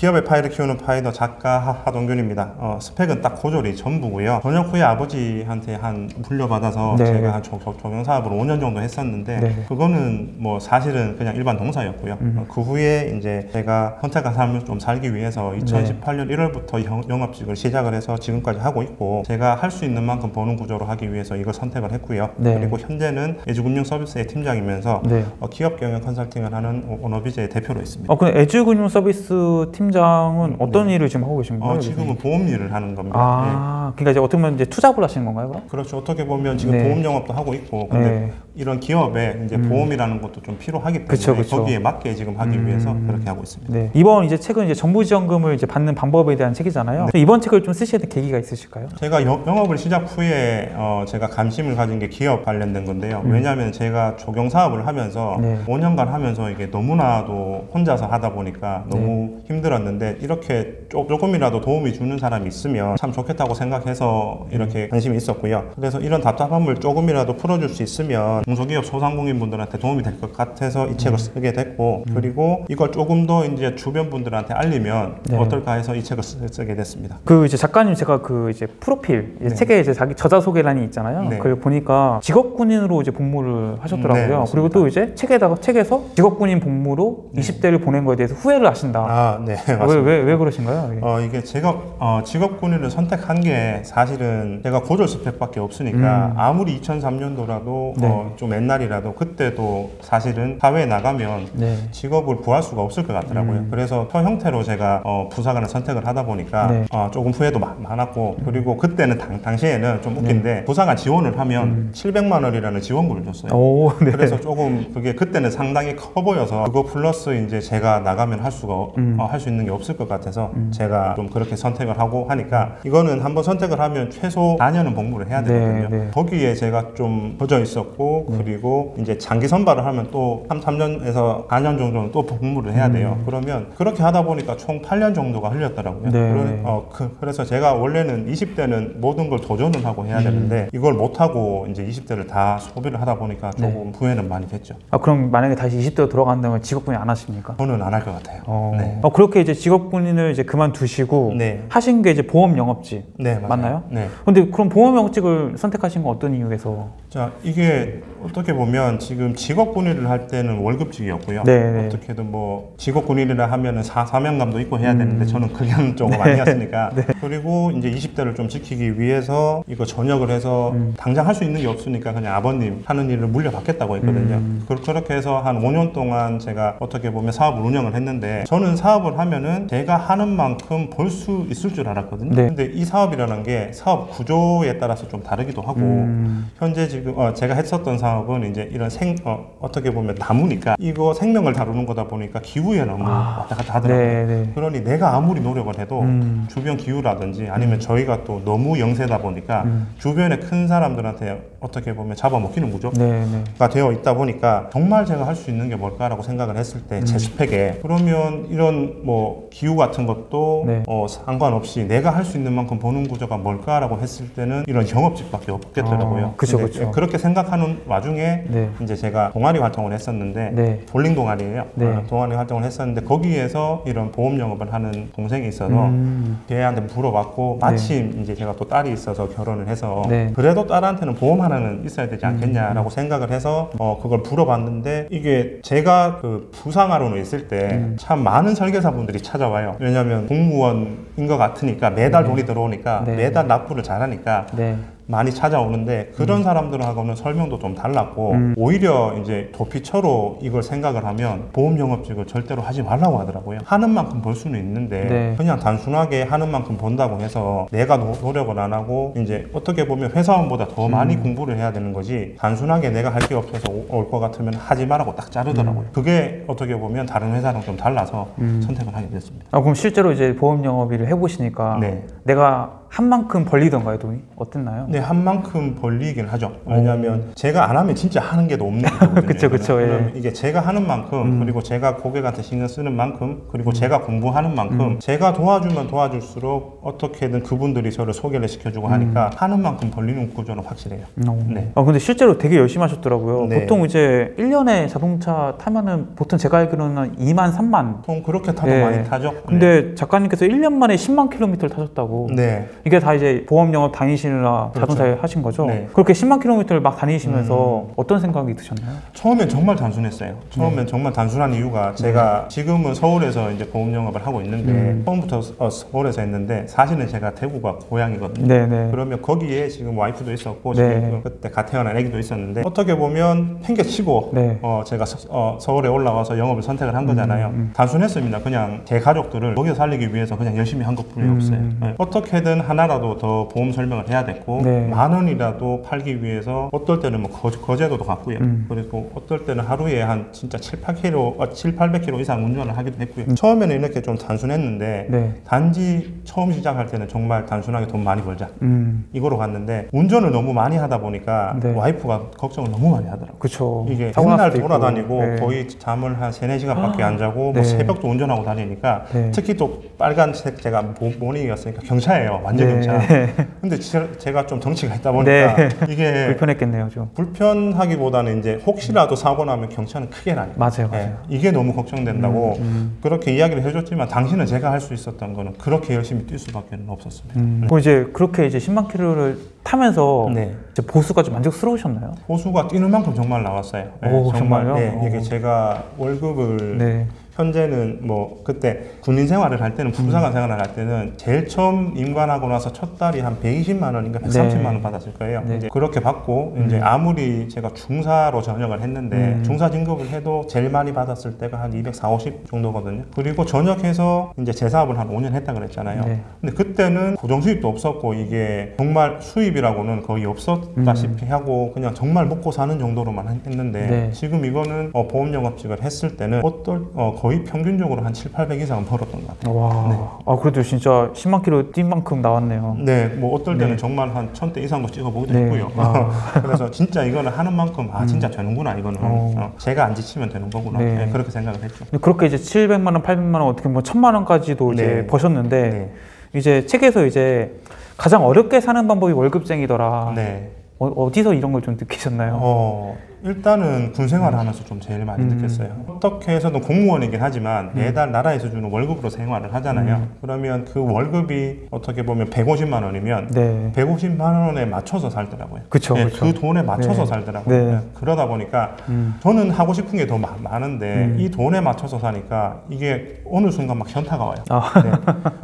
기업의 파이를 키우는 파이더 작가 하- 하동균입니다. 어, 스펙은 딱 고졸이 전부고요. 전역 후에 아버지한테 한 물려받아서 네. 제가 한 조- 조- 조경 사업을 5년 정도 했었는데 네. 그거는 뭐 사실은 그냥 일반 동사였고요. 음. 어, 그 후에 이제 제가 선택한 삶을 좀 살기 위해서 네. 2018년 1월부터 영, 영업직을 시작을 해서 지금까지 하고 있고 제가 할 수 있는 만큼 버는 구조로 하기 위해서 이걸 선택을 했고요. 네. 그리고 현재는 예주금융 서비스의 팀장이면서 네. 어, 기업 경영 컨설팅을 하는 오- 오너비제의 대표로 있습니다. 어, 근데 에듀금융 서비스 팀 장은 어떤 일을 지금 하고 계신 거예요? 어, 지금은 보험 일을 하는 겁니다. 예. 아, 그러니까 이제 어떻게 보면 이제 투잡을 하시는 건가요, 그럼? 그렇죠. 어떻게 보면 지금 네. 보험 영업도 하고 있고, 근데 네. 이런 기업에 이제 보험이라는 것도 좀 필요하기 때문에 그쵸, 그쵸. 거기에 맞게 지금 하기 음. 위해서 그렇게 하고 있습니다. 네. 이번 이제 책은 이제 정부 지원금을 이제 받는 방법에 대한 책이잖아요. 네. 이번 책을 좀 쓰시게 된 계기가 있으실까요? 제가 영- 영업을 시작 후에 어, 제가 관심을 가진 게 기업 관련된 건데요. 왜냐하면 제가 조경 사업을 하면서 음. 네. 5년간 하면서 이게 너무나도 혼자서 하다 보니까 네. 너무 힘들었 는데 이렇게 조, 조금이라도 도움이 주는 사람이 있으면 참 좋겠다고 생각해서 이렇게 관심이 있었고요. 그래서 이런 답답함을 조금이라도 풀어줄 수 있으면 중소기업 소상공인분들한테 도움이 될 것 같아서 이 음. 책을 쓰게 됐고 그리고 이걸 조금 더 이제 주변 분들한테 알리면 네. 어떨까 해서 이 책을 쓰, 쓰게 됐습니다. 그 이제 작가님 제가 그 이제 프로필 이제 네. 책에 이제 자기 저자 소개란이 있잖아요. 네. 그걸 보니까 직업군인으로 이제 복무를 하셨더라고요. 네. 그리고 또 이제 책에다가 책에서 직업군인 복무로 네. 20대를 보낸 거에 대해서 후회를 하신다. 아, 네. 왜 왜 왜 그러신가요? 이게? 어, 이게 제가 어, 직업군인을 선택한 게 사실은 제가 고졸 스펙밖에 없으니까 음. 아무리 2003년도라도 네. 어, 좀 옛날이라도 그때도 사실은 사회에 나가면 네. 직업을 구할 수가 없을 것 같더라고요. 음. 그래서 저 형태로 제가 어, 부사관을 선택을 하다 보니까 네. 음. 어, 조금 후회도 마- 많았고 그리고 그때는 당, 당시에는 좀 웃긴데 부사관 지원을 하면 700만 원이라는 지원금을 줬어요. 음. 오, 네. 그래서 조금 그게 그때는 상당히 커 보여서 그거 플러스 이제 제가 나가면 할 수가 음. 할수 있는 게 없을 것 같아서 제가 좀 그렇게 선택을 하고 하니까 이거는 한번 선택을 하면 최소 4년은 복무를 해야 네, 되거든요. 네. 거기에 제가 좀 퍼져 있었고 그리고 이제 장기 선발을 하면 또 3, 3년에서 4년 정도는 또 복무를 해야 돼요. 그러면 그렇게 하다 보니까 총 8년 정도가 흘렸더라고요. 음. 네. 그러- 어, 그, 래서 제가 원래는 20대는 모든 걸 도전을 하고 음. 해야 되는데 이걸 못 하고 이제 20대를 다 소비를 하다 보니까 네. 조금 후회는 많이 됐죠. 아 그럼 만약에 다시 20대로 돌아간다면 직업군인 안 하십니까? 저는 안 할 것 같아요. 어, 네. 어, 그렇게 이제 직업군인을 이제 그만두시고 네. 하신 게 이제 보험 영업직 네, 맞아요. 맞나요? 네. 근데 그럼 보험 영업직을 선택하신 건 어떤 이유에서? 자, 이게 어떻게 보면 지금 직업 군인을 할 때는 월급직이었고요. 네, 네. 어떻게든 뭐 직업 군인이라 하면은 사, 사명감도 있고 해야 음. 되는데 저는 그냥 조금 아니었으니까. 네. 그리고 이제 20대를 좀 지키기 위해서 이거 전역을 해서 음. 당장 할 수 있는 게 없으니까 그냥 아버님 하는 일을 물려받겠다고 했거든요. 음. 그- 그렇게 해서 한 5년 동안 제가 어떻게 보면 사업을 운영을 했는데 저는 사업을 하면은 제가 하는 만큼 벌 수 있을 줄 알았거든요. 네. 근데 이 사업이라는 게 사업 구조에 따라서 좀 다르기도 하고 음. 현재 지금 어, 제가 했었던 사업은 이제 이런 생 어, 어떻게 보면 나무니까 이거 생명을 다루는 거다 보니까 기후에 너무 아, 왔다 갔다 하더라고요. 네, 네. 그러니 내가 아무리 노력을 해도 음. 주변 기후라든지 아니면 저희가 또 너무 영세다 보니까 음. 주변에 큰 사람들한테 어떻게 보면 잡아먹히는 구조가 네, 네. 되어 있다 보니까 정말 제가 할 수 있는 게 뭘까라고 생각을 했을 때 음. 제 스펙에 그러면 이런 뭐 기후 같은 것도 네. 어, 상관없이 내가 할 수 있는 만큼 보는 구조가 뭘까라고 했을 때는 이런 영업직밖에 없겠더라고요. 아, 그쵸, 근데 그 쵸. 그렇게 생각하는 와중에 네. 이제 제가 동아리 활동을 했었는데 네. 볼링 동아리예요. 네. 어, 동아리 활동을 했었는데 거기에서 이런 보험 영업을 하는 동생이 있어서 음. 걔한테 물어봤고 마침 이제 제가 또 딸이 있어서 결혼을 해서 네. 그래도 딸한테는 보험 하나는 있어야 되지 않겠냐라고 생각을 해서 어 그걸 물어봤는데 이게 제가 그 부상하러 있을 때참 많은 설계사분들이 찾아와요. 왜냐하면 공무원인 것 같으니까 매달 돈이 들어오니까 네. 매달 납부를 잘하니까 네. 많이 찾아오는데 그런 사람들하고는 설명도 좀 달랐고 음. 오히려 이제 도피처로 이걸 생각을 하면 보험 영업직을 절대로 하지 말라고 하더라고요. 하는 만큼 벌 수는 있는데 네. 그냥 단순하게 하는 만큼 번다고 해서 내가 노, 노력을 안 하고 이제 어떻게 보면 회사원보다 더 많이 음. 공부를 해야 되는 거지 단순하게 내가 할 게 없어서 올 것 같으면 하지 말라고 딱 자르더라고요. 그게 어떻게 보면 다른 회사랑 좀 달라서 음. 선택을 하게 됐습니다. 아, 그럼 실제로 이제 보험 영업 일을 해보시니까 네. 내가 한 만큼 벌리던가요 돈이 어땠나요? 네, 한 만큼 벌리긴 하죠. 왜냐하면 제가 안 하면 진짜 하는 게더 없는 거거든요. 그쵸, 그쵸, 예. 이게 제가 하는 만큼 그리고 제가 고객한테 신경 쓰는 만큼 그리고 제가 공부하는 만큼 제가 도와주면 도와줄수록 어떻게든 그분들이 저를 소개를 시켜주고 하니까 하는 만큼 벌리는 구조는 확실해요. 어. 네. 아 근데 실제로 되게 열심히 하셨더라고요. 네. 보통 이제 1년에 자동차 타면은 보통 제가 알기로는 한 2만 3만. 보통 그렇게 타도 네. 많이 타죠. 근데 작가님께서 1년 만에 10만 킬로미터를 타셨다고. 네. 이게 다 이제 보험 영업 다니시느라 그렇죠. 자동차에 하신 거죠? 네. 음. 그렇게 10만 킬로미터를 막 다니시면서 어떤 생각이 드셨나요? 처음엔 정말 단순했어요. 처음엔 네. 정말 단순한 이유가 제가 지금은 서울에서 이제 보험 영업을 하고 있는데 음. 처음부터 어, 서울에서 했는데 사실은 제가 대구가 고향이거든요. 네네. 그러면 거기에 지금 와이프도 있었고 네. 지금 그때 갓 태어난 아기도 있었는데 어떻게 보면 팽개치고 네. 어, 제가 서, 어, 서울에 올라와서 영업을 선택을 한 거잖아요. 음, 단순했습니다. 그냥 제 가족들을 먹여 살리기 위해서 그냥 열심히 한 것뿐이었어요. 음. 네. 어떻게든 하나라도 더 보험 설명을 해야 됐고 네. 만 원이라도 팔기 위해서 어떨 때는 뭐 거, 거제도도 갔고요. 음. 그리고 어떨 때는 하루에 한 진짜 7, 8km, 어, 7, 800km 이상 운전을 하기도 했고요. 음. 처음에는 이렇게 좀 단순했는데 네. 단지 처음 시작할 때는 정말 단순하게 돈 많이 벌자. 음. 이거로 갔는데 운전을 너무 많이 하다 보니까 네. 와이프가 걱정을 너무 많이 하더라고요. 그쵸. 이게 맨날. 돌아다니고 네. 거의 잠을 한 3, 4시간밖에 안 자고 네. 뭐 새벽도 운전하고 다니니까 네. 특히 또 빨간색 제가 모- 모닝이었으니까 경차예요. 완전 네. 경차. 근데 제- 제가 좀 덩치가 있다 보니까 네. 이게 불편했겠네요, 좀. 불편하기보다는 이제 혹시라도 사고 나면 경차는 크게 나니까 맞아요, 예, 맞아요. 이게 너무 걱정된다고 음. 그렇게 이야기를 해줬지만 당신은 제가 할 수 있었던 거는 그렇게 열심히 뛸 수밖에 없었습니다. 음. 그럼 이제 그렇게 이제 10만 킬로를 타면서 네. 보수가 좀 만족스러우셨나요? 호수가 뛰는 만큼 정말 나왔어요. 네, 오, 정말요? 네, 오. 이게 제가 월급을 네. 현재는 뭐 그때 군인 생활을 할 때는 음. 부사관 생활을 할 때는 제일 처음 임관하고 나서 첫 달이 한 120만 원인가 130만 원 받았을 거예요. 네. 이제 그렇게 받고 이제 아무리 제가 중사로 전역을 했는데 음. 중사 진급을 해도 제일 많이 받았을 때가 한 240, 50 정도거든요. 그리고 전역해서 이제 제 사업을 한 5년 했다 그랬잖아요. 네. 근데 그때는 고정 수입도 없었고 이게 정말 수입이라고는 거의 없었다시피 하고 그냥 정말 먹고 사는 정도로만 했는데 네. 지금 이거는 어, 보험 영업직을 했을 때는 어떨 어, 거의 평균적으로 한 7, 800 이상은 벌었던 것 같아요. 와. 네. 아, 그래도 진짜 10만 킬로 뛴 만큼 나왔네요. 네, 뭐 어떨 때는 네. 정말 한 1000대 이상도 찍어보기도 네. 했고요. 아. 그래서 진짜 이거는 하는 만큼 아 진짜 되는구나 이거는 어. 어, 제가 안 지치면 되는 거구나 네. 네, 그렇게 생각을 했죠. 그렇게 이제 700만 원, 800만 원 어떻게 보면 1000만 원까지도 이제 네. 버셨는데 네. 이제 책에서 이제 가장 어렵게 사는 방법이 월급쟁이더라. 네. 어, 디서 이런 걸 좀 느끼셨나요? 어, 일단은 군 생활을 하면서 좀 제일 많이 음. 느꼈어요. 어떻게 해서든 공무원이긴 하지만 매달 나라에서 주는 월급으로 생활을 하잖아요. 음. 그러면 그 월급이 어떻게 보면 150만 원이면 네. 150만 원에 맞춰서 살더라고요. 그쵸, 네, 그쵸. 그 돈에 맞춰서 네. 살더라고요. 네. 네, 그러다 보니까 음. 저는 하고 싶은 게 더 많은데 음. 이 돈에 맞춰서 사니까 이게 어느 순간 막 현타가 와요. 아. 네.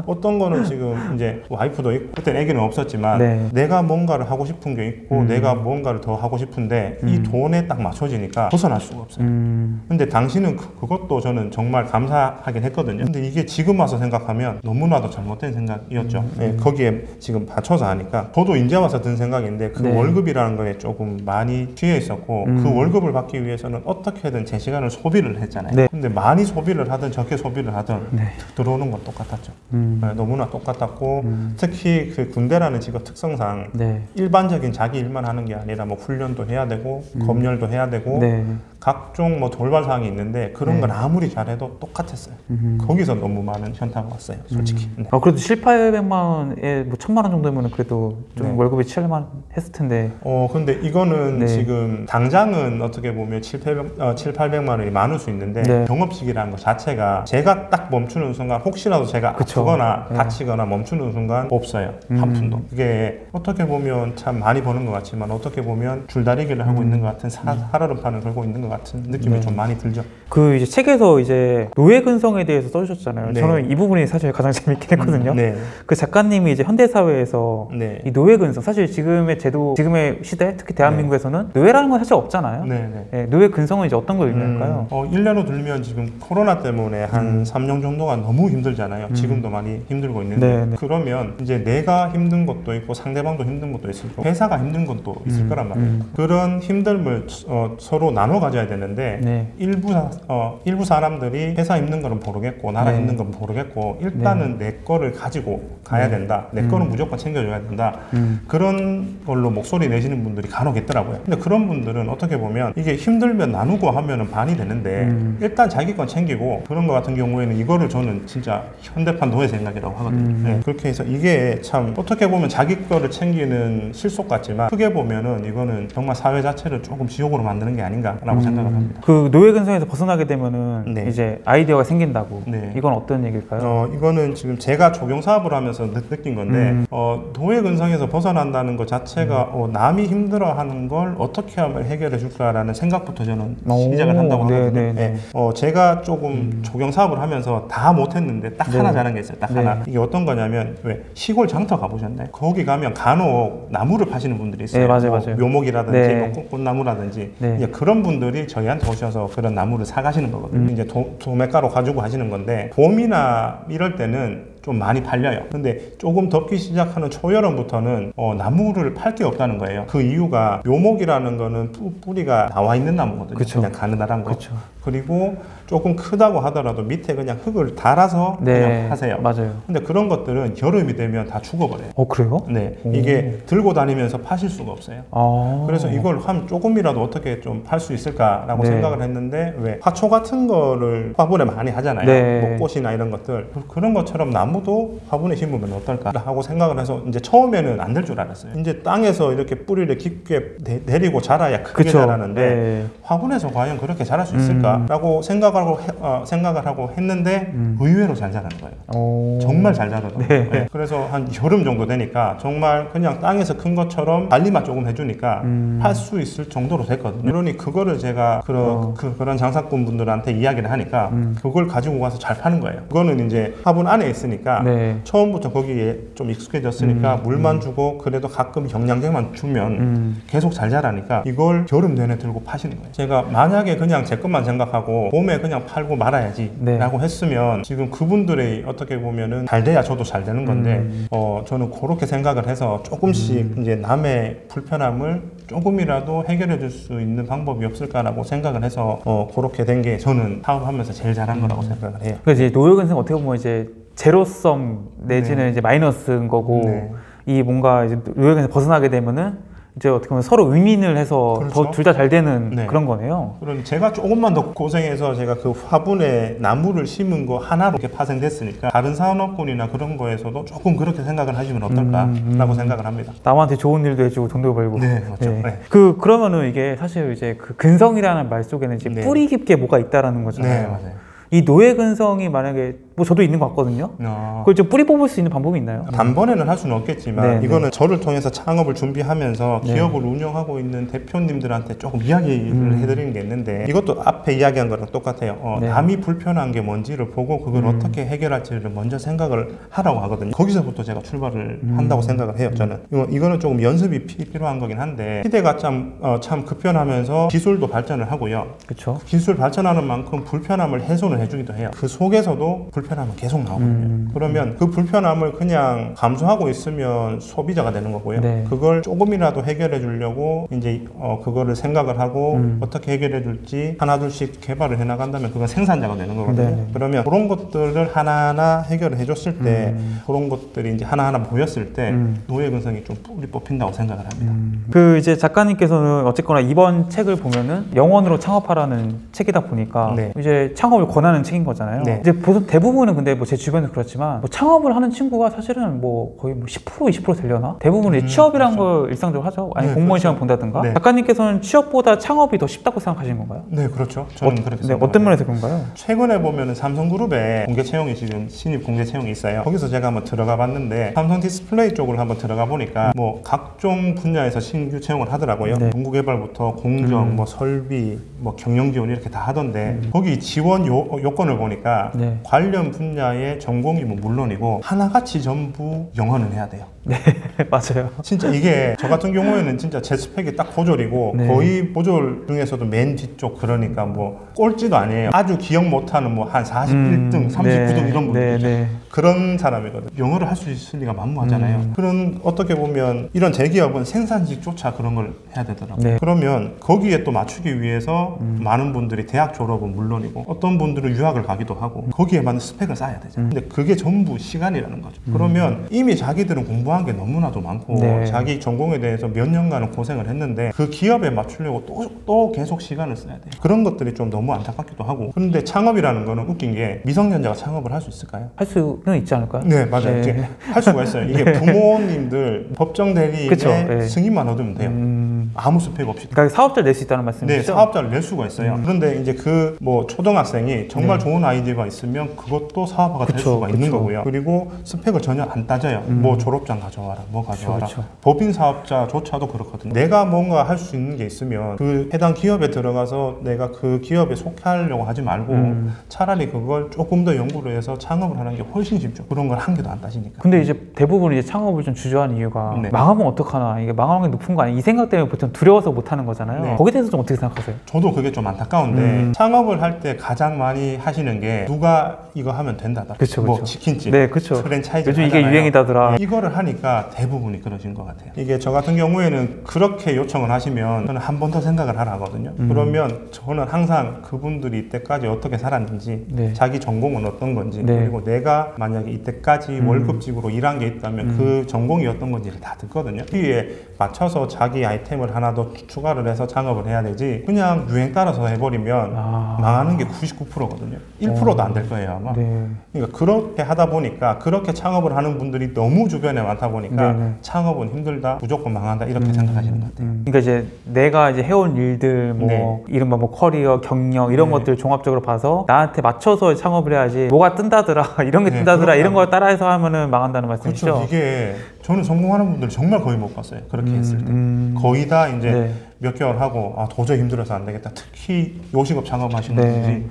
어떤 거는 지금 이제 와이프도 있고 그때 애기는 없었지만 네. 내가 뭔가를 하고 싶은 게 있고 음. 내가 뭔가를 더 하고 싶은데 이 음. 돈에 딱 맞춰지니까 벗어날 수가 없어요. 음. 근데 당신은 그, 그것도 저는 정말 감사하긴 했거든요. 근데 이게 지금 와서 생각하면 너무나도 잘못된 생각이었죠. 음. 네, 거기에 지금 받쳐서 하니까 저도 이제 와서 든 생각인데 그 네. 월급이라는 거에 조금 많이 취해 있었고 음. 그 월급을 받기 위해서는 어떻게든 제 시간을 소비를 했잖아요. 네. 근데 많이 소비를 하든 적게 소비를 하든 네. 들어오는 건 똑같았죠. 음. 네, 너무나 똑같았고 음. 특히 그 군대라는 직업 특성상 네. 일반적인 자기 일만 하는 게 아니라 뭐 훈련도 해야 되고 검열 도 해야 되고 음. 네. 각종 뭐 돌발 사항이 있는데 그런 네. 건 아무리 잘해도 똑같았어요. 음. 거기서 너무 많은 현타가 왔어요, 솔직히. 네. 아, 그래도 7, 800만 원에 뭐 1000만 원 정도면 그래도 좀 네. 월급이 7만 했을 텐데. 어 근데 이거는 네. 지금 당장은 어떻게 보면 7, 800, 어, 7, 800만 원이 많을 수 있는데 네. 경업직이라는 것 자체가 제가 딱 멈추는 순간 혹시라도 제가 그쵸. 아프거나 네. 다치거나 멈추는 순간 없어요 음. 한 푼도 그게 어떻게 보면 참 많이 버는 것 같지만 어떻게 보면 줄다리기를 하고 있는 것 같은 사, 살얼음판을 걸고 있는 것 같은 느낌이 음. 네. 좀 많이 들죠 그 이제 책에서 이제 노예 근성에 대해서 써주셨잖아요. 네. 저는 이 부분이 사실 가장 재밌긴 했거든요. 네. 그 작가님이 이제 현대 사회에서 네. 이 노예 근성 사실 지금의 제도 지금의 시대 특히 대한민국에서는 노예라는 건 사실 없잖아요. 네, 네. 예, 노예 근성은 이제 어떤 걸 의미할까요? 음, 어, 1년으로 들면 지금 코로나 때문에 한 음. 3년 정도가 너무 힘들잖아요. 지금도 많이 힘들고 있는데 네, 네. 그러면 이제 내가 힘든 것도 있고 상대방도 힘든 것도 있을 거고 회사가 힘든 것도 있을 음, 거란 말이에요. 음. 그런 힘듦을 어, 서로 나눠 나눠져야 되는데 네. 일부 사, 어, 일부 사람들이 회사 있는 거는 모르겠고 나라 네. 있는 건 모르겠고 일단은 내 거를 가지고 가야 된다. 내 거는 무조건 챙겨줘야 된다. 음. 그런 걸로 목소리 내시는 분들이 간혹 있더라고요. 근데 그런 분들은 어떻게 보면 이게 힘들면 나누고 하면은 반이 되는데 음. 일단 자기 건 챙기고 그런 거 같은 경우에는 이거를 저는 진짜 현대판 노예 생각이라고 하거든요. 음. 네, 그렇게 해서 이게 참 어떻게 보면 자기 거를 챙기는 실속 같지만 크게 보면은 이거는 정말 사회 자체를 조금 지옥으로 만드는 게 아닌가라고 생각을 합니다. 그 노예 근성에서 벗어나게 되면은 네. 이제 아이디어가 생긴다고. 네. 이건 어떤 얘기일까요? 어, 이거는 지금 제가 조경 사업을 하면서 느, 낀 건데, 음. 어, 노예 근성에서 벗어난다는 것 자체가 어, 남이 힘들어 하는 걸 어떻게 하면 해결해 줄까라는 생각부터 저는 오, 시작을 한다고 네, 하거든요. 네, 네. 예. 어, 제가 조금 조경 사업을 하면서 다 못했는데 딱 네. 하나 잘한 게 있어요. 딱 네. 하나. 이게 어떤 거냐면, 왜 시골 장터 가보셨나요? 거기 가면 간혹 나무를 파시는 분들이 있어요. 네, 맞아요, 뭐 맞아요. 묘목이라든지 네. 뭐 꽃, 꽃나무라든지 네. 그런 분들이 저희한테 오셔서 그런 나무를 사가시는 거거든요. 음. 이제 도, 도매가로 가지고 하시는 건데 봄이나 이럴 때는 좀 많이 팔려요. 근데 조금 덥기 시작하는 초여름부터는 어, 나무를 팔 게 없다는 거예요. 그 이유가 묘목이라는 거는 뿌, 뿌리가 나와 있는 나무거든요. 그쵸. 그냥 가느다란 거. 그렇죠. 그리고 조금 크다고 하더라도 밑에 그냥 흙을 달아서 네. 그냥 하세요. 맞아요. 근데 그런 것들은 여름이 되면 다 죽어버려요. 어 그래요? 네, 오. 이게 들고 다니면서 파실 수가 없어요. 아. 그래서 이걸 한 조금이라도 어떻게 좀 팔 수 있을까라고 네. 생각을 했는데 왜 화초 같은 거를 화분에 많이 하잖아요. 네. 뭐 꽃이나 이런 것들 그- 그런 것처럼 나무도 화분에 심으면 어떨까 하고 생각을 해서 이제 처음에는 안 될 줄 알았어요. 이제 땅에서 이렇게 뿌리를 깊게 내, 내리고 자라야 크게 그쵸. 자라는데 네. 화분에서 과연 그렇게 자랄 수 있을까라고 생각 을 하고 해- 어, 생각을 하고 했는데 음. 의외로 잘 자라는 거예요. 오. 정말 잘 자라더라고요. 네. 네. 그래서 한 여름 정도 되니까 정말 그냥 땅에서 큰 것처럼 관리만 조금 해주니까 음. 팔수 있을 정도로 됐거든요. 그러니 그거를 제가 그런, 어. 그, 런 장사꾼 분들한테 이야기를 하니까 음. 그걸 가지고 가서 잘 파는 거예요. 그거는 이제 화분 안에 있으니까 네. 처음부터 거기에 좀 익숙해졌으니까 물만 주고 그래도 가끔 영양제만 주면 음. 계속 잘 자라니까 이걸 여름 내내 들고 파시는 거예요. 제가 만약에 그냥 제 것만 생각하고 봄에 그냥 팔고 말아야지 네. 라고 했으면 지금 그분들의 어떻게 보면은 잘 돼야 저도 잘 되는 건데 음. 어, 저는 그렇게 생각을 해서 조금씩 이제 남의 불편함을 조금이라도 해결해 줄 수 있는 방법이 없을까라고 생각을 해서 어, 그렇게 된 게 저는 사업하면서 제일 잘한 거라고 음. 생각을 해요. 그 이제 노역은생 어떻게 보면 이제 제로섬 내지는 이제 마이너스인 거고 네. 이 뭔가 이제 노역에서 벗어나게 되면은 이제 어떻게 보면 서로 윈윈을 해서 그렇죠. 더둘다 잘 되는 네. 그런 거네요. 그럼 제가 조금만 더 고생해서 제가 그 화분에 나무를 심은 거 하나로 이렇게 파생됐으니까 다른 산업군이나 그런 거에서도 조금 그렇게 생각을 하시면 어떨까라고 음, 음. 생각을 합니다. 남한테 좋은 일도 해주고 돈도 벌고. 네, 맞죠. 네. 그 그러면은 이게 사실 이제 그 근성이라는 말 속에는 이제 네. 뿌리 깊게 뭐가 있다라는 거잖아요. 네, 맞아요. 이 노예 근성이 만약에 뭐 저도 있는 것 같거든요. 어, 그걸 좀 뿌리 뽑을 수 있는 방법이 있나요? 단번에는 할 수는 없겠지만 네, 이거는 저를 통해서 창업을 준비하면서 네. 기업을 운영하고 있는 대표님들한테 조금 이야기를 음. 해드리는 게 있는데 이것도 앞에 이야기한 거랑 똑같아요. 어, 네. 남이 불편한 게 뭔지를 보고 그걸 음. 어떻게 해결할지를 먼저 생각을 하라고 하거든요. 거기서부터 제가 출발을 음. 한다고 생각을 해요. 저는 이거, 이거는 조금 연습이 피- 필요한 거긴 한데 시대가 참, 어, 참 급변하면서 기술도 발전을 하고요. 그렇죠. 기술 발전하는 만큼 불편함을 해소를 해주기도 해요. 그 속에서도 불편함은 계속 나오거든요. 음. 그러면 그 불편함을 그냥 감수하고 있으면 소비자가 되는 거고요. 네. 그걸 조금이라도 해결해 주려고 이제 어, 그거를 생각을 하고 음. 어떻게 해결해 줄지 하나둘씩 개발을 해 나간다면 그건 생산자가 되는 거거든요. 네. 그러면 그런 것들을 하나하나 해결을 해줬을 때 음. 그런 것들이 이제 하나하나 모였을 때 음. 노예 근성이 좀 뿌리 뽑힌다고 생각을 합니다. 그 이제 작가님께서는 어쨌거나 이번 책을 보면은 영원으로 창업하라는 책이다 보니까 네. 이제 창업을 권하 는 책인 거잖아요. 네. 이제 보통 대부분은 근데 뭐 제 주변은 그렇지만 뭐 창업을 하는 친구가 사실은 뭐 거의 뭐 10% 20% 되려나? 대부분이 음, 취업이란 걸 일상적으로 하죠. 아니 네, 공무원 그렇죠. 시험 본다든가. 네. 작가님께서는 취업보다 창업이 더 쉽다고 생각하시는 건가요? 네, 그렇죠. 저는 어, 그렇게 네. 어떤 면에서 그런가요? 최근에 보면은 삼성그룹에 공개 채용이 지금 신입 공개 채용이 있어요. 거기서 제가 한번 들어가 봤는데 삼성 디스플레이 쪽을 한번 들어가 보니까 뭐 각종 분야에서 신규 채용을 하더라고요. 네. 연구개발부터 공정, 음. 뭐 설비, 뭐 경영 지원 이렇게 다 하던데 거기 지원 요, 요건을 보니까 네. 관련 분야의 전공이면 물론이고 하나같이 전부 영어는 해야 돼요. 맞아요. 진짜 이게 저 같은 경우에는 진짜 제 스펙이 딱 고졸이고 네. 거의 고졸 중에서도 맨 뒤쪽 그러니까 뭐 꼴찌도 아니에요. 아주 기억 못하는 뭐 한 41등, 39등 네, 이런 분들 네. 네. 그런 사람이거든. 영어를 할 수 있을 리가 만무하잖아요. 음. 그런 어떻게 보면 이런 대기업은 생산직조차 그런 걸 해야 되더라고요. 네. 음. 그러면 거기에 또 맞추기 위해서 많은 분들이 대학 졸업은 물론이고 어떤 분들은 유학을 가기도 하고 거기에 맞는 스펙을 쌓아야 되잖아요. 음. 근데 그게 전부 시간이라는 거죠. 그러면 이미 자기들은 공부한 게 너무나도 많고 네. 자기 전공에 대해서 몇 년간은 고생을 했는데 그 기업에 맞추려고 또, 또 계속 시간을 써야 돼요. 그런 것들이 좀 너무 안타깝기도 하고 그런데 창업이라는 거는 웃긴 게 미성년자가 창업을 할 수 있을까요? 할 수는 있지 않을까요? 네 맞아요. 네. 할 수가 있어요. 이게 부모님들 법정 대리인의 네. 승인만 얻으면 돼요. 음, 아무 스펙 없이. 그러니까 사업자를 낼 수 있다는 네, 말씀이시죠? 사업자를 낼 수가 있어요. 음. 그런데 이제 그 뭐 초등학생이 정말 네. 좋은 아이디어가 있으면 그것도 사업화가 될 그쵸, 수가 있는 그쵸. 거고요. 그리고 스펙을 전혀 안 따져요. 음. 뭐 졸업장 가져와라, 뭐 가져와라. 그쵸. 법인 사업자조차도 그렇거든요. 내가 뭔가 할 수 있는 게 있으면 그 해당 기업에 들어가서 내가 그 기업에 속하려고 하지 말고 음. 차라리 그걸 조금 더 연구를 해서 창업을 하는 게 훨씬 쉽죠. 그런 걸 한 개도 안 따지니까. 근데 이제 대부분 이제 창업을 좀 주저하는 이유가 네. 망하면 어떡하나 이게 망하는 게 높은 거 아니야 이 생각 때문에 보통 두려워서 못 하는 거잖아요. 네. 거기에 대해서 좀 어떻게 생각하세요? 저도 그게 좀 안타까운데 음. 창업을 할 때 가장 많이 하시는 게 누가 이거 하면 된다다. 그쵸, 뭐 그쵸. 치킨집, 네, 그렇죠. 프랜차이즈 요즘 이게 하잖아요. 유행이다더라. 이거를 하니까 대부분이 그러신 것 같아요. 이게 저 같은 경우에는 그렇게 요청을 하시면 저는 한 번 더 생각을 하라 하거든요. 음. 그러면 저는 항상 그분들이 이때까지 어떻게 살았는지, 네. 자기 전공은 어떤 건지, 네. 그리고 내가 만약에 이때까지 음. 월급직으로 일한 게 있다면 그 전공이 어떤 건지를 다 듣거든요. 거기에 맞춰서 자기 아이템을 하나 더 추가를 해서 창업을 해야 되지 그냥 유행 따라서 해버리면 아. 망하는 게 99%거든요. 1%도 안 될 거예요 아마. 네. 그러니까 그렇게 하다 보니까 그렇게 창업을 하는 분들이 너무 주변에 많다 보니까 네네. 창업은 힘들다, 무조건 망한다 이렇게 생각하시는 것 같아요. 음. 그러니까 이제 내가 이제 해온 일들 뭐 네. 이른바 뭐 커리어, 경력 이런 네. 것들 종합적으로 봐서 나한테 맞춰서 창업을 해야지 뭐가 뜬다더라 이런 게 네, 뜬다더라 이런. 걸 따라해서 하면은 망한다는 말씀이시죠? 그렇죠. 이게 저는 성공하는 분들 정말 거의 못 봤어요. 그렇게 했을 때 음. 거의 다 이제 네. 몇 개월 하고 아 도저히 힘들어서 안 되겠다. 특히 요식업 창업하시는 네. 분들이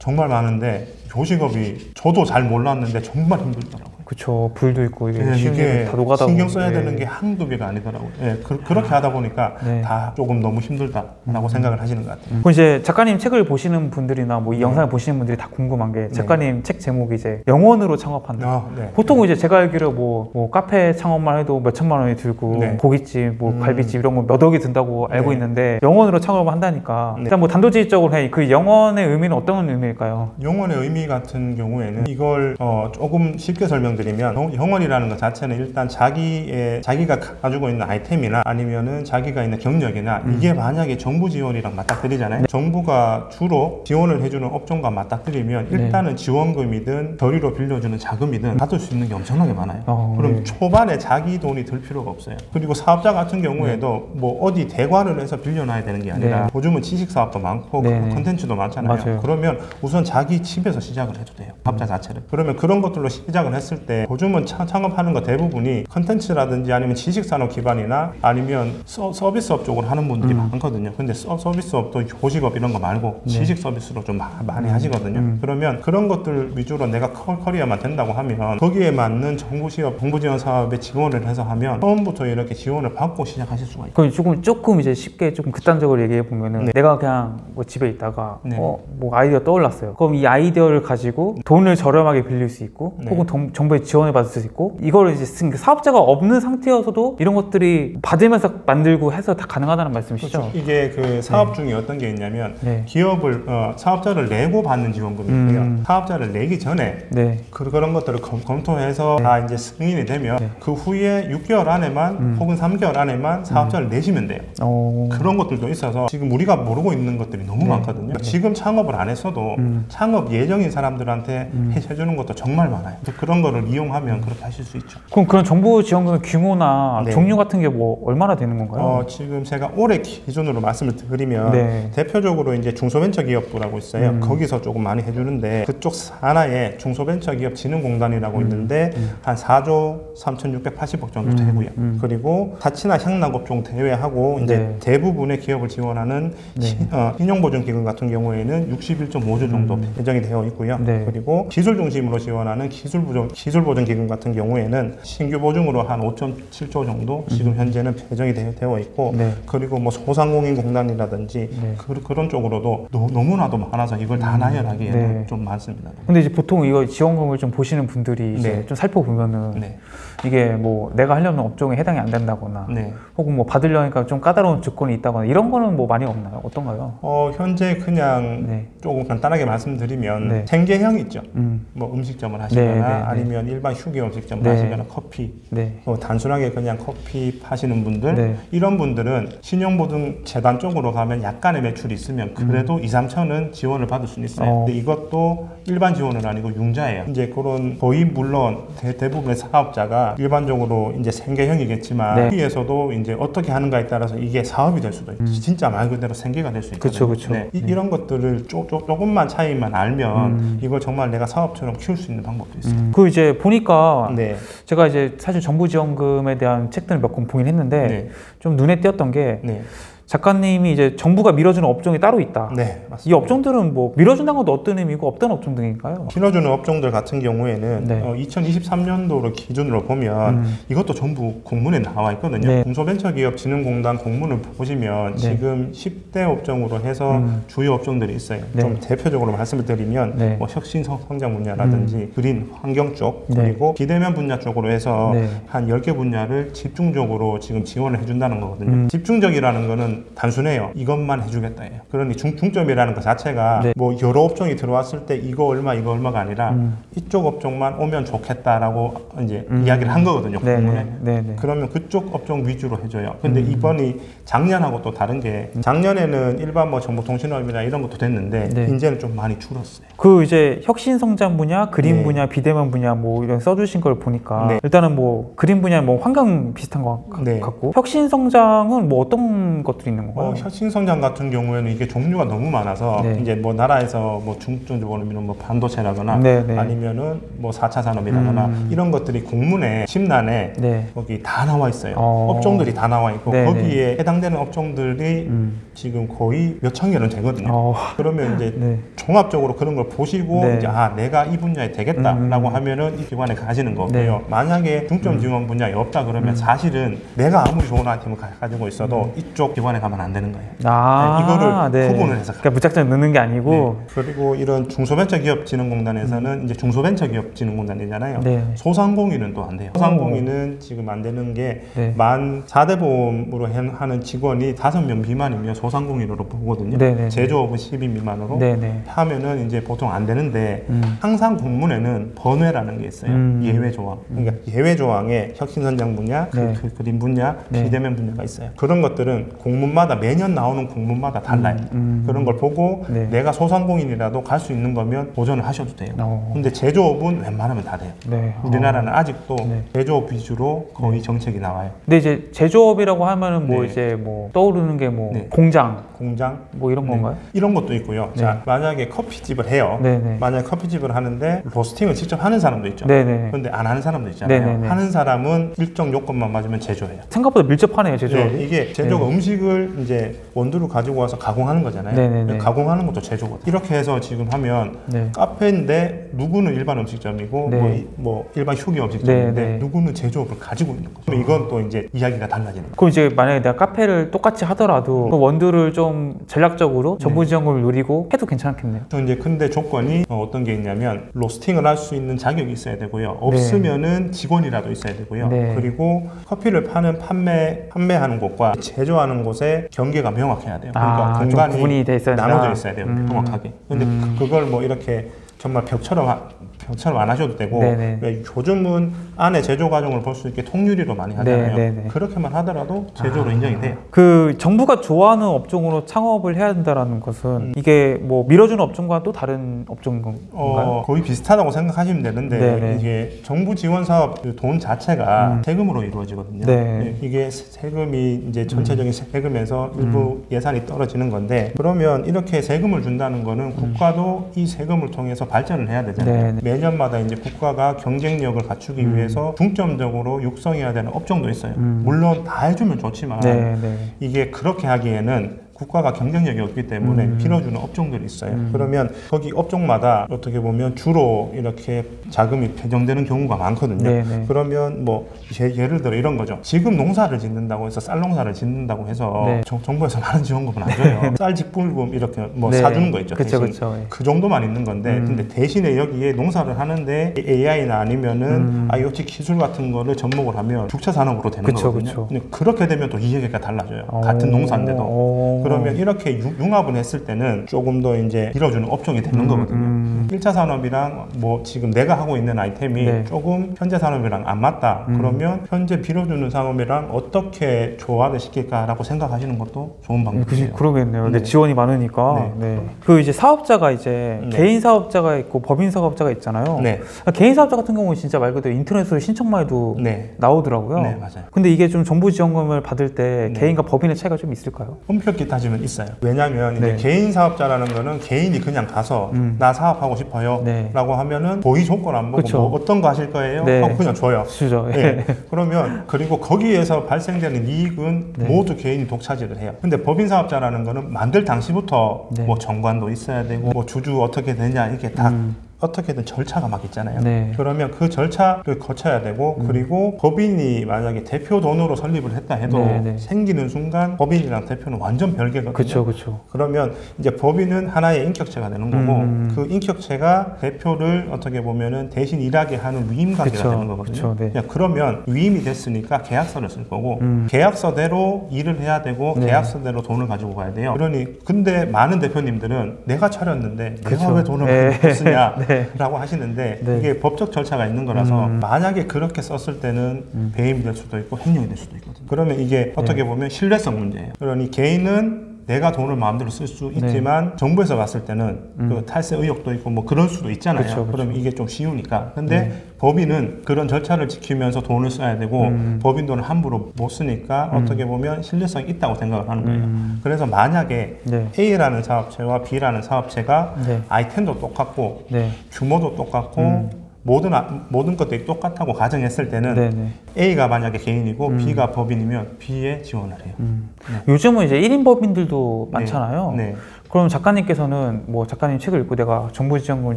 정말 많은데 요식업이 저도 잘 몰랐는데 정말 힘들더라고요. 그쵸 불도 있고 이게 네, 이게 다 노가다 신경. 써야 네. 되는 게 한두 개가 아니더라고요. 예, 그, 렇게 하다 보니까 네. 음. 다 조금 너무 힘들다라고 생각을 하시는 것 같아요. 그럼 이제 작가님 책을 보시는 분들이나 뭐이 네. 영상을 보시는 분들이 다 궁금한 게 작가님 책 제목이 이제 영원으로 창업한다. 아, 네. 보통 이제 제가 알기로 뭐, 뭐 카페 창업만 해도 몇 천만 원이 들고 네. 고깃집, 뭐 음. 갈비집 이런 거 몇 억이 든다고 알고 네. 있는데 영원으로 창업을 한다니까 네. 일단 뭐 단도직입적으로 해 그 영원의 의미는 어떤 의미일까요? 영원의 의미 같은 경우에는 이걸 어, 조금 쉽게 설명 드리면 영- 영원이라는 것 자체는 일단 자기의 자기가 가지고 있는 아이템이나 아니면은 자기가 있는 경력이나 음. 이게 만약에 정부 지원이랑 맞닥뜨리잖아요. 네. 정부가 주로 지원을 해주는 업종과 맞닥뜨리면 네. 일단은 지원금이든 저리로 빌려주는 자금이든 받을 수 있는 게 엄청나게 많아요. 어, 그럼 네. 초반에 자기 돈이 들 필요가 없어요. 그리고 사업자 같은 경우에도 뭐 어디 대관을 해서 빌려놔야 되는 게 아니라 네. 요즘은 지식 사업도 많고 네. 컨텐츠도 많잖아요. 맞아요. 그러면 우선 자기 집에서 시작을 해도 돼요. 사업자 자체를. 그러면 그런 것들로 시작을 했을 때 요즘은 차- 창업하는 거 대부분이 컨텐츠라든지 아니면 지식 산업 기반이나 아니면 서, 서비스업 쪽으로 하는 분들이 음. 많거든요. 근데 서, 서비스업도 요식업 이런 거 말고 네. 지식 서비스로 좀 마- 많이 음. 하시거든요. 음. 그러면 그런 것들 위주로 내가 커- 커리어만 된다고 하면 거기에 맞는 정부 시업, 정부 지원 사업에 지원을 해서 하면 처음부터 이렇게 지원을 받고 시작하실 수가 있어요. 조금 조금 이제 쉽게 조금 극단적으로 얘기해 보면은 네. 내가 그냥 뭐 집에 있다가 네. 어 뭐 아이디어 떠올랐어요. 그럼 이 아이디어를 가지고 돈을 저렴하게 빌릴 수 있고 네. 혹은 정, 정부의 지원을 받을 수 있고 이거를 이제 쓴- 그 사업자가 없는 상태여서도 이런 것들이 받으면서 만들고 해서 다 가능하다는 말씀이시죠? 그렇죠. 이게 그 사업 중에 어떤 게 있냐면 네. 기업을 어, 사업자를 내고 받는 지원금이 있고요. 음. 사업자를 내기 전에 네. 그, 그런 것들을 검, 검토해서 다 이제 승인이 되면 네. 그 후에 6개월 안에만 음. 혹은 3개월 안에만 사업자를 내시면 돼요. 어. 그런 것들도 있어서 지금 우리가 모르고 있는 것들이 너무 네. 많거든요. 지금 창업을 안 했어도 음. 창업 예정인 사람들한테 음. 해주는 것도 정말 많아요. 그런 거를 이용하면 그렇게 하실 수 있죠. 그럼 그런 정부 지원금 규모나 네. 종류 같은 게 뭐 얼마나 되는 건가요? 어, 지금 제가 올해 기준으로 말씀을 드리면 네. 대표적으로 이제 중소벤처기업부라고 있어요. 음. 거기서 조금 많이 해주는데 그쪽 산하에 중소벤처기업진흥공단이라고 있는데 한 4조 3,680억 정도 음, 되고요. 음. 그리고 자치나 향락업종 대외하고 이제 네. 대부분의 기업을 지원하는 네. 시- 어, 신용보증기금 같은 경우에는 61.5조 정도 예정이 되어 있고요. 음. 네. 그리고 기술 중심으로 지원하는 기술보증 기술 보증기금 같은 경우에는 신규 보증으로 한 5.7조 정도 지금 현재는 배정이 되- 되어 있고 네. 그리고 뭐 소상공인공단이라든지 네. 그, 그런 쪽으로도 너, 너무나도 많아서 이걸 다 나열하기에는 네. 좀 많습니다. 근데 이제 보통 이거 지원금을 좀 보시는 분들이 이제 네. 좀 살펴보면은 네, 이게 뭐 내가 하려는 업종에 해당이 안 된다거나 네. 혹은 뭐 받으려니까 좀 까다로운 조건이 있다거나 이런 거는 뭐 많이 없나요? 어떤가요? 어, 현재 그냥 네. 조금 간단하게 말씀드리면 네. 생계형 있죠. 음. 뭐 음식점을 하시거나 네, 네, 네. 아니면 일반 휴게 음식점을 네. 하시거나 커피 네. 뭐 단순하게 그냥 커피 파시는 분들 네. 이런 분들은 신용보증 재단 쪽으로 가면 약간의 매출이 있으면 그래도 2, 3천은 지원을 받을 수는 있어요. 음. 어. 근데 이것도 일반 지원은 아니고 융자예요. 이제 그런 거의 물론 대, 부분의 사업자가 일반적으로 이제 생계형이겠지만 네. 여기에서도 이제 어떻게 하는가에 따라서 이게 사업이 될 수도 있고 진짜 말 그대로 생계가 될 수 있거든요. 음. 그쵸, 그쵸. 네. 이, 네. 런 것들을 조, 조, 조금만 차이만 알면 음. 이걸 정말 내가 사업처럼 키울 수 있는 방법도 있어요. 음. 그 이제 보니까 네. 제가 이제 사실 정부 지원금에 대한 책들을 몇 권 보긴 했는데 네. 좀 눈에 띄었던 게 네. 작가님이 이제 정부가 밀어주는 업종이 따로 있다. 네. 이 맞습니다. 업종들은 뭐 밀어준다는 건 어떤 의미고 없던 업종 등인가요? 실어주는 업종들 같은 경우에는 네. 어, 2023년도를 기준으로 보면 음. 이것도 전부 공문에 나와 있거든요. 네. 중소벤처기업진흥공단 공문을 보시면 네. 지금 10대 업종으로 해서 음. 주요 업종들이 있어요. 네. 좀 대표적으로 말씀을 드리면 네. 뭐 혁신 성- 성장 분야라든지 그린 환경 쪽 네. 그리고 비대면 분야 쪽으로 해서 네. 한 10개 분야를 집중적으로 지금 지원을 해준다는 거거든요. 음. 집중적이라는 거는 단순해요. 이것만 해주겠다 예요. 그러니 중, 중점이라는 것 자체가 네. 뭐 여러 업종이 들어왔을 때 이거 얼마 이거 얼마가 아니라 음. 이쪽 업종만 오면 좋겠다라고 이제 음. 이야기를 한 거거든요. 네, 공문에. 네, 네, 네. 그러면 그쪽 업종 위주로 해줘요. 근데 음. 이번이 작년하고 또 다른 게 작년에는 일반 뭐 정보통신업이나 이런 것도 됐는데 네. 이제는 좀 많이 줄었어요. 그 이제 혁신 성장 분야, 그린 네. 분야, 비대면 분야 뭐 이런 써주신 걸 보니까 네. 일단은 뭐 그린 분야 뭐 환경 비슷한 것 같- 네. 같고 혁신 성장은 뭐 어떤 것들 이 있는 건가요? 어, 혁신 성장 같은 경우에는 이게 종류가 너무 많아서 네. 이제 뭐 나라에서 뭐 중점적으로 뭐 반도체라거나 네, 네. 아니면은 뭐 4차 산업이라거나 음. 이런 것들이 공문에 심란에 네. 거기 다 나와 있어요. 어. 업종들이 다 나와 있고 네, 거기에 해당되는 업종들이 음. 지금 거의 몇 천 개는 되거든요. 어, 그러면 이제 네. 종합적으로 그런 걸 보시고 네. 이제 아 내가 이 분야에 되겠다라고 음. 하면은 이 기관에 가시는 거고요. 네. 음. 만약에 중점 지원 분야에 없다 그러면 사실은 내가 아무리 좋은 아이템을 가- 가지고 있어도 이쪽 기관에 가면 안 되는 거예요. 아, 네, 이거를 구분을 해서 그러니까 무작정 넣는 게 아니고 네. 그리고 이런 중소벤처기업진흥공단에서는 이제 중소벤처기업진흥공단이잖아요. 네. 소상공인은 또 안 돼요. 오. 소상공인은 지금 안 되는 네. 게만 4대 보험으로 해- 하는 직원이 5명 미만이면 소상공인으로 보거든요. 네, 네, 네. 제조업은 10인 미만으로 네네. 하면은 이제 보통 안 되는데 음. 항상 공문에는 번외라는 게 있어요. 음. 예외 조항. 그러니까 예외 조항에 혁신선장 분야, 그, 네. 그 그림 분야, 네. 비대면 분야가 있어요. 그런 것들은 공문 마다 매년 나오는 공문마다 달라요. 음. 그런 걸 보고 네. 내가 소상공인이라도 갈 수 있는 거면 도전을 하셔도 돼요. 어. 근데 제조업은 웬만하면 다 돼요. 네. 우리나라는 아직도 네. 제조업 위주로 거의 정책이 나와요. 근데 이제 제조업이라고 하면은 뭐 네. 이제 뭐 떠오르는 게뭐 네. 공장 공장 뭐 이런 네. 건가요? 이런 것도 있고요. 네. 자, 만약에 커피집을 해요. 만약에 커피집을 하는데 로스팅을 직접 하는 사람도 있죠. 그런데 안 하는 사람도 있잖아요. 하는 사람은 일정 요건만 맞으면 제조해요. 생각보다 밀접하네요 제조업이. 네, 이게 제조가 음식을 이제 원두를 가지고 와서 가공하는 거잖아요. 네네네. 가공하는 것도 제조거든요. 이렇게 해서 지금 하면 네. 카페인데 누구는 일반 음식점이고 네. 뭐, 이- 뭐 일반 휴게 음식점인데 네, 네. 누구는 제조업을 가지고 있는 거죠. 그럼 이건 또 이제 이야기가 달라지는 거예요. 그럼 이제 만약에 내가 카페를 똑같이 하더라도 그 원두를 좀 전략적으로 네. 지원금을 노리고 해도 괜찮겠네요. 또 이제 근데 조건이 어, 떤 게 있냐면 로스팅을 할 수 있는 자격이 있어야 되고요. 없으면은 직원이라도 있어야 되고요. 네. 그리고 커피를 파는 판매 판매하는 곳과 제조하는 곳의 경계가 명확해야 돼요. 그러니까 아, 좀 공간이. 나눠져 있어야 돼요. 음. 명확하게. 근데 음. 그- 그걸 뭐 이렇게 정말 벽처럼 하- 경처럼 안 하셔도 되고 네네. 왜 요즘은 안에 제조 과정을 볼 수 있게 통유리로 많이 하잖아요. 네네네. 그렇게만 하더라도 제조로 인정이 돼요. 그 정부가 좋아하는 업종으로 창업을 해야 된다라는 것은 음. 이게 뭐 밀어주는 업종과 또 다른 업종인 건가요? 어, 거의 비슷하다고 생각하시면 되는데 네네. 이게 정부 지원 사업 그돈 자체가 세금으로 이루어지거든요. 네. 예, 이게 세금이 이제 전체적인 세금에서 일부 예산이 떨어지는 건데 그러면 이렇게 세금을 준다는 거는 국가도 이 세금을 통해서 발전을 해야 되잖아요. 네. 매년마다 이제 국가가 경쟁력을 갖추기 위해서 중점적으로 육성해야 되는 업종도 있어요. 물론 다 해주면 좋지만 네, 네. 이게 그렇게 하기에는 국가가 경쟁력이 없기 때문에 음. 빌어주는 업종들이 있어요. 그러면 거기 업종마다 어떻게 보면 주로 이렇게 자금이 배정되는 경우가 많거든요. 네, 네. 그러면 뭐 예- 예를 들어 이런 거죠. 지금 농사를 짓는다고 해서 쌀 농사를 짓는다고 해서 네. 정, 정부에서 많은 지원금은 안 줘요. 쌀 직불금 이렇게 뭐 네. 사주는 거 있죠. 그쵸. 그쵸, 예. 그 정도만 있는 건데 음. 근데 대신에 여기에 농사를 하는데 AI나 아니면은 음. IoT 기술 같은 거를 접목을 하면 주차 산업으로 되는 그쵸, 거거든요. 그쵸. 근데 그렇게 되면 또 이해가 달라져요. 같은 오, 농사인데도. 오. 그러면 이렇게 융- 융합을 했을 때는 조금 더 이제 빌어주는 업종이 되는 음, 거거든요. 음. 1차 산업이랑 뭐 지금 내가 하고 있는 아이템이 네. 조금 현재 산업이랑 안 맞다. 음. 그러면 현재 빌어주는 산업이랑 어떻게 조화를 시킬까라고 생각하시는 것도 좋은 음, 방법이에요. 그지 그러겠네요. 근데 네. 지원이 많으니까. 네. 네. 그 이제 사업자가 이제 네. 개인 사업자가 있고 법인 사업자가 있잖아요. 네. 아, 개인 사업자 같은 경우는 진짜 말 그대로 인터넷으로 신청만 해도 네. 나오더라고요. 네, 맞아요. 근데 이게 좀 정부 지원금을 받을 때 네. 개인과 법인의 차이가 좀 있을까요? 엄격히 따지면 있어요. 왜냐하면 네. 개인 사업자라는 거는 개인이 그냥 가서 음. 나 사업하고 싶어요. 네. 라고 하면은 보이 조건 안 보고 그쵸. 뭐 어떤 거 하실 거예요? 네. 하고 그냥 줘요. 수죠. 예. 그러면 그리고 거기에서 발생되는 이익은 네. 모두 개인이 독차지를 해요. 근데 법인 사업자라는 거는 만들 당시부터 네. 뭐 정관도 있어야 되고 뭐 주주 어떻게 되냐 이게 다 음. 어떻게든 절차가 막 있잖아요. 네. 음. 그러면 그 절차를 거쳐야 되고 그리고 법인이 만약에 대표 돈으로 설립을 했다 해도 네, 네. 생기는 순간 법인이랑 대표는 완전 별개거든요. 그렇죠, 그렇죠. 그러면 이제 법인은 하나의 인격체가 되는 거고 음. 그 인격체가 대표를 어떻게 보면은 대신 일하게 하는 위임 관계가 그쵸, 되는 거거든요. 그쵸, 네. 그냥 그러면 위임이 됐으니까 계약서를 쓸 거고 음. 계약서대로 일을 해야 되고 네. 계약서대로 돈을 가지고 가야 돼요. 그러니 근데 많은 대표님들은 내가 차렸는데 내가 그쵸. 왜 돈을 네. 쓰냐 라고 네. 하시는데 네. 이게 법적 절차가 있는 거라서 음. 만약에 그렇게 썼을 때는 배임이 될 수도 있고 횡령이 될 수도 있거든요. 그러면 네. 이게 어떻게 보면 신뢰성 문제예요. 그러니 개인은 내가 돈을 마음대로 쓸 수 있지만 정부에서 봤을 때는 그 탈세 의혹도 있고 뭐 그럴 수도 있잖아요. 음. 그쵸, 그쵸. 그럼 이게 좀 쉬우니까. 근데 네. 법인은 그런 절차를 지키면서 돈을 써야 되고 음. 법인 돈을 함부로 못 쓰니까 어떻게 보면 신뢰성이 있다고 생각을 하는 거예요. 음. 그래서 만약에 네. A라는 사업체와 B라는 사업체가 네. 아이템도 똑같고 네. 규모도 똑같고 음. 모든 아- 모든 것들이 똑같다고 가정했을 때는 네, 네. A가 만약에 개인이고 B가 법인이면 B에 지원을 해요. 음. 요즘은 이제 1인 법인들도 많잖아요. 네. 그럼 작가님께서는 뭐 작가님 책을 읽고 내가 정부 지원금을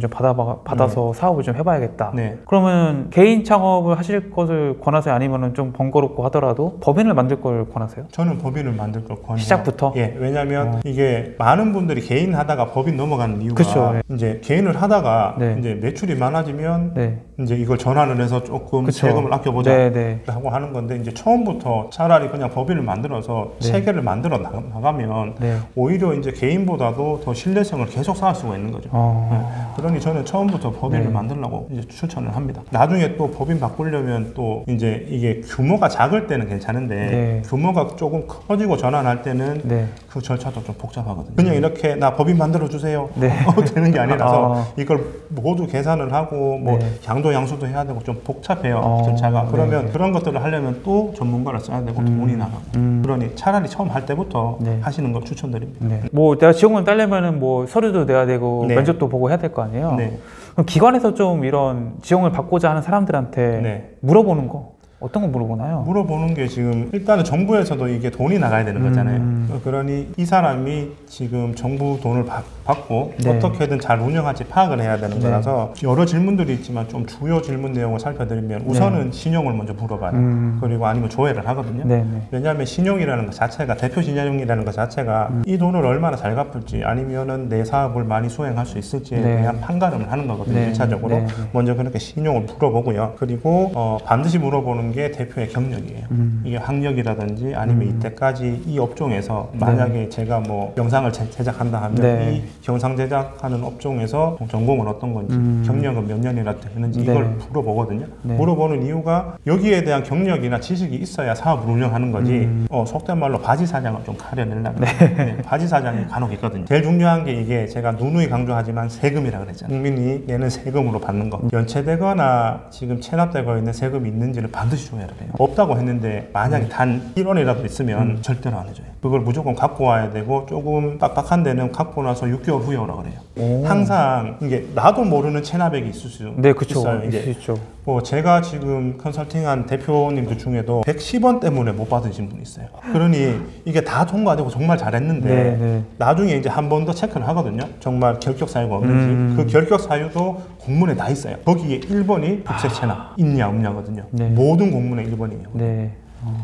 좀 받아 받아서 사업을 좀 해봐야겠다. 네. 그러면 개인 창업을 하실 것을 권하세요? 아니면은 좀 번거롭고 하더라도 법인을 만들 걸 권하세요? 저는 법인을 만들 걸 권해요. 시작부터? 예, 왜냐하면 이게 많은 분들이 개인 하다가 법인 넘어가는 이유가 그쵸, 예. 이제 개인을 하다가 네. 이제 매출이 많아지면 네. 이제 이걸 전환을 해서 조금 그쵸. 세금을 아껴보자 네, 네. 하고 하는 건데 이제 처음부터 차라리 그냥 법인을 만들어서 네. 체계를 만들어 나가- 나가면 네. 오히려 이제 개인보다 도 더 신뢰성을 계속 쌓을 수가 있는 거죠. 어. 네. 그러니 저는 처음부터 법인을 네. 만들려고 이제 추천을 합니다. 나중에 또 법인 바꾸려면 또 이제 이게 규모가 작을 때는 괜찮은데 네. 규모가 조금 커지고 전환할 때는 네. 그 절차도 좀 복잡하거든요. 그냥 이렇게 나 법인 만들어 주세요. 네. 되는 게 아니라서 아. 이걸 모두 계산을 하고 뭐 네. 양도 양수도 해야 되고 좀 복잡해요 어, 절차가. 그러면 네. 그런 것들을 하려면 또 전문가를 써야 되고 돈이 나가고. 음. 그러니 차라리 처음 할 때부터 네. 하시는 걸 추천드립니다. 네. 뭐 내가 지 원금 따려면은 뭐 서류도 내야 되고 네. 면접도 보고 해야 될 거 아니에요. 네. 그럼 기관에서 좀 이런 지원을 받고자 하는 사람들한테 네. 물어보는 거 어떤 거 물어보나요? 물어보는 게 지금 일단은 정부에서도 이게 돈이 나가야 되는 거잖아요. 음. 그러니 이 사람이 지금 정부 돈을 받, 고 네. 어떻게든 잘 운영할지 파악을 해야 되는 네. 거라서 여러 질문들이 있지만 좀 주요 질문 내용을 살펴드리면 우선은 신용을 먼저 물어봐요. 음. 그리고 아니면 조회를 하거든요. 네, 네. 왜냐하면 신용이라는 것 자체가 대표 신용이라는 것 자체가 음. 이 돈을 얼마나 잘 갚을지 아니면은 내 사업을 많이 수행할 수 있을지에 네. 대한 판가름을 하는 거거든요. 네. 일차적으로 네. 먼저 그렇게 신용을 물어보고요. 그리고 어, 반드시 물어보는 게 대표의 경력이에요. 음. 이게 학력이라든지 아니면 음. 이때까지 이 업종에서 만약에 제가 뭐 영상을 제- 제작한다 하면 네. 이 영상 제작하는 업종에서 전공은 어떤 건지 음. 경력은 몇 년이나 되는지 네. 이걸 물어보거든요. 네. 물어보는 이유가 여기에 대한 경력이나 지식이 있어야 사업을 운영하는 거지 음. 어, 속된 말로 바지 사장을 좀 가려내려고 네. 바지 사장이 간혹 있거든요. 제일 중요한 게 이게 제가 누누이 강조하지만 세금이라 그랬잖아요. 국민이 내는 세금으로 받는 거. 연체되거나 지금 체납되고 있는 세금이 있는지를 반드시 줘야 돼요. 없다고 했는데 만약에 단 1원이라도 있으면 절대로 안 해줘요. 그걸 무조건 갖고 와야 되고 조금 빡빡한 데는 갖고 나서 6개월 후에 오라 그래요. 오. 항상 이게 나도 모르는 체납액이 있을 수 네, 그쵸. 있어요. 있을 수 있죠. 뭐 제가 지금 컨설팅한 대표님들 중에도 110원 때문에 못 받으신 분이 있어요. 그러니 이게 다 통과되고 정말 잘했는데 네, 네. 나중에 이제 한 번 더 체크를 하거든요. 정말 결격 사유가 없는지 음. 그 결격 사유도 공문에 다 있어요. 거기에 1번이 국세 체납 있냐 없냐거든요. 네. 모든 공문에 1번이에요. 네.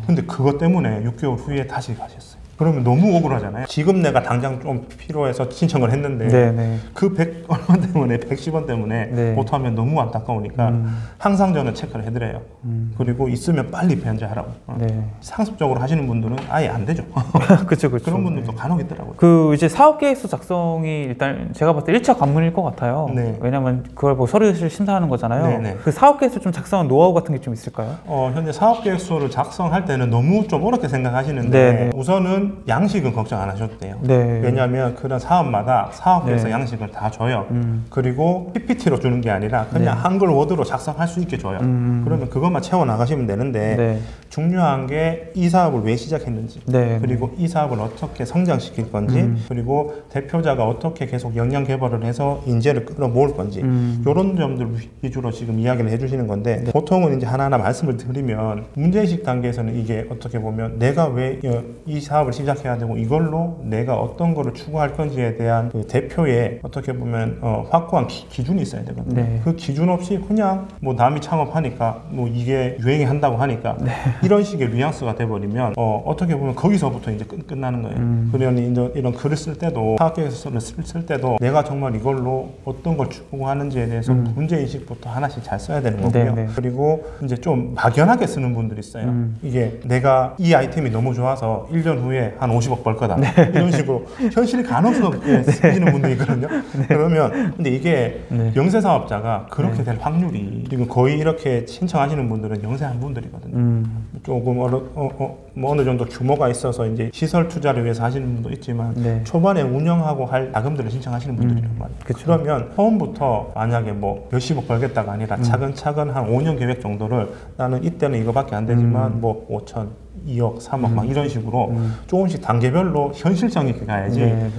근데 그것 때문에 6개월 후에 다시 가셨어요. 그러면 너무 억울하잖아요. 지금 내가 당장 좀 필요해서 신청을 했는데 네, 네. 그 100 얼마 때문에 110원 때문에 네. 못하면 너무 안타까우니까 음. 항상 저는 체크를 해드려요. 음. 그리고 있으면 빨리 변제하라고. 어. 네. 상습적으로 하시는 분들은 아예 안 되죠. 그쵸, 그쵸. 그런 분들도 간혹 있더라고요. 그 이제 사업 계획서 작성이 일단 제가 봤을 때 1차 관문일 것 같아요. 네. 왜냐면 그걸 뭐 서류실 심사하는 거잖아요. 네, 네. 그 사업 계획서 좀 작성한 노하우 같은 게 좀 있을까요? 어, 현재 사업 계획서를 작성할 때는 너무 좀 어렵게 생각하시는데 네, 네. 우선은 양식은 걱정 안 하셔도 돼요. 네. 왜냐하면 그런 사업마다 사업계획서 네. 양식을 다 줘요. 음. 그리고 PPT로 주는 게 아니라 그냥 네. 한글 워드로 작성할 수 있게 줘요. 음. 그러면 그것만 채워 나가시면 되는데 네. 중요한 게 이 사업을 왜 시작했는지 네. 그리고 이 사업을 어떻게 성장시킬 건지 음. 그리고 대표자가 어떻게 계속 역량 개발을 해서 인재를 끌어모을 건지 음. 이런 점들 위주로 지금 이야기를 해주시는 건데 네. 보통은 이제 하나하나 말씀을 드리면 문제의식 단계에서는 이게 어떻게 보면 내가 왜 이 사업을 시작해야 되고 이걸로 내가 어떤 거를 추구할 건지에 대한 그 대표의 어떻게 보면 어, 확고한 기, 준이 있어야 되거든요. 네. 그 기준 없이 그냥 뭐 남이 창업하니까 뭐 이게 유행이 한다고 하니까 네. 이런 식의 뉘앙스가 돼버리면 어, 어떻게 보면 거기서부터 이제 끝, 끝나는 거예요. 음. 그러니 이제 이런 글을 쓸 때도 사업계획서를 쓸, 쓸 때도 내가 정말 이걸로 어떤 걸 추구하는지에 대해서 음. 문제 인식부터 하나씩 잘 써야 되는 거고요. 네, 네. 그리고 이제 좀 막연하게 쓰는 분들이 있어요. 음. 이게 내가 이 아이템이 너무 좋아서 1년 후에 한 50억 벌 거다. 네. 이런 식으로 현실 가능성에 쓰시는 분들이 있거든요. 그러면 근데 이게 네. 영세 사업자가 그렇게 될 확률이 지금 거의 이렇게 신청하시는 분들은 영세한 분들이거든요. 음. 조금 어느, 어, 어, 뭐 어느 정도 규모가 있어서 이제 시설 투자를 위해서 하시는 분도 있지만 네. 초반에 운영하고 할 자금들을 신청하시는 분들이란 음, 말이에요. 그쵸. 그러면 처음부터 만약에 뭐 몇십억 벌겠다가 아니라 음. 차근차근 한 5년 계획 정도를 나는 이때는 이거밖에 안 되지만 음. 뭐 5천, 2억, 3억 막 이런 식으로 음. 조금씩 단계별로 현실성 있게 가야지 네, 네.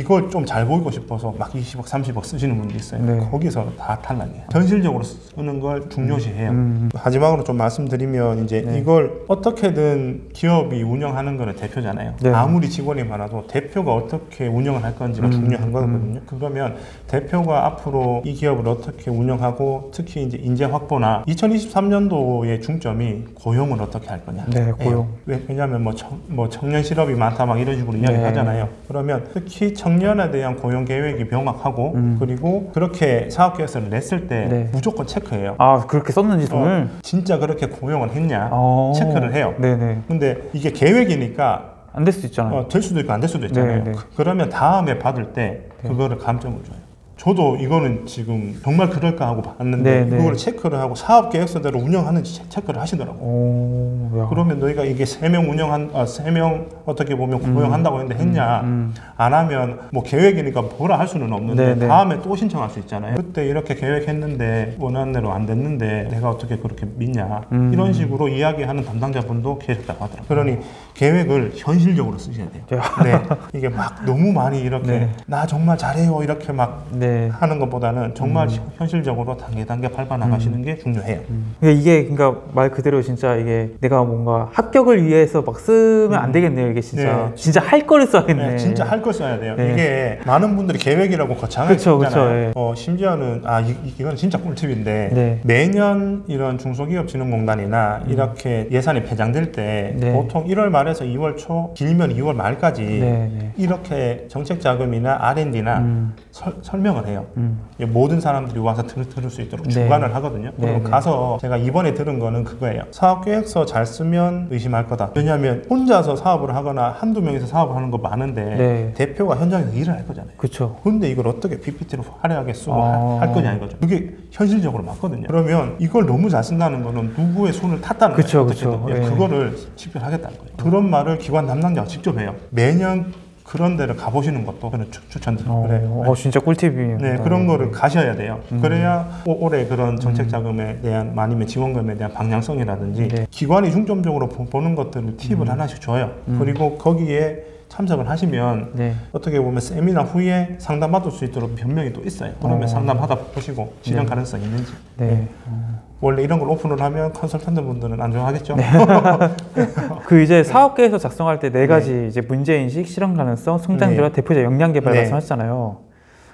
이걸 좀 잘 보이고 싶어서 막 20억, 30억 쓰시는 분도 있어요. 네. 거기서 다 탈락이에요. 현실적으로 쓰는 걸 중요시해요. 음. 마지막으로 좀 말씀드리면 이제 네. 이걸 어떻게든 기업이 운영하는 거는 대표잖아요. 네. 아무리 직원이 많아도 대표가 어떻게 운영을 할 건지가 음, 중요한 거거든요. 그러면 대표가 앞으로 이 기업을 어떻게 운영하고 특히 이제 인재 확보나 2023년도의 중점이 고용을 어떻게 할 거냐. 네, 고용. 왜, 왜냐하면 뭐, 청, 뭐 청년 실업이 많다 막 이런 식으로 이야기 네. 하잖아요. 그러면 특히 청 년에 대한 고용 계획이 명확하고 음. 그리고 그렇게 사업 계획서를 냈을 때 네. 무조건 체크해요. 아, 그렇게 썼는지 돈을? 어, 진짜 그렇게 고용을 했냐 어. 체크를 해요. 네네. 근데 이게 계획이니까 안 될 수도 있잖아요. 어, 될 수도 있고 안 될 수도 있잖아요. 네, 네. 그- 그러면 다음에 받을 때 그거를 감점을 줘요. 저도 이거는 지금 정말 그럴까 하고 봤는데 네, 네. 그걸 체크를 하고 사업 계획서대로 운영하는지 체- 체크를 하시더라고요. 오, 야. 그러면 너희가 이게 세 명 운영한 아, 세명 어떻게 보면 고용한다고 했는데 했냐 음. 안 하면 뭐 계획이니까 뭐라 할 수는 없는데 네, 네. 다음에 또 신청할 수 있잖아요. 그때 이렇게 계획했는데 원하는 대로 안 됐는데 내가 어떻게 그렇게 믿냐 음. 이런 식으로 이야기하는 담당자분도 계셨다고 하더라고요. 그러니 계획을 현실적으로 쓰셔야 돼요. 야. 네, 이게 막 너무 많이 이렇게 네. 나 정말 잘해요 이렇게 막 네. 하는 것보다는 정말 음. 현실적으로 단계 단계 밟아 나가시는 게 중요해요. 그러니까 이게 그러니까 말 그대로 진짜 이게 내가 뭔가 합격을 위해서 막 쓰면 안 되겠네요 이게 진짜 네. 진짜 할 거를 써야겠네. 네, 진짜 할 걸 써야 돼요. 네. 이게 많은 분들이 계획이라고 거창하게 쓰잖아요. 예. 어, 심지어는 아 이, 이건 진짜 꿀팁인데 네. 매년 이런 중소기업진흥공단이나 이렇게 예산이 배정될 때 네. 보통 1월 말에서 2월 초 길면 2월 말까지 네, 네. 이렇게 정책 자금이나 R&D나 음. 설명을 해요. 음. 이 모든 사람들이 와서 들, 들을 수 있도록 네. 주관을 하거든요. 네, 그럼 네. 가서 제가 이번에 들은 거는 그거예요. 사업 계획서 잘 쓰면 의심할 거다. 왜냐하면 혼자서 사업을 하거나 한두 명이서 사업을 하는 거 많은데 네. 대표가 현장에서 일을 할 거잖아요. 그렇죠. 근데 이걸 어떻게 PPT로 화려하게 쓰고 아. 할 거냐 이거죠. 그게 현실적으로 맞거든요. 그러면 이걸 너무 잘 쓴다는 거는 누구의 손을 탔다는 그쵸, 거예요. 그쵸. 어떻게든. 예, 예. 그거를 식별하겠다는 거예요. 그런 말을 기관 담당자가 직접 해요. 매년 그런 데를 가보시는 것도 저는 추, 추천드려요. 어, 어, 진짜 꿀팁이에요. 네, 그런 거를 가셔야 돼요. 음. 그래야 오- 올해 그런 정책 자금에 대한 아니면 지원금에 대한 방향성이라든지 네. 음. 기관이 중점적으로 보- 보는 것들을 팁을 하나씩 줘요. 그리고 거기에 참석을 하시면 네. 어떻게 보면 세미나 후에 상담 받을 수 있도록 변명이 또 있어요. 그러면 어. 상담하다 보시고 실현 네. 가능성 이 있는지. 네. 원래 이런 걸 오픈을 하면 컨설턴트 분들은 안정하겠죠. 네. 그 이제 사업계에서 작성할 때 네 가지 이제 문제 인식, 실현 가능성, 성장 결과, 대표자 역량 개발 네. 말씀하셨잖아요.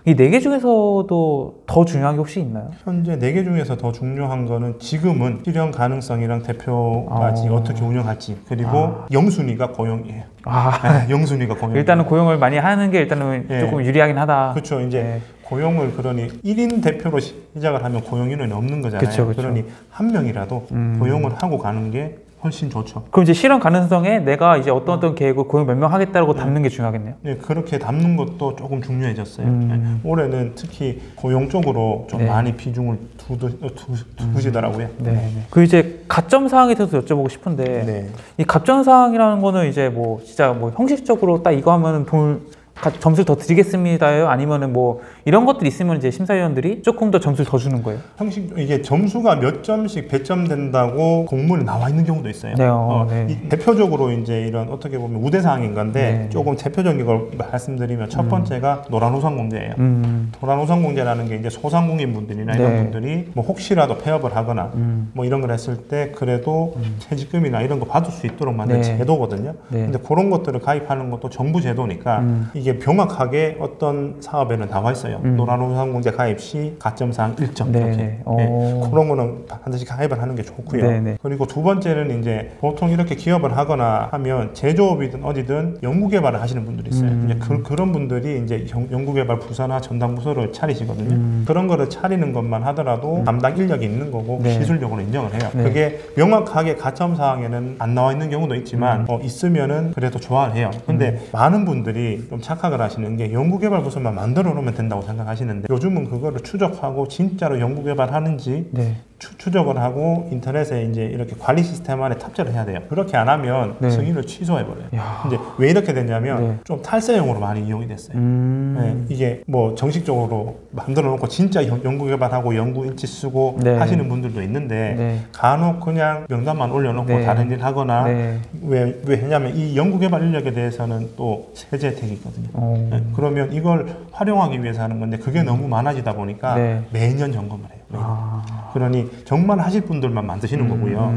이 네 개 중에서도 더 중요한 게 혹시 있나요? 현재 네 개 중에서 더 중요한 거는 지금은 실현 가능성이랑 대표가 아. 어떻게 운영할지 그리고 영순위가 고용이에요. 아, 네, 영순위가 고용. 일단은 고용을 많이 하는 게 일단은 네. 조금 유리하긴 하다. 그렇죠. 이제 네. 고용을 그러니 1인 대표로 시작을 하면 고용 인원이 없는 거잖아요. 그쵸, 그쵸. 러니 한 명이라도 음. 고용을 하고 가는 게 훨씬 좋죠. 그럼 이제 실현 가능성에 내가 이제 어떤 어떤 계획을 고용 몇 명 하겠다고 네. 담는 게 중요하겠네요. 네, 그렇게 담는 것도 조금 중요해졌어요. 음. 네, 올해는 특히 고용 쪽으로 좀 네. 많이 비중을 두두, 어, 두, 두시더라고요. 네. 그 이제 가점 사항에 대해서 여쭤보고 싶은데 네. 이 가점 사항이라는 거는 이제 뭐 진짜 뭐 형식적으로 딱 이거 하면은 돈을 가- 점수를 더 드리겠습니다요? 아니면은 뭐 이런 것들이 있으면 이제 심사위원들이 조금 더 점수를 더 주는 거예요? 형식 이게 점수가 몇 점씩 배점 된다고 공문에 나와 있는 경우도 있어요. 네, 어, 네. 이 대표적으로 이제 이런 어떻게 보면 우대 사항인 건데 네, 네. 조금 대표적인 걸 말씀드리면 첫 번째가 노란 우산 공제예요. 음. 도란 우산 공제라는 게 이제 소상공인 분들이나 이런 네. 분들이 뭐 혹시라도 폐업을 하거나 음. 뭐 이런 걸 했을 때 그래도 퇴직금이나 이런 거 받을 수 있도록 만든 네. 제도거든요. 네. 근데 그런 것들을 가입하는 것도 정부 제도니까 음. 이게 명확하게 어떤 사업에는 나와 있어요. 음. 노란 우산 공제 가입 시 가점상 1점 네, 이렇게. 네. 네. 오. 그런 거는 반드시 가입을 하는 게 좋고요. 네, 네. 그리고 두 번째는 이제 보통 이렇게 기업을 하거나 하면 제조업이든 어디든 연구개발을 하시는 분들이 있어요. 음. 이제 그, 그런 분들이 이제 연- 연구개발 부서나 전담 부서를 차리시거든요. 음. 그런 거를 차리는 것만 하더라도 담당 인력이 있는 거고 네. 기술력으로 인정을 해요. 네. 그게 명확하게 가점 사항에는 안 나와 있는 경우도 있지만 음. 어, 있으면은 그래도 좋아를 해요. 근데 많은 분들이 좀 착 각을 하시는 게 연구개발 부서만 만들어 놓으면 된다고 생각하시는데 요즘은 그거를 추적하고 진짜로 연구개발하는지 네. 추, 추적을 하고 인터넷에 이제 이렇게 관리 시스템 안에 탑재를 해야 돼요. 그렇게 안 하면 네. 승인을 취소해버려요. 야. 이제 왜 이렇게 됐냐면 네. 좀 탈세용으로 많이 이용이 됐어요. 음. 네, 이게 뭐 정식적으로 만들어 놓고 진짜 연- 연구개발하고 연구인치 쓰고 네. 하시는 분들도 있는데 네. 간혹 그냥 명단만 올려놓고 네. 다른 일 하거나 네. 왜, 왜냐면 이 연구 개발 인력에 대해서는 또 세제 혜택이 있거든요. 어. 네, 그러면 이걸 활용하기 위해서 하는 건데 그게 너무 많아지다 보니까 네. 매년 점검을 해요. 아. 그러니 정말 하실 분들만 만드시는 거고요.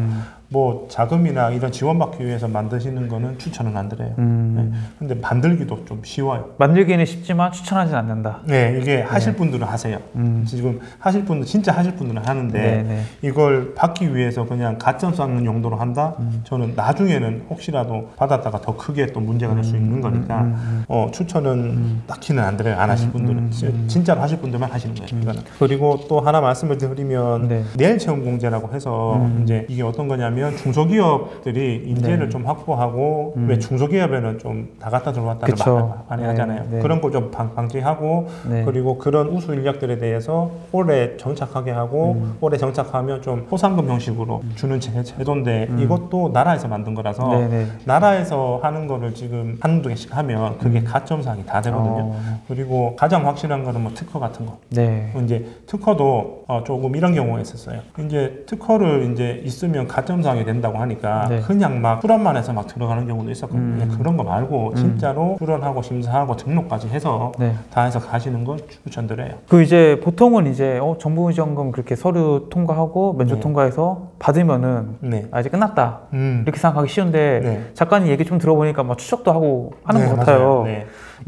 음. 뭐 자금이나 이런 지원받기 위해서 만드시는 거는 추천은 안 드려요. 음. 네. 근데 만들기도 좀 쉬워요. 만들기는 쉽지만 추천하진 않는다. 네, 이게 하실 분들은 하세요. 음. 지금 하실 분들 진짜 하실 분들은 하는데 네, 네. 이걸 받기 위해서 그냥 가점 쌓는 용도로 한다. 음. 저는 나중에는 혹시라도 받았다가 더 크게 또 문제가 될 수 있는 거니까 음, 어, 추천은 딱히는 안 드려요. 안 하실 분들은 음, 진- 진짜로 하실 분들만 하시는 거예요. 이거는. 그리고 또 하나 말씀을 드리면 네. 내일 체험 공제라고 해서 음. 이제 이게 어떤 거냐면 중소기업들이 인재를 네. 좀 확보하고 음. 왜 중소기업에는 좀 나갔다 들어왔다를 그쵸. 마- 많이 네, 하잖아요. 네. 그런 걸 좀 방지하고 네. 그리고 그런 우수 인력들에 대해서 올해 정착하게 하고 음. 올해 정착하면 좀 포상금 형식으로 주는 제, 제도인데 음. 이것도 나라에서 만든 거라서 네, 네. 나라에서 하는 거를 지금 한두 개씩 하면 그게 가점상이 다 되거든요. 음. 어. 그리고 가장 확실한 거는 뭐 특허 같은 거. 네. 이제 특허도 어, 조금 이런 경우가 있었어요. 이제 특허를 이제 있으면 가점상 이 된다고 하니까 네. 그냥 막 출원만 해서 막 들어가는 경우도 있었거든요. 음. 그런 거 말고 진짜로 출원하고 심사하고 등록까지 해서 네. 다 해서 가시는 걸 추천드려요. 그 이제 보통은 이제 어, 정부 지원금 그렇게 서류 통과하고 면접 네. 통과해서 받으면은 네. 아 이제 끝났다 음. 이렇게 생각하기 쉬운데 네. 작가님 얘기 좀 들어보니까 막 추적도 하고 하는 네, 것 같아요.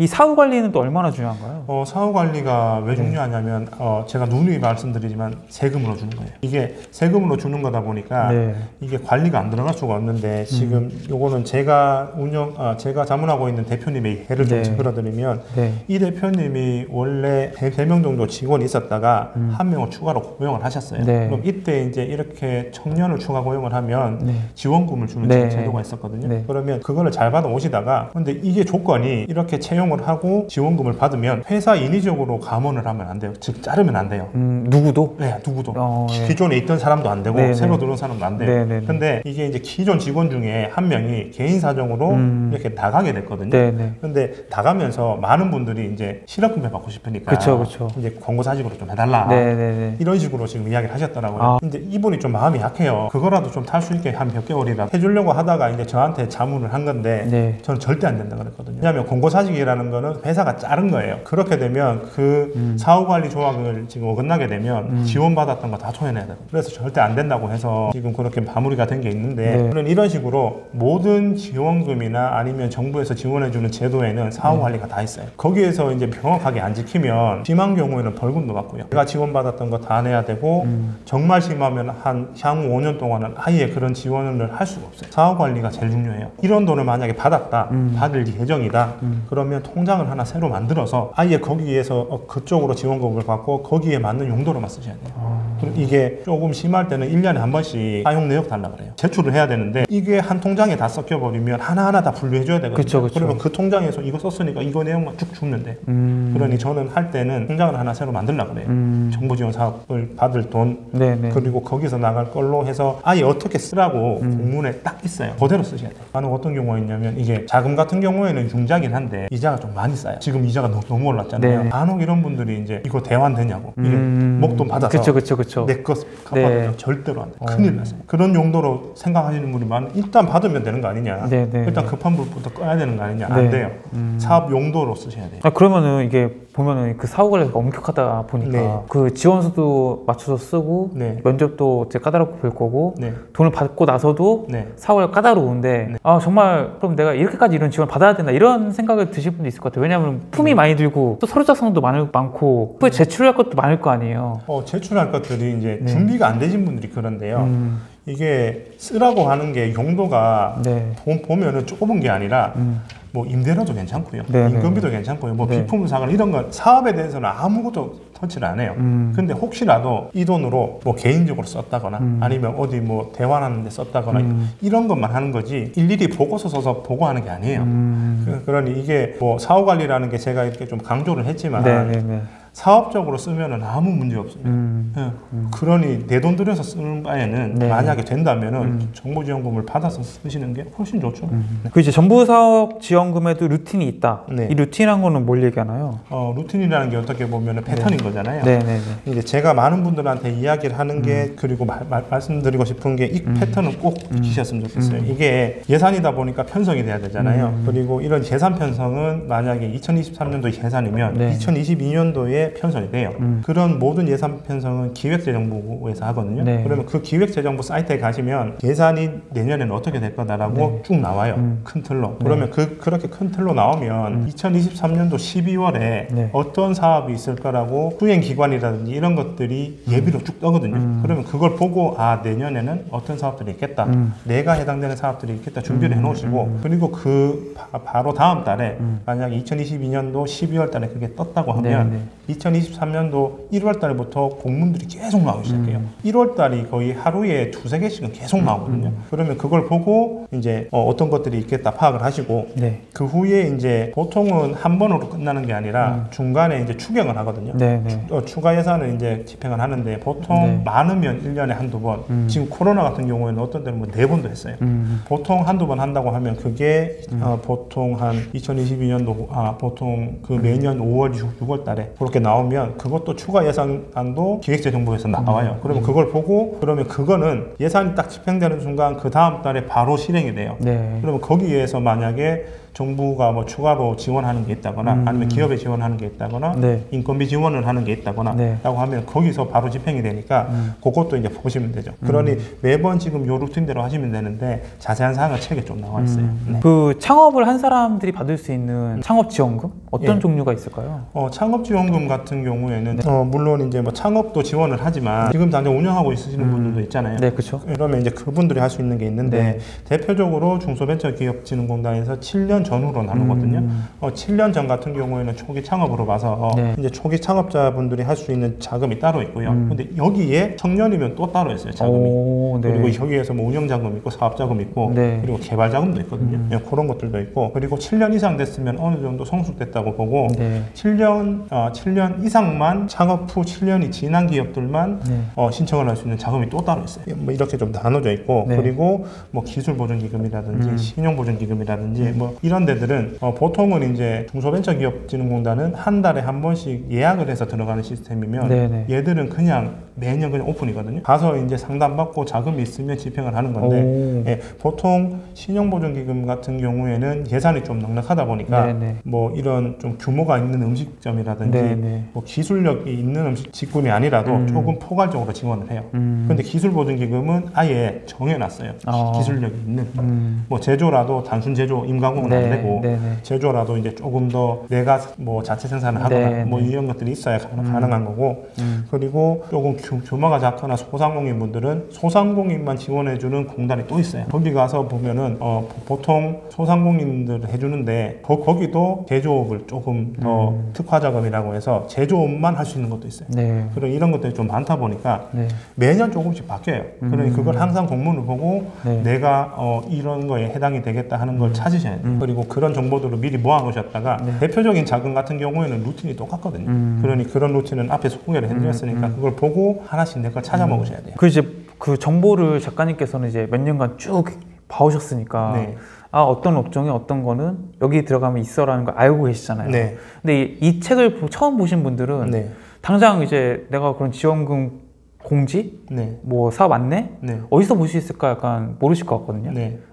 네. 이 사후 관리는 또 얼마나 중요한가요? 어, 사후 관리가 왜 중요하냐면 어, 제가 누누이 말씀드리지만 세금으로 주는 거예요. 이게 세금으로 주는 거다 보니까 네. 이게 관리가 안 들어갈 수가 없는데 지금 요거는 제가 운영 아, 제가 자문하고 있는 대표님의 예를 좀 네. 들어드리면 네. 이 대표님이 원래 3명 정도 직원이 있었다가 한 명을 추가로 고용을 하셨어요. 음. 네. 그럼 이때 이제 이렇게 청년을 추가 고용을 하면 네. 지원금을 주는 네. 제도가 있었거든요. 네. 그러면 그거를 잘 받아 오시다가 근데 이게 조건이 이렇게 채용 을 하고 지원금을 받으면 회사 인위적으로 감원을 하면 안 돼요. 즉 자르면 안 돼요. 음, 누구도? 네, 누구도 어, 예. 기존에 있던 사람도 안 되고 네, 새로 네. 들어온 사람도 안 돼요. 네, 네, 네. 근데 이게 이제 기존 직원 중에 한 명이 개인 사정으로 음. 이렇게 나가게 됐거든요. 네, 네. 근데 나가면서 많은 분들이 이제 실업급여 받고 싶으니까 그쵸, 그쵸. 이제 광고사직으로 좀 해달라. 네, 네, 네. 이런 식으로 지금 이야기를 하셨더라고요. 아. 근데 이분이 좀 마음이 약해요. 그거라도 좀 탈 수 있게 한 몇 개월이라도 해주려고 하다가 이제 저한테 자문을 한 건데 네. 저는 절대 안 된다 그랬거든요. 왜냐하면 공고사직이라 는 거는 회사가 자른 거예요. 그렇게 되면 그 음. 사후관리 조항을 지금 어긋나게 되면 지원받았던 거 다 토해내야 돼요. 그래서 절대 안 된다고 해서 지금 그렇게 마무리가 된 게 있는데 네. 저는 이런 식으로 모든 지원금이나 아니면 정부에서 지원해주는 제도에는 사후관리가 다 있어요. 거기에서 이제 명확하게 안 지키면 심한 경우에는 벌금도 받고요. 내가 지원받았던 거 다 내야 되고 음. 정말 심하면 한 향후 5년 동안은 아예 그런 지원을 할 수가 없어요. 사후 관리가 제일 중요해요. 이런 돈을 만약에 받았다, 음. 받을 예정이다, 그러면 통장을 하나 새로 만들어서 아예 거기에서 어, 그쪽으로 지원금을 받고 거기에 맞는 용도로만 쓰셔야 돼요. 아. 그리고 이게 조금 심할 때는 1년에 한 번씩 사용 내역 달라 그래요. 제출을 해야 되는데 이게 한 통장에 다 섞여 버리면 하나하나 다 분류해 줘야 되거든요. 그쵸, 그쵸. 러면 그 통장에서 이거 썼으니까 이거 내용만 쭉 돼. 음. 그러니 저는 할 때는 통장을 하나 새로 만들라 그래요. 음. 정부 지원 사업을 받을 돈 네, 네. 그리고 거기서 나갈 걸로 해서 아예 어떻게 쓰라고 음. 공문에 딱 있어요. 그대로 쓰셔야 돼요. 나는 어떤 경우가 있냐면 이게 자금 같은 경우에는 융자긴 한데 이자 가 좀 많이 쌓여. 지금 이자가 너무, 너무 올랐잖아요. 네. 간혹 이런 분들이 이제 이거 대환 되냐고. 이게 음. 목돈 받아서 그쵸, 그쵸, 그쵸. 내것 갚아도 네. 절대로 안 돼. 어. 큰일 났어요. 그런 용도로 생각하시는 분이 많은 일단 받으면 되는 거 아니냐. 네, 네, 일단 네. 급한 불부터 꺼야 되는 거 아니냐. 네. 안 돼요. 음. 사업 용도로 쓰셔야 돼요. 아, 그러면은 이게 보면은 그 사후 관리가 엄격하다 보니까 네. 그 지원서도 맞춰서 쓰고 네. 면접도 이제 까다롭게 볼 거고 네. 돈을 받고 나서도 네. 사월 까다로운데 아 정말 그럼 내가 이렇게까지 이런 지원 받아야 된다 이런 생각을 드실 분도 있을 것 같아요 왜냐하면 품이 많이 들고 또 서류 작성도 많을 많고 후에 제출할 것도 많을 거 아니에요 어, 제출할 것들이 이제 네. 준비가 안 되신 분들이 그런데요. 음, 이게 쓰라고 하는 게 용도가 네. 보- 보면은 좁은 게 아니라 음, 뭐 임대료도 괜찮고요. 네, 네, 인건비도 괜찮고요. 뭐 네. 비품 사건 이런 건 사업에 대해서는 아무것도 터치를 안 해요. 음. 근데 혹시라도 이 돈으로 뭐 개인적으로 썼다거나 음. 아니면 어디 뭐 대환하는 데 썼다거나 음. 이런 것만 하는 거지 일일이 보고서 써서 보고하는 게 아니에요. 음, 그- 그러니 이게 뭐 사후 관리라는 게 제가 이렇게 좀 강조를 했지만 네네네 사업적으로 쓰면은 아무 문제 없어요. 음, 예. 그러니 내 돈 들여서 쓰는 바에는 네. 만약에 된다면은 음. 정보지원금을 받아서 쓰시는 게 훨씬 좋죠. 그 이제 정부 사업 지원금에도 루틴이 있다 네. 이 루틴이란 거는 뭘 얘기하나요? 어, 루틴이라는 게 어떻게 보면 패턴인 거잖아요. 네네네 이제 제가 많은 분들한테 이야기를 하는 음. 게 그리고 말, 씀드리고 싶은 게 이 패턴은 꼭 지키셨으면 좋겠어요. 이게 예산이다 보니까 편성이 돼야 되잖아요. 음. 그리고 이런 예산 편성은 만약에 2023년도 예산이면 네. 2022년도에 편성이 돼요. 음. 그런 모든 예산 편성은 기획재정부에서 하거든요. 네. 그러면 그 기획재정부 사이트에 가시면 예산이 내년에는 어떻게 될 거다라고 쭉 나와요. 네. 음. 큰 틀로. 그러면 그 그렇게 큰 틀로 나오면 2023년도 12월에 네. 어떤 사업이 있을 거라고 수행 기관이라든지 이런 것들이 예비로 쭉 떠거든요. 그러면 그걸 보고 아 내년에는 어떤 사업들이 있겠다. 음. 내가 해당되는 사업들이 있겠다 준비를 해 놓으시고 그리고 그 바, 로 다음 달에 음. 만약에 2022년도 12월 달에 그게 떴다고 하면 네, 2023년도 1월 달부터 공문들이 계속 나오기 시작해요. 음. 1월 달이 거의 하루에 두세 개씩은 계속 나오거든요. 그러면 그걸 보고 이제 어, 떤 것들이 있겠다 파악을 하시고 네. 그 후에 이제 보통은 한 번으로 끝나는 게 아니라 중간에 이제 추경을 하거든요. 음. 네네 어, 추가 예산을 이제 집행을 하는데 보통 네. 많으면 1년에 한두 번. 음. 지금 코로나 같은 경우에는 어떤 때는 뭐 네 번도 했어요. 음, 보통 한두 번 한다고 하면 그게 어, 보통 한 2022년도 아 보통 그 매년 5월 6월 달에 그렇게 나오면 그것도 추가 예산안도 기획재정부에서 나와요. 그러면 그걸 보고 그러면 그거는 예산이 딱 집행되는 순간 그 다음 달에 바로 실행이 돼요. 네. 그러면 거기에서 만약에 정부가 뭐 추가로 지원하는 게 있다거나 음. 아니면 기업에 지원하는 게 있다거나 네. 인건비 지원을 하는 게 있다거나 네. 라고 하면 거기서 바로 집행이 되니까 음. 그것도 이제 보시면 되죠. 그러니 매번 지금 요 루틴대로 하시면 되는데 자세한 사항은 책에 좀 나와 있어요. 네. 그 창업을 한 사람들이 받을 수 있는 창업 지원금 어떤 예. 종류가 있을까요? 어, 창업 지원금 같은 경우에는 어, 물론 이제 뭐 창업도 지원을 하지만 지금 당장 운영하고 있으시는 분들도 있잖아요. 네, 그렇죠. 그러면 이제 그분들이 할 수 있는 게 있는데 네. 대표적으로 중소벤처기업진흥공단에서 7년 전후로 나누거든요. 음. 어, 7년 전 같은 경우에는 초기 창업으로 봐서 어, 네. 이제 초기 창업자분들이 할 수 있는 자금이 따로 있고요. 음. 근데 여기에 청년이면 또 따로 있어요. 자금이. 오, 네. 그리고 여기에서 뭐 운영 자금 있고 사업 자금 있고 네. 그리고 개발 자금도 있거든요. 음. 예, 그런 것들도 있고 그리고 7년 이상 됐으면 어느 정도 성숙됐다고 보고 네. 7년 어, 7년 이상만 창업 후 7년이 지난 기업들만 네. 어, 신청을 할 수 있는 자금이 또 따로 있어요. 뭐 이렇게 좀 나눠져 있고 네. 그리고 뭐 기술 보존 기금이라든지 음. 신용 보존 기금이라든지 뭐 이런 데들은 어, 보통은 이제 중소벤처기업진흥공단은 한 달에 한 번씩 예약을 해서 들어가는 시스템이면 네네. 얘들은 그냥 매년 그냥 오픈이거든요. 가서 이제 상담 받고 자금이 있으면 집행을 하는 건데 오. 예, 보통 신용보존기금 같은 경우에는 예산이 좀 넉넉하다 보니까 네네. 뭐 이런 좀 규모가 있는 음식점이라든지 네네. 뭐 기술력이 있는 음식 직군이 아니라도 음. 조금 포괄적으로 지원을 해요. 음. 근데 기술보증기금은 아예 정해놨어요. 아. 기술력이 있는 음. 뭐 제조라도 단순 제조 임가공은 네, 안 되고 네네. 제조라도 이제 조금 더 내가 뭐 자체 생산을 하거나 네, 뭐 네. 이런 것들이 있어야 가능- 가능한 거고 음. 그리고 조금 규, 규모가 작거나 소상공인 분들은 소상공인만 지원해주는 공단이 또 있어요. 거기 가서 보면은 어, 보- 보통 소상공인들 해주는데 거, 거기도 제조업을 조금 더 음. 특화 자금이라고 해서 제조업만 할 수 있는 것도 있어요. 네. 그런 이런 것들이 좀 많다 보니까 네. 매년 조금씩 바뀌어요. 그러니 음. 그걸 항상 공문을 보고 네. 내가 어, 이런 거에 해당이 되겠다 하는 걸 찾으셔야 돼요. 음. 그리고 그런 정보들을 미리 모아놓으셨다가 네. 대표적인 자금 같은 경우에는 루틴이 똑같거든요. 음. 그러니 그런 루틴은 앞에 소개를 해드렸으니까 음. 그걸 보고 하나씩 내 걸 찾아 먹으셔야 돼요. 그 이제 그 정보를 작가님께서는 이제 몇 년간 쭉 봐오셨으니까 네. 아 어떤 업종에 어떤 거는 여기 들어가면 있어라는 걸 알고 계시잖아요. 네. 근데 이, 이 책을 보- 처음 보신 분들은 네. 당장 이제 내가 그런 지원금 공지 네. 뭐 사업 안내 네. 어디서 볼 수 있을까 약간 모르실 것 같거든요.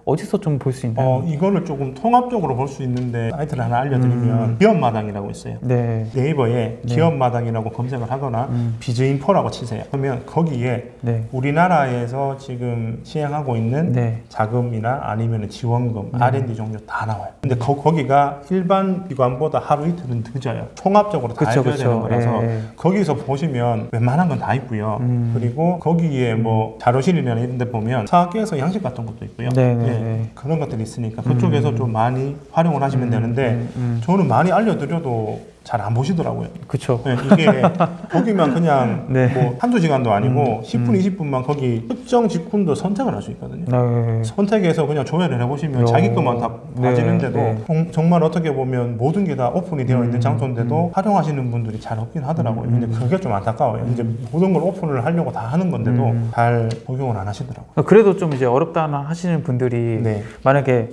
네. 어디서 좀 볼 수 있나요? 어, 이거를 조금 통합적으로 볼 수 있는데 사이트를 하나 알려드리면 음. 기업마당이라고 있어요. 네. 네이버에 네. 기업마당이라고 검색을 하거나 음. 비즈인포라고 치세요. 그러면 거기에 네. 우리나라에서 지금 시행하고 있는 네. 자금이나 아니면 지원금, 네. R&D 종류 다 나와요. 근데 거, 거기가 일반 기관보다 하루 이틀은 늦어요. 총합적으로 다 그쵸, 해줘야 그쵸. 되는 거라서 예, 예. 거기서 보시면 웬만한 건 다 있고요. 음. 그리고 거기에 뭐 자료실이나 이런 데 보면 사학계에서 양식 같은 것도 있고요. 네, 네, 예, 네. 그런 것들이 있으니까 그쪽에서 좀 많이 활용을 하시면 되는데 음, 음. 저는 많이 알려드려도 잘 안 보시더라고요. 그쵸. 네, 이게 보기만 그냥 네. 뭐 한두 시간도 아니고 음, 10분, 20분만 거기 특정 직군도 선택을 할 수 있거든요. 네. 선택해서 그냥 조회를 해보시면 오, 자기 것만 다 네, 봐지는데도 네. 정- 정말 어떻게 보면 모든 게 다 오픈이 되어 있는 음, 장소인데도 활용하시는 분들이 잘 없긴 하더라고요. 음, 근데 그게 좀 안타까워요. 이제 모든 걸 오픈을 하려고 다 하는 건데도 음. 잘 적용을 안 하시더라고요. 그래도 좀 이제 어렵다나 하시는 분들이 네. 만약에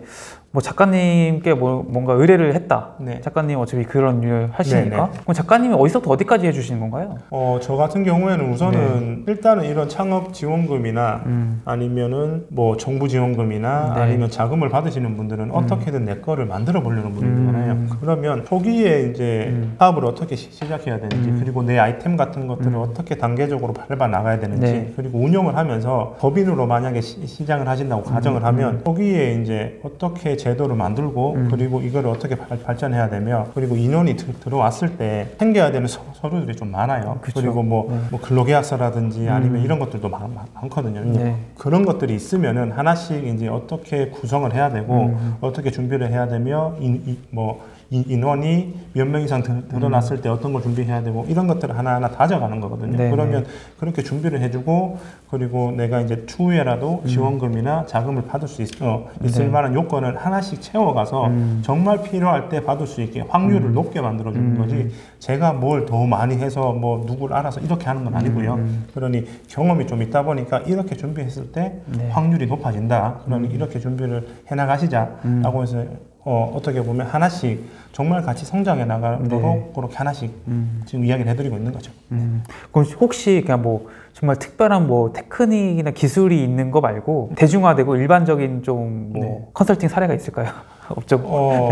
뭐 작가님께 뭐 뭔가 의뢰를 했다. 네. 작가님 어차피 그런 일을 하시니까. 네, 네. 그럼 작가님이 어디서부터 어디까지 해주시는 건가요? 어, 저 같은 경우에는 우선은 일단은 이런 창업 지원금이나 네. 음. 아니면은 뭐 정부 지원금이나 네. 아니면 자금을 받으시는 분들은 어떻게든 내 거를 만들어 보려는 분들이잖아요. 음. 그러면 초기에 이제 음. 사업을 어떻게 시, 작해야 되는지 음. 그리고 내 아이템 같은 것들을 음. 어떻게 단계적으로 밟아 나가야 되는지 네. 그리고 운영을 하면서 법인으로 만약에 시, 장을 하신다고 가정을 하면 초기에 이제 어떻게 제도를 만들고 음. 그리고 이거를 어떻게 발, 발전해야 되며 그리고 인원이 들, 들어왔을 때 챙겨야 되는 서, 서류들이 좀 많아요. 그쵸. 그리고 뭐, 네. 뭐 근로계약서라든지 아니면 음. 이런 것들도 많, 거든요 네. 그런 것들이 있으면은 하나씩 이제 어떻게 구성을 해야 되고 음. 어떻게 준비를 해야 되며 인, 이, 뭐 인- 인원이 몇 명 이상 느, 늘어났을 때 어떤 걸 준비해야 되고 이런 것들을 하나하나 다져가는 거거든요. 네, 그러면 그렇게 준비를 해주고 그리고 내가 이제 추후에라도 지원금이나 자금을 받을 수 있, 어, 있을 음. 네. 만한 요건을 하나씩 채워가서 음. 정말 필요할 때 받을 수 있게 확률을 높게 만들어주는 음. 거지 제가 뭘 더 많이 해서 뭐 누구를 알아서 이렇게 하는 건 아니고요. 음. 그러니 경험이 좀 있다 보니까 이렇게 준비했을 때 네. 확률이 높아진다. 그러니 이렇게 준비를 해나가시자라고 해서 어, 어떻게 보면 하나씩 정말 같이 성장해 나가도록 네. 그렇게 하나씩 음. 지금 이야기를 해드리고 있는 거죠. 음. 그럼 혹시 그냥 뭐 정말 특별한 뭐 테크닉이나 기술이 있는 거 말고 대중화되고 일반적인 좀뭐 네. 컨설팅 사례가 있을까요? 업적. 어,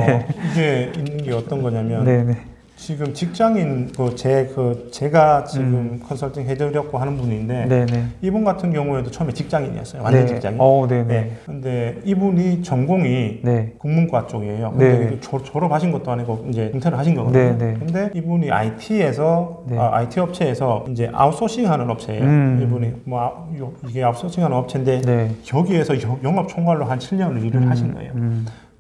이게 있는 게 어떤 거냐면 네, 네. 지금 직장인 그 제 그 제가 지금 컨설팅 해드렸고 하는 분인데 음. 네, 네. 이분 같은 경우에도 처음에 직장인이었어요. 완전 네. 직장인. 어, 네, 네. 네. 근데 이분이 전공이 네. 국문과 쪽이에요. 근데 네. 졸- 졸업하신 것도 아니고 이제 은퇴를 하신 거거든요. 네, 네. 근데 이분이 IT에서 네. 아, IT 업체에서 이제 아웃소싱하는 업체예요. 음. 이분이 뭐 아, 요- 이게 아웃소싱하는 업체인데 네. 여기에서 여- 영업 총괄로 한 7년을 일을 하신 거예요.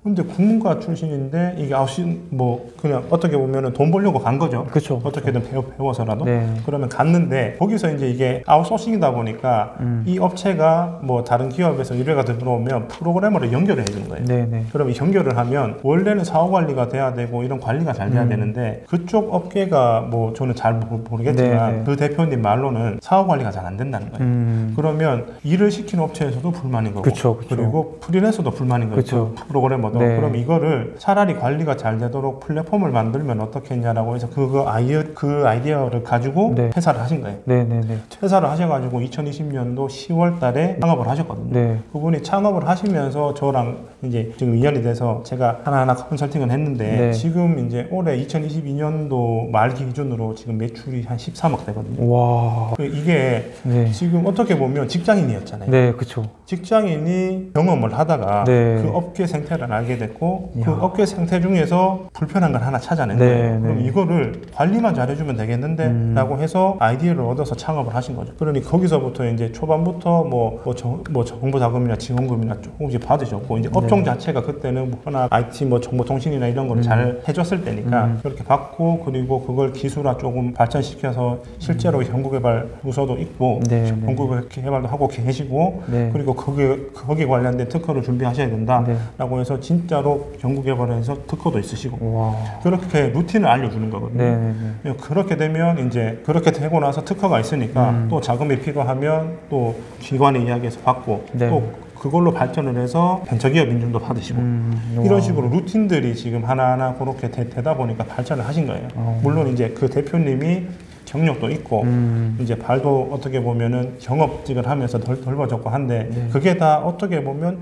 음. 근데 국문과 출신인데 이게 아웃신 뭐 그냥 어떻게 보면은 돈 벌려고 간 거죠. 그쵸. 어떻게든 배워, 배워서라도 네. 그러면 갔는데 거기서 이제 이게 아웃소싱이다 보니까 음. 이 업체가 뭐 다른 기업에서 의뢰가 들어오면 프로그래머를 연결을 해주는 거예요. 네, 네. 그럼 이 연결을 하면 원래는 사후 관리가 돼야 되고 이런 관리가 잘 돼야 음. 되는데 그쪽 업계가 뭐 저는 잘 모르- 모르겠지만 네, 네. 그 대표님 말로는 사후 관리가 잘 안 된다는 거예요. 음. 그러면 일을 시키는 업체에서도 불만인 거고 그쵸, 그쵸. 리고 프리랜서도 불만인. 그 프로그래머 도 네. 그럼 이거를 차라리 관리가 잘 되도록 플랫폼을 만들면 어떻겠냐라고 해서 그거 아이디어 그 아이디어를 가지고 네. 퇴사를 하신 거예요. 네, 네, 네. 퇴사를 하셔가지고 2020년도 10월 달에 창업을 하셨거든요. 네. 그분이 창업을 하시면서 저랑 이제 지금 인연이 돼서 제가 하나하나 컨설팅을 했는데 네. 지금 이제 올해 2022년도 말 기준으로 지금 매출이 한 13억 되거든요. 와. 그 이게 네. 지금 어떻게 보면 직장인이었잖아요. 네, 그쵸. 직장인이 경험을 하다가 네. 그 업계 생태를 알게 됐고 그 이야. 업계 생태 중에서 불편한 걸 하나 찾아낸 네, 거예요. 그럼 네. 이거를 관리만 잘해주면 되겠는데 음. 라고 해서 아이디어를 얻어서 창업을 하신 거죠. 그러니 거기서부터 이제 초반부터 뭐, 뭐, 정, 뭐 정부 자금이나 지원금이나 조금씩 받으셨고 이제 업종 네. 자체가 그때는 뭐 하나 IT 뭐 정보통신이나 이런 거를 잘 해줬을 때니까 음. 그렇게 받고 그리고 그걸 기술화 조금 발전시켜서 실제로 연구개발 부서도 있고 네, 네. 연구개발도 하고 계시고 네. 그리고 거기 거기 관련된 특허를 준비하셔야 된다라고 네. 해서 진 짜로 연구개발에서 특허도 있으시고 와. 그렇게 루틴을 알려주는 거거든요. 네, 네, 네. 그렇게 되면 이제 그렇게 되고 나서 특허가 있으니까 음. 또 자금이 필요하면 또 기관에 이야기해서 받고 네. 또 그걸로 발전을 해서 벤처기업 인증도 받으시고 음, 이런 와. 식으로 루틴들이 지금 하나하나 그렇게 되, 다 보니까 발전을 하신 거예요. 어. 물론 이제 그 대표님이 경력도 있고 음. 이제 발도 어떻게 보면은 경업직을 하면서 덜, 덜어졌고 한데 네. 그게 다 어떻게 보면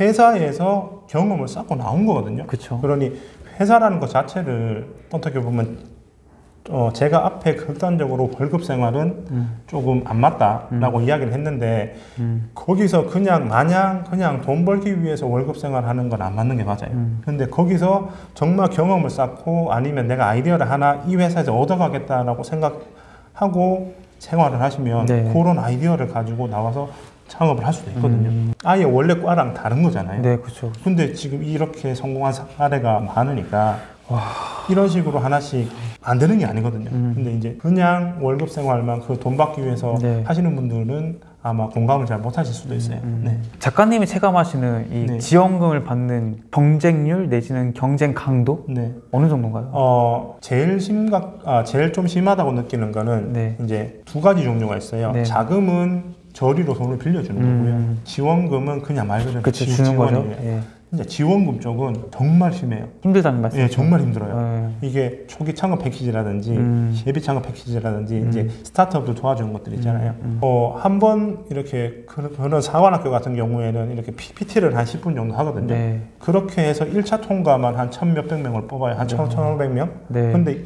회사에서 경험을 쌓고 나온 거거든요. 그쵸. 그러니 회사라는 것 자체를 어떻게 보면 어 제가 앞에 극단적으로 월급 생활은 음. 조금 안 맞다라고 이야기를 했는데 음. 거기서 그냥 마냥 그냥 돈 벌기 위해서 월급 생활하는 건 안 맞는 게 맞아요. 음. 근데 거기서 정말 경험을 쌓고 아니면 내가 아이디어를 하나 이 회사에서 얻어가겠다라고 생각하고 생활을 하시면 네. 그런 아이디어를 가지고 나와서 창업을 할 수도 있거든요. 음. 아예 원래 과랑 다른 거잖아요. 네, 그쵸. 근데 지금 이렇게 성공한 사례가 많으니까 이런 식으로 하나씩 안 되는 게 아니거든요. 음. 근데 이제 그냥 월급 생활만 그 돈 받기 위해서 네. 하시는 분들은 아마 공감을 잘 못 하실 수도 있어요. 음. 네. 작가님이 체감하시는 이 네. 지원금을 받는 경쟁률 내지는 경쟁 강도 네. 어느 정도인가요? 어, 제일 심각, 아, 제일 좀 심하다고 느끼는 거는 네. 이제 두 가지 종류가 있어요. 네. 자금은 저리로 돈을 빌려주는 음. 거고요. 지원금은 그냥 말 그대로 그쵸, 지- 주는 거죠. 예. 진짜 지원금 쪽은 정말 심해요. 힘들다는 말씀. 예, 정말 힘들어요. 예. 이게 초기 창업 패키지라든지 음. 예비 창업 패키지라든지 음. 이제 스타트업도 도와주는 것들 있잖아요. 음, 음. 어, 한 번 이렇게 그런, 사관학교 같은 경우에는 이렇게 PPT를 한 10분 정도 하거든요. 네. 그렇게 해서 1차 통과만 한 천 몇백 명을 뽑아요. 한 천, 천오백 명? 네. 근데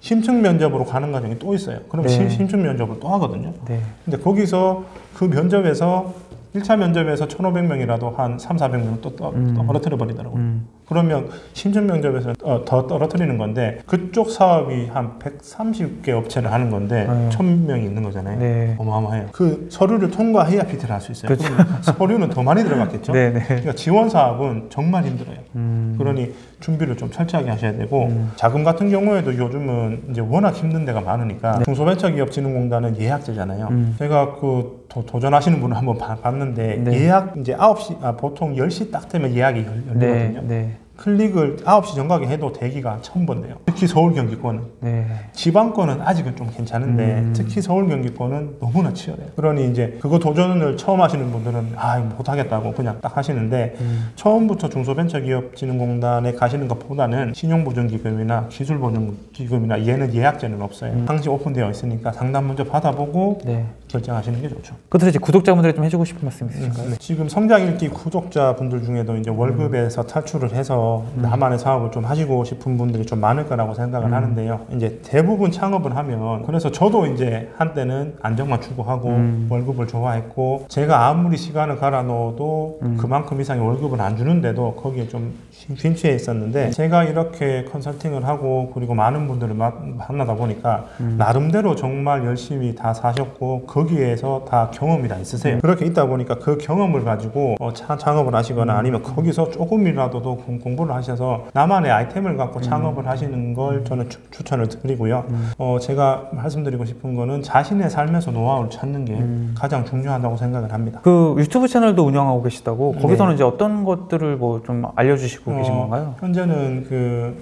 심층 면접으로 가는 과정이 또 있어요. 그럼 네. 심, 심층 면접을 또 하거든요. 네. 근데 거기서 그 면접에서 1차 면접에서 1,500명이라도 한 3, 400명 또 떠- 음. 떨어뜨려 버리더라고요. 음. 그러면 심층 면접에서 어, 더 떨어뜨리는 건데 그쪽 사업이 한 130개 업체를 하는 건데 네. 1000명이 있는 거잖아요. 네. 어마어마해요. 그 서류를 통과해야 PT를 할 수 있어요. 그렇죠. 서류는 더 많이 들어갔겠죠. 네, 네. 그러니까 지원 사업은 정말 힘들어요. 음. 그러니 준비를 좀 철저하게 하셔야 되고 음. 자금 같은 경우에도 요즘은 이제 워낙 힘든 데가 많으니까 중소벤처기업진흥공단은 예약제잖아요. 음. 제가 그 도, 도전하시는 분을 한번 봐- 봤는데 네. 예약 이제 9시 아, 보통 10시 딱 되면 예약이 열, 네. 열리거든요. 네. 클릭을 9시 전각에 해도 대기가 천 번 돼요. 특히 서울 경기권은 네. 지방권은 아직은 좀 괜찮은데 음. 특히 서울 경기권은 너무나 치열해요. 그러니 이제 그거 도전을 처음 하시는 분들은 아 못하겠다고 그냥 딱 하시는데 음. 처음부터 중소벤처기업진흥공단에 가시는 것보다는 신용보증기금이나 기술보증기금이나 얘는 예약제는 없어요. 음. 항시 오픈되어 있으니까 상담 먼저 받아보고 네. 결정하시는 게 좋죠. 끝으로 이제 구독자분들에게 좀 해주고 싶은 말씀 있으실까요? 네. 지금 성장 일기 구독자분들 중에도 이제 월급에서 탈출을 해서 해서 나만의 사업을 좀 하시고 싶은 분들이 좀 많을 거라고 생각을 하는데요. 이제 대부분 창업을 하면 그래서 저도 이제 한때는 안정만 추구하고 월급을 좋아했고 제가 아무리 시간을 갈아 넣어도 그만큼 이상의 월급을 안 주는데도 거기에 좀 심- 심취해 있었는데 제가 이렇게 컨설팅을 하고 그리고 많은 분들을 마- 만나다 보니까 나름대로 정말 열심히 다 사셨고 거기에서 다 경험이 다 있으세요. 그렇게 있다 보니까 그 경험을 가지고 어, 차- 창업을 하시거나 아니면 거기서 조금이라도 더 공- 공부를 하셔서 나만의 아이템을 갖고 창업을 하시는 걸 저는 추, 추천을 드리고요. 어, 제가 말씀드리고 싶은 거는 자신의 삶에서 노하우를 찾는 게 가장 중요하다고 생각을 합니다. 그 유튜브 채널도 운영하고 계시다고 네. 거기서는 이제 어떤 것들을 뭐 좀 알려주시고 계신 어, 건가요? 현재는 그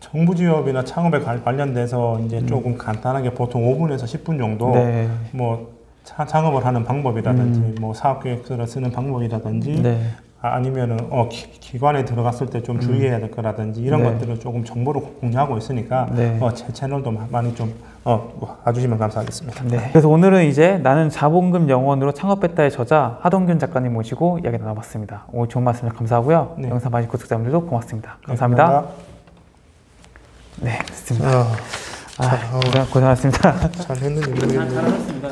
정부 지업이나 창업에 관- 관련돼서 이제 조금 간단하게 보통 5분에서 10분 정도 네. 뭐 차- 창업을 하는 방법이라든지 뭐 사업 계획서를 쓰는 방법이라든지 네. 아, 아니면은 어 기, 관에 들어갔을 때 좀 주의해야 될 거라든지 이런 네. 것들을 조금 정보를 공유하고 있으니까 네. 어, 제 채널도 마- 많이 좀 어, 봐주시면 감사하겠습니다. 네. 그래서 오늘은 이제 나는 자본금 영원으로 창업했다의 저자 하동균 작가님 모시고 이야기 나눠봤습니다. 오늘 좋은 말씀 감사하고요. 네. 영상 봐주신 구독자분들도 고맙습니다. 네, 감사합니다. 네, 됐습니다. 아, 아, 고생, 고생하셨습니다. 잘 했는지 모르겠네요. 잘하셨습니다.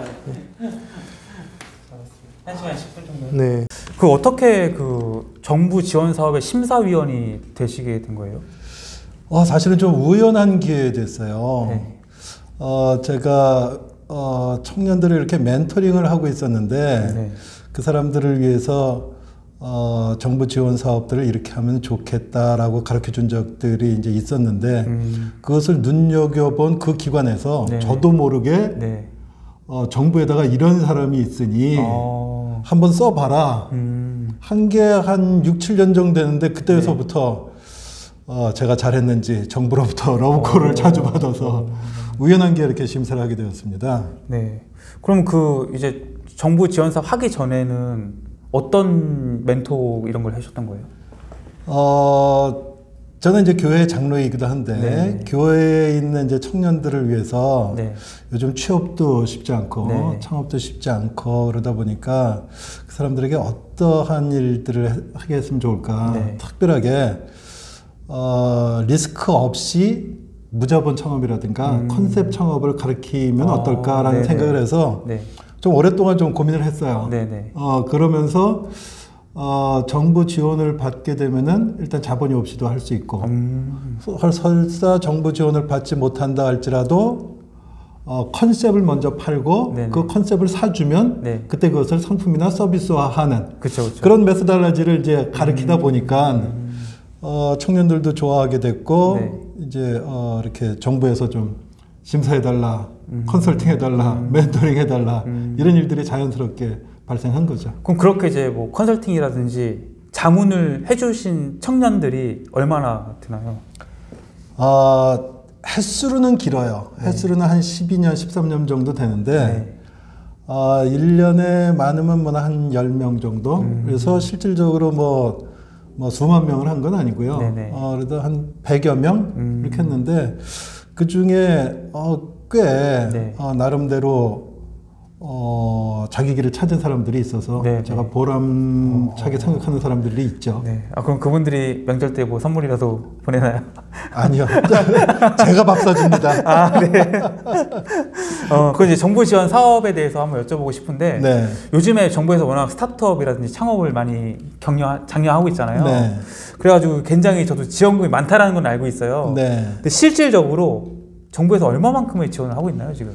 한 시간 10분 정도. 네. 그 어떻게 그 정부 지원 사업의 심사위원이 되시게 된 거예요? 어, 사실은 좀 우연한 기회에 됐어요. 네. 어, 제가 어, 청년들을 이렇게 멘토링을 하고 있었는데 네. 그 사람들을 위해서 어, 정부 지원 사업들을 이렇게 하면 좋겠다라고 가르쳐 준 적들이 이제 있었는데 음, 그것을 눈여겨본 그 기관에서 네. 저도 모르게 네. 어, 정부에다가 이런 사람이 있으니 어, 한번 써봐라. 음, 한게한 6, 7년 정도 됐는데 그때서부터 어, 제가 잘했는지 정부로부터 러브콜을 자주 받아서 우연한 게 이렇게 심사를 하게 되었습니다. 네. 그럼 그 이제 정부 지원 사업 하기 전에는 어떤 멘토 이런 걸 하셨던 거예요? 어, 저는 이제 교회 장로이기도 한데 네. 교회에 있는 이제 청년들을 위해서 네. 요즘 취업도 쉽지 않고 네. 창업도 쉽지 않고 그러다 보니까 그 사람들에게 어떠한 일들을 해- 하게 했으면 좋을까 네. 특별하게 어, 리스크 없이 무자본 창업이라든가 컨셉 창업을 가르치면 음. 아, 어떨까라는 네네. 생각을 해서 네. 좀 오랫동안 좀 고민을 했어요. 네, 네. 어, 그러면서 어, 정부 지원을 받게 되면은 일단 자본이 없이도 할 수 있고 음, 설- 설사 정부 지원을 받지 못한다 할지라도 어, 컨셉을 먼저 팔고 네네. 그 컨셉을 사주면 네. 그때 그것을 상품이나 서비스화하는 그렇죠, 그렇죠. 그런 메소달라지를 이제 가르치다 보니까 어, 청년들도 좋아하게 됐고 네. 이제 어, 이렇게 정부에서 좀 심사해달라, 음. 컨설팅해달라, 멘토링해달라 이런 일들이 자연스럽게 발생한 거죠. 그럼 그렇게 이제 뭐 컨설팅이라든지 자문을 해주신 청년들이 얼마나 되나요? 아, 횟수로는 길어요. 횟수로는 한 12년, 13년 정도 되는데, 네. 아, 1년에 많으면 뭐한 10명 정도? 음. 그래서 실질적으로 뭐, 뭐 수만 명을 한 건 아니고요. 네네. 어, 그래도 한 100여 명? 음. 이렇게 했는데, 그 중에, 어, 꽤, 네. 어, 나름대로, 어, 자기 길을 찾은 사람들이 있어서, 네, 제가 네. 보람차게 생각하는 사람들이 있죠. 네. 아 그럼 그분들이 명절 때 뭐 선물이라도 보내나요? 아니요. 제가 밥 사줍니다. 아 네. 어, 그 이제 정부 지원 사업에 대해서 한번 여쭤보고 싶은데 네. 요즘에 정부에서 워낙 스타트업이라든지 창업을 많이 격려 장려하고 있잖아요. 네. 그래가지고 굉장히 저도 지원금이 많다라는 건 알고 있어요. 네. 근데 실질적으로 정부에서 얼마만큼의 지원을 하고 있나요 지금?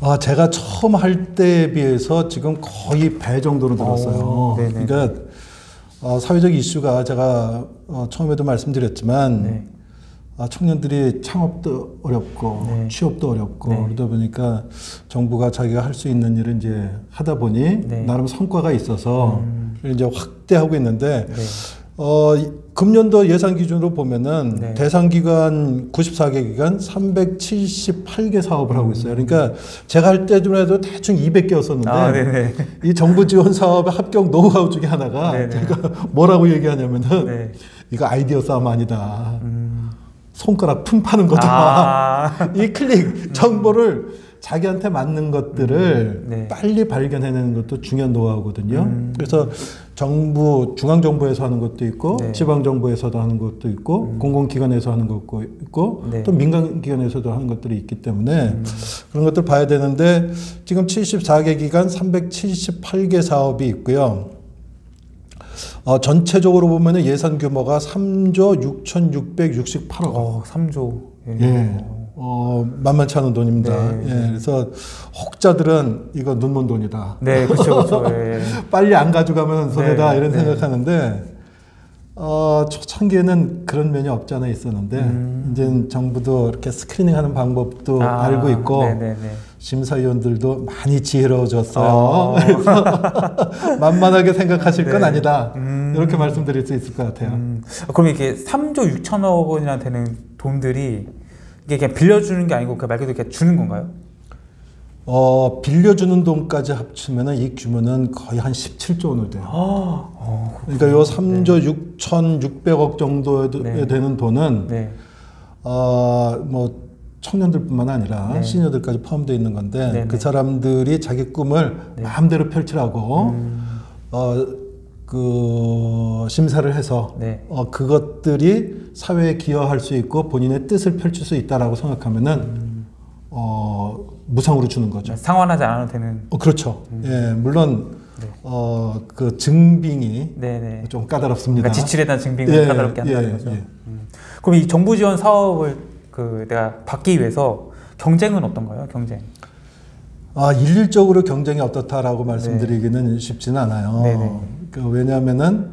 아, 제가 처음 할 때에 비해서 지금 거의 배 정도로 늘었어요. 오, 네네. 그러니까 어, 사회적 이슈가 제가 어, 처음에도 말씀드렸지만 네. 아, 청년들이 창업도 어렵고 네. 취업도 어렵고 네. 그러다 보니까 정부가 자기가 할 수 있는 일을 이제 하다 보니 네. 음. 나름 성과가 있어서 이제 확대하고 있는데 네. 어, 이- 금년도 예산 기준으로 보면은 네. 대상 기관 94개 기관 378개 사업을 하고 있어요. 음. 그러니까 제가 할 때좀 해도 대충 200개였었는데 아 네네. 이 정부 지원 사업의 합격 노하우 중에 하나가 네네. 제가 뭐라고 얘기하냐면은 네. 이거 아이디어 싸움 아니다. 음. 손가락 품 파는 거다. 아. 이 클릭 정보를 자기한테 맞는 것들을 음, 네. 빨리 발견해내는 것도 중요한 노하우거든요. 음. 그래서 정부 중앙 정부에서 하는 것도 있고 네. 음. 지방 정부에서도 하는 것도 있고 공공 기관에서 하는 것도 있고 네. 또 민간 기관에서도 하는 것들이 있기 때문에 음. 그런 것들 봐야 되는데 지금 74개 기관 378개 사업이 있고요. 어, 전체적으로 보면 예산 규모가 3조 6,668억 원. 어, 3조. 예. 예. 어, 만만치 않은 돈입니다. 네. 예. 그래서 혹자들은 이거 눈먼 돈이다. 네, 그렇죠, 그렇죠. 예. 빨리 안 가져가면 손해다 네, 이런 네. 생각하는데 어, 초창기에는 그런 면이 없지 않아 있었는데 음. 이제 정부도 이렇게 스크리닝하는 방법도 아, 알고 있고 네네네. 심사위원들도 많이 지혜로워졌어요. 어. 그래서 만만하게 생각하실 건 네. 아니다. 음. 이렇게 말씀드릴 수 있을 것 같아요. 음, 그럼 이게 3조 6천억 원이나 되는 돈들이 이게 그냥 빌려주는 게 아니고 그말 그대로 이렇게 주는 건가요? 어, 빌려주는 돈까지 합치면은 이 규모는 거의 한 17조 원을 돼요. 어, 그러니까 요 3조 6,600억 정도에 네. 되는 돈은 네. 어, 뭐 청년들뿐만 아니라 네. 시니어들까지 포함되어 있는 건데 네, 그 네. 사람들이 자기 꿈을 네. 마음대로 펼치라고 음, 어, 그 심사를 해서 네. 어, 그것들이 사회에 기여할 수 있고 본인의 뜻을 펼칠 수 있다라고 생각하면은 음. 어, 무상으로 주는 거죠. 상환하지 않아도 되는. 어, 그렇죠. 예, 물론 음. 네. 어, 그 증빙이 네네. 좀 까다롭습니다. 그러니까 지출에 대한 증빙을 예, 까다롭게 한다는 예, 거죠. 예. 음. 그럼 이 정부 지원 사업을 그 내가 받기 위해서 경쟁은 어떤가요? 경쟁. 아, 일률적으로 경쟁이 어떻다라고 말씀드리기는 쉽지는 않아요. 네. 네네. 그 왜냐하면은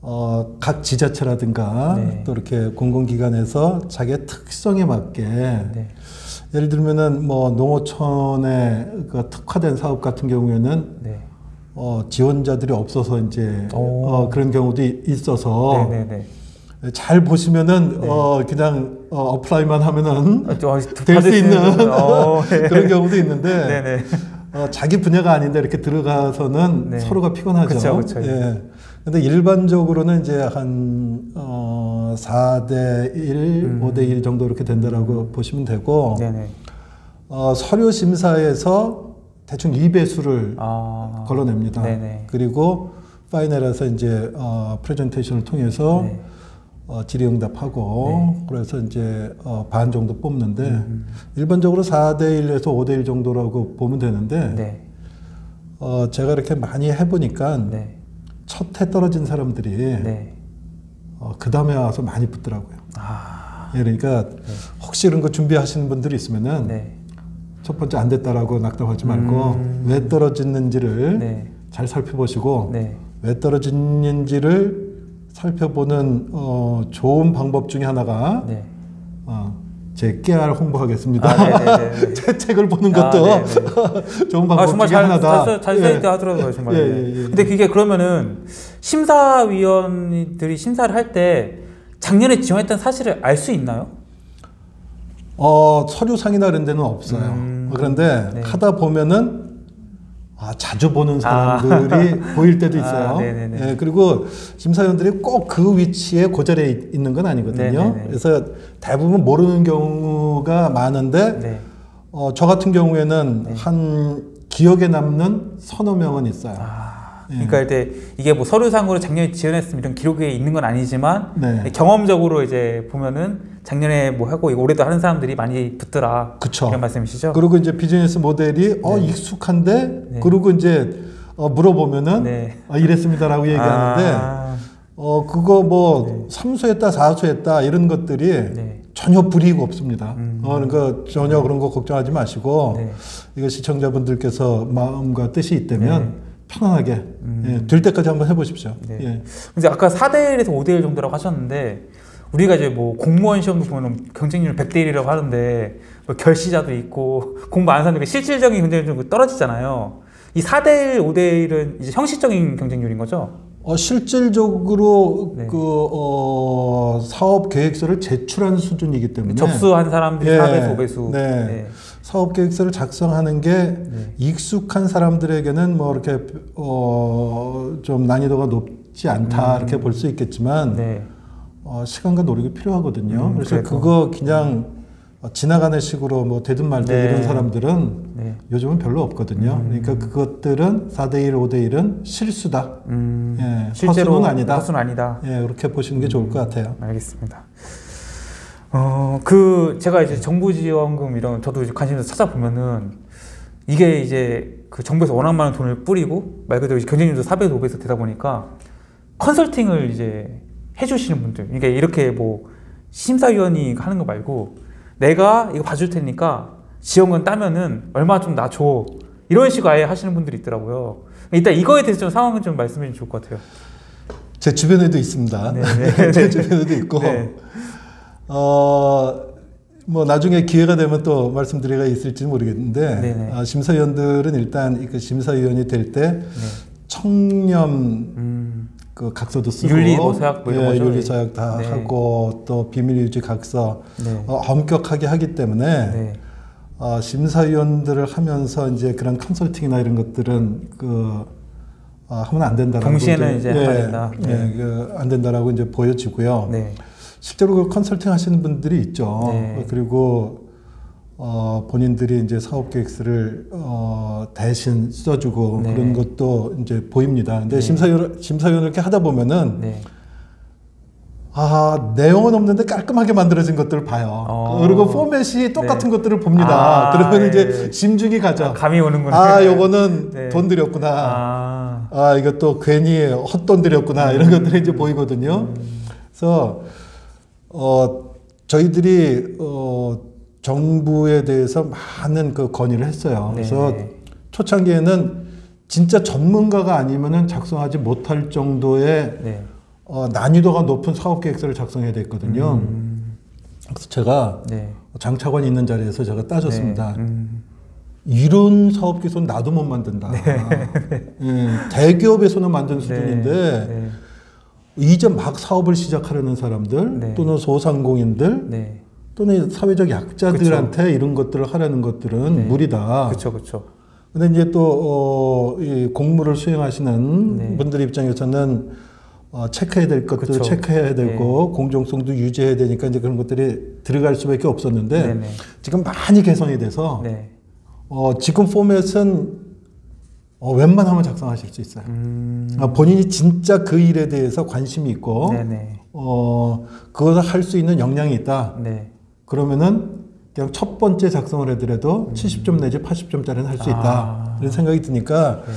어, 각 지자체라든가 네. 또 이렇게 공공기관에서 자기의 특성에 맞게 네. 예를 들면은 뭐 농어촌에 그 특화된 사업 같은 경우에는 네. 어, 지원자들이 없어서 이제 오. 어, 그런 경우도 이- 있어서. 잘 보시면은 어, 그냥 어, apply만 하면은 어, 저- 될 받을 수 있는 어, 네. 그런 경우도 있는데. 어, 자기 분야가 아닌데 이렇게 들어가서는 네. 서로가 피곤하죠. 그쵸, 그쵸. 예. 근데 일반적으로는 이제 한 어, 4대 1, 음. 5대 1 정도 이렇게 된다라고 보시면 되고 네네. 어, 서류 심사에서 대충 2배수를 아. 걸러냅니다. 네네. 그리고 파이널에서 이제 어, 프레젠테이션을 통해서 네. 어, 질의응답하고 그래서 이제 어, 반 정도 뽑는데 음. 일반적으로 4대 1에서 5대 1 정도라고 보면 되는데 네. 어, 제가 이렇게 많이 해보니까 네. 첫해 떨어진 사람들이 네. 어, 그 다음에 와서 많이 붙더라고요. 아. 예, 그러니까 혹시 이런 거 준비하시는 분들이 있으면은 네. 첫 번째 안 됐다라고 낙담하지 말고 음. 왜 떨어졌는지를 네. 잘 살펴보시고 네. 왜 떨어졌는지를 살펴보는 어, 좋은 방법 중에 하나가 네. 어, 제 깨알 홍보하겠습니다. 아, 네네네. 제 책을 보는 아, 것도 네네. 좋은 방법 아 정말 중에 잘, 하나다. 잘, 잘 예. 써있다 하더라고요 정말. 예, 예, 예. 근데 그게 그러면은 심사위원들이 심사를 할 때 작년에 지원했던 사실을 알 수 있나요? 어, 서류상이나 이런 데는 없어요. 음, 그런데 네. 하다 보면은 아, 자주 보는 사람들이 보일 때도 있어요. 아, 네네네. 예, 그리고 심사위원들이 꼭 그 위치에 그 자리에 있- 있는 건 아니거든요. 네네네. 그래서 대부분 모르는 경우가 많은데 네. 어, 저 같은 경우에는 한 기억에 남는 서너 명은 있어요. 아, 예. 그러니까 이제 이게 뭐 서류상으로 작년에 지원했으면 이런 기록에 있는 건 아니지만 네. 경험적으로 이제 보면은 작년에 뭐 하고 올해도 하는 사람들이 많이 붙더라. 그쵸. 이런 말씀이시죠? 그리고 이제 비즈니스 모델이 어 익숙한데 네. 그리고 이제 어, 물어보면은 네. 아, 이랬습니다라고 얘기하는데 아, 어 그거 뭐 삼수했다 사수했다 이런 것들이 네. 전혀 불이익 없습니다. 음. 어 그러니까 전혀 그런 거 걱정하지 마시고 네. 이거 시청자분들께서 마음과 뜻이 있다면 편안하게 예, 될 때까지 한번 해보십시오. 음. 네. 예. 근데 아까 4대 1에서 5대 1 정도라고 하셨는데 우리가 이제 뭐 공무원 시험도 보면 경쟁률 100대 1이라고 하는데 뭐 결시자도 있고 공부 안 하는 사람들 실질적인 경쟁률이 좀 떨어지잖아요. 이 4대 1, 5대 1은 이제 형식적인 경쟁률인 거죠? 어, 실질적으로 네. 그 어, 사업 계획서를 제출한 수준이기 때문에 접수한 사람들이 예. 4배수, 5배수. 네. 사업 계획서를 작성하는 게 네. 익숙한 사람들에게는 뭐 이렇게 어, 좀 난이도가 높지 않다 이렇게 볼 수 있겠지만 네. 어, 시간과 노력이 필요하거든요. 음, 그래서 그래도. 그거 그냥 어, 지나가는 식으로 뭐 되든 말든 네. 이런 사람들은 네. 요즘은 별로 없거든요. 음. 그러니까 그것들은 4대1, 5대1은 실수다. 음, 예, 실제로 허수는 아니다. 허수는 아니다. 예, 그렇게 보시는 게 좋을 것 같아요. 알겠습니다. 어, 그 제가 이제 정부 지원금 이런 저도 이제 관심에서 찾아보면은 이게 이제 그 정부에서 워낙 많은 돈을 뿌리고 말 그대로 경쟁률도 4배, 5배에서 되다 보니까 컨설팅을 이제 해주시는 분들, 이게 이렇게 뭐 심사위원이 하는 거 말고 내가 이거 봐줄 테니까 지원금 따면은 얼마 좀 놔줘 이런 식으로 아예 하시는 분들이 있더라고요. 일단 이거에 대해서 좀 상황을 좀 말씀해 주면 좋을 것 같아요. 제 주변에도 있습니다. 네, 네. 제 주변에도 있고, 네. 어, 뭐 나중에 기회가 되면 또 말씀드리가 있을지 모르겠는데, 네네. 아, 심사위원들은 일단 그 심사위원이 될때 네. 청렴 음, 그 각서도 쓰고, 윤리 뭐 서약 뭐 예? 윤리 서약 다 네. 하고 또 비밀 유지 각서 네. 어, 엄격하게 하기 때문에 네. 어, 심사위원들을 하면서 이제 그런 컨설팅이나 이런 것들은 그 어, 하면 안 된다라고 동시에는 이제 안 된다. 예, 네. 그, 안 된다라고 이제 보여지고요. 네. 실제로 그 컨설팅 하시는 분들이 있죠. 네. 그리고 어, 본인들이 이제 사업 계획서를 어, 대신 써주고 네. 그런 것도 이제 보입니다. 근데 네. 심사위원 심사위원 이렇게 하다 보면은 네. 아 내용은 없는데 깔끔하게 만들어진 것들을 봐요. 어. 그리고 포맷이 똑같은 것들을 봅니다. 아, 그러면 예. 이제 심중이 가죠. 감이 오는구나. 아, 요거는 네. 돈 들였구나. 아, 아, 이것도 괜히 헛돈 들였구나. 이런 것들이 이제 보이거든요. 그래서, 어, 저희들이, 어, 정부에 대해서 많은 그 건의를 했어요. 네. 그래서 초창기에는 진짜 전문가가 아니면은 작성하지 못할 정도의 네. 어, 난이도가 높은 사업 계획서를 작성해야 됐거든요. 음, 그래서 제가 네. 장차관이 있는 자리에서 제가 따졌습니다. 네. 음, 이런 사업 기술 나도 못 만든다. 예, 대기업에서는 만든 수준인데 네. 이제 막 사업을 시작하려는 사람들 네. 또는 소상공인들 네. 또는 사회적 약자들한테 이런 것들을 하려는 것들은 네. 무리다. 그렇죠, 그렇죠. 근데 이제 또 어, 이 공무를 수행하시는 네. 분들 입장에서는 어, 체크해야 될 것도 그쵸. 체크해야 되고 공정성도 유지해야 되니까 이제 그런 것들이 들어갈 수밖에 없었는데 네, 네. 지금 많이 개선이 돼서 네. 어, 지금 포맷은 어, 웬만하면 작성하실 수 있어요. 음, 아, 본인이 진짜 그 일에 대해서 관심이 있고 네, 네. 어, 그것을 할 수 있는 역량이 있다. 네. 그러면은 그냥 첫 번째 작성을 해더라도 70점 내지 80점짜리는 할 수 있다. 아. 이런 생각이 드니까 네.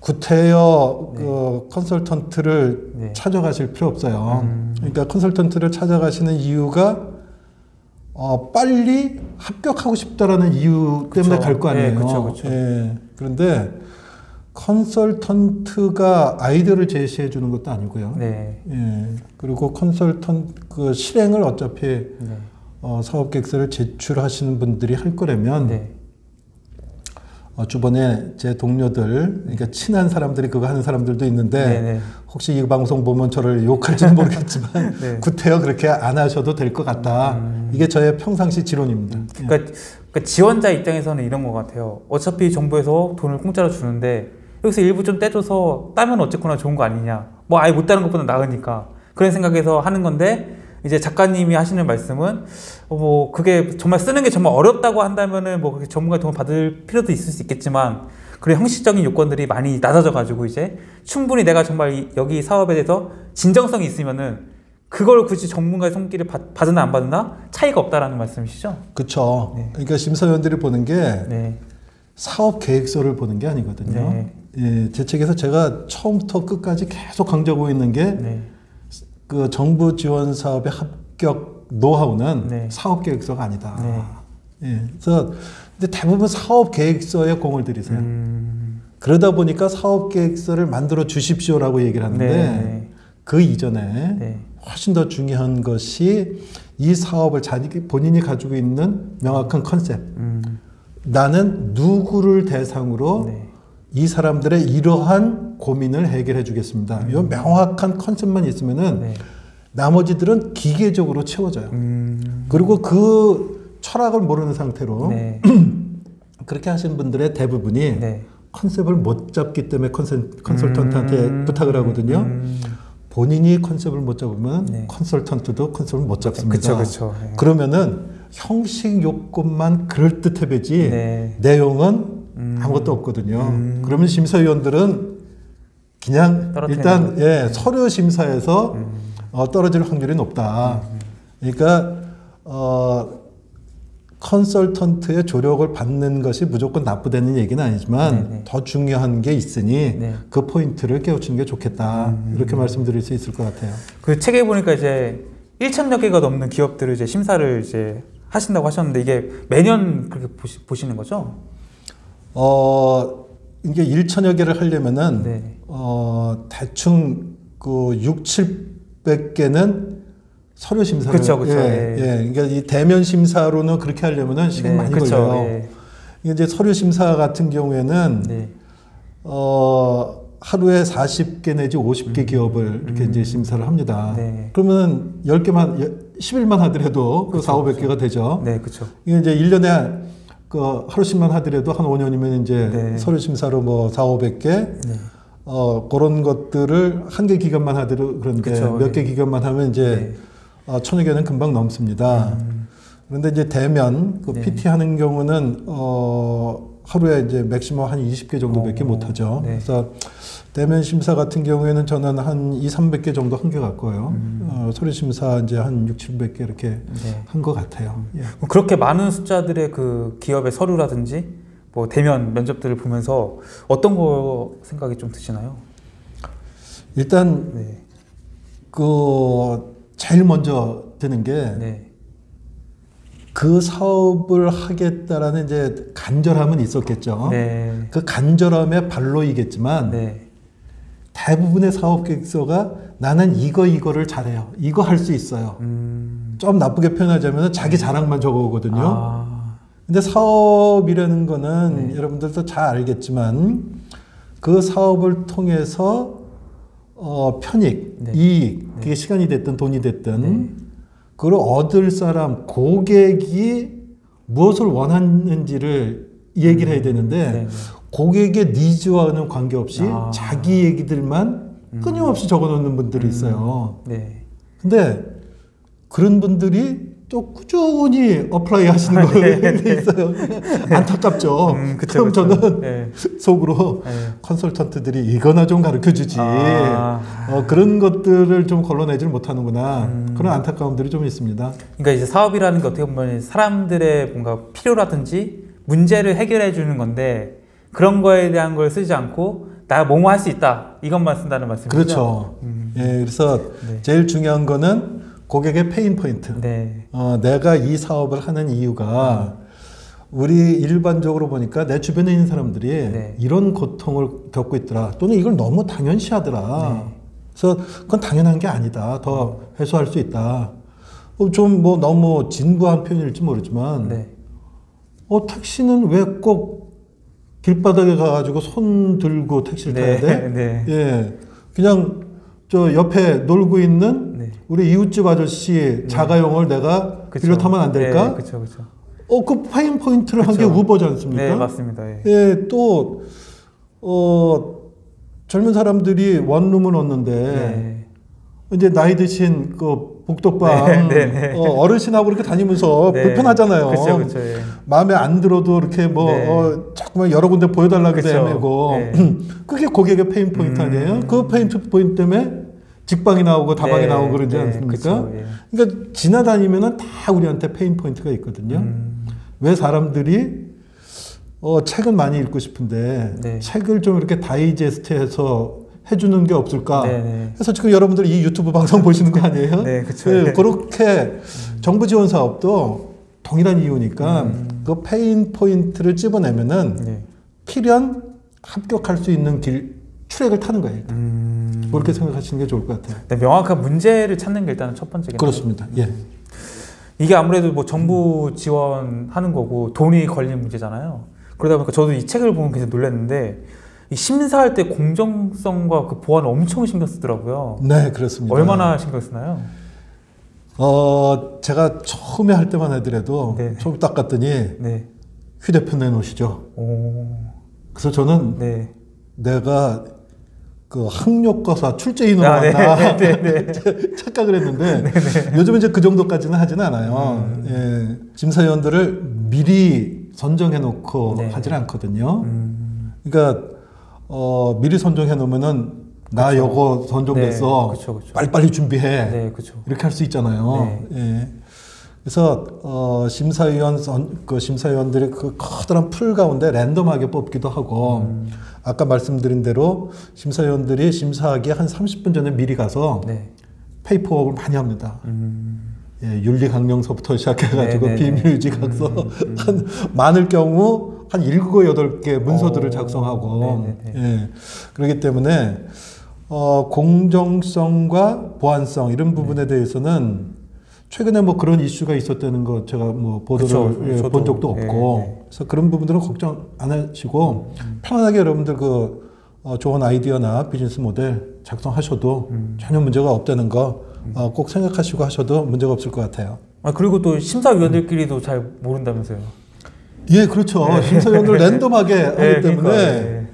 구태여 그 컨설턴트를 네. 찾아가실 필요 없어요. 음. 그러니까 컨설턴트를 찾아가시는 이유가 어, 빨리 합격하고 싶다라는 이유 때문에. 갈 거 아니에요. 네, 그쵸, 그쵸. 예. 그런데 컨설턴트가 아이디어를 제시해 주는 것도 아니고요. 네. 예. 그리고 컨설턴 그 실행을 어차피 네. 어, 사업 계획서를 제출하시는 분들이 할 거라면 네. 어, 주변에 제 동료들, 그러니까 친한 사람들이 그거 하는 사람들도 있는데 네, 네. 혹시 이 방송 보면 저를 욕할지는 모르겠지만 네. 구태여 그렇게 안 하셔도 될 것 같다. 이게 저의 평상시 지론입니다. 예. 그러니까, 그러니까 지원자 입장에서는 이런 것 같아요. 어차피 정부에서 돈을 공짜로 주는데 여기서 일부 좀 떼줘서 따면 어쨌거나 좋은 거 아니냐. 뭐 아예 못 따는 것보다 나으니까 그런 생각에서 하는 건데 이제 작가님이 하시는 말씀은 어, 뭐 그게 정말 쓰는 게 정말 어렵다고 한다면은 뭐 전문가 도움 받을 필요도 있을 수 있겠지만 그런 형식적인 요건들이 많이 낮아져 가지고 이제 충분히 내가 정말 이- 여기 사업에 대해서 진정성이 있으면은 그걸 굳이 전문가의 손길을 받, 받으나 안 받으나 차이가 없다라는 말씀이시죠? 그렇죠. 네. 그러니까 심사위원들이 보는 게 네. 사업 계획서를 보는 게 아니거든요. 네. 예, 제 책에서 제가 처음부터 끝까지 계속 강조하고 있는 게 네. 그 정부 지원 사업의 합격 노하우는 네. 사업 계획서가 아니다. 네. 예. 그래서 근데 대부분 사업 계획서에 공을 들이세요. 음, 그러다 보니까 사업 계획서를 만들어 주십시오라고 얘기를 하는데 네. 그 이전에 네. 훨씬 더 중요한 것이 이 사업을 자기 본인이 가지고 있는 명확한 컨셉. 음, 나는 누구를 대상으로 네. 이 사람들의 이러한 고민을 해결해 주겠습니다. 이 명확한 컨셉만 있으면은 음. 네. 나머지들은 기계적으로 채워져요. 음, 그리고 그 철학을 모르는 상태로 네. 그렇게 하신 분들의 대부분이 네. 컨셉을 못 잡기 때문에 컨설, 컨설턴트한테 음, 부탁을 하거든요. 음, 본인이 컨셉을 못 잡으면 네. 컨설턴트도 컨셉을 못 잡습니다. 그쵸, 그쵸. 네. 그러면은 형식 요건만 그럴 듯해 보지 네. 내용은 음. 아무것도 없거든요. 음. 그러면 심사위원들은 그냥 일단. 예, 서류 심사에서 음. 어, 떨어질 확률이 높다. 그러니까 어, 컨설턴트의 조력을 받는 것이 무조건 나쁘다는 얘기는 아니지만 네네. 더 중요한 게 있으니 네. 그 포인트를 깨우치는 게 좋겠다. 음. 이렇게 말씀드릴 수 있을 것 같아요. 그 책에 보니까 이제 1천여 개가 넘는 기업들을 이제 심사를 이제 하신다고 하셨는데 이게 매년 그렇게 보시, 보시는 거죠? 어, 이게 1천여 개를 하려면은 네. 어, 대충 그 6, 700개는 서류 심사를 그쵸, 그쵸. 예, 예. 예. 그러니까 이 대면 심사로는 그렇게 하려면은 시간 이 많이 그쵸, 걸려요. 예. 이게 이제 서류 심사 같은 경우에는 네. 어, 하루에 40개 내지 50개 기업을 이렇게 이제 심사를 합니다. 음. 네. 그러면 10개만 10일만 하더라도 그 4, 500개가 되죠. 네, 그렇죠. 이게 이제 1년에 그 하루씩만 하더라도 한 5년이면 이제 네. 서류 심사로 뭐 4, 500개 네. 어 그런 것들을 한 개 기간만 하더라도 그런데 그쵸, 몇개 예. 기간만 하면 이제 네. 어, 천여 개는 금방 넘습니다. 음. 그런데 이제 대면 그 네. PT 하는 경우는 어 하루에 이제 맥시멈 한 20개 정도밖에 어, 못 하죠. 네. 그래서 대면 심사 같은 경우에는 저는 한 2, 300개 정도 한 게 같고요. 음. 어, 서류 심사 이제 한 6, 700개 이렇게 네. 한것 같아요. 예. 그렇게 많은 숫자들의 그 기업의 서류라든지 뭐 대면 면접들을 보면서 어떤 거 생각이 좀 드시나요? 일단 네. 그 제일 먼저 드는 게그 네. 사업을 하겠다라는 이제 간절함은 있었겠죠. 네. 그 간절함의 발로이겠지만 네. 대부분의 사업 계획서가 나는 이거 이거를 잘해요. 이거 할 수 있어요. 음. 좀 나쁘게 표현하자면 자기 자랑만 적어오거든요. 아. 근데 사업이라는 거는 네. 여러분들도 잘 알겠지만 그 사업을 통해서 어, 편익, 네. 이익, 그게 시간이 됐든 돈이 됐든 네. 그걸 얻을 사람, 고객이 무엇을 원하는지를 얘기를 해야 되는데 네. 고객의 needs와는 관계없이 아. 자기 얘기들만 끊임없이 적어놓는 분들이 있어요. 네. 근데 그런 분들이 또 꾸준히 apply 하시는 아, 분들이 네, 있어요. 안타깝죠. 음, 그쵸, 그럼 그쵸. 저는 네. 속으로 네. 컨설턴트들이 이거나 좀 가르쳐 주지. 아. 어, 그런 것들을 좀 걸러내질 못하는구나. 음. 그런 안타까움들이 좀 있습니다. 그러니까 이제 사업이라는 게 어떻게 보면 사람들의 뭔가 필요라든지 문제를 해결해 주는 건데 그런 거에 대한 걸 쓰지 않고 나 뭐뭐 할 수 있다 이것만 쓴다는 말씀이죠. 그렇죠. 음. 예, 그래서 네. 제일 중요한 거는 고객의 pain point. 네. 어, 내가 이 사업을 하는 이유가 우리 일반적으로 보니까 내 주변에 있는 사람들이 네. 이런 고통을 겪고 있더라. 또는 이걸 너무 당연시하더라. 네. 그래서 그건 당연한 게 아니다. 더 해소할 수 있다. 어, 좀뭐 너무 진부한 표현일지 모르지만 네. 어, 택시는 왜 꼭 길바닥에 가가지고 손 들고 택시를 네. 타야 돼? 네. 예. 그냥 저 옆에 놀고 있는 네. 우리 이웃집 아저씨 자가용을 내가 그쵸. 빌려 타면 안 될까? 네, 그렇죠, 그렇죠. 어, 그 pain point를 한 게 그쵸. 우버지 않습니까? 네, 맞습니다. 예. 예, 또, 어, 젊은 사람들이 원룸을 얻는데, 네. 이제 나이 드신 그 복덕방 네, 네, 네. 어, 어르신하고 이렇게 다니면서 네. 불편하잖아요. 그렇죠, 그렇죠. 예. 마음에 안 들어도 이렇게 뭐 네. 어, 자꾸만 여러 군데 보여달라고 그쵸. 헤매고 네. 그게 고객의 pain point 음. 아니에요? 그 pain point 때문에 직방이 나오고 다방이 네, 나오고 그러지 네, 않습니까? 그쵸, 예. 그러니까 지나다니면은 다 우리한테 pain point가 있거든요. 음. 왜 사람들이 어, 책은 많이 읽고 싶은데 네. 책을 좀 이렇게 다이제스트해서 해주는 게 없을까? 네, 네. 그래서 지금 여러분들 이 유튜브 방송 보시는 거 아니에요? 네. 네, 그렇게 정부 지원 사업도 동일한 이유니까 음. 그 pain point를 집어내면은 네. 필연 합격할 수 있는 길 트랙을 타는 거예요. 일단. 음. 그렇게 생각하시는 게 좋을 것 같아요. 네, 명확한 문제를 찾는 게 일단은 첫 번째겠네요. 그렇습니다. 예. 이게 아무래도 뭐 정부 지원하는 거고 돈이 걸린 문제잖아요. 그러다 보니까 저도 이 책을 보면 굉장히 놀랐는데 이 심사할 때 공정성과 그 보안을 엄청 신경 쓰더라고요. 네, 그렇습니다. 얼마나 신경 쓰나요? 어, 제가 처음에 할 때만 하더라도 네. 처음 딱 갔더니 네. 휴대폰 내놓으시죠. 오. 그래서 저는 네. 내가 그 학력고사 출제인으로 아, 네, 만나 네, 네, 네. 착각을 했는데 요즘 이제 그 정도까지는 하지는 않아요. 음. 예, 심사위원들을 미리 선정해 놓고 네. 하지는 않거든요. 음, 그러니까 어, 미리 선정해 놓으면은 나 그쵸. 요거 선정됐어. 네, 그쵸, 그쵸. 빨리빨리 준비해. 네. 이렇게 할 수 있잖아요. 예. 그래서 어, 심사위원 선, 그 심사위원들이 그 커다란 풀 가운데 랜덤하게 뽑기도 하고 음. 아까 말씀드린 대로 심사위원들이 심사하기 한 30분 전에 미리 가서 네. paperwork를 많이 합니다. 음, 예, 윤리 강령서부터 시작해가지고 네, 네, 네. 비밀 유지 각서 한 많을 경우 한 일곱 여덟 개 문서들을 오, 작성하고. 네, 네, 예, 그렇기 때문에 어, 공정성과 보안성 이런 부분에 대해서는 최근에 뭐 그런 이슈가 있었다는 거 제가 뭐 보도를 그쵸, 예, 본 적도 예, 없고 예. 그래서 그런 부분들은 걱정 안 하시고 편안하게 여러분들 그 어, 좋은 아이디어나 비즈니스 모델 작성하셔도 음. 전혀 문제가 없다는 거꼭 생각하시고 하셔도 문제가 없을 것 같아요. 아 그리고 또 심사위원들끼리도 잘 모른다면서요. 예, 그렇죠. 심사위원들 랜덤하게 하기 네, 때문에 그러니까, 네.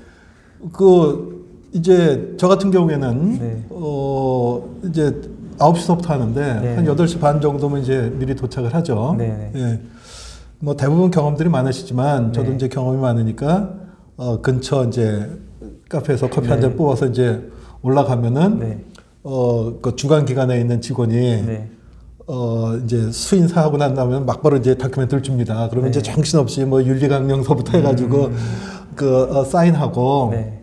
그 이제 저 같은 경우에는 네. 어 이제 9시서부터 하는데 네. 한 8시 반 정도면 이제 미리 도착을 하죠. 네, 네. 예. 뭐 대부분 경험들이 많으시지만 저도 네. 이제 경험이 많으니까 어 근처 이제 카페에서 커피 한 네. 잔 뽑아서 이제 올라가면은 네. 어그 주간 기관에 있는 직원이 네. 어 이제 수인사 하고 난 다음에 막바로 이제 다큐멘터리를 줍니다. 그러면 네. 이제 정신없이 뭐 윤리강령서부터 해가지고 그 어, 사인하고 네.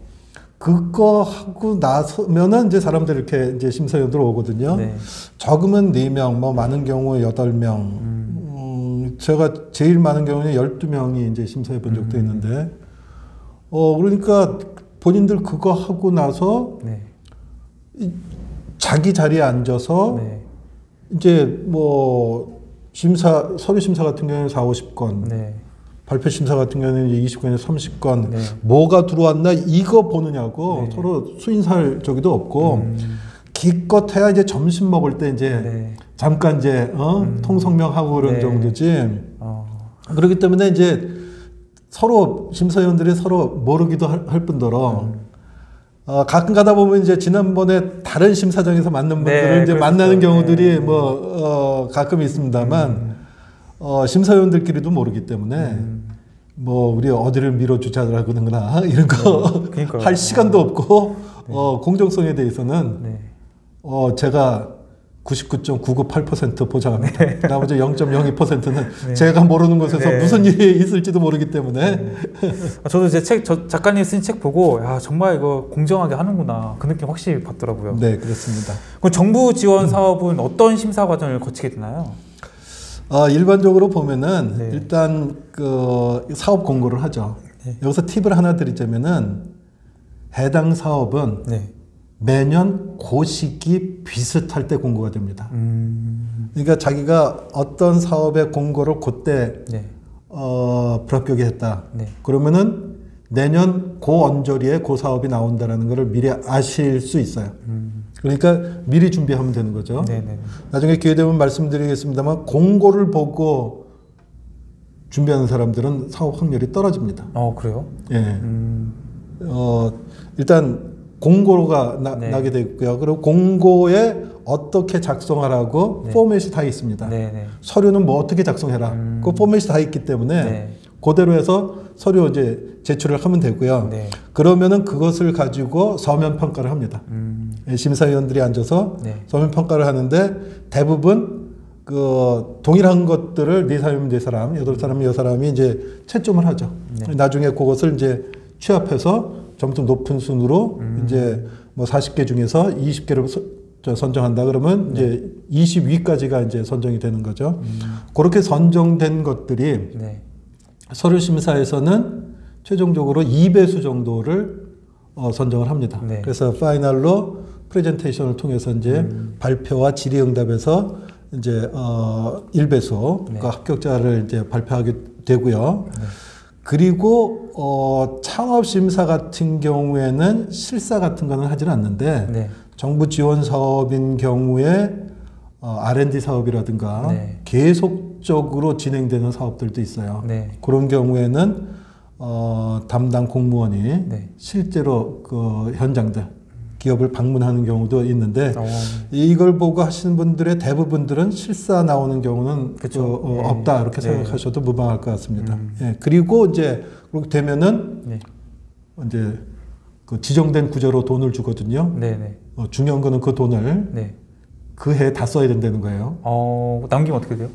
그거 하고 나서면은 이제 사람들 이렇게 이제 심사위원들 오거든요. 네. 적으면 4명, 뭐 많은 경우에 8명. 음, 제가 제일 많은 경우는 12명이 이제 심사해 본 음. 적도 있는데 어 그러니까 본인들 그거 하고 나서 네. 자기 자리에 앉아서 네. 이제 뭐 심사 서류 심사 같은 경우는 4, 50건, 네. 발표 심사 같은 경우는 이제 20건에서 30건. 네. 뭐가 들어왔나 이거 보느냐고 네. 서로 수인살 저기도 없고 음, 기껏해야 이제 점심 먹을 때 이제 네. 잠깐 이제 어? 통성명하고 그런 네. 정도지. 어. 그렇기 때문에 이제 서로 심사위원들이 서로 모르기도 할, 할 뿐더러 음. 어, 가끔 가다 보면 이제 지난번에 다른 심사장에서 만난 네, 분들을 이제 그렇죠. 만나는 경우들이 네, 네. 뭐 어, 가끔 있습니다만 음. 어, 심사위원들끼리도 모르기 때문에 음. 뭐 우리 어디를 밀어주자라고 하는구나 이런 거 그러니까요. 할 시간도 없고 어, 공정성에 대해서는 네. 어, 제가 99.998% 보장합니다. 나머지 0.02%는 네. 제가 모르는 곳에서 네. 무슨 일이 있을지도 모르기 때문에 아, 저도 제 책, 저 작가님 쓴 책 보고 야 정말 이거 공정하게 하는구나 그 느낌 확실히 받더라고요. 네 그렇습니다. 그럼 정부 지원 사업은 어떤 심사 과정을 거치게 되나요? 어, 일반적으로 보면은 네. 일단 그 사업 공고를 하죠. 네. 여기서 팁을 하나 드리자면은 해당 사업은 네. 매년 그 시기 비슷할 때 공고가 됩니다. 음. 그러니까 자기가 어떤 사업의 공고를 그때 네. 어, 불합격이 했다. 네. 그러면은 내년 그 언저리에 그 사업이 나온다라는 것을 미리 아실 수 있어요. 음. 그러니까 미리 준비하면 되는 거죠. 네, 네. 나중에 기회 되면 말씀드리겠습니다만 공고를 보고 준비하는 사람들은 사업 확률이 떨어집니다. 어, 그래요? 예. 음. 어, 일단 공고가 나, 네. 나게 되고요. 그리고 공고에 어떻게 작성하라고 네. 포맷이 다 있습니다. 네, 네. 서류는 뭐 어떻게 작성해라. 음. 그 포맷이 다 있기 때문에 네. 그대로 해서 서류 이제 제출을 하면 되고요. 네. 그러면은 그것을 가지고 서면 평가를 합니다. 음. 예, 심사위원들이 앉아서 네. 서면 평가를 하는데 대부분 그 동일한 것들을 네 사람이면 네 사람, 여덟 사람이면 여섯 사람이 이제 채점을 하죠. 네. 나중에 그것을 이제 취합해서 점수 높은 순으로 음. 이제 뭐 40개 중에서 20개를 선정한다 그러면 이제 20위까지가 이제 선정이 되는 거죠. 음. 그렇게 선정된 것들이 네. 서류 심사에서는 최종적으로 2배수 정도를 어, 선정을 합니다. 네. 그래서 파이널로 프레젠테이션을 통해서 이제 음. 발표와 질의응답에서 이제 어 1배수 네. 그 합격자를 이제 발표하게 되고요. 네. 그리고 어 창업 심사 같은 경우에는 실사 같은 거는 하지는 않는데 네. 정부 지원 사업인 경우에 어, R&D 사업이라든가 네. 계속 적으로 진행되는 사업들도 있어요. 네. 그런 경우에는 어, 담당 공무원이 네. 실제로 그 현장들 기업을 방문하는 경우도 있는데 어, 이걸 보고 하시는 분들의 대부분들은 실사 나오는 경우는 그쵸. 어, 어, 예. 없다 이렇게 네. 생각하셔도 무방할 것 같습니다. 음. 예, 그리고 이제 그렇게 되면은 네, 이제 그 지정된 구조로 돈을 주거든요. 네, 네, 어, 중요한 거는 그 돈을 네. 그 해에 다 써야 된다는 거예요. 어, 남기면 어떻게 돼요?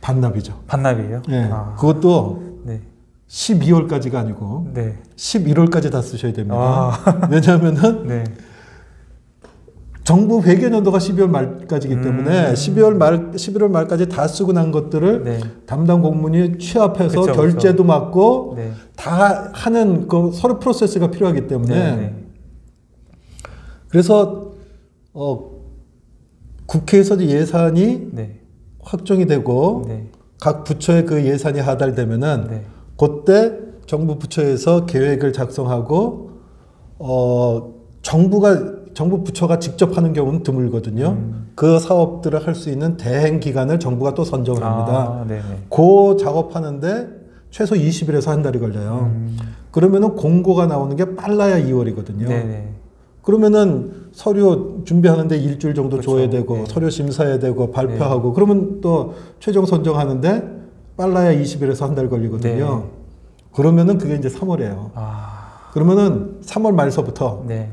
반납이죠. 반납이에요? 예, 아, 그것도 네, 12월까지가 아니고 네. 11월까지 다 쓰셔야 됩니다. 아, 왜냐하면은 네. 정부 회계년도가 12월 말까지이기 음. 때문에 12월 말 11월 말까지 다 쓰고 난 것들을 네. 담당 공무원이 취합해서 그쵸, 결제도 맡고 네. 다 하는 그 서류 프로세스가 필요하기 때문에 네, 네. 그래서 어 국회에서 예산이 네. 확정이 되고 네. 각 부처의 그 예산이 하달되면은 네. 그때 정부 부처에서 계획을 작성하고 어 정부가 정부 부처가 직접 하는 경우는 드물거든요. 음. 그 사업들을 할 수 있는 대행 기간을 정부가 또 선정을 합니다. 아, 네, 네. 그 작업하는데 최소 20일에서 한 달이 걸려요. 음, 그러면은 공고가 나오는 게 빨라야 2월이거든요. 네, 네. 그러면은 서류 준비하는데 일주일 정도 그렇죠. 줘야 되고 네. 서류 심사해야 되고 발표하고 그러면 또 최종 선정하는데 빨라야 20일에서 한 달 걸리거든요. 네. 그러면은 그게 이제 3월이에요. 아, 그러면은 3월 말서부터 네.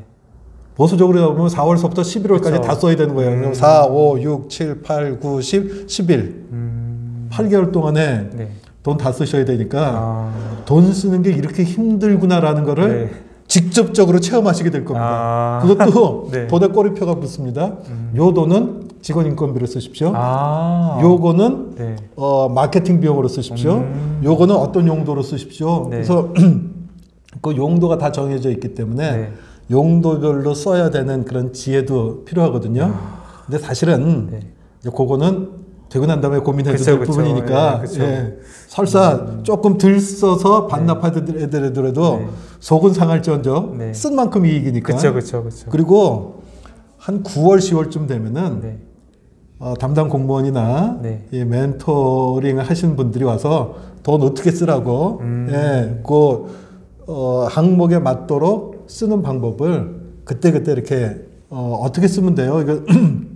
보수적으로 보면 4월서부터 11월까지 그쵸. 다 써야 되는 거예요. 음. 4, 5, 6, 7, 8, 9, 10, 11. 음, 8개월 동안에 네. 돈다 쓰셔야 되니까 아, 돈 쓰는 게 이렇게 힘들구나라는 거를 네. 직접적으로 체험하시게 될 겁니다. 아, 그것도 네. 돈에 꼬리표가 붙습니다. 요 돈은 직원 인건비로 쓰십시오. 아, 요거는 네. 어, 마케팅 비용으로 쓰십시오. 음. 요거는 어떤 용도로 쓰십시오. 네. 그래서 그 용도가 다 정해져 있기 때문에 네. 용도별로 써야 되는 그런 지혜도 필요하거든요. 근데 사실은 네. 이제 그거는 되고 난 다음에 고민해도 그쵸, 될 그쵸. 부분이니까 예. 예, 설사 조금 들 써서 반납하더라도 네. 속은 상할지언정 네. 쓴 만큼 이익이니까. 그쵸, 그쵸, 그쵸. 그리고 한 9월, 10월쯤 되면은 네. 어, 담당 공무원이나 네. 이 멘토링 하시는 분들이 와서 돈 어떻게 쓰라고 음. 예, 그 어, 항목에 맞도록 쓰는 방법을 그때 그때 이렇게 어, 어떻게 쓰면 돼요? 이거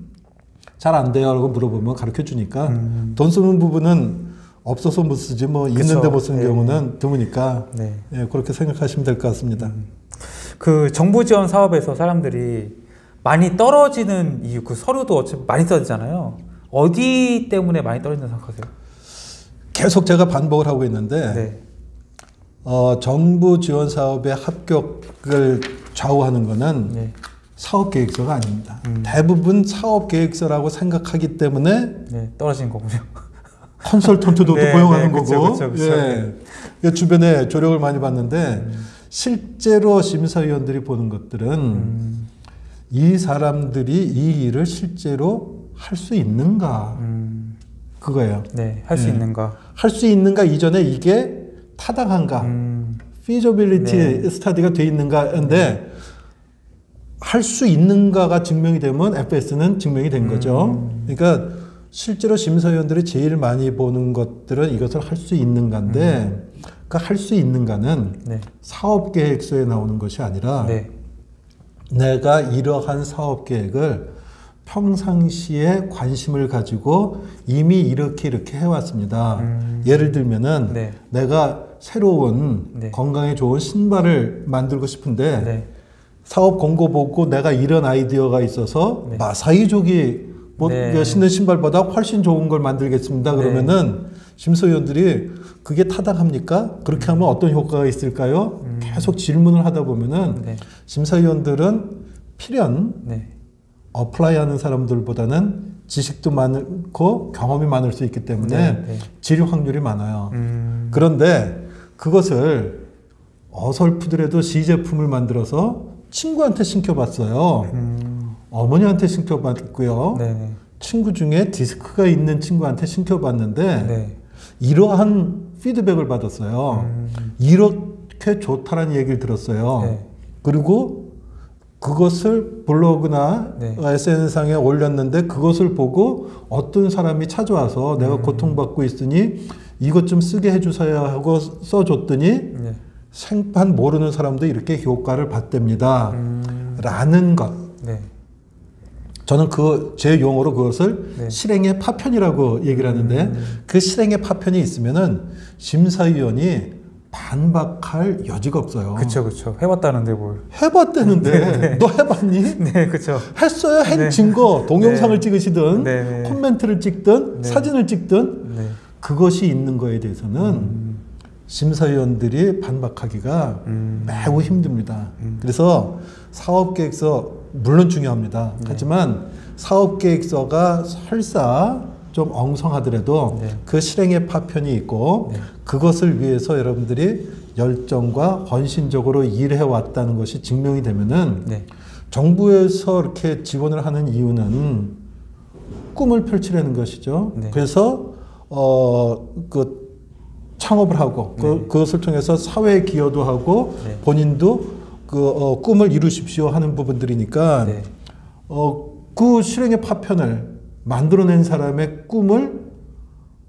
잘 안 돼요 라고 물어보면 가르쳐 주니까 음. 돈 쓰는 부분은 없어서 못 쓰지 뭐 있는데 그쵸. 못 쓰는 예. 경우는 드무니까 네. 예, 그렇게 생각하시면 될 것 같습니다. 그 정부 지원 사업에서 사람들이 많이 떨어지는 이유, 그 서류도 어차피 많이 써지잖아요. 어디 때문에 많이 떨어진다고 생각하세요? 계속 제가 반복을 하고 있는데 네. 어, 정부 지원 사업의 합격을 좌우하는 거는 네. 사업 계획서가 아닙니다. 음. 대부분 사업 계획서라고 생각하기 때문에 네. 떨어지는 거군요. 컨설턴트도 네, 고용하는 네, 그쵸, 거고, 그쵸, 그쵸. 예. 그 주변에 조력을 많이 받는데 음. 실제로 심사위원들이 보는 것들은 음. 이 사람들이 이 일을 실제로 할 수 있는가 음. 그거예요. 네. 할수 네. 있는가? 할 수 있는가 이전에 이게 타당한가, 음. feasibility 네. 스타디가 돼 있는가인데 할 수 있는가가 증명이 되면 FS는 증명이 된 거죠. 음. 그러니까 실제로 심사위원들이 제일 많이 보는 것들은 이것을 할 수 있는가인데 그 할 수 있는가는 네. 사업 계획서에 나오는 것이 아니라 네. 내가 이러한 사업 계획을 평상시에 관심을 가지고 이미 이렇게 이렇게 해왔습니다. 음. 예를 들면은 네. 내가 새로운 네. 건강에 좋은 신발을 만들고 싶은데 네. 사업 공고 보고 내가 이런 아이디어가 있어서 네. 마사이족이 뭐 네. 신는 신발보다 훨씬 좋은 걸 만들겠습니다. 네. 그러면은 심사위원들이 그게 타당합니까? 그렇게 하면 어떤 효과가 있을까요? 음. 계속 질문을 하다 보면은 네. 심사위원들은 필연 네. 어플라이하는 사람들보다는 지식도 많고 경험이 많을 수 있기 때문에. 질 확률이 많아요. 음. 그런데 그것을 어설프더라도 시제품을 만들어서 친구한테 신켜봤어요. 음. 어머니한테 신켜봤고요. 네. 네. 친구 중에 디스크가 있는 친구한테 신켜봤는데 네. 이러한 피드백을 받았어요. 음. 이렇게 좋다라는 얘기를 들었어요. 네. 그리고 그것을 블로그나 네. SNS상에 올렸는데 그것을 보고 어떤 사람이 찾아와서 내가 음. 고통받고 있으니 이것 좀 쓰게 해주세요 하고 써줬더니 네. 생판 모르는 사람도 이렇게 효과를 봤답니다. 라는 것. 네. 저는 그 제 용어로 그것을 네. 실행의 파편이라고 얘기를 하는데 그 실행의 파편이 있으면은 심사위원이 반박할 여지가 없어요. 그쵸 그쵸 해봤다는데 뭘. 해봤다는데 너 해봤니? 네 그쵸. 했어요. 한 네. 증거 동영상을 네. 찍으시든 네, 네. 코멘트를 찍든 네. 사진을 찍든 네. 그것이 있는 거에 대해서는 심사위원들이 반박하기가 음. 매우 힘듭니다. 그래서 사업계획서 물론 중요합니다. 네. 하지만 사업계획서가 설사 좀 엉성하더라도 네. 그 실행의 파편이 있고 네. 그것을 위해서 여러분들이 열정과 헌신적으로 일해 왔다는 것이 증명이 되면은 네. 정부에서 이렇게 지원을 하는 이유는 꿈을 펼치려는 것이죠. 네. 그래서 어그 창업을 하고 그, 그것을 통해서 사회에 기여도 하고 네. 본인도 그 어, 꿈을 이루십시오 하는 부분들이니까 네. 어, 그 실행의 파편을 만들어낸 사람의 꿈을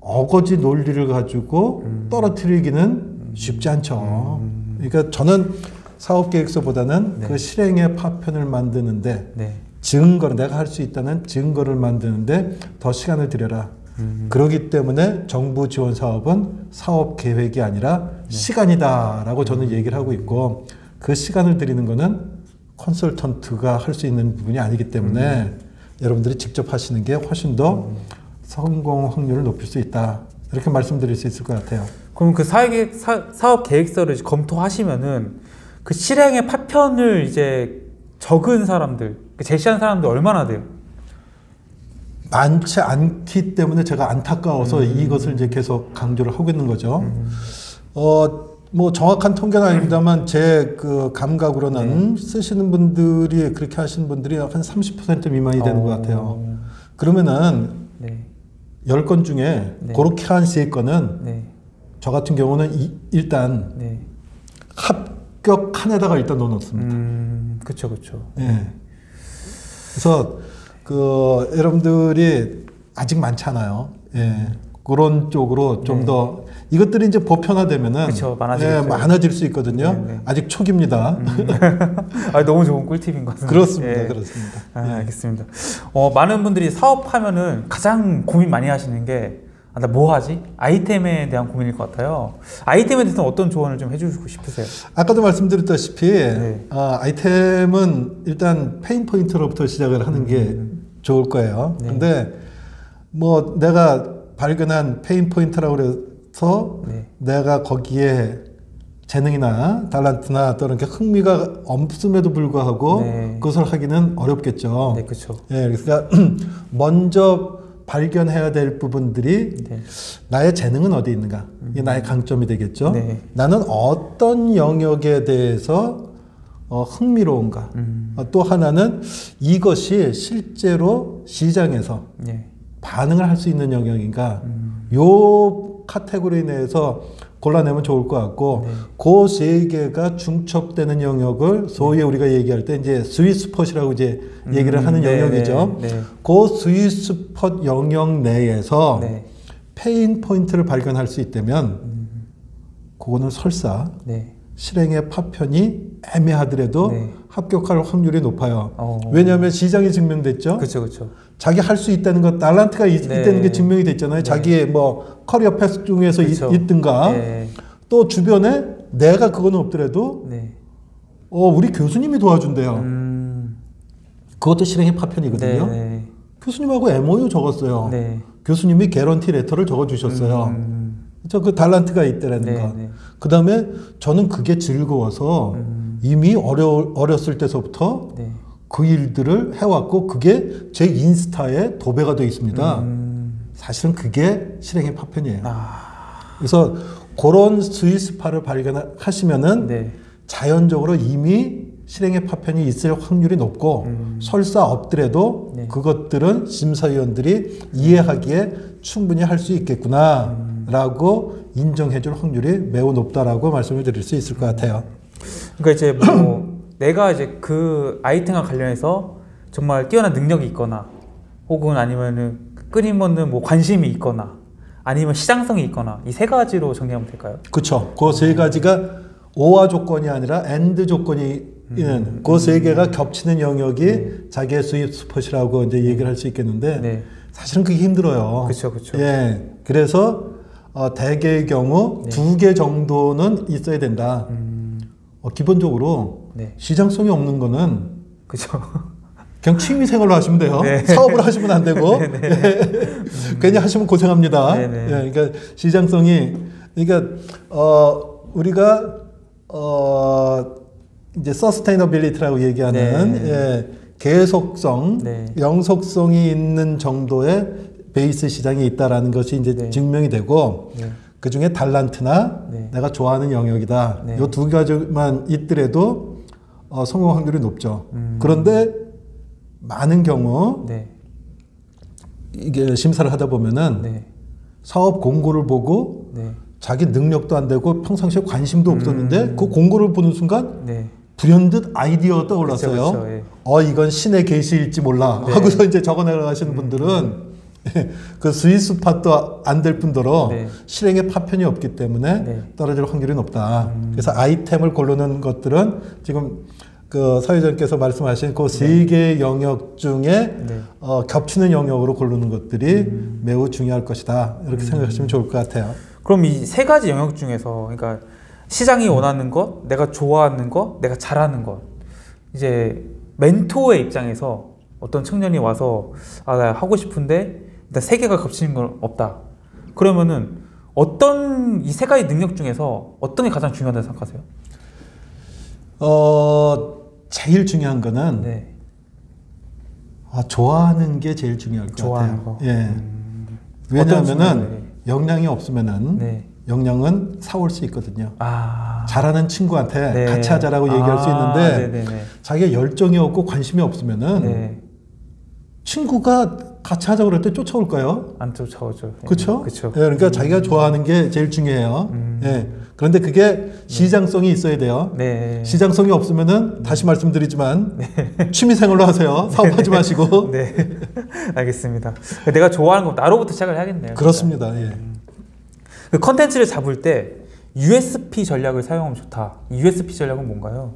어거지 논리를 가지고 음. 떨어뜨리기는 쉽지 않죠. 그러니까 저는 사업 계획서보다는 네. 그 실행의 파편을 만드는데 네. 증거를 내가 할 수 있다는 증거를 만드는데 더 시간을 들여라. 음. 그러기 때문에 정부 지원 사업은 사업 계획이 아니라 네. 시간이다라고 음. 저는 얘기를 하고 있고 그 시간을 들이는 거는 컨설턴트가 할 수 있는 부분이 아니기 때문에 음. 여러분들이 직접 하시는 게 훨씬 더 성공 확률을 높일 수 있다. 이렇게 말씀드릴 수 있을 것 같아요. 그럼 그 사회계획, 사, 사업 계획서를 검토하시면은 그 실행의 파편을 이제 적은 사람들, 그 제시한 사람들 얼마나 돼요? 많지 않기 때문에 제가 안타까워서 음. 이것을 이제 계속 강조를 하고 있는 거죠. 어, 뭐 정확한 통계는 아닙니다만 제 그 감각으로는 네. 쓰시는 분들이 그렇게 하시는 분들이 한 30% 미만이 되는 어. 것 같아요. 그러면은 네, 10건 중에 네. 그렇게 한 3건은 네, 저 같은 경우는 이- 일단 네. 합격 칸에다가 일단 넣어놓습니다. 음, 그쵸, 그쵸. 예. 그래서 그 여러분들이 아직 많잖아요. 예. 그런 쪽으로 좀 네. 더 이것들이 이제 보편화되면은 그쵸. 예, 많아질 수 있거든요. 네, 음. 네. 아직 초기입니다. 아, 너무 좋은 꿀팁인 것 같습니다. 그렇습니다. 예. 그렇습니다. 아, 알겠습니다. 어, 많은 분들이 사업하면은 가장 고민 많이 하시는 게, 아, 나 뭐 하지? 아이템에 대한 고민일 것 같아요. 아이템에 대해서는 어떤 조언을 좀 해주고 싶으세요? 아까도 말씀드렸다시피 네. 아, 아이템은 일단 pain point로부터 시작을 하는 게 좋을 거예요. 네. 근데 뭐 내가 발견한 pain point라고 그래서 네. 내가 거기에 재능이나 달란트나 또는 이렇게 흥미가 없음에도 불구하고 네. 그것을 하기는 어렵겠죠. 네, 그쵸. 예, 그러니까 먼저 발견해야 될 부분들이 네. 나의 재능은 어디 있는가? 이게 나의 강점이 되겠죠. 네. 나는 어떤 영역에 대해서 어, 흥미로운가? 음. 어, 또 하나는 이것이 실제로 시장에서 예. 반응을 할 수 있는 영역인가? 음. 요 카테고리 내에서 골라내면 좋을 것 같고 네. 그 세 개가 중첩되는 영역을 소위 우리가 얘기할 때 이제 스위스폿이라고 이제 얘기를 음, 하는 네, 영역이죠. 네, 네. 그 sweet spot 영역 내에서 네. pain point를 발견할 수 있다면 음. 그거는 설사 네. 실행의 파편이 애매하더라도 네. 합격할 확률이 높아요. 어. 왜냐하면 시장이 증명됐죠. 그쵸, 그쵸. 자기 할 수 있다는 것, 달란트가 있, 네. 있다는 게 증명이 됐잖아요. 자기의 뭐 career path 중에서 그쵸. 있, 든가 네. 또 주변에 내가 그거는 없더라도 네. 어, 우리 교수님이 도와준대요. 음. 그것도 실행의 파편이거든요. 네. 네. 교수님하고 MOU 적었어요. 네. 교수님이 guarantee letter를 적어주셨어요. 음. 자기 달란트가 있다라는 네, 거. 네. 그 다음에 저는 그게 즐거워서 이미 어려, 어렸을 때서부터 네. 그 일들을 해왔고 그게 제 인스타에 도배가 되어 있습니다. 음. 사실은 그게 실행의 파편이에요. 아. 그래서 그런 스위스파를 발견하시면은 네. 자연적으로 이미 실행의 파편이 있을 확률이 높고 설사 없더라도 음. 네. 그것들은 심사위원들이 이해하기에 충분히 할 수 있겠구나라고 인정해줄 확률이 매우 높다라고 말씀을 드릴 수 있을 것 같아요. 그러니까 이제 뭐 내가 이제 그 아이템과 관련해서 정말 뛰어난 능력이 있거나 혹은 아니면은 끊임없는 뭐 관심이 있거나 아니면 시장성이 있거나 이 세 가지로 정리하면 될까요? 그렇죠. 그 세 가지가 오화 조건이 아니라 and 조건이 있는 그 세 개가 겹치는 영역이 자기의 스윗 스폿이라고 이제 얘기를 할 수 있겠는데 네. 사실은 그게 힘들어요. 그쵸, 그쵸. 예. 그래서 어, 대개의 경우 네. 두개 정도는 있어야 된다. 음, 어, 기본적으로 네. 시장성이 없는 거는 그죠. 그냥 취미 생활로 하시면 돼요. 네. 사업을 하시면 안 되고 예. 괜히 하시면 고생합니다. 네, 네. 예, 그러니까 시장성이 그러니까 어, 우리가 어, 이제 서스테이너빌리티라고 얘기하는 네. 예, 계속성, 네. 영속성이 있는 정도의 베이스 시장이 있다라는 것이 이제 네. 증명이 되고 네. 그 중에 달란트나 네. 내가 좋아하는 영역이다. 네. 이두 가지만 있더라도 어, 성공 확률이 높죠. 음. 그런데 많은 경우 네. 이게 심사를 하다 보면은 네. 사업 공고를 보고 네. 자기 능력도 안 되고 평상시에 관심도 없었는데 그 공고를 보는 순간 네. 불현듯 아이디어 떠올랐어요. 그쵸, 그쵸, 예. 어 이건 신의 계시일지 몰라 네. 하고서 이제 적어 나가시는 분들은 그 스위스 팟도 안 될 뿐더러 네. 실행에 파편이 없기 때문에 네. 떨어질 확률이 높다. 그래서 아이템을 고르는 것들은 지금 그 사회자님께서 말씀하신 그 세 개의 영역 중에 네. 어, 겹치는 영역으로 고르는 것들이 매우 중요할 것이다. 이렇게 생각하시면 좋을 것 같아요. 그럼 이 세 가지 영역 중에서 그러니까 시장이 원하는 것, 내가 좋아하는 것, 내가 잘하는 것. 이제 멘토의 입장에서 어떤 청년이 와서 아, 나 하고 싶은데 일단 세 개가 겹치는 건 없다. 그러면은 어떤 이 세 가지 능력 중에서 어떤 게 가장 중요하다고 생각하세요? 어, 제일 중요한 거는 네. 아, 좋아하는 게 제일 중요할 것 좋아하는 같아요. 거. 예. 음. 왜냐하면은? 역량이 없으면은 네. 역량은 사올 수 있거든요. 아. 잘하는 친구한테 네. 같이 하자라고 얘기할 수 아, 있는데 네네네. 자기가 열정이 없고 관심이 없으면은 네. 친구가 같이 하자고 그럴 때 쫓아올까요? 안 쫓아오죠. 네. 그렇죠? 그렇죠. 예, 그러니까 자기가 좋아하는 게 제일 중요해요. 음. 예. 그런데 그게 시장성이 있어야 돼요. 네. 시장성이 없으면은 다시 말씀드리지만 취미 생활로 하세요. 사업하지 마시고. 네. 알겠습니다. 내가 좋아하는 거 나로부터 시작을 해야겠네요. 그렇습니다. 예. 그 컨텐츠를 잡을 때 USP 전략을 사용하면 좋다. 이 USP 전략은 뭔가요?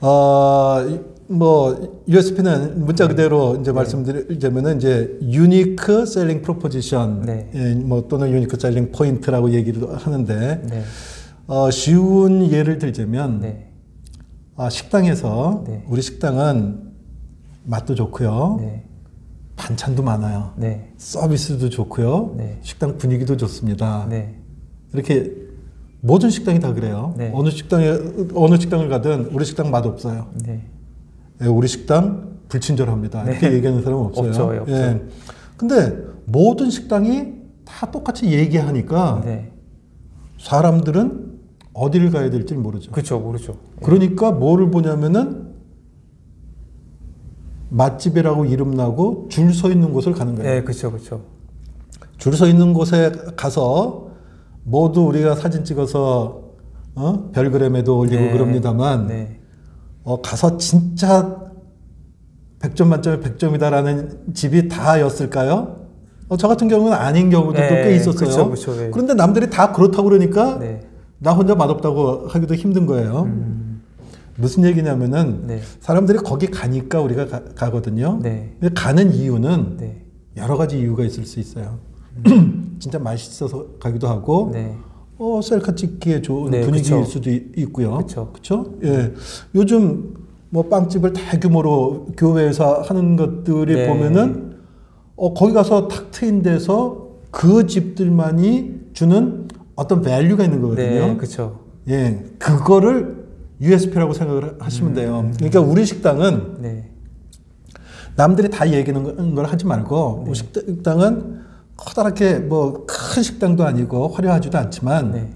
어, 이- 뭐 USP는 문자 그대로 이제 말씀드리자면은 이제 unique selling proposition, 네. 예, 뭐 또는 unique selling point라고 얘기를 하는데 네. 어, 쉬운 예를 들자면 네. 아, 식당에서 네. 우리 식당은 맛도 좋고요, 네. 반찬도 많아요, 네. 서비스도 좋고요, 네. 식당 분위기도 좋습니다. 네. 이렇게 모든 식당이 다 그래요. 네. 어느 식당에 어느 식당을 가든 우리 식당 맛 없어요. 네. 예, 우리 식당 불친절합니다. 이렇게 네. 얘기하는 사람은 없어요. 없죠, 예, 없죠. 예. 근데 모든 식당이 다 똑같이 얘기하니까 네. 사람들은 어디를 가야 될지 모르죠. 그렇죠. 모르죠. 그러니까 뭐를 보냐면은 맛집이라고 이름 나고 줄 서 있는 곳을 가는 거예요. 네, 그렇죠. 그렇죠. 줄 서 있는 곳에 가서 모두 우리가 사진 찍어서 어? 별그램에도 올리고 네. 그럽니다만 네. 어, 가서 진짜 100점 만점에 100점이다라는 집이 다였을까요? 어, 저 같은 경우는 아닌 경우도 네, 꽤 있었어요. 그쵸, 그쵸, 네. 그런데 남들이 다 그렇다고 그러니까 네. 나 혼자 맛없다고 하기도 힘든 거예요. 음. 무슨 얘기냐면은 네. 사람들이 거기 가니까 우리가 가, 거든요 네. 가는 이유는 네. 여러 가지 이유가 있을 수 있어요. 진짜 맛있어서 가기도 하고 네. 어, 셀카 찍기에 좋은 네, 분위기일 그쵸. 수도 있- 있고요. 그쵸? 예. 요즘 뭐 빵집을 대규모로 교회에서 하는 것들이 네. 보면은 어, 거기 가서 탁 트인 데서 그 집들만이 주는 어떤 value가 있는 거거든요. 네. 그렇죠. 예. 그거를 USP라고 생각을 하시면 돼요. 그러니까 우리 식당은 네. 남들이 다 얘기하는 걸 하지 말고 네. 우리 식당은 커다랗게 뭐 큰 식당도 아니고 화려하지도 않지만 네.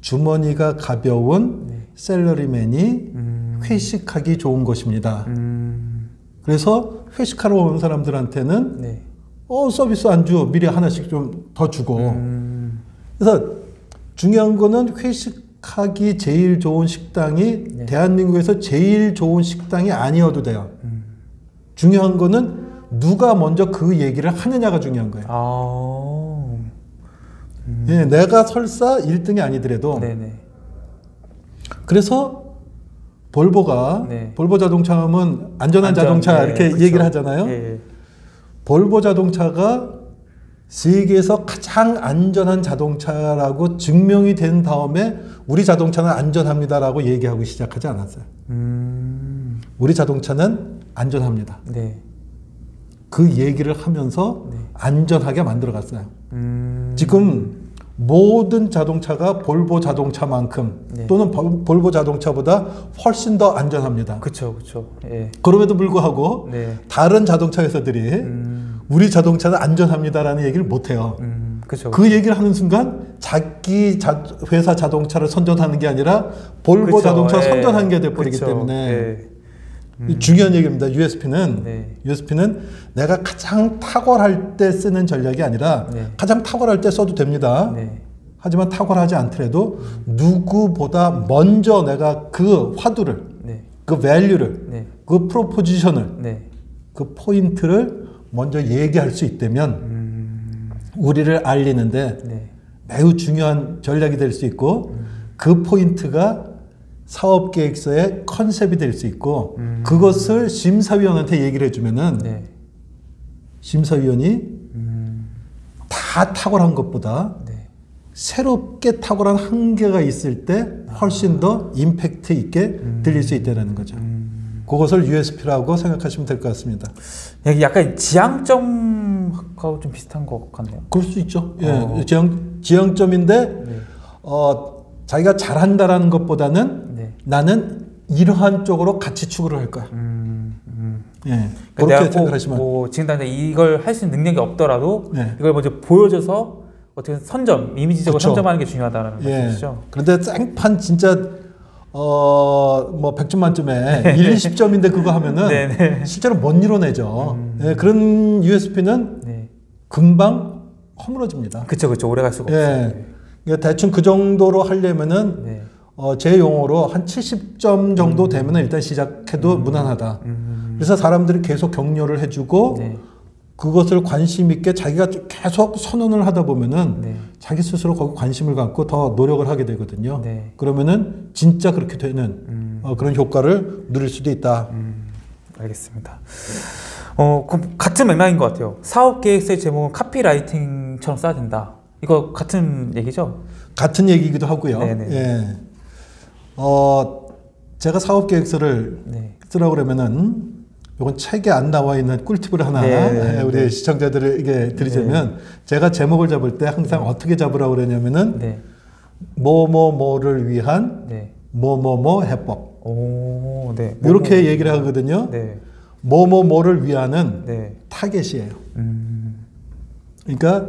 주머니가 가벼운 네. 샐러리맨이 음. 회식하기 좋은 곳입니다. 음. 그래서 회식하러 오는 사람들한테는 네. 어 서비스 안주 미리 하나씩 좀 더 주고 음. 그래서 중요한 거는 회식하기 제일 좋은 식당이 네. 대한민국에서 제일 좋은 식당이 아니어도 돼요. 음. 중요한 거는 누가 먼저 그 얘기를 하느냐가 중요한 거예요. 아. 예, 내가 설사 1등이 아니더라도 네네. 그래서 볼보가 네. 볼보 자동차 하면 안전한 안전, 자동차 네, 이렇게 그쵸. 얘기를 하잖아요. 예, 예. 볼보 자동차가 세계에서 가장 안전한 자동차라고 증명이 된 다음에 우리 자동차는 안전합니다라고 얘기하고 시작하지 않았어요. 음, 우리 자동차는 안전합니다. 네. 그 얘기를 하면서 네. 안전하게 만들어 갔어요. 음, 지금 모든 자동차가 볼보 자동차만큼 네. 또는 볼- 볼보 자동차보다 훨씬 더 안전합니다. 그쵸, 그쵸. 예. 그럼에도 불구하고 네. 다른 자동차 회사들이 음, 우리 자동차는 안전합니다라는 얘기를 못 해요. 음, 그쵸. 그 얘기를 하는 순간 자기 자- 회사 자동차를 선전하는 게 아니라 볼보 그쵸, 자동차 예. 선전하는 게 돼버리기 그쵸, 때문에 예. 이 중요한 얘기입니다. USP는 네. USP는 내가 가장 탁월할 때 쓰는 전략이 아니라 네. 가장 탁월할 때 써도 됩니다. 네. 하지만 탁월하지 않더라도 누구보다 먼저 내가 그 화두를, 네. 그 value를, 네. 그 proposition을, 네. 그 포인트를 먼저 얘기할 수 있다면 음, 우리를 알리는데 네. 매우 중요한 전략이 될 수 있고 그 포인트가 사업 계획서의 컨셉이 될 수 있고 그것을 심사위원한테 얘기를 해주면은 네. 심사위원이 음, 다 탁월한 것보다 네. 새롭게 탁월한 한계가 있을 때 훨씬 더 임팩트 있게 들릴 수 있다는 거죠. 그것을 USP라고 생각하시면 될 것 같습니다. 여기 약간 지향점하고 좀 비슷한 것 같네요. 그럴 수 있죠. 예, 어. 지향, 지향점인데 네. 어, 자기가 잘한다라는 것보다는 네. 나는 이러한 쪽으로 같이 추구를 할 거야. 음, 음. 예, 그러니까 그렇게 생각하시면 뭐 지금 당장 이걸 할 수 있는 능력이 없더라도 네. 이걸 먼저 보여줘서 어떻게 선점, 이미지적으로 그쵸. 선점하는 게 중요하다는 예. 말씀이시죠? 그런데 생판 진짜 어뭐 100점 만점에 1, 20점인데 그거 하면은 네, 네. 실제로 못 이뤄내죠. 예, 그런 USP는 네. 금방 허물어집니다. 그쵸, 그쵸. 오래 갈 수가 없어요. 예. 그러니까 대충 그 정도로 하려면은 네. 어, 제 용어로 한 70점 정도 되면은 일단 시작해도 무난하다. 음, 그래서 사람들이 계속 격려를 해주고 네. 그것을 관심 있게 자기가 계속 선언을 하다 보면은 네. 자기 스스로 거기 관심을 갖고 더 노력을 하게 되거든요. 네. 그러면은 진짜 그렇게 되는 음. 어, 그런 효과를 누릴 수도 있다. 음, 알겠습니다. 어, 같은 맥락인 것 같아요. 사업 계획서의 제목은 카피라이팅처럼 써야 된다. 이거 같은 얘기죠? 같은 얘기이기도 하고요. 네네. 예. 어, 제가 사업 계획서를 네. 쓰라고 그러면은 이건 책에 안 나와 있는 꿀팁을 하나 네, 예, 우리 네. 시청자들에게 드리자면 제가 제목을 잡을 때 항상 어떻게 잡으라고 그러냐면은 네. 뭐뭐뭐를 위한 네. 뭐뭐뭐 해법 오, 네. 이렇게 얘기를 하거든요. 네. 뭐뭐뭐를 위하는 네. 타겟이에요. 음, 그러니까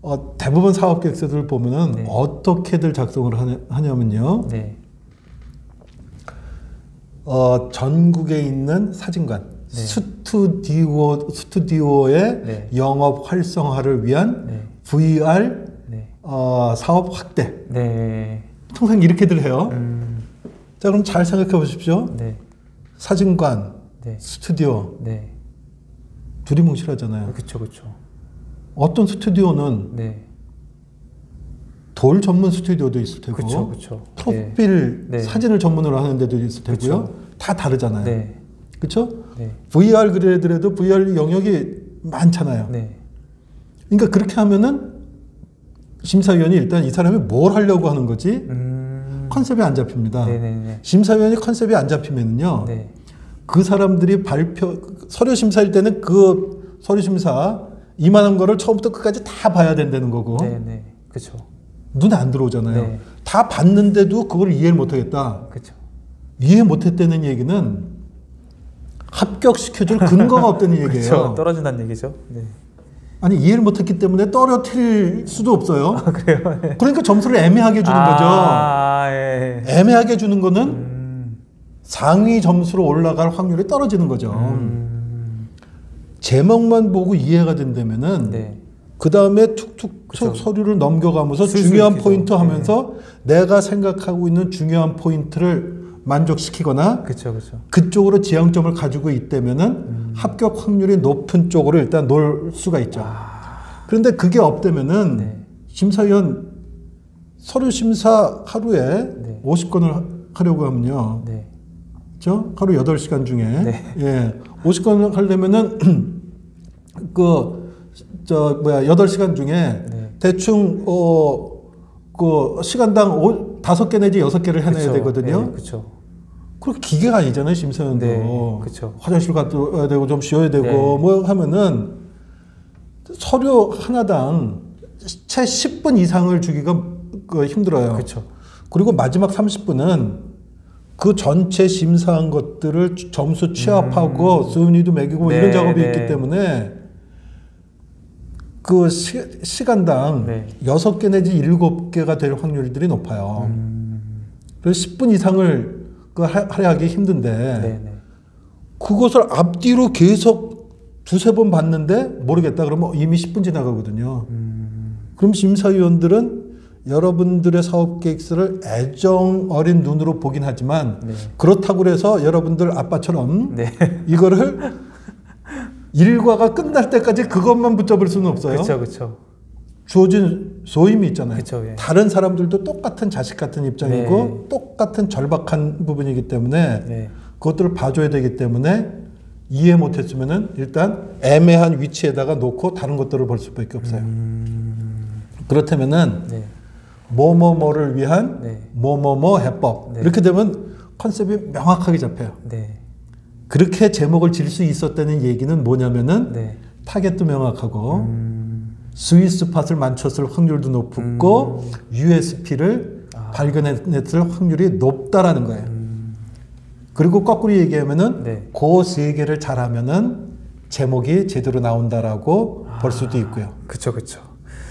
어, 대부분 사업 계획서들 보면은 네. 어떻게들 작성을 하냐, 하냐면요. 네. 어, 전국에 있는 사진관, 네. 스튜디오, 스튜디오의 네. 영업 활성화를 위한 네. VR 네. 어, 사업 확대. 네. 통상 이렇게들 해요. 음, 자, 그럼 잘 생각해 보십시오. 네. 사진관, 네. 스튜디오, 네. 두리뭉실하잖아요. 그쵸, 그쵸. 어떤 스튜디오는 네. 돌 전문 스튜디오도 있을 테고, 그쵸, 그쵸. 네. 프로필 네. 사진을 전문으로 하는 데도 있을 테고요. 그쵸. 다 다르잖아요. 네. 그렇죠? 네. VR 그래도 VR 영역이 많잖아요. 네. 그러니까 그렇게 하면은 심사위원이 일단 이 사람이 뭘 하려고 하는 거지 음, 컨셉이 안 잡힙니다. 네네네. 심사위원이 컨셉이 안 잡히면요, 네. 그 사람들이 발표 서류 심사일 때는 그 서류 심사 이만한 거를 처음부터 끝까지 다 봐야 된다는 거고 네네. 그쵸. 눈에 안 들어오잖아요. 네. 다 봤는데도 그걸 이해를 못하겠다. 그쵸. 이해 못했다는 얘기는 합격시켜줄 근거가 없다는. 얘기예요. 떨어진다는 얘기죠. 네. 아니 이해를 못했기 때문에 떨어뜨릴 수도 없어요. 그래요? 네. 그러니까 점수를 애매하게 주는 아, 예. 거죠. 애매하게 주는 거는 음, 상위 점수로 올라갈 확률이 떨어지는 거죠. 음, 제목만 보고 이해가 된다면은 네. 그 다음에 툭툭 그쵸. 툭 서류를 넘겨가면서 중요한. 포인트 하면서 내가 생각하고 있는 중요한 포인트를 만족시키거나 그쵸, 그쵸. 그쪽으로 지향점을 가지고 있다면은 합격 확률이 높은 쪽으로 일단 놓을 수가 있죠. 그런데 그게 없다면은 아. 네. 심사위원 서류 심사 하루에 네. 50건을 하려고 하면요. 네. 그죠? 하루 8시간 중에. 네. 예. 50건 하려면은, 그, 저, 뭐야, 8시간 중에 네. 대충, 어, 그, 시간당 오, 5개 내지 6개를 해내야 그쵸. 되거든요. 네, 그렇죠. 그렇게 기계가 아니잖아요, 심사위원도. 네, 그쵸. 화장실 갔다 와야 되고, 좀 쉬어야 되고, 네. 뭐 하면은 서류 하나당 채 10분 이상을 주기가 그 힘들어요. 그렇죠. 그리고 마지막 30분은 그 전체 심사한 것들을 점수 취합하고 순위도 매기고 음. 네, 이런 작업이 네. 있기 때문에 그 시, 간당 네. 여섯 개 내지 일곱 개가 될 확률들이 높아요. 음. 그래서 10분 이상을 그 하- 할애하기 힘든데 네, 네. 그것을 앞뒤로 계속 두세 번 봤는데 모르겠다 그러면 이미 10분 지나가거든요. 그럼 심사위원들은 여러분들의 사업 계획서를 애정 어린 눈으로 보긴 하지만 네. 그렇다고 해서 여러분들 아빠처럼 네. 이거를 일과가 끝날 때까지 그것만 붙잡을 수는 없어요. 그렇죠. 그렇죠. 주어진 소임이 있잖아요. 그쵸, 예. 다른 사람들도 똑같은 자식 같은 입장이고 네. 똑같은 절박한 부분이기 때문에 네. 그것들을 봐줘야 되기 때문에 이해 못했으면은 일단 애매한 위치에다가 놓고 다른 것들을 볼 수밖에 없어요. 그렇다면은 네. 뭐뭐뭐를 위한 네. 뭐뭐뭐 해법 네. 이렇게 되면 컨셉이 명확하게 잡혀요. 네. 그렇게 제목을 질 수 있었다는 얘기는 뭐냐면은 네. 타겟도 명확하고 음. 스위스 팟을 맞췄을 확률도 높고 USP를 아. 발견했을 확률이 높다라는 거예요. 그리고 거꾸로 얘기하면은 네. 그세 개를 잘하면은 제목이 제대로 나온다라고 볼 수도 있고요. 그렇죠. 그렇죠.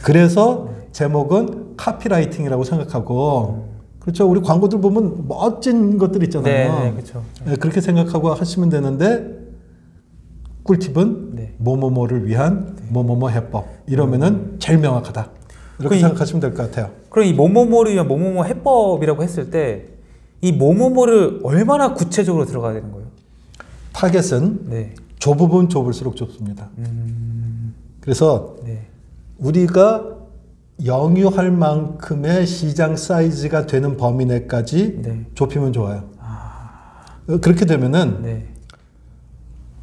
그래서 제목은 카피라이팅이라고 생각하고 그렇죠. 우리 광고들 보면 멋진 것들 네, 있잖아요. 네, 그렇죠. 네, 그렇게 생각하고 하시면 되는데 꿀팁은 네. 뭐뭐뭐를 위한 뭐뭐뭐 해법 이러면은 제일 명확하다. 이렇게 생각하시면 될 것 같아요. 그럼 이 모모모를 위한 모모모 해법이라고 했을 때이 모모모를 얼마나 구체적으로 들어가야 되는 거예요? 타겟은 네. 좁으면 좁을수록 좋습니다. 음. 그래서 네. 우리가 영유할 만큼의 시장 사이즈가 되는 범위 내까지 네. 좁히면 좋아요. 어, 그렇게 되면은 네.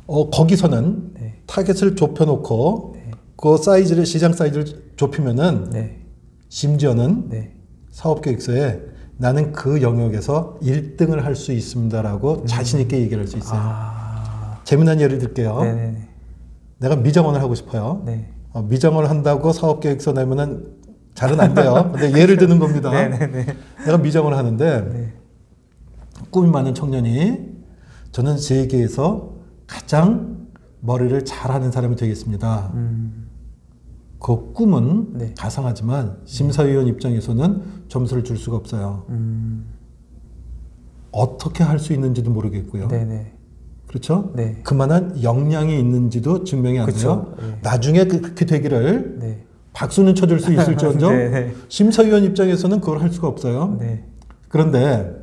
어, 거기서는 네. 타겟을 좁혀놓고 네. 그 사이즈를 시장 사이즈를 좁히면은 네. 심지어는 네. 사업 계획서에 나는 그 영역에서 1등을 할 수 있습니다라고 자신 있게 얘기를 할 수 있어요. 아. 재미난 예를 들게요. 내가 미정원을 하고 싶어요. 네. 어, 미정원을 한다고 사업 계획서 내면은 잘은 안 돼요. 근데 예를 드는 겁니다. 네, 네, 네. 내가 미정원을 하는데 네. 꿈이 많은 청년이 저는 세계에서 가장 머리를 잘하는 사람이 되겠습니다. 음. 그 꿈은 네. 가상하지만 심사위원 입장에서는 점수를 줄 수가 없어요. 음. 어떻게 할 수 있는지도 모르겠고요. 네, 네. 그렇죠? 네. 그만한 역량이 있는지도 증명이 안 그쵸. 돼요. 네. 나중에 그- 그렇게 되기를 네. 박수는 쳐줄 수 있을지언정 네, 네. 심사위원 입장에서는 그걸 할 수가 없어요. 네. 그런데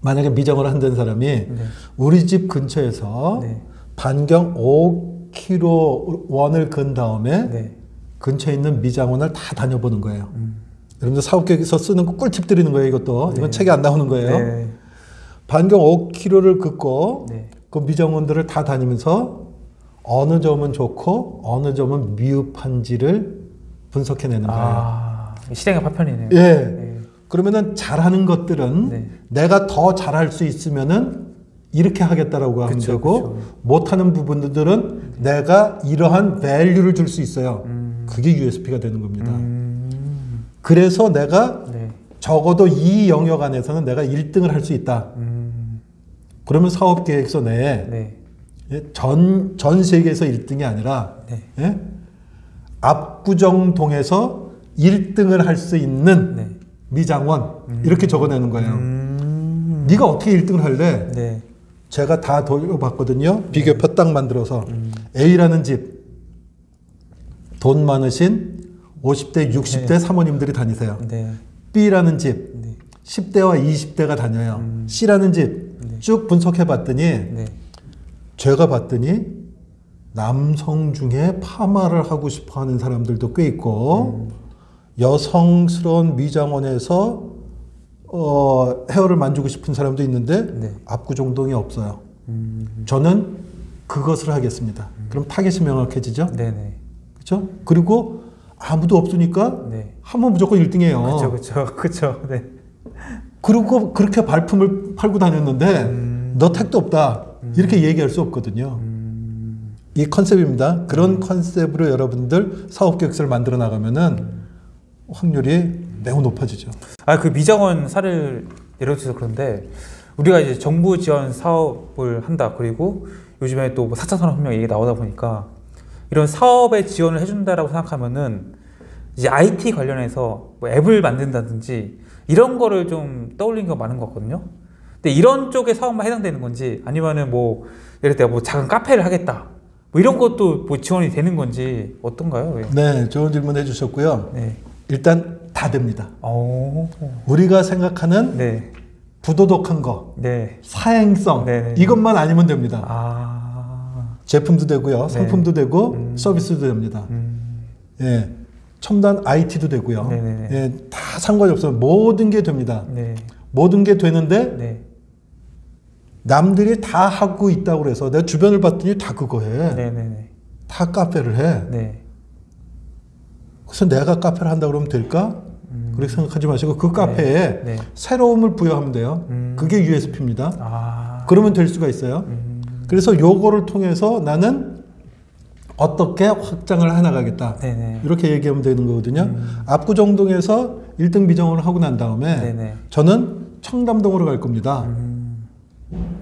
만약에 미정을 한다는 사람이 네. 우리 집 근처에서 네. 반경 5km 원을 근 다음에 네. 근처에 있는 미장원을 다 다녀보는 거예요. 음. 여러분들 사업계획에서 쓰는 거 꿀팁 드리는 거예요, 이것도. 이건 네. 책에 안 나오는 거예요. 네. 반경 5km를 긋고 네. 그 미장원들을 다 다니면서 어느 점은 좋고 어느 점은 미흡한지를 분석해내는 거예요. 아, 시장의 파편이네요. 예. 네. 그러면은 잘하는 것들은 네. 내가 더 잘할 수 있으면은 이렇게 하겠다라고 하면 그쵸, 되고 그쵸. 못하는 부분들은 내가 이러한 밸류를 줄 수 있어요. 음. 그게 USP가 되는 겁니다. 음. 그래서 내가 네. 적어도 이 영역 안에서는 내가 1등을 할 수 있다. 음. 그러면 사업 계획서 내에 네. 예, 전, 전 세계에서 1등이 아니라 네. 예? 압구정동에서 1등을 할 수 있는 네. 미장원 이렇게 적어내는 거예요. 음. 네가 어떻게 1등을 할래? 네. 제가 다 돌려봤거든요. 비교표 딱 만들어서 A라는 집 돈 많으신 50대, 60대 사모님들이 다니세요. 네. B라는 집 네. 10대와 20대가 다녀요. C라는 집 쭉 분석해 봤더니 네. 제가 봤더니 남성 중에 파마를 하고 싶어 하는 사람들도 꽤 있고 여성스러운 미장원에서 어, 헤어를 만지고 싶은 사람도 있는데 네. 압구정동이 없어요. 음. 저는 그것을 하겠습니다. 그럼 타겟이 명확해지죠? 네네. 그렇죠? 그리고 아무도 없으니까 네. 하면 무조건 1등이에요. 그렇죠, 그렇죠, 그렇죠. 네. 그리고 그렇게 발품을 팔고 다녔는데 음. 너 택도 없다 이렇게 얘기할 수 없거든요. 음. 이 컨셉입니다. 그런 컨셉으로 여러분들 사업 계획서를 만들어 나가면은 확률이 매우 높아지죠. 아그 사를 예를 들어서 그런데 우리가 이제 정부 지원 사업을 한다 그리고 요즘에 또뭐 4차 산업혁명 얘기 나오다 보니까 이런 사업에 지원을 해준다라고 생각하면은 이제 IT 관련해서 뭐 앱을 만든다든지 이런 거를 좀 떠올리는 게 많은 것 같거든요. 근데 이런 쪽에 사업만 해당되는 건지 아니면은 뭐 예를 들어 뭐 작은 카페를 하겠다 뭐 이런 것도 뭐 지원이 되는 건지 어떤가요? 예. 네, 좋은 질문 해주셨고요. 네. 일단 다 됩니다. 오. 우리가 생각하는 네. 부도덕한 거, 네. 사행성 네네. 이것만 아니면 됩니다. 아. 제품도 되고요, 네. 상품도 되고 음. 서비스도 됩니다. 음. 예, 첨단 IT도 되고요. 네네네. 예, 다 상관이 없어요. 모든 게 됩니다. 네. 모든 게 되는데 네. 남들이 다 하고 있다고 그래서 내 주변을 봤더니 다 그거 해. 네. 네. 다 카페를 해. 네. 그래서 내가 카페를 한다 그러면 될까? 그렇게 생각하지 마시고 그 카페에 음. 네. 새로움을 부여하면 돼요. 음. 그게 USP입니다. 아. 그러면 될 수가 있어요. 음. 그래서 요거를 통해서 나는 어떻게 확장을 해나가겠다. 네네. 이렇게 얘기하면 되는 거거든요. 음. 압구정동에서 1등 비정을 하고 난 다음에 네네. 저는 청담동으로 갈 겁니다.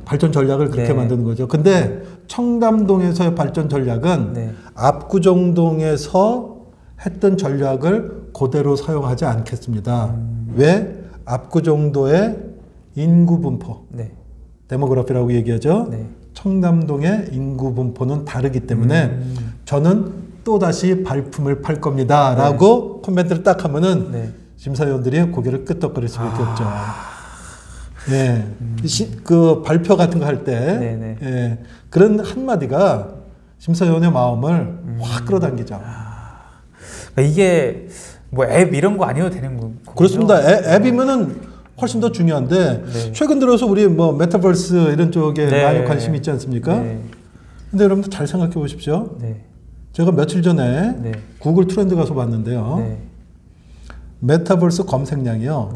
음. 발전 전략을 그렇게 네. 만드는 거죠. 근데 청담동에서의 발전 전략은 네. 압구정동에서 했던 전략을 그대로 사용하지 않겠습니다. 음. 왜? 압구정도의 인구 분포, 네. 데모그래피라고 얘기하죠. 네. 청담동의 인구 분포는 다르기 때문에 음. 저는 또 다시 발품을 팔 겁니다라고 코멘트를 딱 하면은 네. 심사위원들이 고개를 끄덕거릴 수밖에 아. 없죠. 예, 시- 그 발표 같은 거 할 때, 음. 예, 그런 한 마디가 심사위원의 마음을 음. 확 끌어당기죠. 그러니까 이게 뭐 앱 이런 거 아니어도 되는 거군요. 그렇습니다. 애- 앱이면은 훨씬 더 중요한데 네. 최근 들어서 우리 뭐 메타버스 이런 쪽에 네. 많이 관심이 있지 않습니까? 네. 근데 여러분들 잘 생각해 보십시오. 네. 제가 며칠 전에 네. 구글 트렌드 가서 봤는데요. 네. 메타버스 검색량이요.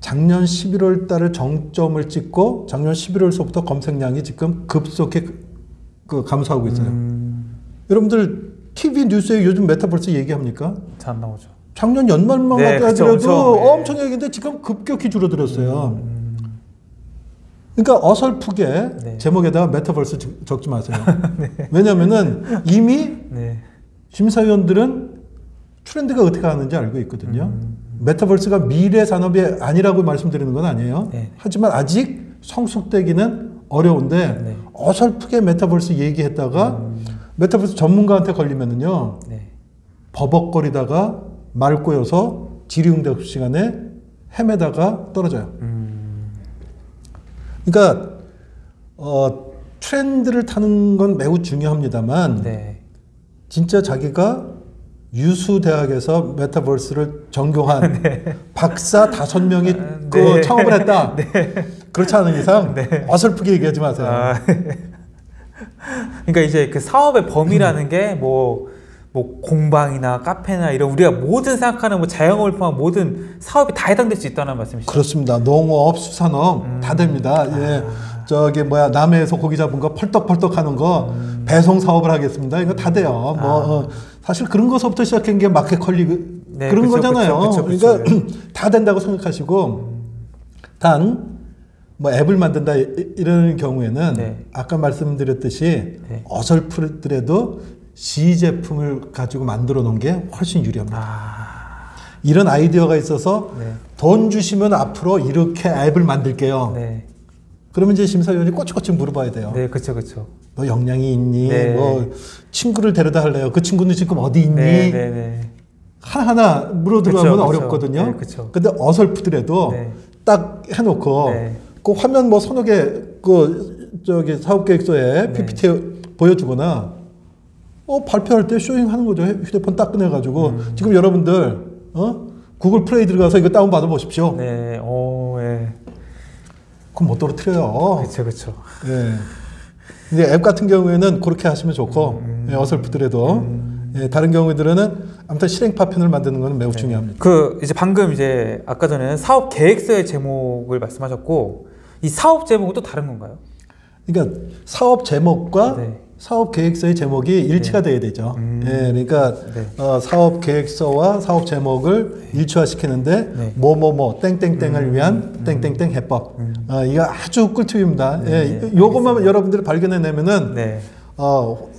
네. 작년 11월 달에 정점을 찍고 작년 11월서부터 검색량이 지금 급속히 그- 그 감소하고 있어요. 음. 여러분들 TV 뉴스에 요즘 메타버스 얘기합니까? 잘 안 나오죠. 작년 연말만 네, 그쵸, 하더라도 엄청, 네. 엄청 얘기인데 지금 급격히 줄어들었어요. 음. 그러니까 어설프게 네. 제목에다가 메타버스 적- 적지 마세요. 왜냐면은 이미 네. 심사위원들은 트렌드가 어떻게 가는지 알고 있거든요. 음. 메타버스가 미래 산업이 아니라고 말씀드리는 건 아니에요. 네. 하지만 아직 성숙되기는 어려운데 네. 어설프게 메타버스 얘기했다가 음. 메타버스 전문가한테 걸리면은요 네. 버벅거리다가 말 꼬여서 질의응답 시간에 헤매다가 떨어져요. 음. 그러니까 어, 트렌드를 타는 건 매우 중요합니다만 네. 진짜 자기가 유수 대학에서 메타버스를 전공한 박사 다섯 명이 그 네. 창업을 했다. 그렇지 않은 이상 네. 어설프게 얘기하지 마세요. 아, 그러니까 이제 그 사업의 범위라는 게뭐 뭐 공방이나 카페나 이런 우리가 모든 생각하는 뭐 자영업을 포함한 모든 사업이 다 해당될 수 있다는 말씀이시죠? 그렇습니다. 농업, 수산업 음. 다 됩니다. 예. 저기 뭐야 남해에서 고기 잡은 거 펄떡펄떡 하는 거 음. 배송 사업을 하겠습니다. 이거 다 돼요. 뭐 어, 사실 그런 거서부터 시작한 게 마켓컬리. 네, 그런 그쵸, 거잖아요. 그쵸, 그쵸. 그러니까 다 된다고 생각하시고 단 뭐 앱을 만든다 이- 이런 경우에는 네. 아까 말씀드렸듯이 네. 어설프더라도 시 제품을 가지고 만들어 놓은 게 훨씬 유리합니다. 아, 이런 아이디어가 있어서 네. 돈 주시면 앞으로 이렇게 앱을 만들게요. 네, 그러면 이제 심사위원이 꼬치꼬치 물어봐야 돼요. 네, 그렇죠, 그렇죠. 너 역량이 있니? 네. 뭐 친구를 데려다 할래요. 그 친구는 지금 어디 있니? 네, 네, 네. 하나하나 물어 들어가면 그쵸. 어렵거든요. 네, 그쵸. 근데 어설프더라도 네. 딱 해놓고 네. 그 화면 뭐 서너 개그 저기 사업 계획서에 네. PPT 보여주거나 어 발표할 때 showing 하는 거죠. 휴대폰 딱 꺼내가지고 음. 지금 여러분들 어 구글 플레이 들어가서 이거 다운 받아 보십시오. 네, 오, 예. 그럼 못 떨어뜨려요. 그렇죠, 그렇죠. 예. 근데 앱 같은 경우에는 그렇게 하시면 좋고 예, 어설프더라도 예, 다른 경우들은 아무튼 실행 파편을 만드는 것은 매우 중요합니다. 그 이제 방금 이제 아까 전에 사업 계획서의 제목을 말씀하셨고 이 사업 제목은 또 다른 건가요? 그러니까 사업 제목과 네. 사업 계획서의 제목이 일치가 돼야 되죠. 음. 예, 그러니까 네. 어, 사업 계획서와 사업 제목을 일치화시키는데 네. 음. 뭐뭐뭐 땡땡땡을 위한 땡땡땡 해법. 어, 이거 아주 꿀팁입니다. 네, 예, 요것만 여러분들이 발견해내면은 네. 어,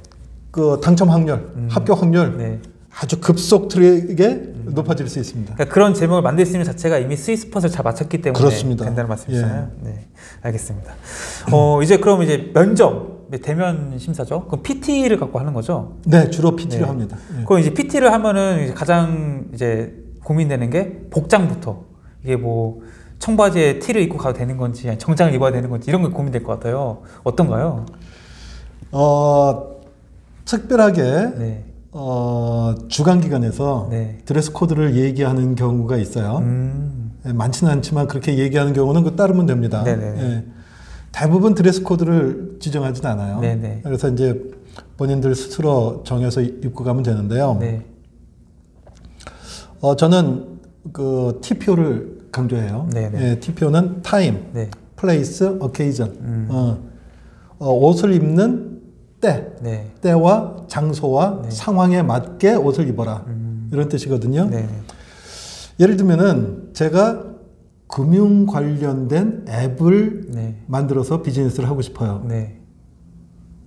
그 당첨 확률, 합격 확률 네. 아주 급속도하게 높아질 수 있습니다. 그러니까 그런 제목을 만들 수 있는 자체가 이미 스위스팟을 잘 맞췄기 때문에 그렇습니다. 된다는 말씀이잖아요. 네, 알겠습니다. 어 이제 그럼 이제 면접 네, 대면 심사죠. 그럼 PT를 갖고 하는 거죠. 네, 주로 PT를 네. 합니다. 예. 그럼 이제 PT를 하면은 이제 가장 이제 고민되는 게 복장부터 이게 뭐 청바지에 티를 입고 가도 되는 건지 정장을 입어야 되는 건지 이런 게 고민될 것 같아요. 어떤가요? 어, 특별하게 네. 어, 주간기관에서 네. 드레스 코드를 얘기하는 경우가 있어요. 음. 예, 많지는 않지만 그렇게 얘기하는 경우는 그 따르면 됩니다. 네네. 예. 대부분 드레스 코드를 지정하진 않아요. 네네. 그래서 이제 본인들 스스로 정해서 입고 가면 되는데요. 네. 어, 저는 그 TPO를 강조해요. 네네. 예, TPO는 time, 네. place, occasion. 음. 어, 어, 옷을 입는 때, 네. 때와 장소와 네. 상황에 맞게 옷을 입어라. 음. 이런 뜻이거든요. 네. 예를 들면은 제가 금융 관련된 앱을 네. 만들어서 비즈니스를 하고 싶어요. 네.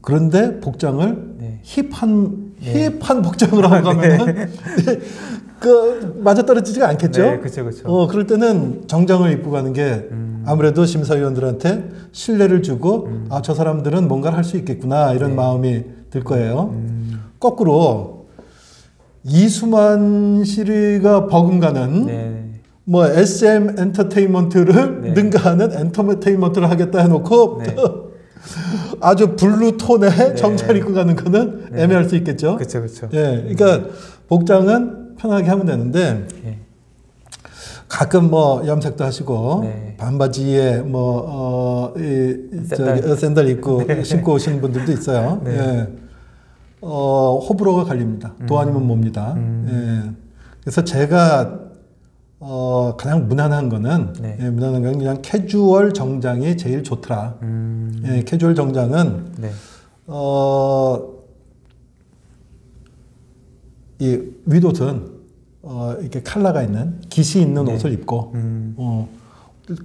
그런데 복장을 네. 힙한 네. 힙한 복장으로 하고 가면은 그 맞아 떨어지지가 않겠죠. 네, 그렇죠, 그렇죠. 어 그럴 때는 정장을 입고 가는 게 음. 아무래도 심사위원들한테 신뢰를 주고 아저 사람들은 뭔가를 할 수 있겠구나 이런 네. 마음이 들 거예요. 음. 거꾸로 이수만 씨가 버금가는 네. 뭐 SM 엔터테인먼트를 네. 능가하는 엔터테인먼트를 하겠다 해놓고 네. 아주 블루 톤의 네. 정장 입고 가는 거는 네. 애매할 수 있겠죠. 그렇죠, 그렇죠. 예, 그러니까 복장은 편하게 하면 되는데 예. 가끔 뭐 염색도 하시고 네. 반바지에 뭐 어, 이, 샌들. 저기, 어, 샌들 입고 신고 오시는 분들도 있어요. 네. 예. 어, 호불호가 갈립니다. 도 아니면 뭡니다. 음. 예. 그래서 제가 어, 가장 무난한 거는 네. 예, 무난한 건 그냥 캐주얼 정장이 제일 좋더라. 음. 예, 캐주얼 정장은 네. 어, 이 윗옷은 어, 이렇게 칼라가 있는 깃이 있는 네. 옷을 입고 음. 어,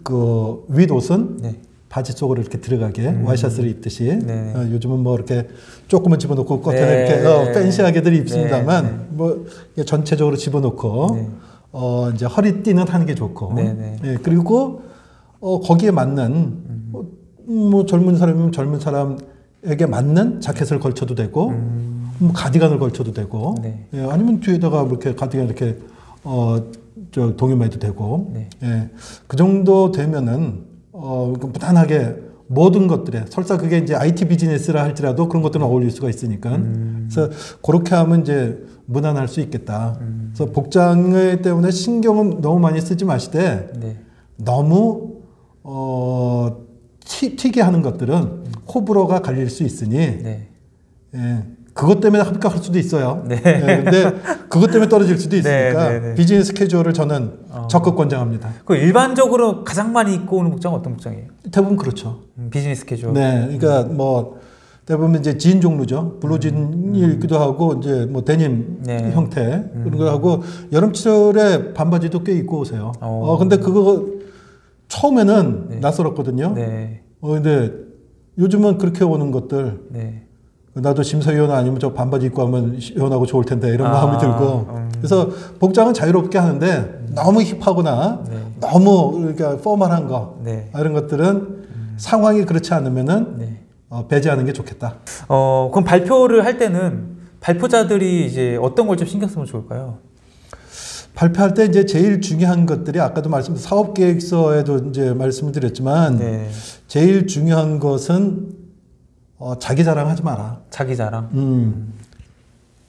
그 윗옷은 네. 바지 속으로 이렇게 들어가게 음. 와이셔츠를 입듯이 네. 어, 요즘은 뭐 이렇게 조금만 집어넣고 겉에 네. 이렇게 어, 팬시하게들 입습니다만 네. 네. 뭐 전체적으로 집어넣고 네. 어, 이제 허리 띠는 하는 게 좋고 네, 네. 예, 그리고 어, 거기에 맞는 음. 뭐, 뭐 젊은 사람이면 젊은 사람에게 맞는 자켓을 걸쳐도 되고 음. 뭐 가디건을 걸쳐도 되고 네. 예, 아니면 뒤에다가 이렇게 가디건 이렇게 어, 저 동요매도 되고 네. 예, 그 정도 되면은 어, 그 무난하게 모든 것들에 설사 그게 이제 IT 비즈니스라 할지라도 그런 것들은 어울릴 수가 있으니까 음. 그래서 그렇게 하면 이제 무난할 수 있겠다. 음. 그래서 복장에 때문에 신경은 너무 많이 쓰지 마시되 네. 너무 어, 튀, 튀게 하는 것들은 호불호가 갈릴 수 있으니 네. 예, 그것 때문에 합격할 수도 있어요. 네. 예, 근데 그것 때문에 떨어질 수도 있으니까 네, 네, 네. 비즈니스 캐주얼을 저는 어. 적극 권장합니다. 그 일반적으로 가장 많이 입고 오는 복장은 어떤 복장이에요? 대부분 그렇죠. 음, 비즈니스 캐주얼. 네, 그러니까 뭐 대부분 이제 진 종류죠. 블루진이 있기도 하고 이제 뭐 데님 음. 네. 형태 그런 거 하고 여름철에 반바지도 꽤 입고 오세요. 어. 어, 근데 그거 처음에는 네. 낯설었거든요. 네. 어, 근데 요즘은 그렇게 오는 것들 네. 나도 심사위원 아니면 저 반바지 입고 하면 시원하고 좋을 텐데 이런 아, 마음이 들고 음. 그래서 복장은 자유롭게 하는데 너무 힙하거나 네. 너무 그러니까 formal한 거 네. 이런 것들은 상황이 그렇지 않으면은 네. 어, 배제하는 게 좋겠다. 어, 그럼 발표를 할 때는 발표자들이 이제 어떤 걸 좀 신경 쓰면 좋을까요? 발표할 때 이제 제일 중요한 것들이 아까도 말씀 사업 계획서에도 이제 말씀을 드렸지만 네. 제일 중요한 것은 어, 자기 자랑하지 마라. 자기 자랑. 음.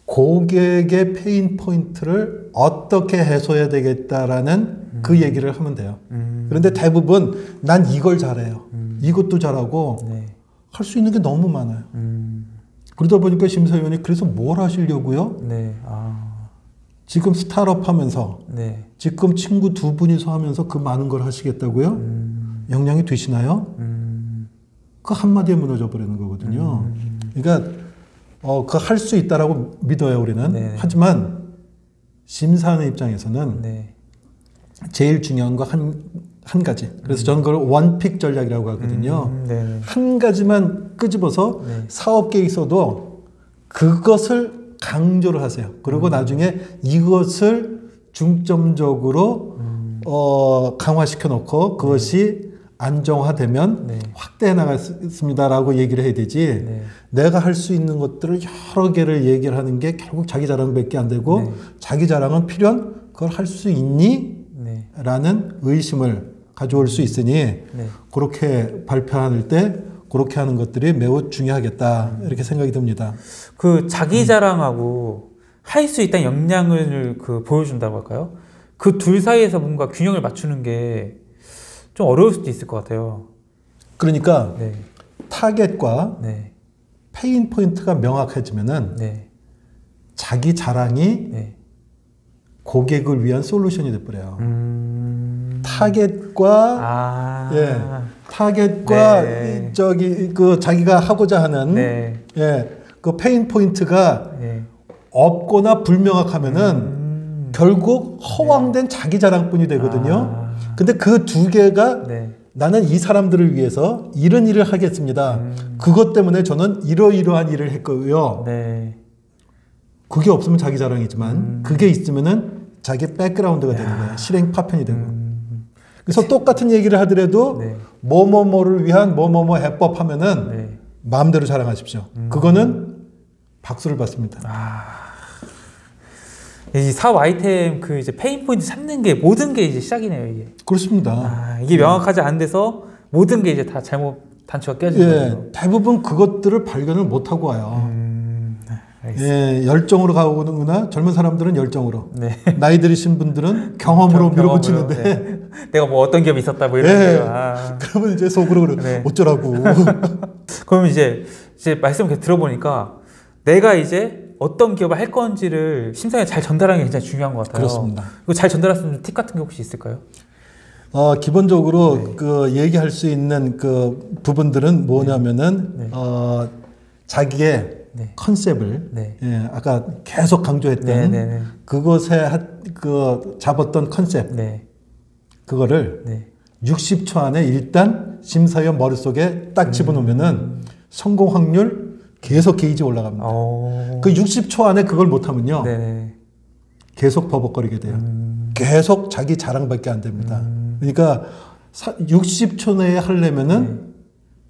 고객의 pain point를 어떻게 해소해야 되겠다라는 그 얘기를 하면 돼요. 음. 그런데 대부분 난 이걸 잘해요. 이것도 잘하고 네. 할수 있는 게 너무 많아요. 음. 그러다 보니까 심사위원이 그래서 뭘 하시려고요? 네. 아. 지금 스타트업 하면서 네. 지금 친구 두 분이서 하면서 그 많은 걸 하시겠다고요? 음. 영향이 되시나요? 음. 그 한마디에 무너져 버리는 거거든요. 그러니까 어, 그 할 수 있다라고 믿어요, 우리는. 네. 하지만 심사하는 입장에서는 네. 제일 중요한 거 한 한 가지. 그래서 저는 그걸 원픽 전략이라고 하거든요. 음. 네. 한 가지만 끄집어서 네. 사업 계획서도 그것을 강조를 하세요. 그리고 음. 나중에 나중에 이것을 중점적으로 음. 어, 강화시켜 놓고 그것이 안정화되면 네. 확대해 나갔습니다라고 얘기를 해야 되지. 네. 내가 할 수 있는 것들을 여러 개를 얘기를 하는 게 결국 자기 자랑밖에 안 되고 네. 자기 자랑은 필요한 그걸 할 수 있니? 네. 라는 의심을 가져올 수 있으니 네. 그렇게 발표할 때 그렇게 하는 것들이 매우 중요하겠다 이렇게 생각이 듭니다. 그 자기 자랑하고 할수 있다는 역량을 그 보여준다고 할까요? 그 둘 사이에서 뭔가 균형을 맞추는 게 좀 어려울 수도 있을 것 같아요. 그러니까 네. 타겟과 네. pain point가 명확해지면은 네. 자기 자랑이 네. 고객을 위한 솔루션이 돼버려요. 음. 타겟과 아. 예, 타겟과 네. 이 저기 그 자기가 하고자 하는 네. 예, 그 pain point가 네. 없거나 불명확하면은 음. 결국 허황된 자기 자랑뿐이 되거든요. 아. 근데 그 두 개가 네. 나는 이 사람들을 위해서 이런 일을 하겠습니다. 음. 그것 때문에 저는 이러이러한 일을 했고요. 네. 그게 없으면 자기 자랑이지만 음. 그게 있으면은 자기 백그라운드가 되는 거예요. 실행 파편이 되고. 음. 그래서 똑같은 얘기를 하더라도 네. 뭐뭐뭐를 위한 뭐뭐뭐 해법 하면은 네. 마음대로 자랑하십시오. 그거는 박수를 받습니다. 이 사업 아이템 그 이제 pain point 찾는 게 모든 게 이제 시작이네요, 이게. 그렇습니다. 아, 이게 명확하지 않은 데서 모든 게 이제 다 잘못 단추가 껴지는 거죠. 예, 대부분 그것들을 발견을 못 하고 와요. 음. 알겠습니다. 예, 열정으로 가오는구나. 젊은 사람들은 열정으로. 네. 나이 들으신 분들은 경험으로 경- 밀어붙이는데 네. 내가 뭐 어떤 기업이 있었다 뭐 이런 예. 거. 아. 그러면 이제 속으로 그래 네. 어쩌라고. 그러면 이제 이제 말씀을 계속 들어보니까 내가 이제 어떤 기업을 할 건지를 심사에 잘 전달하는 게 굉장히 중요한 것 같아요. 그렇습니다. 그리고 잘 전달할 수 있는 팁 같은 게 혹시 있을까요? 어, 기본적으로 네. 그 얘기할 수 있는 그 부분들은 뭐냐면은 네. 어, 자기의 네. 컨셉을 네. 예, 아까 계속 강조했던 네, 네, 네. 그것에 하- 그 잡았던 컨셉 네. 그거를 네. 60초 안에 일단 심사위원 머릿속에 딱 집어넣으면은 성공 확률 계속 게이지 올라갑니다. 어. 그 60초 안에 그걸 못하면요. 네. 네. 계속 버벅거리게 돼요. 음. 계속 자기 자랑밖에 안 됩니다. 그러니까 사- 60초 내에 하려면은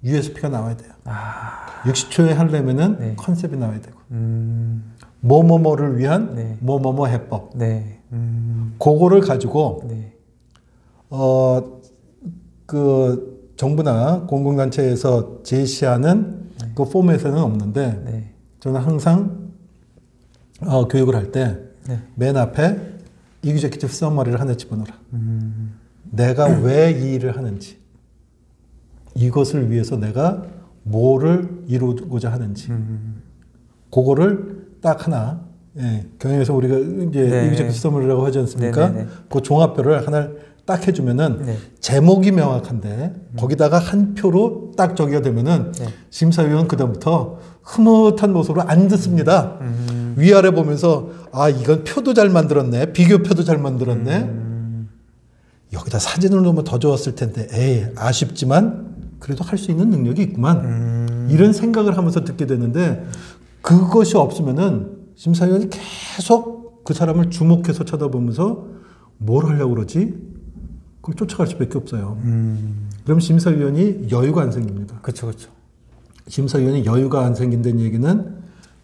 USP가 나와야 돼요. 네. 아. 60초에 하려면은 네. 컨셉이 나와야 되고 음. 뭐뭐뭐를 위한 네. 뭐뭐뭐 해법. 네. 음. 그거를 가지고 네. 어그 정부나 공공단체에서 제시하는 그 포맷에는 없는데 네. 저는 항상 어, 교육을 할 때맨 네. 앞에 이규제키티브 서머리를 하나 집어넣어라. 음. 내가 왜 이 일을 하는지, 이것을 위해서 내가 뭐를 이루고자 하는지, 음. 그거를 딱 하나, 예, 경영에서 우리가 이제 네. 이규제키티브 서머리라고 하지 않습니까? 네, 네, 네. 그 종합표를 하나를 딱 해주면은 네. 제목이 명확한데 거기다가 한 표로 딱 저기가 되면은 네. 심사위원 그다음부터 흐뭇한 모습으로 안 듣습니다. 음. 위아래 보면서 아 이건 표도 잘 만들었네 비교표도 잘 만들었네 음. 여기다 사진을 넣으면 더 좋았을 텐데 에이 아쉽지만 그래도 할 수 있는 능력이 있구만 음. 이런 생각을 하면서 듣게 되는데 그것이 없으면은 심사위원이 계속 그 사람을 주목해서 쳐다보면서 뭘 하려고 그러지 그걸 쫓아갈 수밖에 없어요 음. 그럼 심사위원이 여유가 안 생깁니다 그렇죠. 그렇죠. 심사위원이 여유가 안 생긴다는 얘기는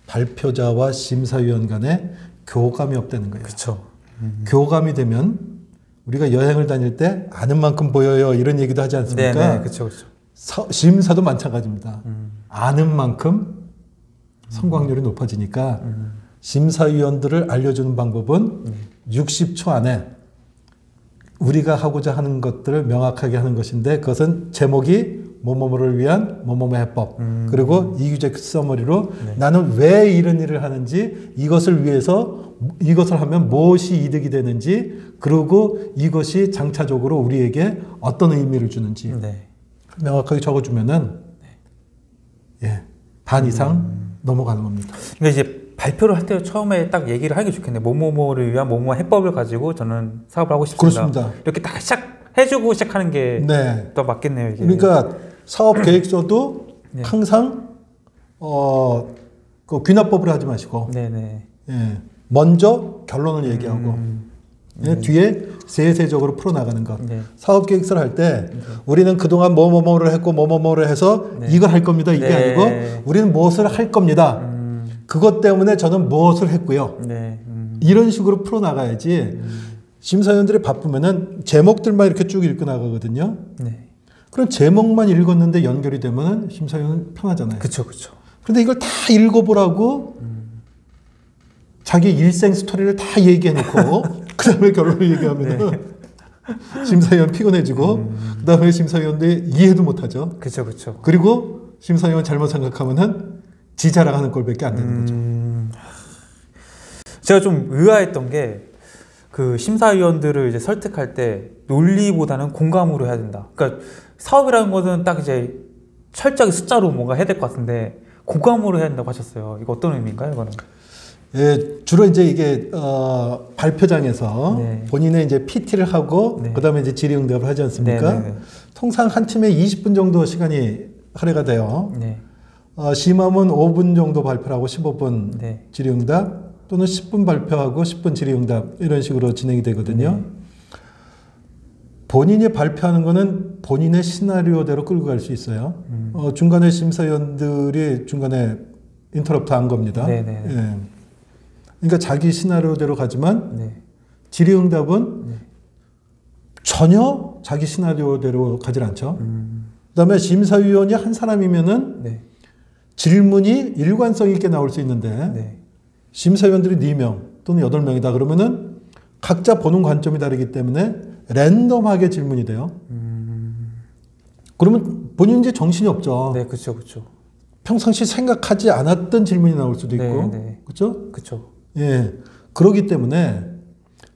발표자와 심사위원 간에 교감이 없다는 거예요. 그렇죠. 교감이 되면 우리가 여행을 다닐 때 아는 만큼 보여요 이런 얘기도 하지 네, 않습니까? 네. 그렇죠. 그렇죠. 서- 심사도 마찬가지입니다. 음. 아는 만큼 성공률이 높아지니까 심사위원들을 알려주는 방법은 네. 60초 안에 우리가 하고자 하는 것들을 명확하게 하는 것인데 그것은 제목이 뭐뭐뭐를 위한 뭐뭐뭐 해법 그리고 이규제 서머리로 나는 왜 이런 일을 하는지 이것을 위해서 이것을 하면 무엇이 이득이 되는지 그리고 이것이 장차적으로 우리에게 어떤 의미를 주는지 네. 명확하게 적어주면은 예, 반 이상 넘어가는 겁니다. 그러니까 이제 발표를 할 때 처음에 딱 얘기를 하기 좋겠네. 뭐뭐뭐를 위한 뭐뭐 해법을 가지고 저는 사업을 하고 싶습니다. 그렇습니다. 이렇게 딱 시작해주고 시작하는 게더 네. 맞겠네요. 이게. 그러니까 사업 계획서도 네. 항상 어, 그 귀납법을 하지 마시고 네네. 예, 먼저 결론을 얘기하고 음, 예, 뒤에 세세적으로 풀어나가는 것. 네. 사업 계획서를 할 때 우리는 그동안 뭐뭐뭐를 했고 뭐뭐뭐를 해서 네. 이걸 할 겁니다. 이게 네. 아니고 우리는 무엇을 할 겁니다. 음, 그것 때문에 저는 무엇을 했고요. 네. 음, 이런 식으로 풀어나가야지 심사위원들이 바쁘면은 제목들만 이렇게 쭉 읽고 나가거든요. 네. 그럼 제목만 읽었는데 연결이 되면은 심사위원은 편하잖아요. 그쵸 그쵸. 그런데 이걸 다 읽어보라고 자기 일생 스토리를 다 얘기해놓고 그 다음에 결론을 얘기하면은 심사위원 피곤해지고 그 다음에 심사위원들이 이해도 못하죠. 그쵸 그쵸. 그리고 심사위원 잘못 생각하면은 지 자랑하는 꼴밖에 안 되는 거죠. 음, 제가 좀 의아했던 게 그 심사위원들을 이제 설득할 때 논리보다는 공감으로 해야 된다. 그러니까 사업이라는 것은 딱 이제 철저하게 숫자로 뭔가 해야 될 것 같은데 공감으로 해야 된다고 하셨어요. 이거 어떤 의미인가요, 이거는? 예, 주로 이제 이게 어, 발표장에서 네. 본인의 이제 PT를 하고 네. 그다음에 이제 질의응답을 하지 않습니까? 네, 네, 통상 한 팀에 20분 정도 시간이 할애가 돼요. 네. 어, 심함은 5분 정도 발표를 하고 15분 네. 질의응답 또는 10분 발표하고 10분 질의응답 이런 식으로 진행이 되거든요. 본인이 발표하는 거는 본인의 시나리오대로 끌고 갈 수 있어요. 음. 어, 중간에 심사위원들이 중간에 인터럽트 한 겁니다. 네, 네, 네. 예. 그러니까 자기 시나리오대로 가지만 네. 질의응답은 네. 전혀 자기 시나리오대로 가질 않죠. 음, 그다음에 심사위원이 한 사람이면은 네. 질문이 일관성 있게 나올 수 있는데 네. 심사위원들이 4명 또는 8명이다 그러면은 각자 보는 관점이 다르기 때문에 랜덤하게 질문이 돼요. 그러면 본인 이제 정신이 없죠. 네, 그쵸, 그쵸. 평상시 생각하지 않았던 질문이 나올 수도 있고. 네, 네. 그렇죠? 그쵸. 예. 그러기 때문에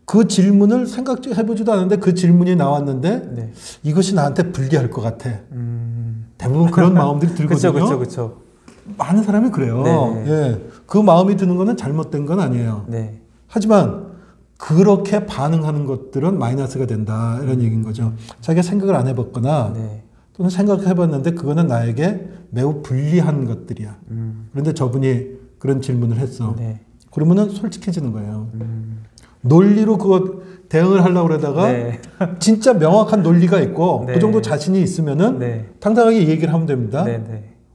그 질문을 생각해보지도 않았는데 그 질문이 나왔는데 네. 이것이 나한테 불리할 것 같아. 음, 대부분 그런 마음들이 들거든요. 그쵸, 그쵸, 그쵸. 많은 사람이 그래요. 네. 예. 그 마음이 드는 거는 잘못된 건 아니에요. 네. 하지만 그렇게 반응하는 것들은 마이너스가 된다 이런 얘기인 거죠. 자기가 생각을 안 해봤거나 네. 또는 생각해봤는데 그거는 나에게 매우 불리한 것들이야. 음, 그런데 저분이 그런 질문을 했어. 네. 그러면은 솔직해지는 거예요. 논리로 그거 대응을 하려고 그러다가 네. 진짜 명확한 논리가 있고 네. 그 정도 자신이 있으면은 네. 당당하게 얘기를 하면 됩니다.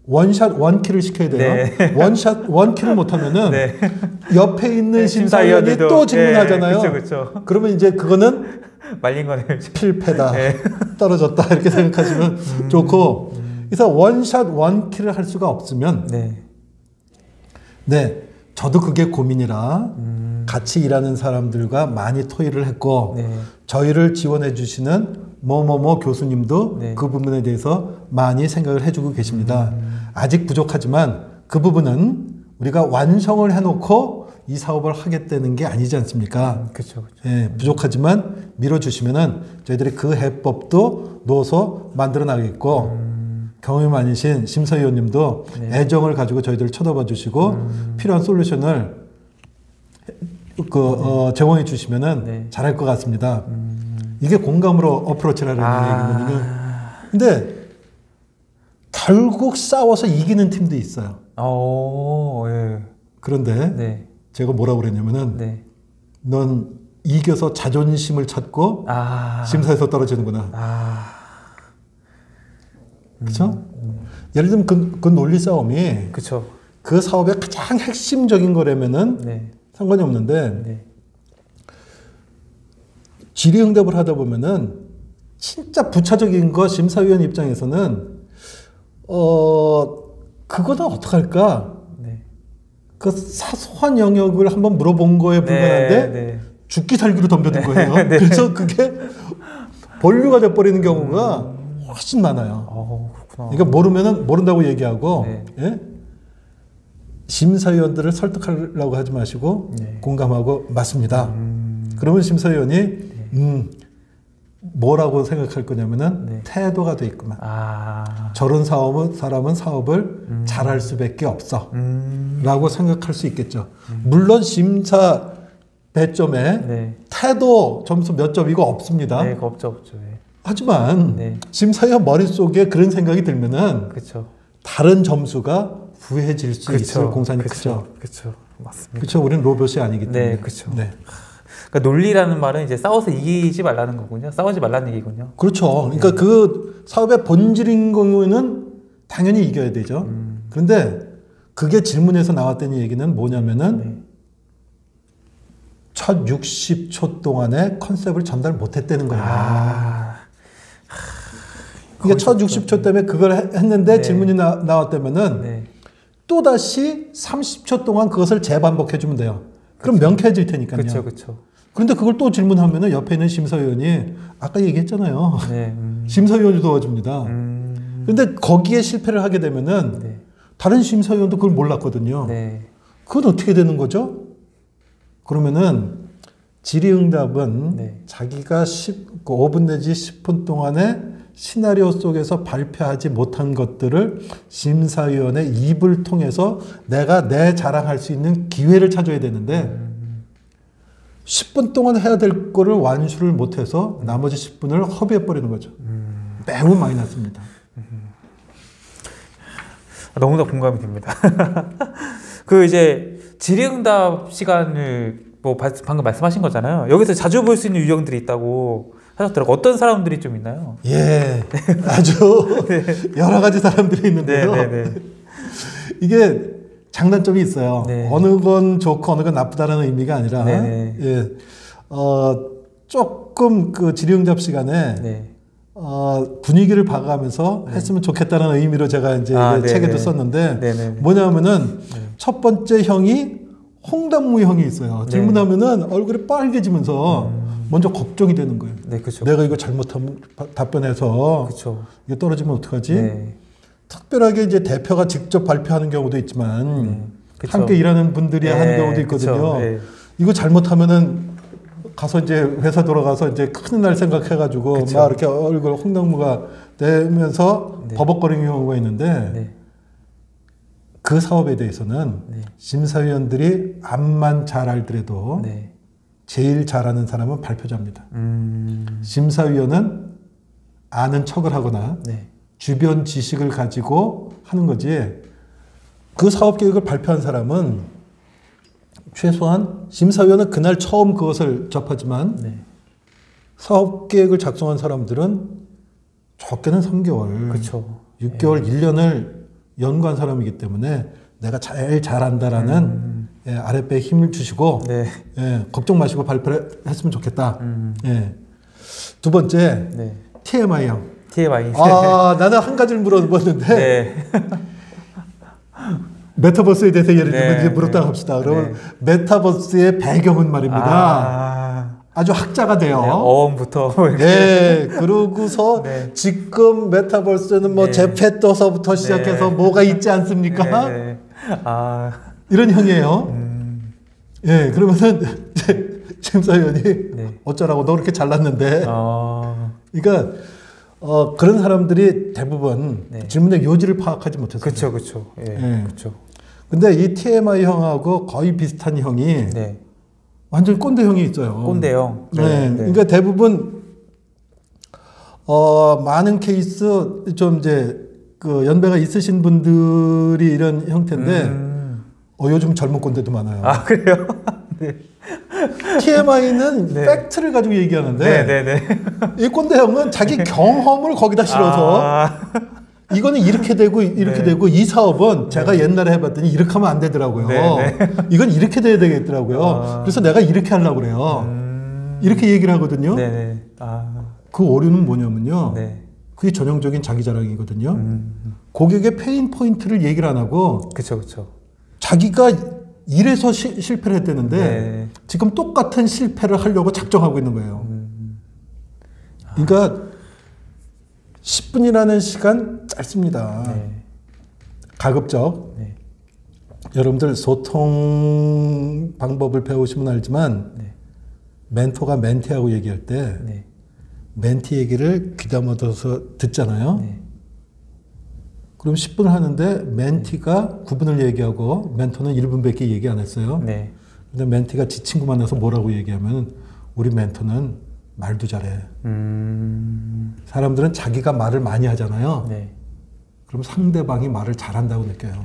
네. 네. 원샷 원킬을 시켜야 돼요. 원샷 원킬을 못하면은 네. 옆에 있는 네, 심사위원이 또 질문하잖아요. 네, 그쵸, 그쵸. 그러면 이제 그거는 말린 거네요. 필패다, 네. 떨어졌다 이렇게 생각하시면 음. 좋고 그래서 원샷 원킬을 할 수가 없으면 네. 네 저도 그게 고민이라 음. 같이 일하는 사람들과 많이 토의를 했고 네. 저희를 지원해 주시는 뭐뭐뭐 교수님도 네. 그 부분에 대해서 많이 생각을 해주고 계십니다. 음. 아직 부족하지만 그 부분은 우리가 완성을 해놓고 이 사업을 하겠다는 게 아니지 않습니까? 그쵸. 예, 부족하지만 밀어주시면은 저희들이 그 해법도 넣어서 만들어 나가겠고 경험이 많으신 심사위원님도 음. 네. 애정을 가지고 저희들을 쳐다봐 주시고 필요한 솔루션을 그 어, 제공해 주시면은 네. 잘할 것 같습니다. 이게 공감으로 어프로치라는 아. 얘기거든요. 근데 결국 싸워서 이기는 팀도 있어요. 어, 예. 그런데 네. 제가 뭐라고 그랬냐면은 네. 넌 이겨서 자존심을 찾고 아. 심사에서 떨어지는구나. 아. 그렇죠? 예를 들면 그, 그 논리 싸움이 그쵸. 그 사업의 가장 핵심적인 거라면은 네. 상관이 없는데 네. 질의응답을 하다 보면은 진짜 부차적인 거 심사위원 입장에서는 어 그거는 어떡할까? 네. 그 사소한 영역을 한번 물어본 거에 불과한데 네, 네. 죽기 살기로 덤벼든 거예요. 네. 그래서 그게 본류가 돼버리는 경우가 훨씬 많아요. 어. 그러니까 모르면은 모른다고 얘기하고 네. 예? 심사위원들을 설득하려고 하지 마시고 네. 공감하고 맞습니다. 음, 그러면 심사위원이 음 뭐라고 생각할 거냐면은 네. 태도가 돼 있구만. 아, 저런 사업은 사람은 사업을 잘할 수밖에 없어. 음, 라고 생각할 수 있겠죠. 물론 심사 배점에 네, 태도 점수 몇 점 이거 없습니다. 네, 없죠, 없죠. 네. 하지만 네. 심사위원 머릿속에 그런 생각이 들면은 그렇죠. 다른 점수가 부해질 수 있을 공산이 크죠. 그렇죠, 맞습니다. 그렇죠. 우리는 로봇이 아니기 때문에. 네, 그쵸. 네. 그러니까 논리라는 말은 이제 싸워서 이기지 말라는 거군요. 싸우지 말라는 얘기군요. 그렇죠. 그러니까 그 사업의 본질인 경우에는 당연히 이겨야 되죠. 음. 그런데 그게 질문에서 나왔던 얘기는 뭐냐면은 네. 첫 60초 동안에 컨셉을 전달 못 했다는 거예요. 아, 그러니까 첫 60초 때문에 그걸 해- 했는데 네. 질문이 나, 나왔다면은 네, 또 다시 30초 동안 그것을 재반복해 주면 돼요. 그럼 명쾌해질 테니까요. 그렇죠, 그렇죠. 그런데 그걸 또 질문하면은 옆에 있는 심사위원이 아까 얘기했잖아요. 네, 음, 심사위원이 도와줍니다. 음, 근데 거기에 실패를 하게 되면은 네, 다른 심사위원도 그걸 몰랐거든요. 네, 그건 어떻게 되는 거죠? 그러면은 질의응답은 네. 자기가 10, 그 5분 내지 10분 동안에 시나리오 속에서 발표하지 못한 것들을 심사위원의 입을 통해서 내가 내 자랑할 수 있는 기회를 찾아야 되는데 10분 동안 해야 될 거를 완수를 못해서 나머지 10분을 허비해 버리는 거죠. 매우 마이너스입니다. 아, 너무나 공감이 됩니다. 그 이제 질의응답 시간을 뭐 바- 방금 말씀하신 거잖아요. 여기서 자주 볼 수 있는 유형들이 있다고 하셨더라고. 어떤 사람들이 좀 있나요? 예, 아주 여러 가지 사람들이 네, 있는데요. 네, 네. 이게 장단점이 있어요. 네. 어느 건 좋고 어느 건 나쁘다는 의미가 아니라, 네. 예, 어, 조금 그 질의응답 시간에 네. 어, 분위기를 봐가면서 했으면 좋겠다는 의미로 제가 이제 아, 이게 네, 책에도 네. 썼는데 네, 네. 뭐냐면은 네. 첫 번째 형이 홍당무 형이 있어요. 네. 질문하면은 얼굴이 빨개지면서 먼저 걱정이 되는 거예요. 네. 내가 이거 잘못하면 바- 답변해서 그렇죠. 이게 떨어지면 어떡하지? 네. 특별하게 이제 대표가 직접 발표하는 경우도 있지만 네. 그쵸. 함께 일하는 분들이 하는 네, 경우도 있거든요. 네. 이거 잘못하면은 가서 이제 회사 돌아가서 이제 큰일 날 생각해가지고 그쵸. 막 이렇게 얼굴 홍당무가 되면서 네. 버벅거리는 경우가 있는데 네. 그 사업에 대해서는 네. 심사위원들이 암만 잘 알더라도 네. 제일 잘하는 사람은 발표자입니다. 음. 심사위원은 아는 척을 하거나 네. 주변 지식을 가지고 하는 거지. 그 사업 계획을 발표한 사람은 최소한 심사위원은 그날 처음 그것을 접하지만 네. 사업 계획을 작성한 사람들은 적게는 3개월, 그렇죠. 6개월, 1년을 연구한 사람이기 때문에 내가 제일 잘한다라는 예, 아랫배에 힘을 주시고 네. 예, 걱정 마시고 발표를 했으면 좋겠다. 음. 예. 두 번째 네. TMI 형. TMI. 아, 나는 한 가지를 물어봤는데 네. 메타버스에 대해서 예를 들면 네, 이제 물었다 네. 합시다. 그러면 네. 메타버스의 배경은 말입니다. 아. 아. 주 학자가 돼요. 네, 이렇게. 네, 그러고서 네. 지금 메타버스는 뭐 네. 제페토서부터 시작해서 네. 뭐가 있지 않습니까? 네, 네. 아. 이런 형이에요. 음. 예, 그러면은 심사위원이 네. 어쩌라고 너 그렇게 잘났는데. 어. 그러니까 어, 그런 사람들이 대부분 네. 질문의 요지를 파악하지 못했어요. 그렇죠, 그렇죠. 예. 네. 그렇죠. 근데 이 TMI 형하고 거의 비슷한 형이 네. 완전 꼰대 형이 있어요. 꼰대 형. 네. 그러니까 대부분 어 많은 케이스 좀 이제 그 연배가 있으신 분들이 이런 형태인데 음. 어 요즘 젊은 꼰대도 많아요. 아 그래요? 네. TMI는 네. 팩트를 가지고 얘기하는데 네, 네, 네. 이 꼰대 형은 자기 경험을 거기다 실어서 아, 이거는 이렇게 되고 이렇게 네. 되고 이 사업은 제가 옛날에 해봤더니 이렇게 하면 안 되더라고요. 네, 이건 이렇게 돼야 되겠더라고요. 아. 그래서 내가 이렇게 하려고 그래요. 음. 이렇게 얘기를 하거든요. 아, 그 오류는 뭐냐면요. 네. 그게 전형적인 자기 자랑이거든요. 음. 고객의 pain point를 얘기를 안 하고 그렇죠, 그렇죠. 자기가 이래서 시- 실패를 했다는데 네. 지금 똑같은 실패를 하려고 작정하고 있는 거예요. 음. 그러니까 10분이라는 시간 짧습니다. 네. 가급적 네. 여러분들 소통 방법을 배우시면 알지만 네. 멘토가 멘티하고 얘기할 때 네. 멘티 얘기를 귀담아둬서 듣잖아요. 네. 그럼 10분 하는데 멘티가 9분을 얘기하고 멘토는 1분밖에 얘기 안 했어요. 네. 근데 멘티가 지 친구 만나서 뭐라고 얘기하면 우리 멘토는 말도 잘해. 음. 사람들은 자기가 말을 많이 하잖아요. 네. 그럼 상대방이 말을 잘한다고 느껴요.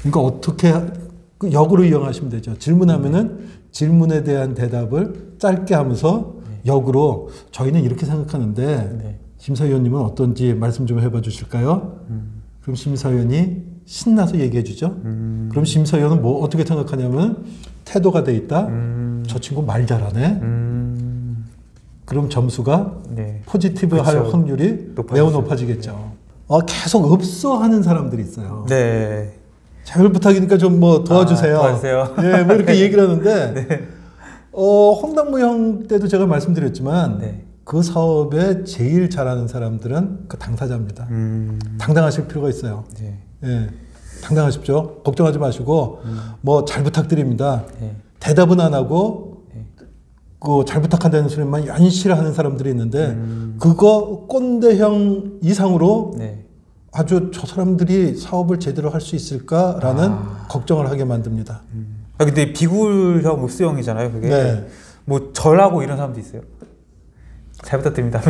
그러니까 어떻게 그 역으로 이용하시면 되죠. 질문하면은 질문에 대한 대답을 짧게 하면서 역으로 저희는 이렇게 생각하는데 네. 심사위원님은 어떤지 말씀 좀 해봐 주실까요? 그럼 심사위원이 신나서 얘기해 주죠. 그럼 심사위원은 뭐 어떻게 생각하냐면 태도가 돼 있다. 저 친구 말 잘하네. 음. 그럼 점수가 네. 포지티브 할 그쵸. 확률이 높아지죠. 매우 높아지겠죠. 어, 계속 없어 하는 사람들이 있어요. 네. 잘 부탁이니까 좀 뭐 도와주세요. 아, 도와주세요. 예, 뭐 이렇게 얘기를 하는데, 어, 홍당무 형 때도 제가 말씀드렸지만, 네. 그 사업에 제일 잘하는 사람들은 그 당사자입니다. 음. 당당하실 필요가 있어요. 네. 예, 당당하십시오. 걱정하지 마시고, 뭐잘 부탁드립니다. 네. 대답은 안 하고, 네. 그잘 부탁한다는 소리만 연실 하는 사람들이 있는데, 음. 그거 꼰대형 이상으로 네. 아주 저 사람들이 사업을 제대로 할 수 있을까라는 아. 걱정을 하게 만듭니다. 아 근데 비굴형 읍수형이잖아요. 그게 네. 뭐 절하고 이런 사람도 있어요. 잘 부탁드립니다.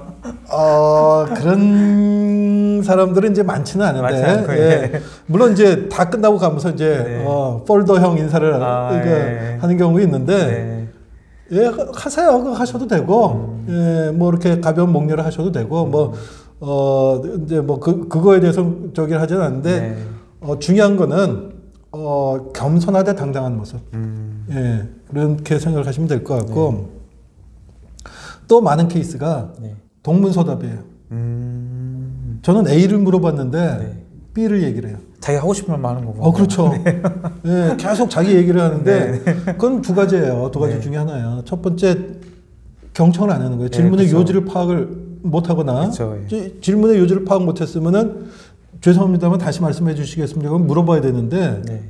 어, 그런 사람들은 이제 많지는 않은데, 많지 않고, 예. 예. 물론 이제 다 끝나고 가면서 이제 네. 어, 폴더형 인사를 아, 예. 하는 경우 있는데, 네. 예, 하세요. 하셔도 되고, 예, 뭐 이렇게 가벼운 목례를 하셔도 되고, 뭐, 어, 이제 뭐 그, 그거에 대해서 저기 하지는 않는데, 네. 어, 중요한 거는, 어, 겸손하되 당당한 모습. 음. 예, 그렇게 생각을 하시면 될 것 같고, 또 많은 케이스가 네. 동문서답이에요. 음. 저는 A를 물어봤는데, 네. B를 얘기를 해요. 자기 하고 싶은 말만 하는 거고. 어, 그렇죠. 예, 계속 자기 얘기를 하는데, 그건 두 가지예요. 두 가지 네. 중에 하나예요. 첫 번째, 경청을 안 하는 거예요. 네, 질문의 그쵸. 요지를 파악을 못 하거나, 그쵸, 예. 지- 질문의 요지를 파악 못 했으면은, 죄송합니다만 다시 말씀해 주시겠습니까? 그럼 물어봐야 되는데, 네.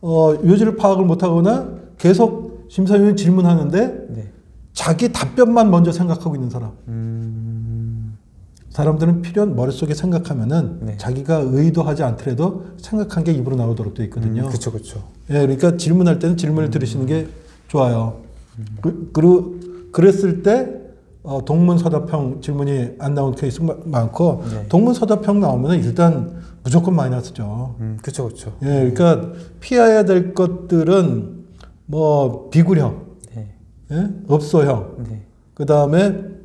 어, 요지를 파악을 못 하거나, 계속 심사위원이 질문하는데, 네. 자기 답변만 먼저 생각하고 있는 사람. 음. 사람들은 필연 머릿속에 생각하면은 네. 자기가 의도하지 않더라도 생각한 게 입으로 나오도록 되어 있거든요. 음, 그렇죠, 그렇죠. 예, 그러니까 질문할 때는 질문을 들으시는 게 좋아요. 그, 그, 그랬을 때 어, 동문서답형 질문이 안 나온 케이스 가 많고 네. 동문서답형 나오면 일단 무조건 마이너스죠. 음, 그렇죠, 그렇죠. 예, 그러니까 피해야 될 것들은 뭐 비굴형, 네. 예? 업소형, 네. 그 다음에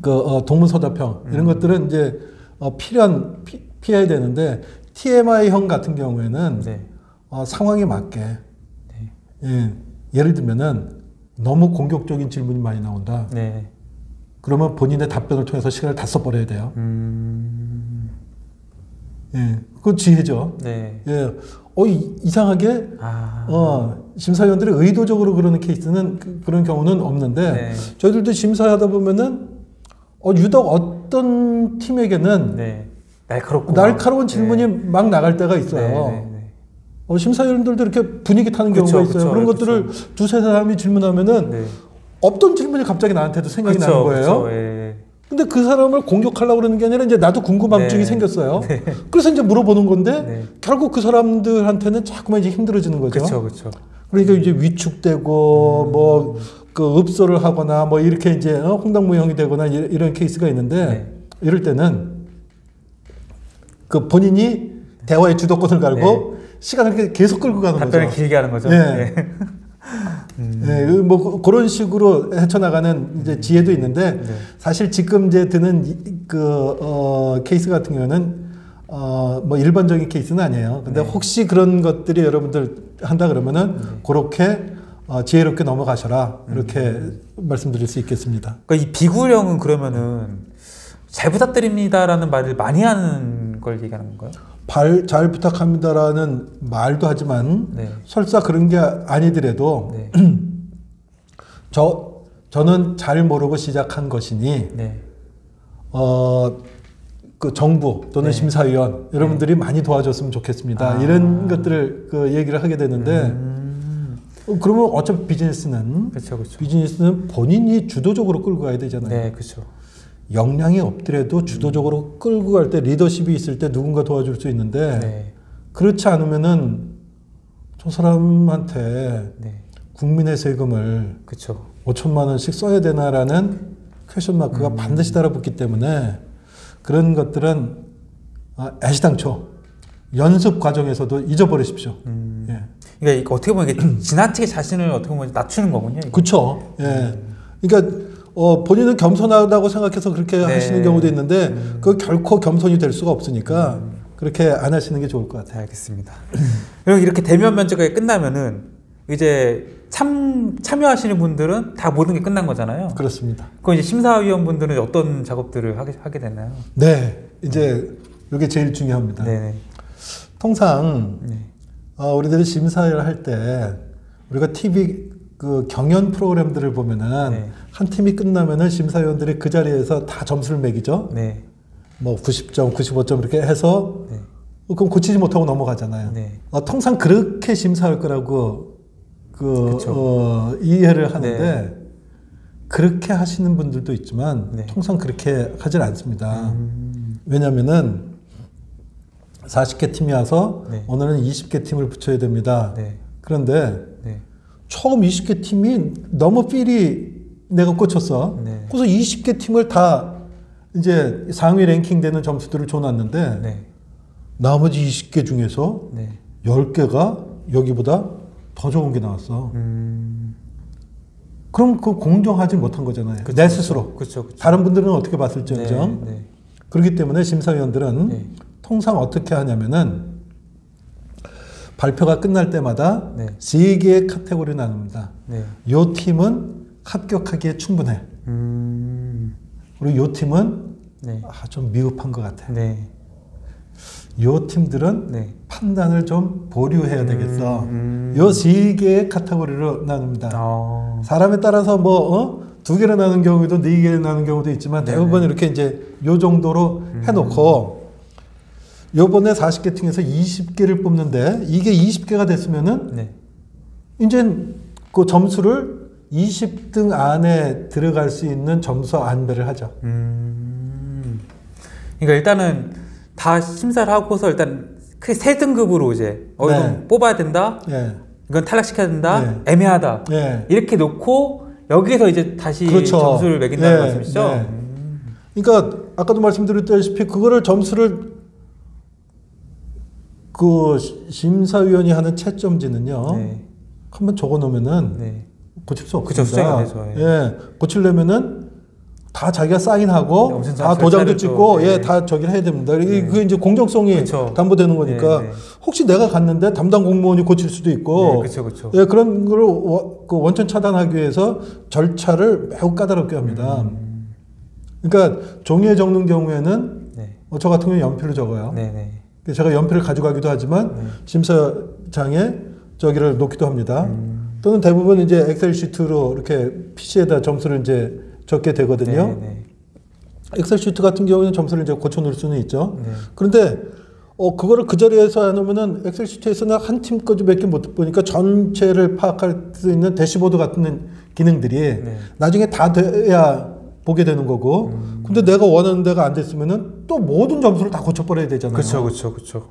그 어, 동문서답형 음. 이런 것들은 이제 어, 필연 피, 피해야 되는데 TMI형 같은 경우에는 네. 어, 상황에 맞게 네. 예, 예를 들면은 너무 공격적인 질문이 많이 나온다. 네. 그러면 본인의 답변을 통해서 시간을 다 써버려야 돼요. 음. 예, 그건 지혜죠. 네. 예, 어 이, 이상하게 아. 어, 심사위원들이 의도적으로 그러는 케이스는 그, 런 경우는 없는데 네. 저희들도 심사하다 보면은 어, 유독 어떤 팀에게는 네. 날카로운 네. 질문이 막 나갈 때가 있어요. 네, 네, 네. 어, 심사위원들도 이렇게 분위기 타는 그쵸, 경우가 있어요. 그쵸, 그런 네, 것들을 두세 사람이 질문하면은 네. 없던 질문이 갑자기 나한테도 생각이 나는 거예요. 예. 근데 그 사람을 공격하려고 그러는 게 아니라 이제 나도 궁금함증이 네. 생겼어요. 그래서 이제 물어보는 건데 네. 결국 그 사람들한테는 자꾸만 이제 힘들어지는 거죠. 그렇죠, 그렇죠. 그러니까 이제 위축되고 뭐그 읍소를 하거나 뭐 이렇게 이제 어, 홍당무형이 되거나 이- 이런 케이스가 있는데 네. 이럴 때는 그 본인이 대화의 주도권을 갈고 시간을 이렇게 계속 끌고 가는 답변을 거죠. 길게 하는 거죠. 네. 네. 예, 그뭐 그런 식으로 헤쳐나가는 이제 지혜도 있는데 네. 사실 지금 이제 드는 이- 그 어, 케이스 같은 경우는 어, 뭐 일반적인 케이스는 아니에요. 근데 네. 혹시 그런 것들이 여러분들 한다 그러면은 그렇게 어, 지혜롭게 넘어가셔라 이렇게 음. 말씀드릴 수 있겠습니다. 그러니까 이 비굴형은 그러면은 잘 부탁드립니다라는 말을 많이 하는 걸 얘기하는 건가요? 발, 잘 부탁합니다라는 말도 하지만 네. 설사 그런 게 아니더라도 네. 저 저는 잘 모르고 시작한 것이니 네. 어, 그 정부 또는 네. 심사위원 여러분들이 많이 도와줬으면 좋겠습니다. 아. 이런 것들을 그 얘기를 하게 되는데 음. 어, 그러면 어차피 비즈니스는 그렇죠, 그렇죠. 비즈니스는 본인이 주도적으로 끌고 가야 되잖아요. 네, 그렇죠. 역량이 없더라도 주도적으로 끌고 갈 때 리더십이 있을 때 누군가 도와줄 수 있는데 네. 그렇지 않으면은 저 사람한테 네. 국민의 세금을 그렇죠. 5천만 원씩 써야 되나라는 question mark가 반드시 달라붙기 때문에 그런 것들은 아, 애시당초 연습 과정에서도 잊어버리십시오. 예. 그러니까 어떻게 보면 이게 지나치게 자신을 어떻게 보면 낮추는 거군요. 그렇죠. 예. 그러니까 어, 본인은 겸손하다고 생각해서 그렇게 네. 하시는 경우도 있는데 그 결코 겸손이 될 수가 없으니까 그렇게 안 하시는 게 좋을 것 같아요. 네, 알겠습니다. 그럼 이렇게 대면 면접이 끝나면은 이제 참 참여하시는 분들은 다 모든 게 끝난 거잖아요. 그렇습니다. 그럼 이제 심사위원 분들은 어떤 작업들을 하게, 하게 되나요? 네. 이제 이게 제일 중요합니다. 네. 통상 네. 어, 우리들이 심사를 할 때 우리가 TV 그 경연 프로그램들을 보면은 네. 한 팀이 끝나면은 심사위원들이 그 자리에서 다 점수를 매기죠. 네. 뭐 90점, 95점 이렇게 해서 네. 어, 그럼 고치지 못하고 넘어가잖아요. 네. 어, 통상 그렇게 심사할 거라고 그 그쵸. 어, 이해를 하는데 네. 그렇게 하시는 분들도 있지만 네. 통상 그렇게 하질 않습니다. 음. 왜냐하면은 40개 팀이 와서 네. 오늘은 20개 팀을 붙여야 됩니다. 네. 그런데 네. 처음 20개 팀이 너무 필이 내가 꽂혔어. 네. 그래서 20개 팀을 다 이제 상위 랭킹 되는 점수들을 줘놨는데 네. 나머지 20개 중에서 네. 10개가 여기보다 더 좋은 게 나왔어. 음. 그럼 그 공정하지 못한 거잖아요. 그쵸, 내 스스로. 그렇죠. 그렇죠. 다른 분들은 어떻게 봤을지언정. 네. 네. 그렇기 때문에 심사위원들은 네. 통상 어떻게 하냐면은 발표가 끝날 때마다 네. 세 개의 카테고리 나눕니다. 네. 요 팀은 합격하기에 충분해. 음. 그리고 요 팀은 네. 아, 좀 미흡한 것 같아. 네. 요 팀들은 네. 판단을 좀 보류해야 되겠어. 음. 요 세 개의 카테고리로 나눕니다. 어. 사람에 따라서 뭐, 어? 두 개로 나눈 경우도 네 개로 나눈 경우도 있지만 네네. 대부분 이렇게 이제 요 정도로 해놓고 요번에 40개 중에서 20개를 뽑는데 이게 20개가 됐으면은 네. 이제 그 점수를 20등 안에 들어갈 수 있는 점수 안배를 하죠. 음. 그러니까 일단은 다 심사를 하고서 일단 크게 세 등급으로 이제 어 네. 뽑아야 된다. 예. 이건 탈락시켜야 된다. 네. 애매하다. 예. 이렇게 놓고 여기서 이제 다시 그렇죠. 점수를 매긴다는 네, 말씀이시죠? 네. 음. 그러니까 아까도 말씀드렸다시피 그거를 점수를 그 심사위원이 하는 채점지는요. 네. 한번 적어 놓으면은 네. 고칠 수 그쵸, 없습니다. 수정이 안 되죠, 예. 고치려면은 다 자기가 사인하고 네, 다 도장도 또, 찍고 네. 예, 다 저기를 해야 됩니다. 이게 네. 그 이제 공정성이 그쵸. 담보되는 거니까 네, 네. 혹시 내가 갔는데 담당 공무원이 고칠 수도 있고 네, 그쵸, 그쵸. 예, 그런 걸 워- 그 원천 차단하기 위해서 절차를 매우 까다롭게 합니다. 음. 그러니까 종이에 적는 경우에는 네. 어, 저 같은 경우는 연필로 적어요. 제가 연필을 가져가기도 하지만 네. 심사장에 저기를 놓기도 합니다. 음. 또는 대부분 이제 엑셀 시트로 이렇게 PC에다 점수를 이제 적게 되거든요. 네, 네. 엑셀 시트 같은 경우는 점수를 이제 고쳐 놓을 수는 있죠. 네. 그런데 어 그거를 그 자리에서 해놓으면은 엑셀 시트에서는 한 팀 거밖에 못 보니까 전체를 파악할 수 있는 대시보드 같은 기능들이 네. 나중에 다 돼야 보게 되는 거고. 음. 근데 내가 원하는 데가 안 됐으면은 또 모든 점수를 다 고쳐버려야 되잖아요. 그쵸, 그쵸, 그쵸.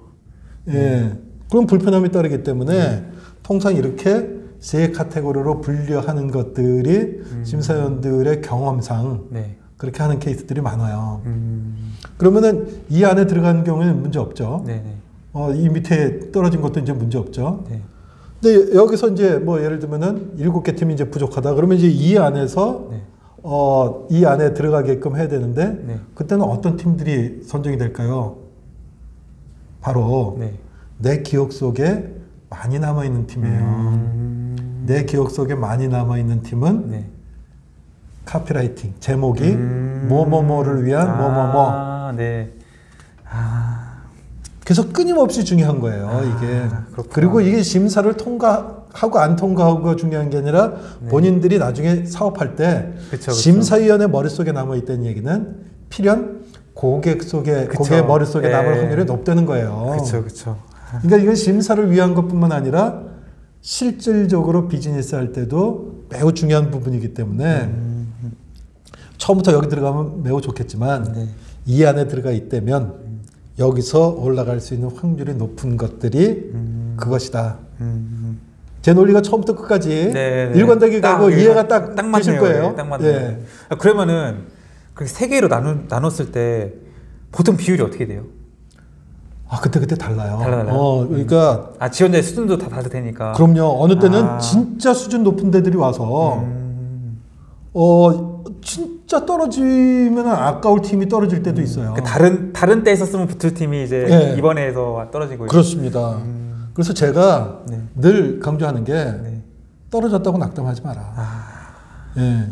예. 그런 불편함이 따르기 때문에 통상 이렇게 세 카테고리로 분류하는 것들이 심사위원들의 경험상 네. 그렇게 하는 케이스들이 많아요. 음. 그러면은 이 안에 들어가는 경우에는 문제 없죠. 네, 네. 어, 이 밑에 떨어진 것도 이제 문제 없죠. 네. 근데 여기서 이제 뭐 예를 들면은 일곱 개 팀이 이제 부족하다. 그러면 이제 이 안에서 네. 어, 이 안에 들어가게끔 해야 되는데 네. 그때는 어떤 팀들이 선정이 될까요? 바로 네. 내 기억 속에 많이 남아 있는 팀이에요. 음. 내 기억 속에 많이 남아 있는 팀은 네. 카피라이팅 제목이 음. 뭐뭐뭐를 위한 뭐뭐뭐 아, 네. 아. 그래서 끊임없이 중요한 거예요, 이게. 아, 그렇구나. 그리고 이게 심사를 통과하고 안 통과하고가 중요한 게 아니라 본인들이 나중에 사업할 때 네. 그쵸, 그쵸. 심사위원의 머릿속에 남아있다는 얘기는 필연 고객 속에 그쵸. 고객 머릿속에 예. 남을 확률이 높다는 거예요. 그렇죠, 그렇죠. 그러니까 이건 심사를 위한 것뿐만 아니라 실질적으로 비즈니스 할 때도 매우 중요한 부분이기 때문에 처음부터 여기 들어가면 매우 좋겠지만 네. 이 안에 들어가 있다면 여기서 올라갈 수 있는 확률이 높은 것들이 그것이다. 음, 제 논리가 처음부터 끝까지 네, 네. 일관되게 딱 가고 이해가- 딱, 딱 되실. 거예요. 예, 딱 맞네요. 예. 아, 그러면은 그렇게 세 개로 나누, 나눴을 때 보통 비율이 어떻게 돼요? 아 그때 그때 달라요. 달라요. 어, 그러니까 아 지원자의 수준도 다 다를 테니까. 그럼요. 어느 때는 아. 진짜 수준 높은 데들이 와서 음, 어 진짜 떨어지면 아까울 팀이 떨어질 때도 있어요. 그 다른 다른 때 있었으면 붙을 팀이 이제 예. 이번에 해서 떨어지고 있- 그렇습니다. 그래서 제가 네. 늘 강조하는 게 네. 떨어졌다고 낙담하지 마라. 아, 예.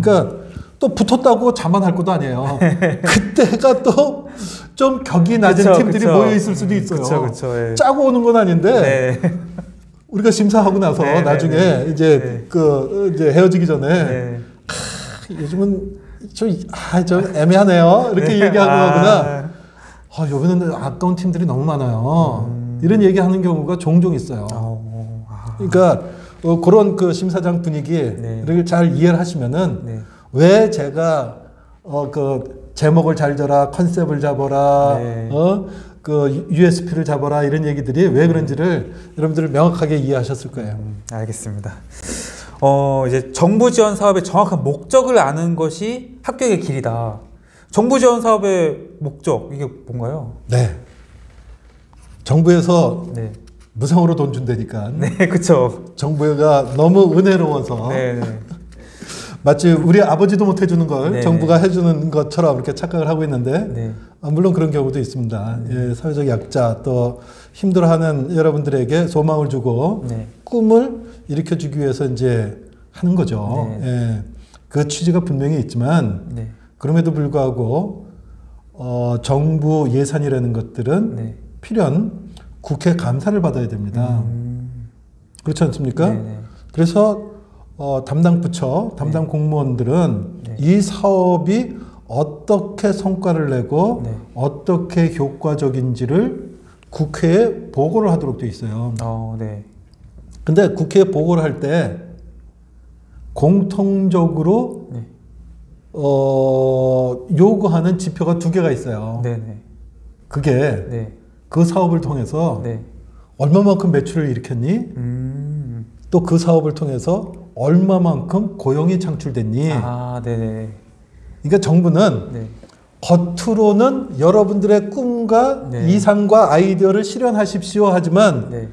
그러니까 또 붙었다고 자만할 것도 아니에요. 그때가 또 좀 격이 낮은 그쵸, 팀들이 그쵸. 모여 있을 수도 있어요. 그쵸, 그쵸, 예. 짜고 오는 건 아닌데 네. 우리가 심사하고 나서 네, 네, 나중에 네. 이제 네. 그 이제 헤어지기 전에 네. 요즘은 좀 아 좀 애매하네요. 이렇게 얘기하고 아, 하거나 아, 여기는 아까운 팀들이 너무 많아요. 이런 얘기하는 경우가 종종 있어요. 어, 아, 그러니까 어, 그런 그 심사장 분위기를 네. 잘 이해를 하시면은 네. 왜 제가 어 그 제목을 잘 잡아라 컨셉을 잡아라 네. 어 그 USP를 잡아라 이런 얘기들이 왜 그런지를 여러분들 명확하게 이해하셨을 거예요. 음, 알겠습니다. 어, 이제 정부 지원 사업의 정확한 목적을 아는 것이 합격의 길이다. 정부 지원 사업의 목적 이게 뭔가요? 네. 정부에서 네, 무상으로 돈 준다니까 네, 그렇죠. 정부가 너무 은혜로워서 네, 네, 마치 우리 아버지도 못 해주는 걸 네. 정부가 해주는 것처럼 이렇게 착각을 하고 있는데 네, 아, 물론 그런 경우도 있습니다. 예, 사회적 약자 또 힘들어하는 여러분들에게 소망을 주고 네, 꿈을 일으켜주기 위해서 이제 하는 거죠. 예, 그 취지가 분명히 있지만 네, 그럼에도 불구하고 어, 정부 예산이라는 것들은 네. 필연 국회 감사를 받아야 됩니다. 음, 그렇지 않습니까? 네, 네. 그래서 어, 담당 부처, 담당 공무원들은 네. 이 사업이 어떻게 성과를 내고 네. 어떻게 효과적인지를 국회에 보고를 하도록 돼 있어요. 어, 네, 근데 국회에 보고를 할 때 공통적으로 네, 어, 요구하는 지표가 두 개가 있어요. 네, 네, 그게 네, 그 사업을 통해서 네. 얼마만큼 매출을 일으켰니? 음, 또그 사업을 통해서 얼마만큼 고용이 창출됐니? 아, 네, 네, 그러니까 정부는 네, 겉으로는 여러분들의 꿈과 네. 이상과 아이디어를 실현하십시오 하지만 네,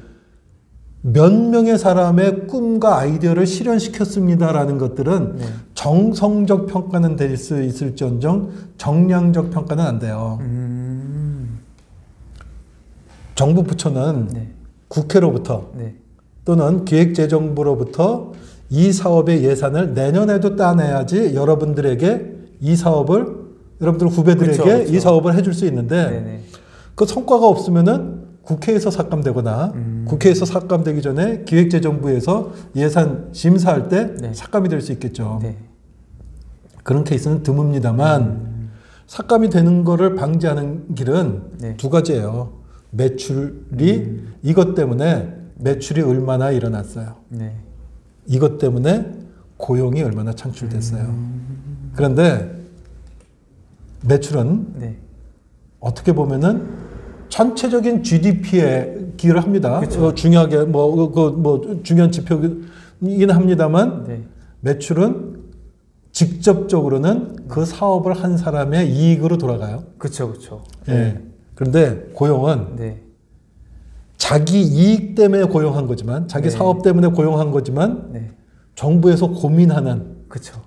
몇 명의 사람의 꿈과 아이디어를 실현시켰습니다라는 것들은 네. 정성적 평가는 될 수 있을지언정 정량적 평가는 안 돼요. 음, 정부 부처는 네, 국회로부터 네, 또는 기획재정부로부터 이 사업의 예산을 내년에도 따내야지 여러분들에게 이 사업을 여러분들 후배들에게 그쵸, 그쵸. 이 사업을 해줄 수 있는데 네, 네. 그 성과가 없으면은 국회에서 삭감되거나 음. 국회에서 삭감되기 전에 기획재정부에서 예산 심사할 때 네. 삭감이 될 수 있겠죠. 네. 그런 케이스는 드뭅니다만 삭감이 되는 거를 방지하는 길은 음. 네. 두 가지예요. 매출이 이것 때문에 매출이 얼마나 일어났어요. 네. 이것 때문에 고용이 얼마나 창출됐어요. 음. 그런데 매출은 네. 어떻게 보면은 전체적인 GDP에 기여를 합니다. 그쵸. 어, 중요하게 뭐, 그, 뭐 중요한 지표이긴 합니다만 네. 매출은 직접적으로는 그 사업을 한 사람의 이익으로 돌아가요. 그쵸, 그쵸. 예. 그런데 고용은 네. 자기 이익 때문에 고용한 거지만, 자기 네. 사업 때문에 고용한 거지만, 네. 정부에서 고민하는 그쵸.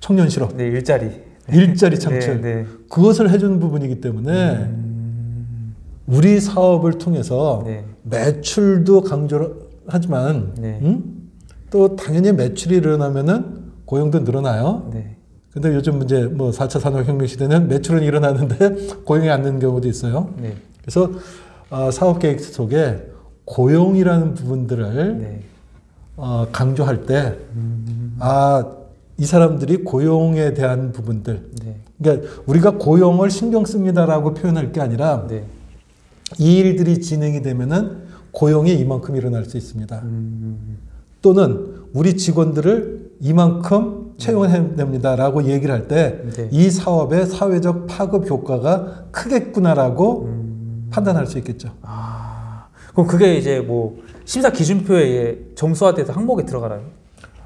청년 실업, 네, 일자리. 일자리 창출, 네, 네. 그것을 해주는 부분이기 때문에 음, 우리 사업을 통해서 네. 매출도 강조를 하지만, 네. 음? 또 당연히 매출이 일어나면은 고용도 늘어나요. 네. 근데 요즘 이제 뭐 4차 산업혁명 시대는 매출은 일어나는데 고용이 안 되는 경우도 있어요. 네. 그래서 어, 사업 계획 속에 고용이라는 부분들을 네. 어, 강조할 때, 아, 이 사람들이 고용에 대한 부분들. 네. 그러니까 우리가 고용을 신경 씁니다라고 표현할 게 아니라 네. 이 일들이 진행이 되면은 고용이 이만큼 일어날 수 있습니다. 음, 또는 우리 직원들을 이만큼 채용해야 됩니다라고 얘기를 할때 네. 이 사업의 사회적 파급 효과가 크겠구나라고 음. 판단할 수 있겠죠. 아, 그럼 그게 이제 뭐 심사 기준표에 점수화돼서 항목에 들어가나요?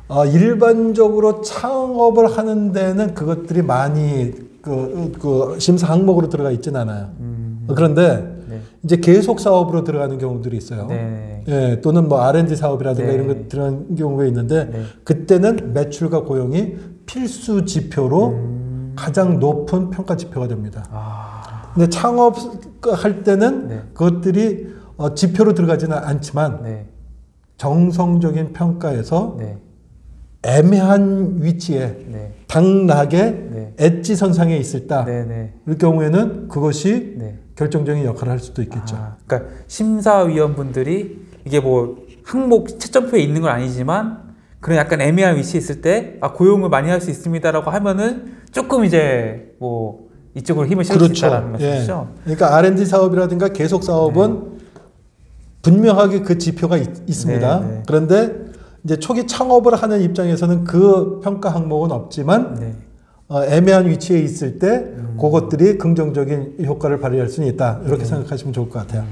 어, 일반적으로 창업을 하는 데는 그것들이 많이 그, 그 심사 항목으로 들어가 있지는 않아요. 음, 그런데 네. 이제 계속 사업으로 들어가는 경우들이 있어요. 네. 예, 또는 뭐 R&D 사업이라든가 네. 이런 것 들어간 경우가 있는데 네. 그때는 매출과 고용이 필수 지표로 음. 가장 높은 평가 지표가 됩니다. 아, 근데 창업 할 때는 네. 그것들이 어, 지표로 들어가지는 않지만 네. 정성적인 평가에서 네. 애매한 위치에 네. 당락의 네. 엣지 선상에 있을 때 네. 경우에는 그것이 네. 결정적인 역할을 할 수도 있겠죠. 아, 그러니까 심사위원분들이 이게 뭐 항목 채점표에 있는 건 아니지만 그런 약간 애매한 위치에 있을 때 아, 고용을 많이 할 수 있습니다라고 하면은 조금 이제 뭐 이쪽으로 힘을 실을 수 있다라는 예. 말씀이죠. 그러니까 R&D 사업이라든가 계속 사업은 분명하게 그 지표가 있, 습니다 네, 네. 그런데 이제 초기 창업을 하는 입장에서는 그 평가 항목은 없지만 네. 어, 애매한 위치에 있을 때 그것들이 긍정적인 효과를 발휘할 수는 있다. 이렇게 생각하시면 좋을 것 같아요.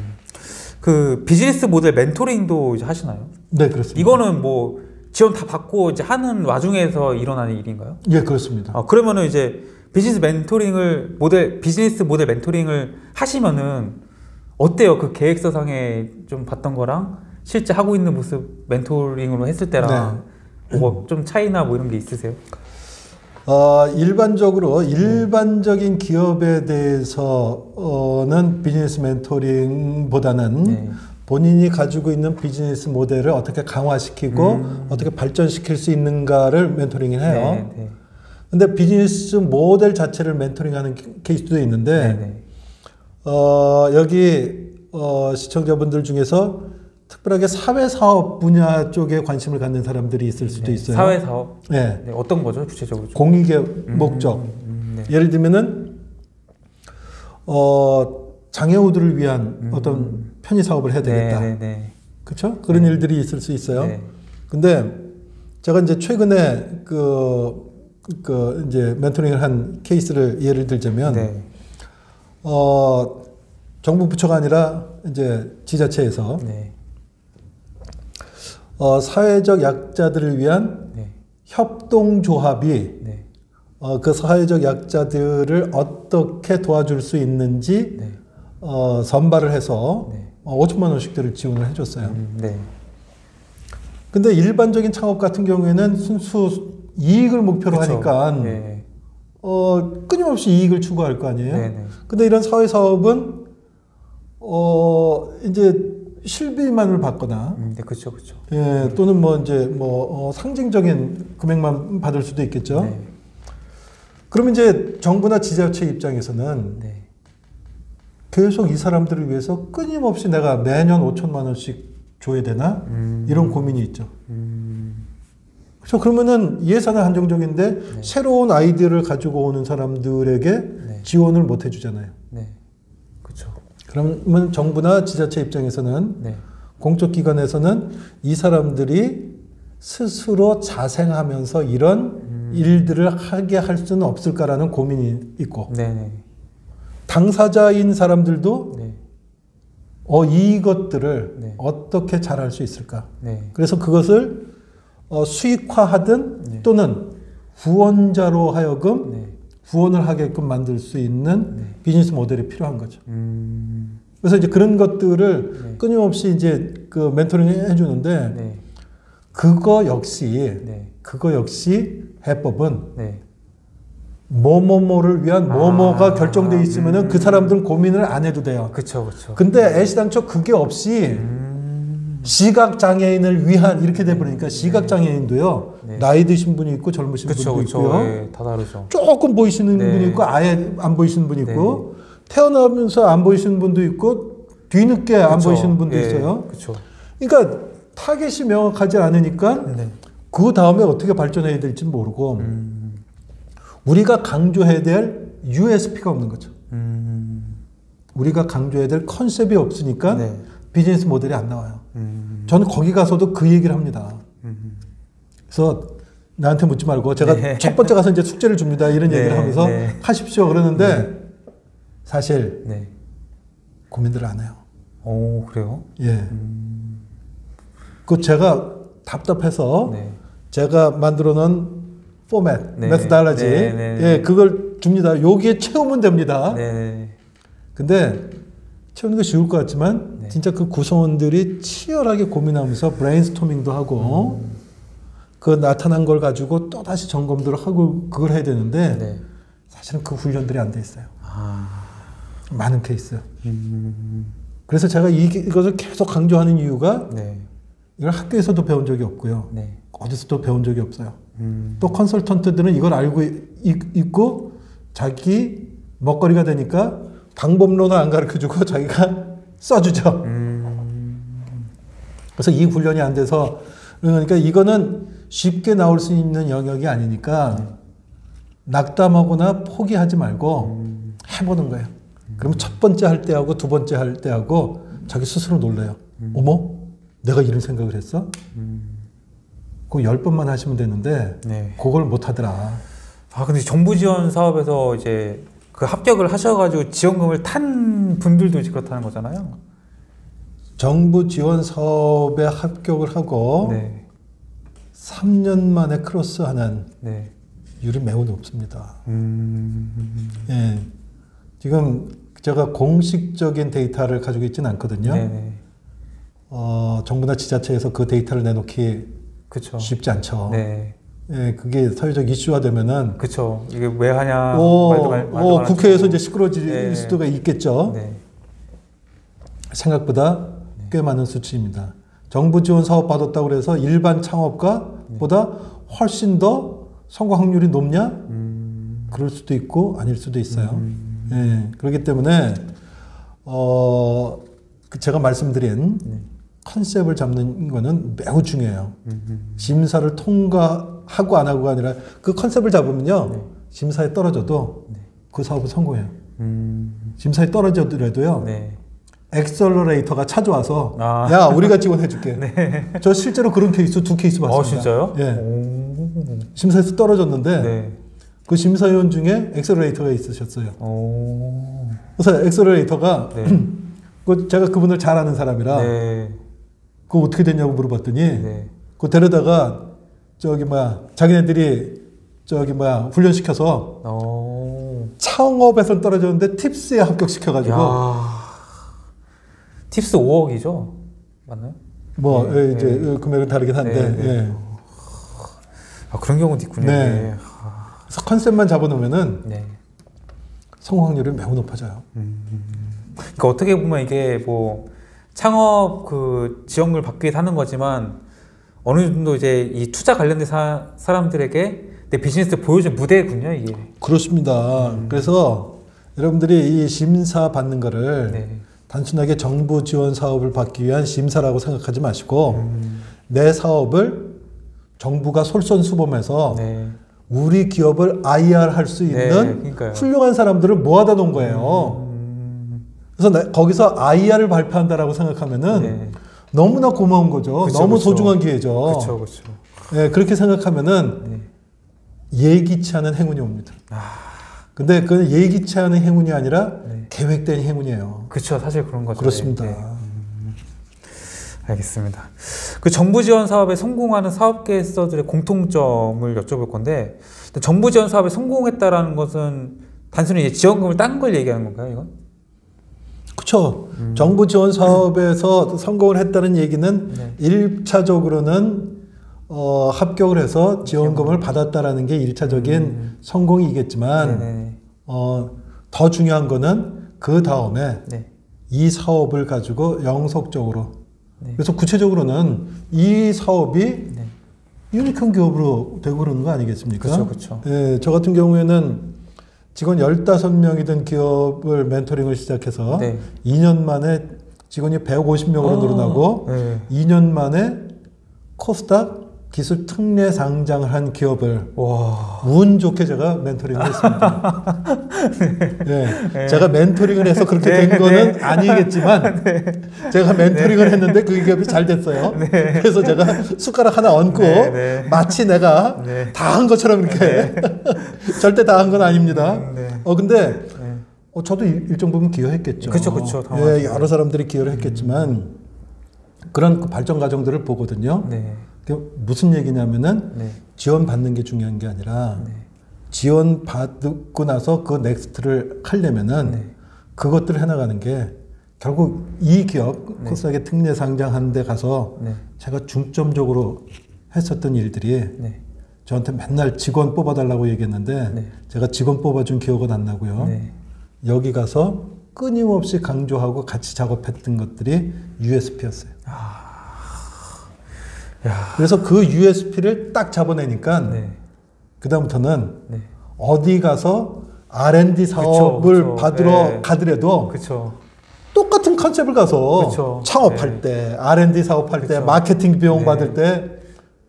그 비즈니스 모델 멘토링도 이제 하시나요? 네, 그렇습니다. 이거는 뭐 지원 다 받고 이제 하는 와중에서 일어나는 일인가요? 예, 그렇습니다. 아, 그러면은 이제 비즈니스 멘토링을 모델 비즈니스 모델 멘토링을 하시면은 어때요? 그 계획서상에 좀 봤던 거랑 실제 하고 있는 모습 멘토링으로 했을 때랑 뭐좀 차이나 뭐 이런 게 있으세요? 어, 일반적으로 일반적인 기업에 대해서는 비즈니스 멘토링보다는 네. 본인이 가지고 있는 비즈니스 모델을 어떻게 강화시키고 어떻게 발전시킬 수 있는가를 멘토링을 해요. 네, 네. 근데 비즈니스 모델 자체를 멘토링하는 케- 케이스도 있는데 네, 네. 어, 여기 어, 시청자분들 중에서 특별하게 사회 사업 분야 쪽에 관심을 갖는 사람들이 있을 수도 네. 있어요. 사회 사업 네. 네, 어떤 거죠 구체적으로? 좀? 공익의 목적. 음, 네. 예를 들면은 어, 장애우들을 위한 어떤 편의 사업을 해야 되겠다. 음. 네, 네, 네. 그렇죠? 그런 일들이 있을 수 있어요. 네. 근데 제가 이제 최근에 그, 그 이제 멘토링을 한 케이스를 예를 들자면 네. 어, 정부 부처가 아니라 이제 지자체에서 네. 어, 사회적 약자들을 위한 네. 협동조합이 네. 어, 그 사회적 약자들을 어떻게 도와줄 수 있는지 네. 어, 선발을 해서 네. 어, 5천만 원씩들을 지원을 해줬어요. 음, 네. 근데 일반적인 창업 같은 경우에는 순수 이익을 목표로 그쵸. 하니까 네. 어, 끊임없이 이익을 추구할 거 아니에요. 네, 네. 근데 이런 사회 사업은 어, 이제 실비만을 받거나 음, 네, 그렇죠, 그렇죠. 예, 또는 뭐 이제 뭐 어, 상징적인 금액만 받을 수도 있겠죠. 네. 그러면 이제 정부나 지자체 입장에서는 네. 계속 이 사람들을 위해서 끊임없이 내가 매년 5천만 원씩 줘야 되나 음. 이런 고민이 있죠. 음, 그렇죠. 그러면은 예산은 한정적인데 새로운 아이디어를 가지고 오는 사람들에게 네. 지원을 못 해주잖아요. 네. 그렇죠. 그러면 정부나 지자체 입장에서는 네. 공적 기관에서는 이 사람들이 스스로 자생하면서 이런 음. 일들을 하게 할 수는 없을까라는 고민이 있고 네, 네. 당사자인 사람들도 네. 어 이것들을 네. 어떻게 잘할 수 있을까? 네. 그래서 그것을 어, 수익화하든 네. 또는 후원자로 하여금 네. 후원을 하게끔 만들 수 있는 네. 비즈니스 모델이 필요한 거죠. 음, 그래서 이제 그런 것들을 네. 끊임없이 이제 그 멘토링 해주는데 네. 그거 역시 네. 그거 역시 해법은 네. 뭐뭐뭐를 위한 뭐뭐가 아, 결정돼 있으면은 그 사람들은 고민을 안 해도 돼요. 그렇죠, 그렇죠. 근데 애시당초 그게 없이 음, 시각 장애인을 위한 이렇게 돼 버리니까 시각 장애인도요 네. 나이 드신 분이 있고 젊으신 그렇죠, 분도 그렇죠. 있고요 예, 다 다르죠. 조금 보이시는 네. 분이 있고 아예 안 보이시는 분이 있고 태어나면서 안 보이시는 분도 있고 뒤늦게 안 그쵸. 보이시는 분도 예, 있어요. 그렇죠. 그러니까 타겟이 명확하지 않으니까 네. 그 다음에 어떻게 발전해야 될지 모르고 음. 우리가 강조해야 될 USP가 없는 거죠. 음. 우리가 강조해야 될 컨셉이 없으니까 네. 비즈니스 모델이 안 나와요. 음. 저는 거기 가서도 그 얘기를 합니다. 음. 그래서 나한테 묻지 말고 제가 네. 첫 번째 가서 이제 숙제를 줍니다. 이런 네, 얘기를 하면서 네. 하십시오. 그러는데 사실 네. 고민들을 안 해요. 오 그래요? 예. 그 제가 답답해서 네. 제가 만들어 놓은 포맷, 네. 메스달라지, 네, 네, 네. 예, 그걸 줍니다. 여기에 채우면 됩니다. 네. 근데 채우는 게 쉬울 것 같지만 네. 진짜 그 구성원들이 치열하게 고민하면서 브레인스토밍도 하고 음. 그 나타난 걸 가지고 또 다시 점검들을 하고 그걸 해야 되는데 네. 사실은 그 훈련들이 안 돼 있어요. 아. 많은 케이스. 음. 그래서 제가 이, 이것을 계속 강조하는 이유가 네. 이걸 학교에서도 배운 적이 없고요. 네. 어디서도 배운 적이 없어요. 음. 또 컨설턴트들은 이걸 알고 있- 있고 자기 먹거리가 되니까 방법론을 안 가르쳐주고 자기가 써주죠. 음. 그래서 이 훈련이 안 돼서 그러니까 이거는 쉽게 나올 수 있는 영역이 아니니까 낙담하거나 포기하지 말고 해보는 거예요. 그러면 첫 번째 할 때하고 두 번째 할 때하고 자기 스스로 놀래요. 어머, 내가 이런 생각을 했어? 그거 열 번만 하시면 되는데 네. 그걸 못 하더라. 아 근데 정부 지원 사업에서 이제 그 합격을 하셔가지고 지원금을 탄 분들도 이제 그렇다는 거잖아요. 정부 지원 사업에 합격을 하고 네. 3년 만에 크로스하는 네. 율이 매우 높습니다. 음. 예. 지금 제가 공식적인 데이터를 가지고 있지는 않거든요. 네네. 어, 정부나 지자체에서 그 데이터를 내놓기 그렇죠. 쉽지 않죠. 네. 예, 그게 사회적 이슈화 되면은 그렇죠. 이게 왜 하냐. 오, 말도 말- 말도 많아지고. 국회에서 이제 시끄러질 네. 수도 있겠죠. 네. 생각보다 꽤 많은 수치입니다. 정부 지원 사업 받았다고 그래서 일반 창업가보다 훨씬 더 성공 확률이 높냐? 음. 그럴 수도 있고 아닐 수도 있어요. 예, 그렇기 때문에 어, 그 제가 말씀드린 네. 컨셉을 잡는 거는 매우 중요해요. 음. 심사를 통과 하고 안 하고가 아니라 그 컨셉을 잡으면요 네. 심사에 떨어져도 네. 그 사업은 성공해요. 음. 심사에 떨어져더라도요 네. 엑셀러레이터가 찾아와서 아. 야 우리가 지원해줄게. 저 실제로 그런 케이스 두 케이스 봤습니다. 어 진짜요? 예, 오. 심사에서 떨어졌는데 네. 그 심사위원 중에 엑셀러레이터가 있으셨어요. 오. 그래서 엑셀러레이터가 네. 그 제가 그분을 잘 아는 사람이라 네. 그거 어떻게 됐냐고 물어봤더니 네. 그 데려다가 저기 뭐야 자기네들이 저기 뭐야 훈련시켜서 오. 창업에선 떨어졌는데 팁스에 합격시켜가지고 야. 팁스 5억이죠? 맞나요? 뭐 네, 예, 이제 네. 금액은 다르긴 한데 네, 네. 예. 아 그런 경우도 있군요. 네. 그래서 컨셉만 잡아놓으면은 네. 성공 확률이 매우 높아져요. 그러니까 어떻게 보면 이게 뭐 창업 그 지원금을 받기 위해서 하는 거지만 어느 정도 이제 이 투자 관련된 사, 사람들에게 내 비즈니스를 보여준 무대군요 이게. 그렇습니다. 그래서 여러분들이 이 심사 받는 거를 네. 단순하게 정부 지원 사업을 받기 위한 심사라고 생각하지 마시고 음. 내 사업을 정부가 솔선수범해서 네. 우리 기업을 IR 할수 네, 있는 그러니까요. 훌륭한 사람들을 모아다 놓은 거예요. 음, 그래서 나- 거기서 IR을 발표한다라고 생각하면은 네. 너무나 고마운 거죠. 그쵸, 너무 그쵸. 소중한 기회죠. 그렇죠, 그렇죠. 예, 그렇게 생각하면은 네. 예기치 않은 행운이 옵니다. 아, 근데 그건 예기치 않은 행운이 아니라 네. 계획된 행운이에요. 그렇죠. 사실 그런 거죠. 그렇습니다. 네, 네. 알겠습니다. 그 정부 지원 사업에 성공하는 사업계에서들의 공통점을 여쭤볼 건데 정부 지원 사업에 성공했다라는 것은 단순히 이제 지원금을 딴 걸 얘기하는 건가요, 이건? 그렇죠. 음. 정부 지원 사업에서 성공을 했다는 얘기는 네. 일차적으로는 어, 합격을 해서 지원금을 받았다라는 게 일차적인 음. 성공이겠지만 네네. 어, 더 중요한 거는 그 다음에 네. 이 사업을 가지고 영속적으로 네. 그래서 구체적으로는 이 사업이 네. 유니콘 기업으로 되고 그러는 거 아니겠습니까? 그렇죠, 그렇죠. 예, 저 같은 경우에는 직원 15명이 된 기업을 멘토링을 시작해서 네. 2년 만에 직원이 150명으로 아, 늘어나고 네. 2년 만에 코스닥 기술 특례 상장을 한 기업을 와. 운 좋게 제가 멘토링을 했습니다. 네. 네. 제가 멘토링을 해서 그렇게 네, 된 거는 아니겠지만 제가 멘토링을 했는데 그 기업이 잘 됐어요. 그래서 제가 숟가락 하나 얹고 네, 네. 마치 내가 네. 다한 것처럼 이렇게 절대 다 한 건 아닙니다. 음, 네. 어 근데 네. 어, 저도 일- 일정 부분 기여했겠죠. 그쵸, 그쵸. 예. 여러 사람들이 기여를 했겠지만 그런 그 발전 과정들을 보거든요. 네. 그 무슨 얘기냐면은 네. 지원 받는 게 중요한 게 아니라 네. 지원 받고 나서 그 next를 하려면은 네. 그것들을 해나가는 게 결국 이 기업 네. 코스닥에 특례 상장한 데 가서 네. 제가 중점적으로 했었던 일들이 네. 저한테 맨날 직원 뽑아달라고 얘기했는데 네. 제가 직원 뽑아준 기억은 안 나고요. 네. 여기 가서 끊임없이 강조하고 같이 작업했던 것들이 USP였어요. 야. 그래서 그 USP를 딱 잡아내니까 네. 그다음부터는 네. 어디 가서 R&D 그쵸, 사업을 그쵸. 받으러 네. 가더라도 그쵸. 똑같은 컨셉을 가서 그쵸. 창업할 네. 때, R&D 사업할 때, 그쵸. 마케팅 비용 네. 받을 때,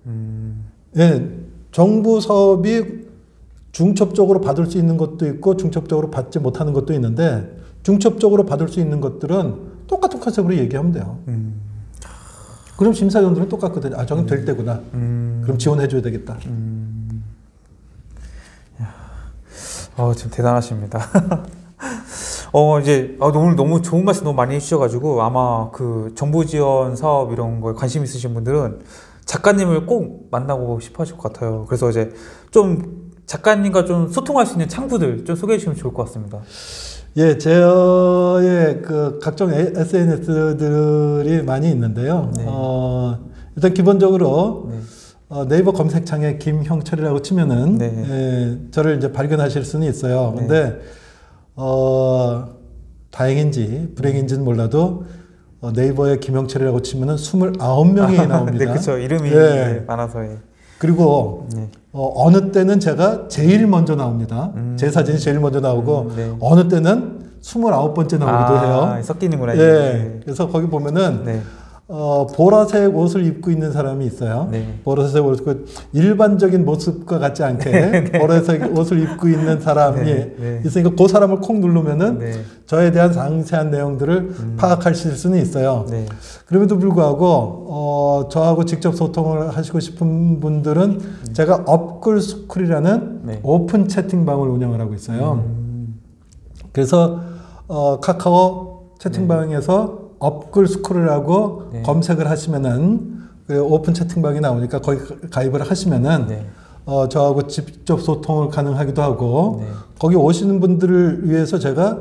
음. 예, 정부 사업이 중첩적으로 받을 수 있는 것도 있고 중첩적으로 받지 못하는 것도 있는데 중첩적으로 받을 수 있는 것들은 똑같은 컨셉으로 얘기하면 돼요. 음. 그럼 심사위원들은 똑같거든요. 아, 저건 될 때구나. 음. 그럼 지원해줘야 되겠다. 어, 좀 대단하십니다. 어, 이제, 아, 오늘 너무 좋은 말씀 너무 많이 해주셔가지고, 아마 그 정부 지원 사업 이런 거에 관심 있으신 분들은 작가님을 꼭 만나고 싶어 하실 것 같아요. 그래서 이제 좀 작가님과 좀 소통할 수 있는 창구들 좀 소개해 주시면 좋을 것 같습니다. 예, 제의 그 각종 SNS들이 많이 있는데요. 네. 어, 일단 기본적으로 네. 어, 네이버 검색창에 김형철이라고 치면은 네. 예, 저를 이제 발견하실 수는 있어요. 네. 근데 어, 다행인지 불행인지는 몰라도 어, 네이버에 김형철이라고 치면은 29명이 나옵니다. 네, 그쵸. 이름이 예. 네, 많아서. 예. 그리고 네. 어, 어느 때는 제가 제일 먼저 나옵니다. 음. 제 사진이 제일 먼저 나오고 음, 네. 어느 때는 29번째 나오기도 아, 해요. 섞이는구나. 예. 그래서 거기 보면은 네. 어, 보라색 옷을 입고 있는 사람이 있어요. 네. 보라색 옷을 입고 일반적인 모습과 같지 않게 보라색 옷을 입고 있는 사람이 네, 네. 있으니까 그 사람을 콕 누르면은 네. 저에 대한 상세한 내용들을 파악하실 수는 있어요. 네. 그럼에도 불구하고 어, 저하고 직접 소통을 하시고 싶은 분들은 제가 업글 스쿨이라는 네. 오픈 채팅방을 운영을 하고 있어요. 음. 그래서 어, 카카오 채팅방에서 업글 스쿨이라고 네. 검색을 하시면은 그 오픈 채팅방이 나오니까 거기 가입을 하시면은 네. 어, 저하고 직접 소통을 가능하기도 하고 네. 거기 오시는 분들을 위해서 제가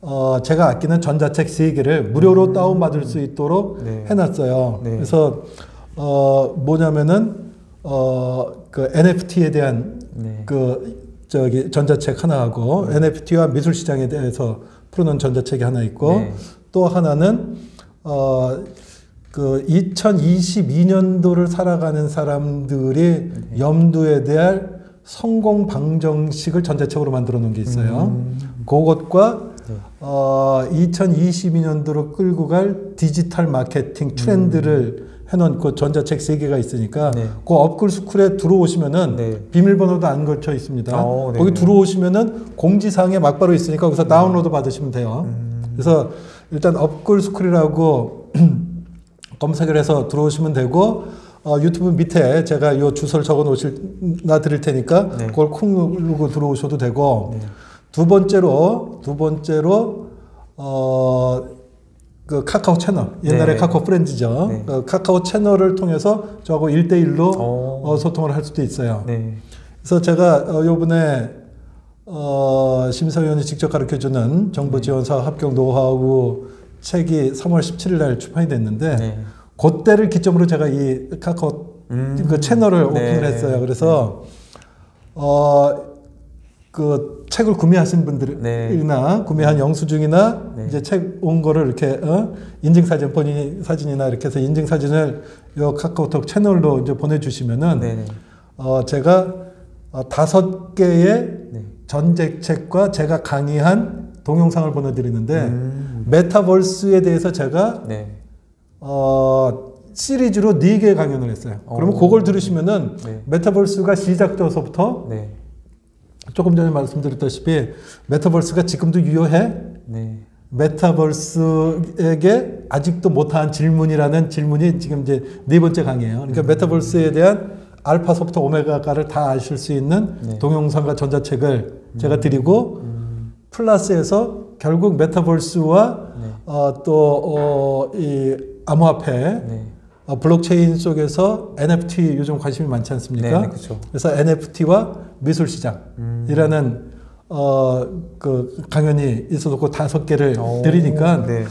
어, 제가 아끼는 전자책 세 개를 무료로 다운받을 수 있도록 음. 네. 해놨어요. 네. 그래서 어, 뭐냐면은 어, 그 NFT에 대한 네. 그 저기 전자책 하나 하고 NFT와 미술 시장에 대해서 푸는 전자책이 하나 있고 네. 또 하나는 어 그 2022년도를 살아가는 사람들이 네. 염두에 둬야 할 성공 방정식을 전자책으로 만들어 놓은 게 있어요. 음. 그것과 네. 어 2022년도로 끌고 갈 디지털 마케팅 트렌드를 해놓은 그 전자책 세 개가 있으니까 네. 그 업글 스쿨에 들어오시면은 네. 비밀번호도 안 걸려 있습니다. 어, 네네. 거기 들어오시면은 공지사항에 막바로 있으니까 거기서 다운로드 받으시면 돼요. 음. 그래서 일단 업글 스쿨이라고 검색을 해서 들어오시면 되고 어, 유튜브 밑에 제가 요 주소를 적어 놓으실 나 드릴 테니까 네. 그걸 콕 누르고 들어오셔도 되고 네. 두 번째로 두 번째로 어. 그 카카오 채널 옛날에 네. 카카오 프렌즈죠. 네. 어, 카카오 채널을 통해서 저하고 일대일로 어. 어, 소통을 할 수도 있어요. 네. 그래서 제가 어, 요번에 어, 심사위원이 직접 가르쳐주는 정부 지원 사업 합격 노하우 책이 3월 17일 날 출판이 됐는데 네. 그때를 기점으로 제가 이 카카오 음. 그 채널을 네. 오픈을 했어요. 그래서 어, 그 책을 구매하신 분들이나 구매한 영수증이나 네. 이제 책 온 거를 이렇게 어? 인증 사진 본인 사진이나 이렇게 해서 인증 사진을 요 카카오톡 채널로 이제 보내주시면은 네. 어, 제가 어, 다섯 개의 네. 전제책과 제가 강의한 동영상을 보내드리는데 음. 메타버스에 대해서 제가 네. 어, 시리즈로 4개 강연을 했어요. 그러면 오. 그걸 들으시면은 네. 메타버스가 시작돼서부터 네. 조금 전에 말씀드렸다시피 메타버스가 지금도 유효해? 네. 메타버스에게 아직도 못한 질문이라는 질문이 지금 이제 네 번째 강의예요. 그러니까 메타버스에 대한 알파서부터 오메가까를 다 아실 수 있는 네. 동영상과 전자책을 제가 드리고 플러스에서 결국 메타버스와 네. 어, 또 이 암호화폐 네. 어, 블록체인 속에서 NFT 요즘 관심이 많지 않습니까? 그렇죠. 그래서 NFT와 미술 시장이라는 어, 그 강연이 있어서 그 다섯 개를 오, 드리니까 네.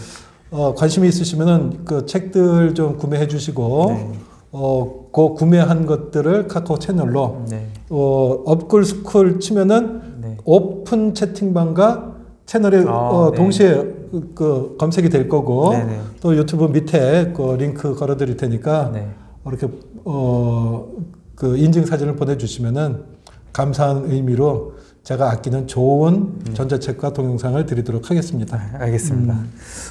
어, 관심이 있으시면은 그 책들 좀 구매해 주시고 네. 어, 그 구매한 것들을 카카오 채널로 네. 어, 업글 스쿨 치면은 네. 오픈 채팅방과 채널에 아, 어, 네. 동시에 그, 그 검색이 될 거고 네, 네. 또 유튜브 밑에 그 링크 걸어 드릴 테니까 네. 이렇게 어, 그 인증 사진을 보내주시면은 감사한 의미로 제가 아끼는 좋은 음. 전자책과 동영상을 드리도록 하겠습니다. 아, 알겠습니다.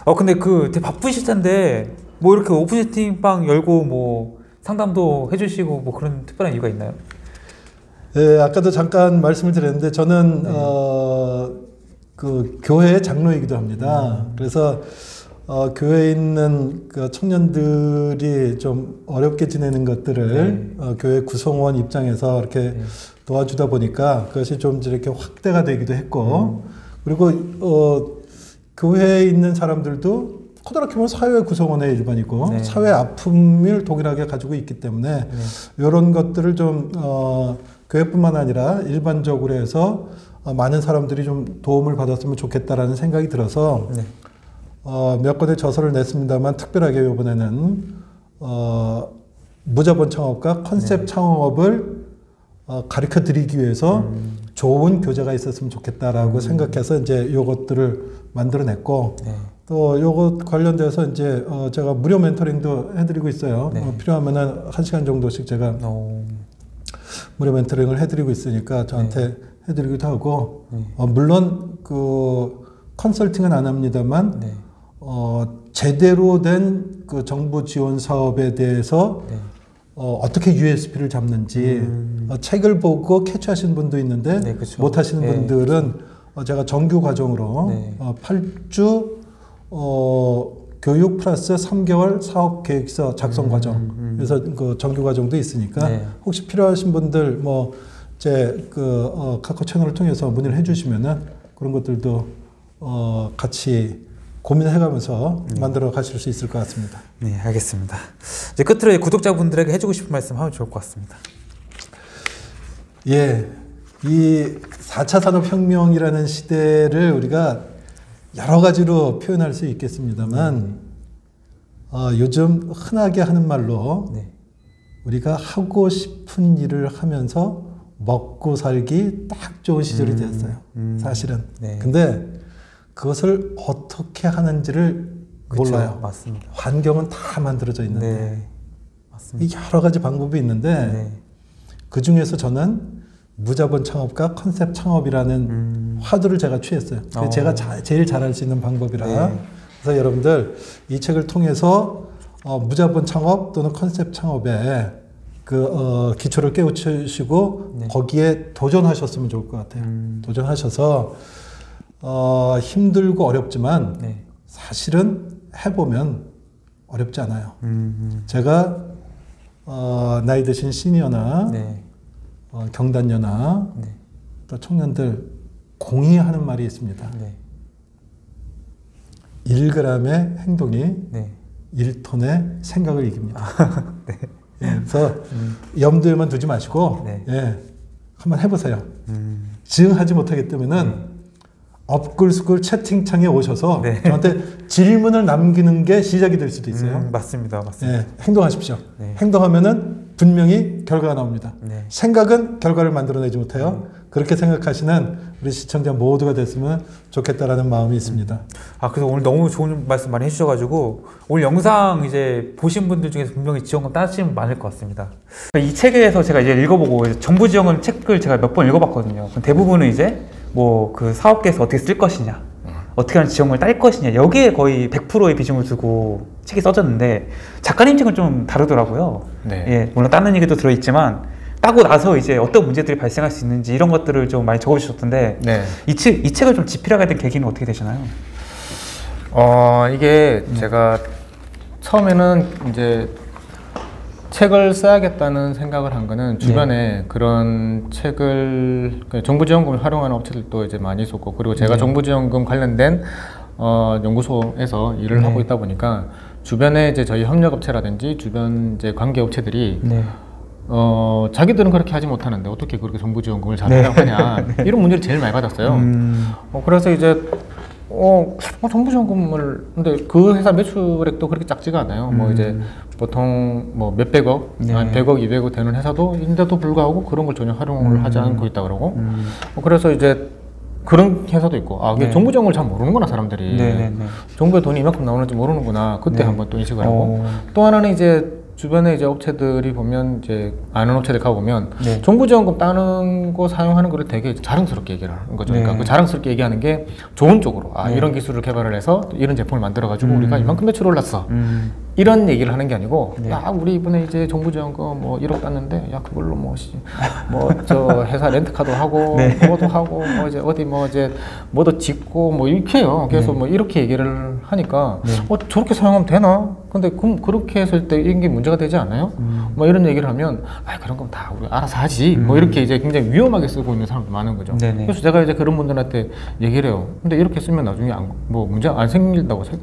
어 근데 그 되게 바쁘실 텐데 뭐 이렇게 오픈 채팅방 열고 뭐 상담도 해주시고 뭐 그런 특별한 이유가 있나요? 예, 아까도 잠깐 말씀을 드렸는데 저는 네. 어, 그 교회 장로이기도 합니다. 음. 그래서 어, 교회에 있는 그 청년들이 좀 어렵게 지내는 것들을 어, 교회 구성원 입장에서 이렇게 네. 도와주다 보니까 그것이 좀 이렇게 확대가 되기도 했고 음. 그리고 어, 교회에 있는 사람들도 코다랗게 보면 사회 구성원의 일반이고 네. 사회 아픔을 동일하게 가지고 있기 때문에 네. 이런 것들을 좀 어, 교회뿐만 아니라 일반적으로 해서 어, 많은 사람들이 좀 도움을 받았으면 좋겠다라는 생각이 들어서 네. 어, 몇 권의 저서를 냈습니다만 특별하게 이번에는 어, 무자본 창업과 컨셉 창업을 어, 가르쳐 드리기 위해서 좋은 교재가 있었으면 좋겠다라고 생각해서 이제 요것들을 만들어냈고 네. 또 요것 관련돼서 이제 어, 제가 무료 멘토링도 해드리고 있어요. 네. 어, 필요하면은 한 시간 정도씩 제가 어, 무료 멘토링을 해드리고 있으니까 저한테 해드리기도 하고 어, 물론 그 컨설팅은 안 합니다만 네. 어, 제대로 된 그 정부 지원 사업에 대해서 네. 어, 어떻게 USP를 잡는지 어, 책을 보고 캐치하시는 분도 있는데 음. 네. 못 하시는 네, 분들은 어, 제가 정규 과정으로 네. 어, 8주 어, 교육 플러스 3개월 사업 계획서 작성 과정 그래서 그 정규 과정도 있으니까 음, 네. 혹시 필요하신 분들 뭐 뭐제그 어, 카카오 채널을 통해서 문의를 해주시면은 그런 것들도 어, 같이 고민해가면서 만들어 가실 수 있을 것 같습니다. 네, 알겠습니다. 이제 끝으로 구독자분들에게 해주고 싶은 말씀 하면 좋을 것 같습니다. 예, 이 4차 산업혁명이라는 시대를 우리가 여러 가지로 표현할 수 있겠습니다만, 어, 요즘 흔하게 하는 말로 네. 우리가 하고 싶은 일을 하면서 먹고 살기 딱 좋은 시절이 되었어요. 음. 사실은. 네. 근데 그것을 어떻게 하는지를 그쵸, 몰라요. 맞습니다. 환경은 다 만들어져 있는데. 네. 맞습니다. 이 여러 가지 방법이 있는데 네. 그 중에서 저는 무자본 창업과 컨셉 창업이라는 음. 화두를 제가 취했어요. 어. 제가 자- 제일 잘할 수 있는 방법이라. 네. 그래서 여러분들 이 책을 통해서 어, 무자본 창업 또는 컨셉 창업에 그 어, 기초를 깨우치시고 네. 거기에 도전하셨으면 좋을 것 같아요. 음. 도전하셔서 어, 힘들고 어렵지만 네. 사실은 해보면 어렵지 않아요. 음, 제가 어, 나이 드신 시니어나 음. 네. 어, 경단녀나 네. 또 청년들 공유하는 말이 있습니다. 네. 1g의 행동이 네. 1톤의 생각을 이깁니다. 예, 그래서 염두에만 두지 마시고 네. 예, 한번 해보세요. 음, 지응하지 못하겠다면은 업글스쿨 채팅창에 오셔서 네. 저한테 질문을 남기는 게 시작이 될 수도 있어요. 음, 맞습니다. 맞습니다. 예, 행동하십시오. 네. 행동하면은 분명히 결과가 나옵니다. 네. 생각은 결과를 만들어내지 못해요. 그렇게 생각하시는 우리 시청자 모두가 됐으면 좋겠다라는 마음이 있습니다. 아 그래서 오늘 너무 좋은 말씀 많이 해주셔가지고 오늘 영상 이제 보신 분들 중에서 분명히 지원금 따시는 분 많을 것 같습니다. 이 책에서 제가 이제 읽어보고 이제 정부 지원금 책을 제가 몇 번 읽어봤거든요. 대부분은 이제 뭐 그 사업계에서 어떻게 쓸 것이냐, 어떻게 하면 지원금을 딸 것이냐 여기에 거의 100%의 비중을 두고 책이 써졌는데 작가님 책은 좀 다르더라고요. 네. 예, 물론 다른 얘기도 들어있지만 따고 나서 이제 어떤 문제들이 발생할 수 있는지 이런 것들을 좀 많이 적어주셨던데 네. 이, 책, 이 책을 좀 집필하게 된 계기는 어떻게 되시나요? 어 이게 제가 처음에는 이제 책을 써야겠다는 생각을 한 거는 주변에 그런 책을 그 정부 지원금을 활용하는 업체들도 이제 많이 있었고 그리고 제가 정부 지원금 관련된 어 연구소에서 일을 네. 하고 있다 보니까 주변에 이제 저희 협력업체라든지 주변 이제 관계 업체들이 네. 어 자기들은 그렇게 하지 못하는데 어떻게 그렇게 정부 지원금을 잘 활용하냐 이런 문제를 제일 많이 받았어요. 음, 어, 그래서 이제 어, 어, 정부 지원금을 근데 그 회사 매출액도 그렇게 작지가 않아요. 뭐 이제 보통 뭐 몇백억, 네. 한 100억, 200억 되는 회사도 인데도 불구하고 그런 걸 전혀 활용을 하지 않고 있다 그러고. 음. 어, 그래서 이제 그런 회사도 있고, 아, 네. 정부 지원금을 잘 모르는구나 사람들이. 네네네. 정부에 돈이 이만큼 나오는지 모르는구나. 그때 네. 한번 또 인식을 하고. 어. 또 하나는 이제 주변에 이제 업체들이 보면 이제 아는 업체들 가 보면 네. 정부 지원금 따는 거 사용하는 거를 되게 자랑스럽게 얘기를 하는 거죠. 네. 그러니까 그 자랑스럽게 얘기하는 게 좋은 쪽으로 아 네. 이런 기술을 개발을 해서 이런 제품을 만들어 가지고 우리가 이만큼 매출 올랐어. 음, 이런 얘기를 하는 게 아니고 네. 야 우리 이번에 이제 정부 지원금 뭐 1억 땄는데 야 그걸로 뭐뭐저 회사 렌트카도 하고 네. 뭐도 하고 뭐 이제 어디 뭐 이제 뭐도 짓고 뭐 이렇게 해요. 그래서 뭐 이렇게 얘기를 하니까 네. 어 저렇게 사용하면 되나? 근데 그럼 그렇게 했을 때 이게 문제가 되지 않아요? 음. 뭐 이런 얘기를 하면 아 그런 건 다 우리 알아서 하지. 뭐 이렇게 이제 굉장히 위험하게 쓰고 있는 사람도 많은 거죠. 네네. 그래서 제가 이제 그런 분들한테 얘기를 해요. 근데 이렇게 쓰면 나중에 안, 뭐 문제 안 생긴다고 생-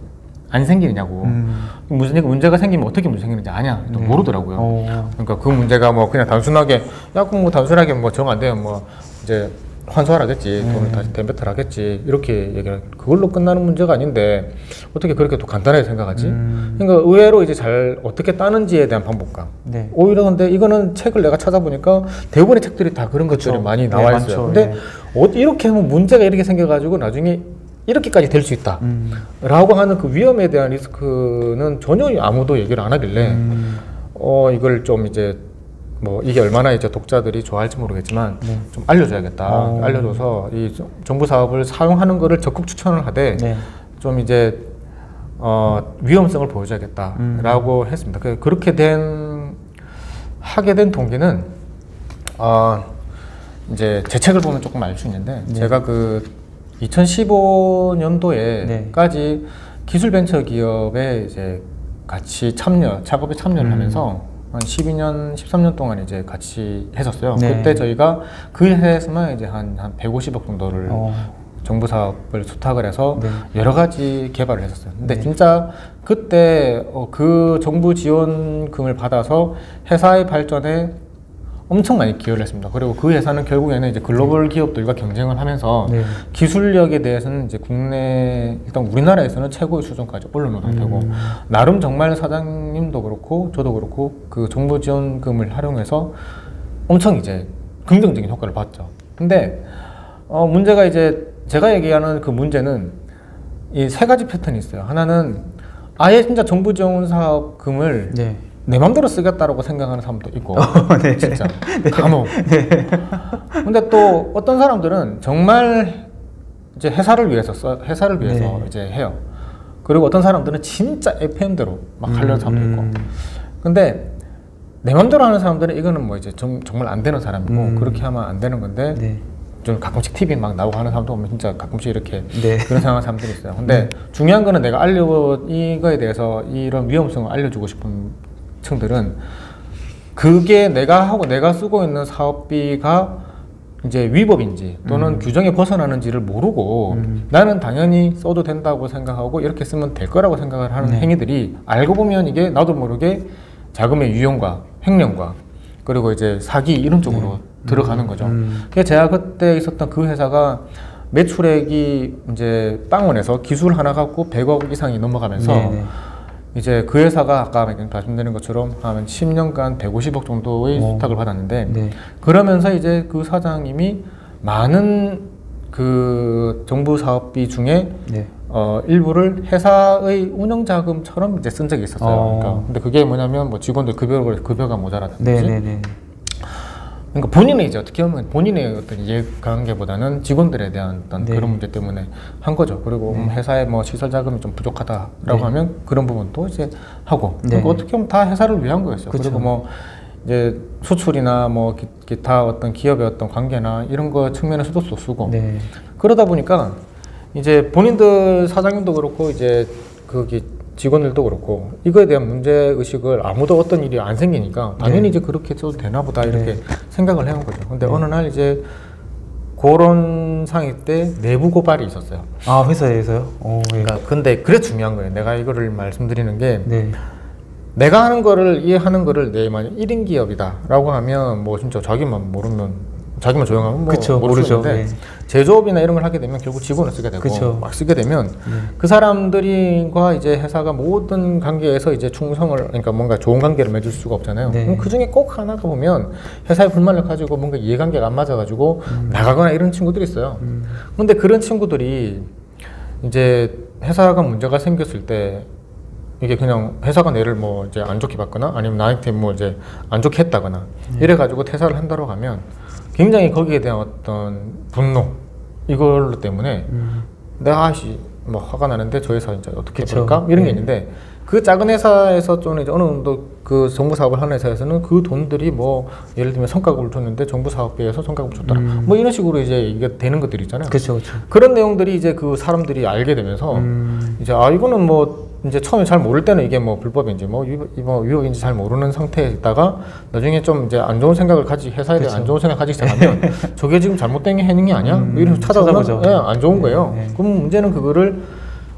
안 생기느냐고. 음. 무슨 문제가 생기면 어떻게 문제 생기는지 아냐 또 네. 모르더라고요. 어. 그러니까 그 문제가 뭐 그냥 단순하게 야구 뭐 단순하게 뭐 정 안 되면 뭐 이제 환수하라겠지 네. 돈을 다시 덴베트하겠지 이렇게 얘기를 그걸로 끝나는 문제가 아닌데 어떻게 그렇게 또 간단하게 생각하지? 음. 그러니까 의외로 이제 잘 어떻게 따는지에 대한 방법감. 네. 오히려 근데 이거는 책을 내가 찾아보니까 대부분의 책들이 다 그런 것들이. 많이 네, 나와 많죠. 있어요. 근데 네. 어, 이렇게 하면 문제가 이렇게 생겨가지고 나중에 이렇게까지 될 수 있다. 음. 라고 하는 그 위험에 대한 리스크는 전혀 아무도 얘기를 안 하길래 음. 어 이걸 좀 이제 뭐 이게 얼마나 이제 독자들이 좋아할지 모르겠지만 네. 좀 알려줘야겠다 어. 알려줘서 이 정- 정부 사업을 사용하는 거를 적극 추천을 하되 네. 좀 이제 어 위험성을 보여줘야겠다라고 음. 했습니다. 그 그렇게 된 하게 된 동기는 어 이제 제 책을 보면 조금 알 수 있는데 네. 제가 그 2015년도에까지 기술 벤처 기업에 이제 같이 참여 작업에 참여를 음. 하면서 한 12년 13년 동안 이제 같이 했었어요. 네. 그때 저희가 그 회사에서만 이제 한, 한 150억 정도를 어. 정부 사업을 수탁을 해서 네. 여러 가지 개발을 했었어요. 근데 네. 진짜 그때 어, 그 정부 지원금을 받아서 회사의 발전에 엄청 많이 기여를 했습니다. 그리고 그 회사는 결국에는 이제 글로벌 기업들과 경쟁을 하면서 네. 기술력에 대해서는 이제 국내 일단 우리나라에서는 최고의 수준까지 올려놓은 상태고 나름 정말 사장님도 그렇고 저도 그렇고 그 정부 지원금을 활용해서 엄청 이제 긍정적인 효과를 봤죠. 근데 어 문제가 이제 제가 얘기하는 그 문제는 이 세 가지 패턴이 있어요. 하나는 아예 진짜 정부 지원 사업금을 네. 내 맘대로 쓰겠다라고 생각하는 사람도 있고 네. 진짜 간혹 근데 또 어떤 사람들은 정말 이제 회사를 위해서 써, 회사를 위해서 네. 이제 해요 그리고 어떤 사람들은 진짜 FM대로 막 하려는 사람도 있고 음. 근데 내 맘대로 하는 사람들은 이거는 뭐 이제 정, 정말 안 되는 사람이고 음. 그렇게 하면 안 되는 건데 네. 좀 가끔씩 TV 막 나오고 하는 사람도 보면 진짜 가끔씩 이렇게 네. 그런 생각하는 사람들이 있어요. 근데 중요한 거는 내가 알려 이거에 대해서 이런 위험성을 알려주고 싶은 층들은 그게 내가 하고 내가 쓰고 있는 사업비가 이제 위법인지 또는 규정에 벗어나는지를 모르고 음. 나는 당연히 써도 된다고 생각하고 이렇게 쓰면 될 거라고 생각을 하는 네. 행위들이 알고 보면 이게 나도 모르게 자금의 유용과 횡령과 그리고 이제 사기 이런 쪽으로 들어가는 거죠. 음. 그래서 제가 그때 있었던 그 회사가 매출액이 이제 빵원에서 기술 하나 갖고 100억 이상이 넘어가면서 네, 네. 이제 그 회사가 아까 말씀드린 것처럼 한 10년간 150억 정도의 오. 수탁을 받았는데 네. 그러면서 이제 그 사장님이 많은 그 정부 사업비 중에 네. 어, 일부를 회사의 운영 자금처럼 이제 쓴 적이 있었어요. 어. 그러니까 근데 그게 뭐냐면 뭐 직원들 급여를 급여가 모자라든지 네. 그러니까 본인의 이제 어떻게 보면 본인의 어떤 이해관계보다는 직원들에 대한 어떤 네. 그런 문제 때문에 한 거죠. 그리고 음, 회사에 뭐 시설 자금이 좀 부족하다라고 네. 하면 그런 부분도 이제 하고 네. 그러니까 어떻게 보면 다 회사를 위한 거였어요. 그쵸. 그리고 뭐 이제 수출이나 뭐 기, 기타 어떤 기업의 어떤 관계나 이런 거 측면에서도 또 쓰고 네. 그러다 보니까 이제 본인들 사장님도 그렇고 이제 거기 직원들도 그렇고 이거에 대한 문제 의식을 아무도 어떤 일이 안 생기니까 당연히 네. 이제 그렇게 해도 되나 보다 이렇게 네. 생각을 해온 거죠. 근데 네. 어느 날 이제 그런 상황일 때 내부 고발이 있었어요. 아 회사에서요? 오, 예. 그러니까 근데 그래 중요한 거예요. 내가 이거를 말씀드리는 게 네. 내가 하는 거를 이해하는 거를 내 만약 1인 기업이다라고 하면 뭐 진짜 자기만 모르면 자기만 조용하면 뭐 그쵸, 모르죠. 네. 제조업이나 이런 걸 하게 되면 결국 직원을 쓰게 되고 그쵸. 막 쓰게 되면 그 사람들과 이제 회사가 모든 관계에서 이제 충성을 그러니까 뭔가 좋은 관계를 맺을 수가 없잖아요. 네. 그럼 그 중에 꼭 하나가 보면 회사의 불만을 가지고 뭔가 이해관계가 안 맞아가지고 음. 나가거나 이런 친구들이 있어요. 근데 그런 친구들이 이제 회사가 문제가 생겼을 때 이게 그냥 회사가 내를 뭐 이제 안 좋게 봤거나 아니면 나한테 뭐 이제 안 좋게 했다거나 네. 이래 가지고 퇴사를 한다고 하면 굉장히 거기에 대한 어떤 분노 이걸로 때문에 내가 아씨 뭐 화가 나는데 저 회사 이제 어떻게 음. 해볼까 이런 게 네. 있는데 그 작은 회사에서 좀 이제 어느 정도 그 정부 사업을 하는 회사에서는 그 돈들이 뭐 예를 들면 성과급을 줬는데 정부 사업비에서 성과급을 줬다 음. 뭐 이런 식으로 이제 이게 되는 것들이 있잖아요. 그렇죠, 그렇죠. 그런 내용들이 이제 그 사람들이 알게 되면서 음. 이제 아 이거는 뭐 이제 처음에 잘 모를 때는 이게 뭐 불법인지 뭐, 위법, 뭐 위법인지 잘 모르는 상태에 있다가 나중에 좀 이제 안 좋은 생각을 가지 회사에 대한 안 좋은 생각 가지기 시작하면 저게 지금 잘못된 게 해는 게 아니야? 음, 뭐 이런 찾아보면. 예, 안 좋은 거예요. 네, 네. 그럼 문제는 그거를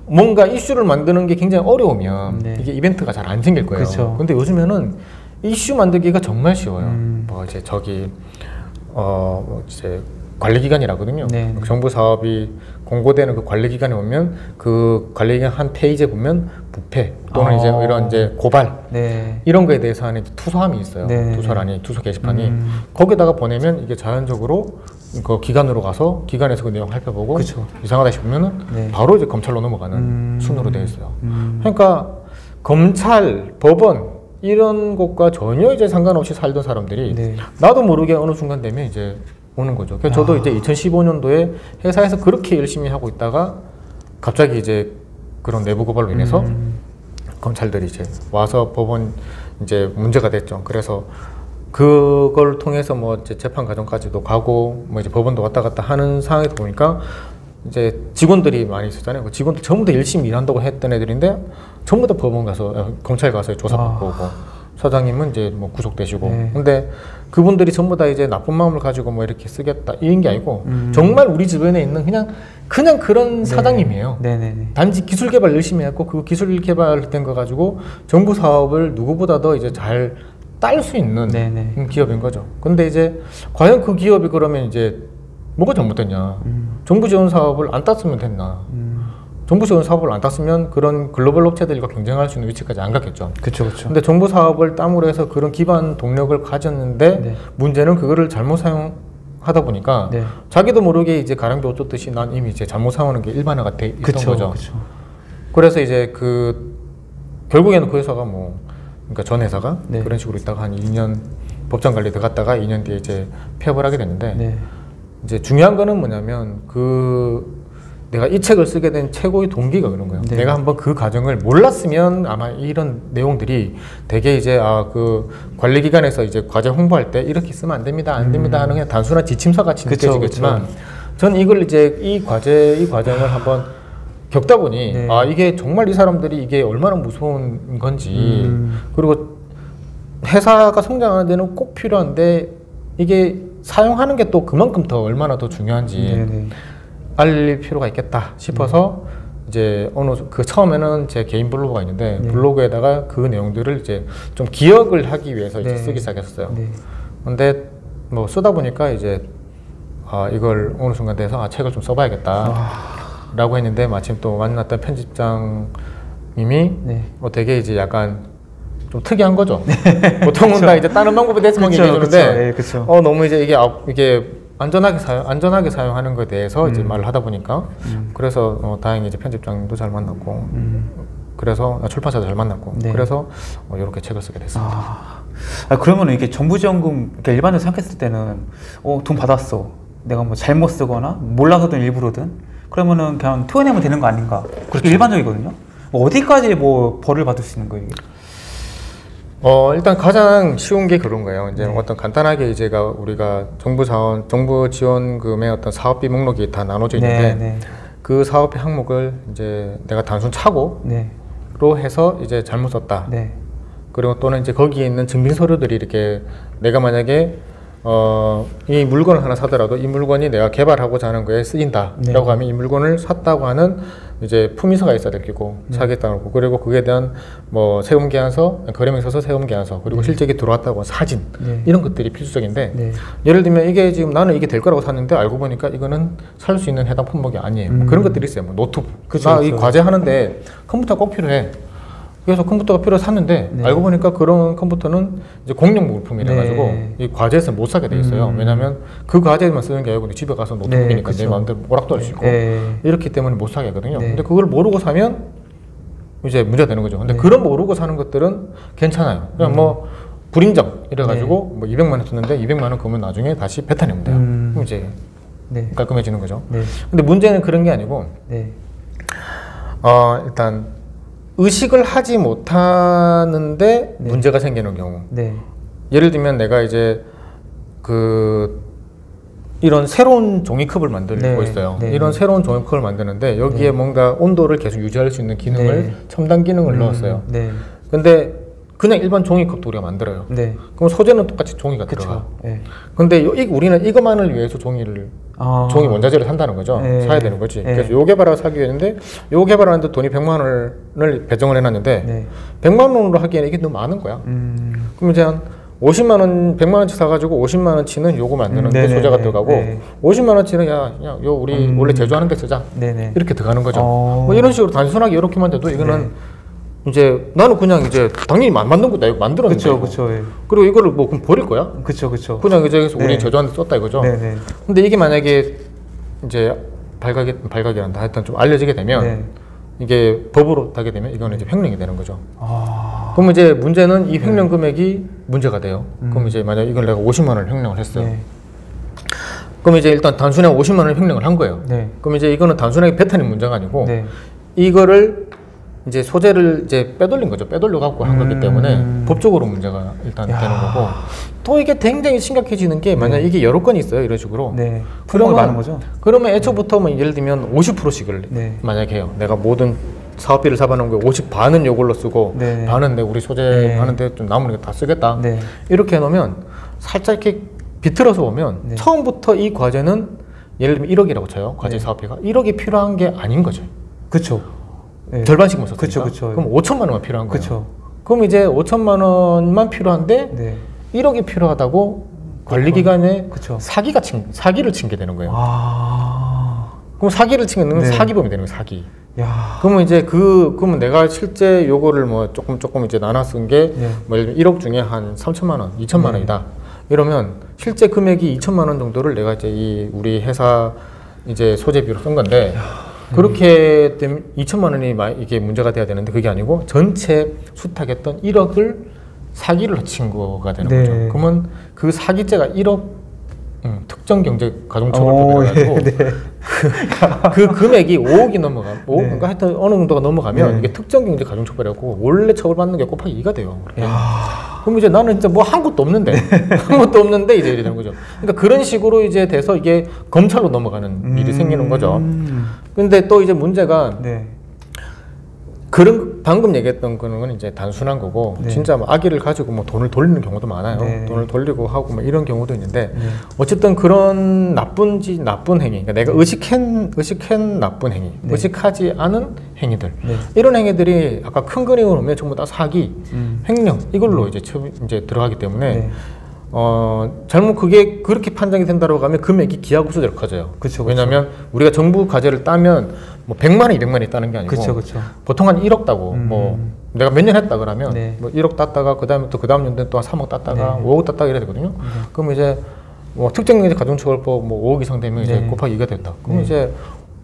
뭔가 이슈를 만드는 게 굉장히 어려우면 네. 이게 이벤트가 잘 안 생길 거예요. 그쵸. 근데 요즘에는 이슈 만들기가 정말 쉬워요. 음. 뭐 이제 저기 어 뭐 이제 관리기관이라거든요. 네, 네. 정부 사업이 공고되는 그 관리기관에 보면 그 관리기관 한 페이지에 보면 부패 또는 아. 이제 이런 이제 고발 네. 이런 거에 대해서 하는 투서함이 있어요. 네, 투서란이 투서 게시판이 음. 거기다가 보내면 이게 자연적으로 그 기관으로 가서 기관에서 그 내용 살펴보고 그쵸. 이상하다 싶으면은 네. 바로 이제 검찰로 넘어가는 음. 순으로 되어 있어요. 음. 그러니까 검찰, 법원 이런 것과 전혀 이제 상관없이 살던 사람들이 네. 나도 모르게 어느 순간 되면 이제 오는 거죠. 그래서 저도 아. 이제 2015년도에 회사에서 그렇게 열심히 하고 있다가 갑자기 이제 그런 내부 고발로 인해서 음. 검찰들이 이제 와서 법원 이제 문제가 됐죠. 그래서 그걸 통해서 뭐 이제 재판 과정까지도 가고 뭐 이제 법원도 왔다 갔다 하는 상황이 보니까 이제 직원들이 많이 있었잖아요. 그 직원들 전부 다 열심히 일한다고 했던 애들인데 전부 다 법원 가서 어, 검찰 가서 조사받고 오고 사장님은 이제 뭐 구속되시고 아. 네. 근데 그분들이 전부 다 이제 나쁜 마음을 가지고 뭐 이렇게 쓰겠다 이런 게 아니고 음. 정말 우리 주변에 있는 그냥 그냥 그런 사장님이에요. 네, 네, 네. 단지 기술 개발 열심히 했고 그 기술 개발된 거 가지고 정부 사업을 누구보다 더 이제 잘 딸 수 있는 네네. 음, 기업인 거죠. 근데 이제 과연 그 기업이 그러면 이제 뭐가 잘못됐냐? 음. 정부 지원 사업을 안 땄으면 됐나? 음. 정부 지원 사업을 안 땄으면 그런 글로벌 업체들과 경쟁할 수 있는 위치까지 안 갔겠죠. 그렇죠, 그렇죠. 근데 정부 사업을 땀으로 해서 그런 기반 동력을 가졌는데 네. 문제는 그거를 잘못 사용하다 보니까 네. 자기도 모르게 이제 가랑비 옷 줬듯이 난 이미 이제 잘못 사용하는 게 일반화가 돼 있던 그렇죠, 거죠. 그렇죠. 그래서 이제 그 결국에는 그 회사가 뭐 그러니까 전 회사가 네. 그런 식으로 있다가 한 2년 법정 관리 들어갔다가 2년 뒤에 이제 폐업을 하게 됐는데 네. 이제 중요한 거는 뭐냐면 그 내가 이 책을 쓰게 된 최고의 동기가 그런 거예요. 네. 내가 한번 그 과정을 몰랐으면 아마 이런 내용들이 되게 이제 아 그 관리기관에서 이제 과제 홍보할 때 이렇게 쓰면 안 됩니다, 안 됩니다 하는 그냥 단순한 지침서 같이 음. 그쵸, 느껴지겠지만 전 이걸 이제 이 과제 이 과정을 한번 겪다 보니 네. 아 이게 정말 이 사람들이 이게 얼마나 무서운 건지 음. 그리고 회사가 성장하는 데는 꼭 필요한데 이게 사용하는 게 또 그만큼 더 얼마나 더 중요한지 네, 네. 알릴 필요가 있겠다 싶어서 이제 어느 수- 그 처음에는 제 개인 블로그가 있는데 네. 블로그에다가 그 내용들을 이제 좀 기억을 하기 위해서 이제 네. 쓰기 시작했어요. 네. 근데 뭐 쓰다 보니까 이제 아 이걸 어느 순간 돼서 아 책을 좀 써봐야겠다 라고 했는데 마침 또 만났던 편집장님이 네. 뭐 되게 이제 약간 좀 특이한 거죠. 보통은 다 이제 다른 방법에 대해서만 그쵸, 얘기해. 주는데 예, 그쵸. 어 너무 이제 이게 아- 이게 안전하게 사용 안전하게 사용하는 것에 대해서 이제 음. 말을 하다 보니까 음. 그래서 어, 다행히 이제 편집장님도 잘 만났고 음. 그래서 아, 출판사도 잘 만났고 네. 그래서 어, 이렇게 책을 쓰게 됐습니다. 아, 아, 그러면 이게 정부 지원금 이렇게 일반적으로 생각했을 때는 어, 돈 받았어. 내가 뭐 잘못 쓰거나 몰라서든 일부러든 그러면은 그냥 토해내면 되는 거 아닌가? 그렇게 일반적이거든요. 뭐 어디까지 뭐 벌을 받을 수 있는 거예요? 이게? 어 일단 가장 쉬운 게 그런 거예요. 이제 어떤 간단하게 이제가 우리가 정부 자원, 정부 지원금의 어떤 사업비 목록이 다 나눠져 있는데 네, 그 사업비 항목을 이제 내가 단순 착오로 네, 해서 이제 잘못 썼다. 네, 그리고 또는 이제 거기에 있는 증빙 서류들이 이렇게 내가 만약에 어, 이 물건을 하나 사더라도 이 물건이 내가 개발하고자 하는 거에 쓰인다라고 네. 하면 이 물건을 샀다고 하는 이제 품위서가 있어야 될 거고 네. 사겠다는 거고 그리고 그에 대한 뭐 세금 계약서, 거래명 있어서 세금 계약서 그리고 실제 이게 들어왔다고 한 사진 네. 이런 것들이 필수적인데 네. 예를 들면 이게 지금 나는 이게 될 거라고 샀는데 알고 보니까 이거는 살 수 있는 해당 품목이 아니에요. 뭐 그런 것들이 있어요. 뭐 노트북. 음. 그쵸, 나이 그쵸. 과제 하는데 컴퓨터가 꼭 필요해. 그래서 컴퓨터가 필요해서 샀는데 네. 알고 보니까 그런 컴퓨터는 이제 공용 물품이라 가지고 네. 이 과제에서 못 사게 돼 있어요. 음. 왜냐하면 그 과제만 쓰는 게 아니고 집에 가서 노트북이니까 내 그쵸. 마음대로 오락도 할 수 있고 네. 이렇기 때문에 못 사게 하거든요. 네. 근데 그걸 모르고 사면 이제 문제가 되는 거죠. 근데 네. 그런 모르고 사는 것들은 괜찮아요. 그냥 뭐 불인정 이래가지고 뭐 200만 원 썼는데 200만 원 그러면 나중에 다시 배타내면 돼요. 음. 그럼 이제 네, 깔끔해지는 거죠. 네, 근데 문제는 그런 게 아니고 네, 어 일단 의식을 하지 못하는데 네. 문제가 생기는 경우 네, 예를 들면 내가 이제 그 이런 새로운 종이컵을 만들고 네, 있어요. 네. 이런 새로운 종이컵을 만드는데 여기에 뭔가 온도를 계속 유지할 수 있는 기능을 네. 첨단 기능을 음, 넣었어요. 네, 근데 그냥 일반 종이컵도 우리가 만들어요. 네, 그럼 소재는 똑같이 종이가 들어가. 그렇죠. 네. 근데 요- 이- 우리는 이것만을 위해서 종이를 아. 종이 원자재를 산다는 거죠. 네. 사야 되는 거지. 네. 그래서 요 개발을 사기 위했는데 요 개발하는데 돈이 100만 원을 배정을 해놨는데 네. 100만 원으로 하기에는 이게 너무 많은 거야. 음, 그럼 이제 한 50만 원, 100만 원치 사가지고 50만 원치는 요거 만드는 음, 데 네네네. 소재가 들어가고 네. 50만 원치는 야, 야, 요 우리 음. 원래 제조하는 데 쓰자. 네, 네. 이렇게 들어가는 거죠. 어. 뭐 이런 식으로 단순하게 이렇게만 돼도 이거는 네. 이제 나는 그냥 이제 당연히 안 만든 거다. 이거 만들었는데. 그쵸. 그쵸, 예. 그리고 이거를 뭐 그럼 버릴 거야? 그쵸, 그쵸. 그냥 이제 우리 네. 제조하는 데 썼다 이거죠. 네, 네. 근데 이게 만약에 이제 발각이 발각이란다 하여튼 좀 알려지게 되면 네. 이게 법으로 타게 되면 이거는 이제 횡령이 되는 거죠. 아, 그럼 이제 문제는 이 횡령 금액이 문제가 돼요. 그럼 이제 만약 이걸 내가 50만 원을 횡령을 했어요. 네. 그럼 이제 일단 단순하게 50만 원을 횡령을 한 거예요. 네. 그럼 이제 이거는 단순하게 배타는 문제가 아니고 네. 이거를 이제 소재를 이제 빼돌린 거죠. 빼돌려 갖고 한 거기 음. 때문에 법적으로 문제가 일단 야. 되는 거고 또 이게 굉장히 심각해지는 게 만약 이게 여러 건이 있어요. 이런 식으로. 네. 품목이 많은 거죠? 그러면 애초부터 뭐 예를 들면 50%씩을 네. 만약 해요. 내가 모든 사업비를 잡아놓은 거에 50 반은 요걸로 쓰고 네. 반은 내 우리 소재 네. 하는데 좀 남은 거다 쓰겠다. 네. 이렇게 해 놓으면 살짝 이렇게 비틀어서 보면 네. 처음부터 이 과제는 예를 들면 1억이라고 쳐요. 과제 네. 사업비가 1억이 필요한 게 아닌 거죠. 그쵸. 네. 절반씩만 썼으니까. 그쵸, 그쵸. 그럼 5천만 원만 필요한 거예요. 그쵸. 그럼 이제 5천만 원만 필요한데 네. 1억이 필요하다고 관리 기관에 그쵸. 사기가 친 사기를 친 게 되는 거예요. 아. 그럼 사기를 친 거는 네. 사기범이 되는 거예요. 사기. 야. 그러면 이제 그 그러면 내가 실제 요거를 뭐 조금 조금 이제 나눠 쓴게 네. 뭐 예를 들면 1억 중에 한 3천만 원, 2천만 네. 원이다. 이러면 실제 금액이 2천만 원 정도를 내가 이제 이 우리 회사 이제 소재비로 쓴 건데 그렇게 되면 2천만 원이 마- 이게 문제가 돼야 되는데 그게 아니고 전체 수탁했던 1억을 사기를 친 거가 되는 네. 거죠. 그러면 그 사기죄가 1억 음, 특정 경제 오, 가중처벌법이라가지고 예, 네. 그 금액이 5억이 넘어가, 5억, 네. 그러니까 하여튼 어느 정도가 넘어가면 네. 이게 특정 경제 가중처벌이라고 원래 처벌받는 게 곱하기 2가 돼요. 그렇게. 그럼 이제 나는 진짜 뭐 한 것도 없는데 한 것도 없는데 이제 이래 되는 거죠. 그러니까 그런 식으로 이제 돼서 이게 검찰로 넘어가는 일이 생기는 거죠. 음. 근데 또 이제 문제가 네. 그런 방금 얘기했던 거는 이제 단순한 거고 네. 진짜 뭐 아기를 가지고 뭐 돈을 돌리는 경우도 많아요. 네. 돈을 돌리고 하고 뭐 이런 경우도 있는데 네. 어쨌든 그런 나쁜 지 나쁜 행위, 그러니까 내가 의식한 의식한 나쁜 행위, 네. 의식하지 않은 행위들 네. 이런 행위들이 아까 큰 그림으로 보면 전부 다 사기, 음. 횡령 이걸로 이제 처, 이제 들어가기 때문에 네. 어 잘못 그게 그렇게 판정이 된다고 하면 금액이 기하급수대로 커져요. 그쵸. 왜냐하면 우리가 정부 과제를 따면 뭐 100만 원, 200만 원이 따는 게 아니고 그쵸, 그쵸. 보통 한 1억 따고 음. 뭐 내가 몇 년 했다 그러면 네. 뭐 1억 땄다가 그다음에 또 그다음 연도에 또 한 3억 땄다가 네. 5억 땄다가 이래야 되거든요. 그럼 이제 뭐 특정 경제 가중처벌법 뭐 5억 이상 되면 이제 네. 곱하기 2가 됐다. 그럼 네. 이제